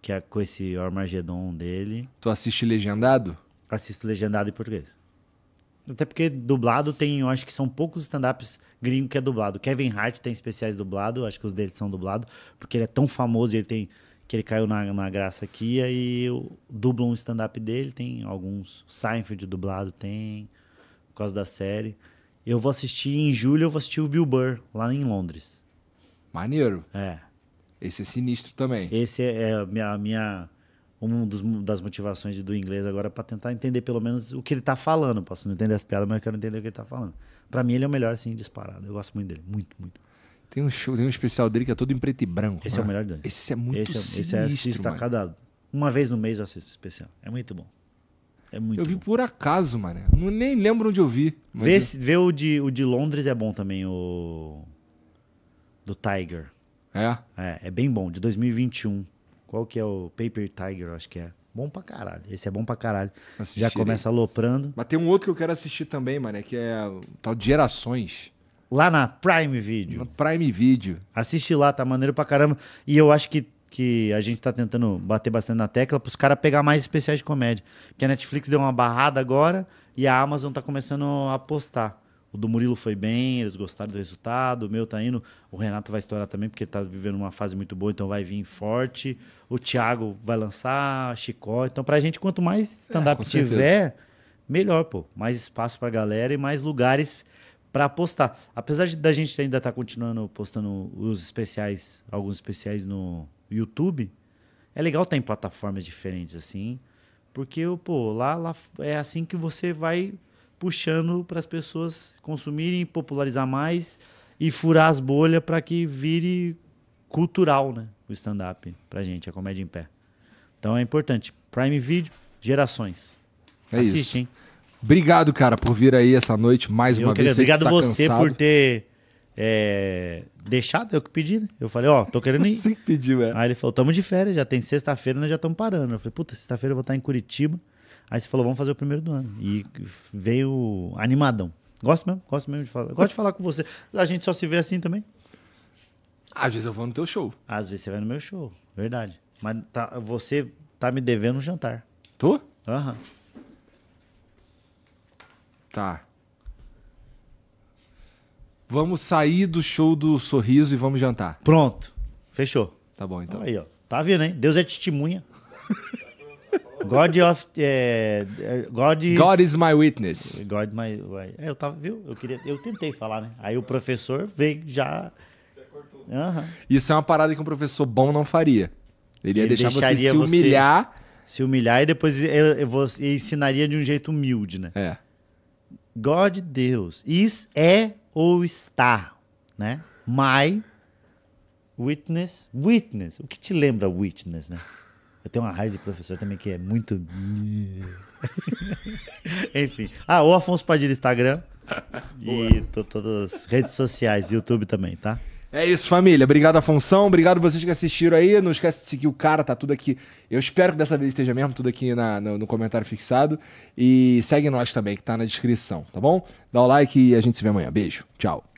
[SPEAKER 2] que é com esse Armageddon dele.
[SPEAKER 1] Tu assiste legendado?
[SPEAKER 2] Assisto legendado em português. Até porque dublado tem, eu acho que são poucos stand-ups gringos que é dublado. Kevin Hart tem especiais dublado, acho que os deles são dublados, porque ele é tão famoso e ele tem que ele caiu na, na graça aqui, aí dublam o stand-up dele, tem alguns Seinfeld dublado, tem, por causa da série. Eu vou assistir em julho, eu vou assistir o Bill Burr, lá em Londres.
[SPEAKER 1] Maneiro.
[SPEAKER 2] É.
[SPEAKER 1] Esse é sinistro também.
[SPEAKER 2] Esse é a minha, minha uma dos, das motivações do inglês agora para tentar entender pelo menos o que ele tá falando. Posso não entender as piadas, mas eu quero entender o que ele tá falando. Pra mim ele é o melhor assim disparado. Eu gosto muito dele, muito, muito.
[SPEAKER 1] Tem um show, tem um especial dele que é todo em preto e branco.
[SPEAKER 2] Esse é
[SPEAKER 1] né?
[SPEAKER 2] o melhor dele.
[SPEAKER 1] Esse é muito
[SPEAKER 2] esse, é-
[SPEAKER 1] sinistro,
[SPEAKER 2] esse é assisto a
[SPEAKER 1] mano.
[SPEAKER 2] cada uma vez no mês eu assisto esse especial. É muito bom. É muito
[SPEAKER 1] Eu vi
[SPEAKER 2] bom.
[SPEAKER 1] por acaso, mano. Não, nem lembro onde eu vi.
[SPEAKER 2] Vê,
[SPEAKER 1] eu-
[SPEAKER 2] vê o, de, o de Londres é bom também, o do Tiger.
[SPEAKER 1] É?
[SPEAKER 2] É, é bem bom, de 2021. Qual que é o Paper Tiger, eu acho que é. Bom pra caralho. Esse é bom pra caralho. Já
[SPEAKER 1] Assistirei.
[SPEAKER 2] começa aloprando.
[SPEAKER 1] Mas tem um outro que eu quero assistir também, mano, que é o tal de Gerações.
[SPEAKER 2] Lá na Prime Video.
[SPEAKER 1] No Prime Video.
[SPEAKER 2] Assiste lá, tá maneiro pra caramba. E eu acho que, que a gente tá tentando bater bastante na tecla pros caras pegar mais especiais de comédia. Porque a Netflix deu uma barrada agora e a Amazon tá começando a apostar. O do Murilo foi bem, eles gostaram do resultado. O meu tá indo. O Renato vai estourar também, porque ele tá vivendo uma fase muito boa, então vai vir forte. O Thiago vai lançar, Chicó. Então, pra gente, quanto mais stand-up
[SPEAKER 1] certeza.
[SPEAKER 2] tiver, melhor, pô. Mais espaço pra galera e mais lugares pra postar. Apesar de, da gente ainda estar continuando postando os especiais, alguns especiais no YouTube, é legal estar em plataformas diferentes assim, porque pô, lá, lá é assim que você vai puxando para as pessoas consumirem, popularizar mais e furar as bolhas para que vire cultural, né? O stand-up pra gente, a comédia em pé. Então é importante. Prime Video, gerações.
[SPEAKER 1] É
[SPEAKER 2] Assiste,
[SPEAKER 1] isso.
[SPEAKER 2] hein?
[SPEAKER 1] Obrigado, cara, por vir aí essa noite mais
[SPEAKER 2] Eu
[SPEAKER 1] uma
[SPEAKER 2] que
[SPEAKER 1] vez.
[SPEAKER 2] Obrigado
[SPEAKER 1] tá
[SPEAKER 2] você
[SPEAKER 1] cansado.
[SPEAKER 2] por ter é, deixado, eu que pedi, né? Eu falei, ó, tô querendo ir. <laughs>
[SPEAKER 1] Você que pediu, é.
[SPEAKER 2] Aí ele falou, tamo de férias, já tem sexta-feira, nós já estamos parando. Eu falei, puta, sexta-feira eu vou estar em Curitiba. Aí você falou, vamos fazer o primeiro do ano. E veio animadão. Gosto mesmo, gosto mesmo de falar. Gosto de falar com você. A gente só se vê assim também.
[SPEAKER 1] Às vezes eu vou no teu show.
[SPEAKER 2] Às vezes você vai no meu show, verdade. Mas tá- você tá me devendo um jantar.
[SPEAKER 1] Tô?
[SPEAKER 2] Aham.
[SPEAKER 1] Tá. Vamos sair do show do sorriso e vamos jantar.
[SPEAKER 2] Pronto. Fechou.
[SPEAKER 1] Tá bom, então.
[SPEAKER 2] Aí, ó. Tá vendo, hein? Deus é testemunha. God of. É, é, God is.
[SPEAKER 1] God is my witness.
[SPEAKER 2] God my, É, eu tava, viu? Eu queria, eu tentei falar, né? Aí o professor veio já. Aham.
[SPEAKER 1] Isso é uma parada que um professor bom não faria. Ele ia
[SPEAKER 2] Ele
[SPEAKER 1] deixar você se
[SPEAKER 2] vocês-
[SPEAKER 1] humilhar.
[SPEAKER 2] Se humilhar e depois eu, eu eu ensinaria de um jeito humilde, né?
[SPEAKER 1] É.
[SPEAKER 2] God Deus. Is é ou está, né? My witness. Witness. O que te lembra witness, né? Eu tenho uma raiva de professor também que é muito. <laughs> Enfim. Ah, o Afonso Padilha Instagram. <laughs> e todas as redes sociais, YouTube também, tá?
[SPEAKER 1] É isso, família. Obrigado, Afonso. Obrigado vocês que assistiram aí. Não esquece de seguir o cara, tá tudo aqui. Eu espero que dessa vez esteja mesmo, tudo aqui na- no, no comentário fixado. E segue nós também, que tá na descrição, tá bom? Dá o like e a gente se vê amanhã. Beijo. Tchau.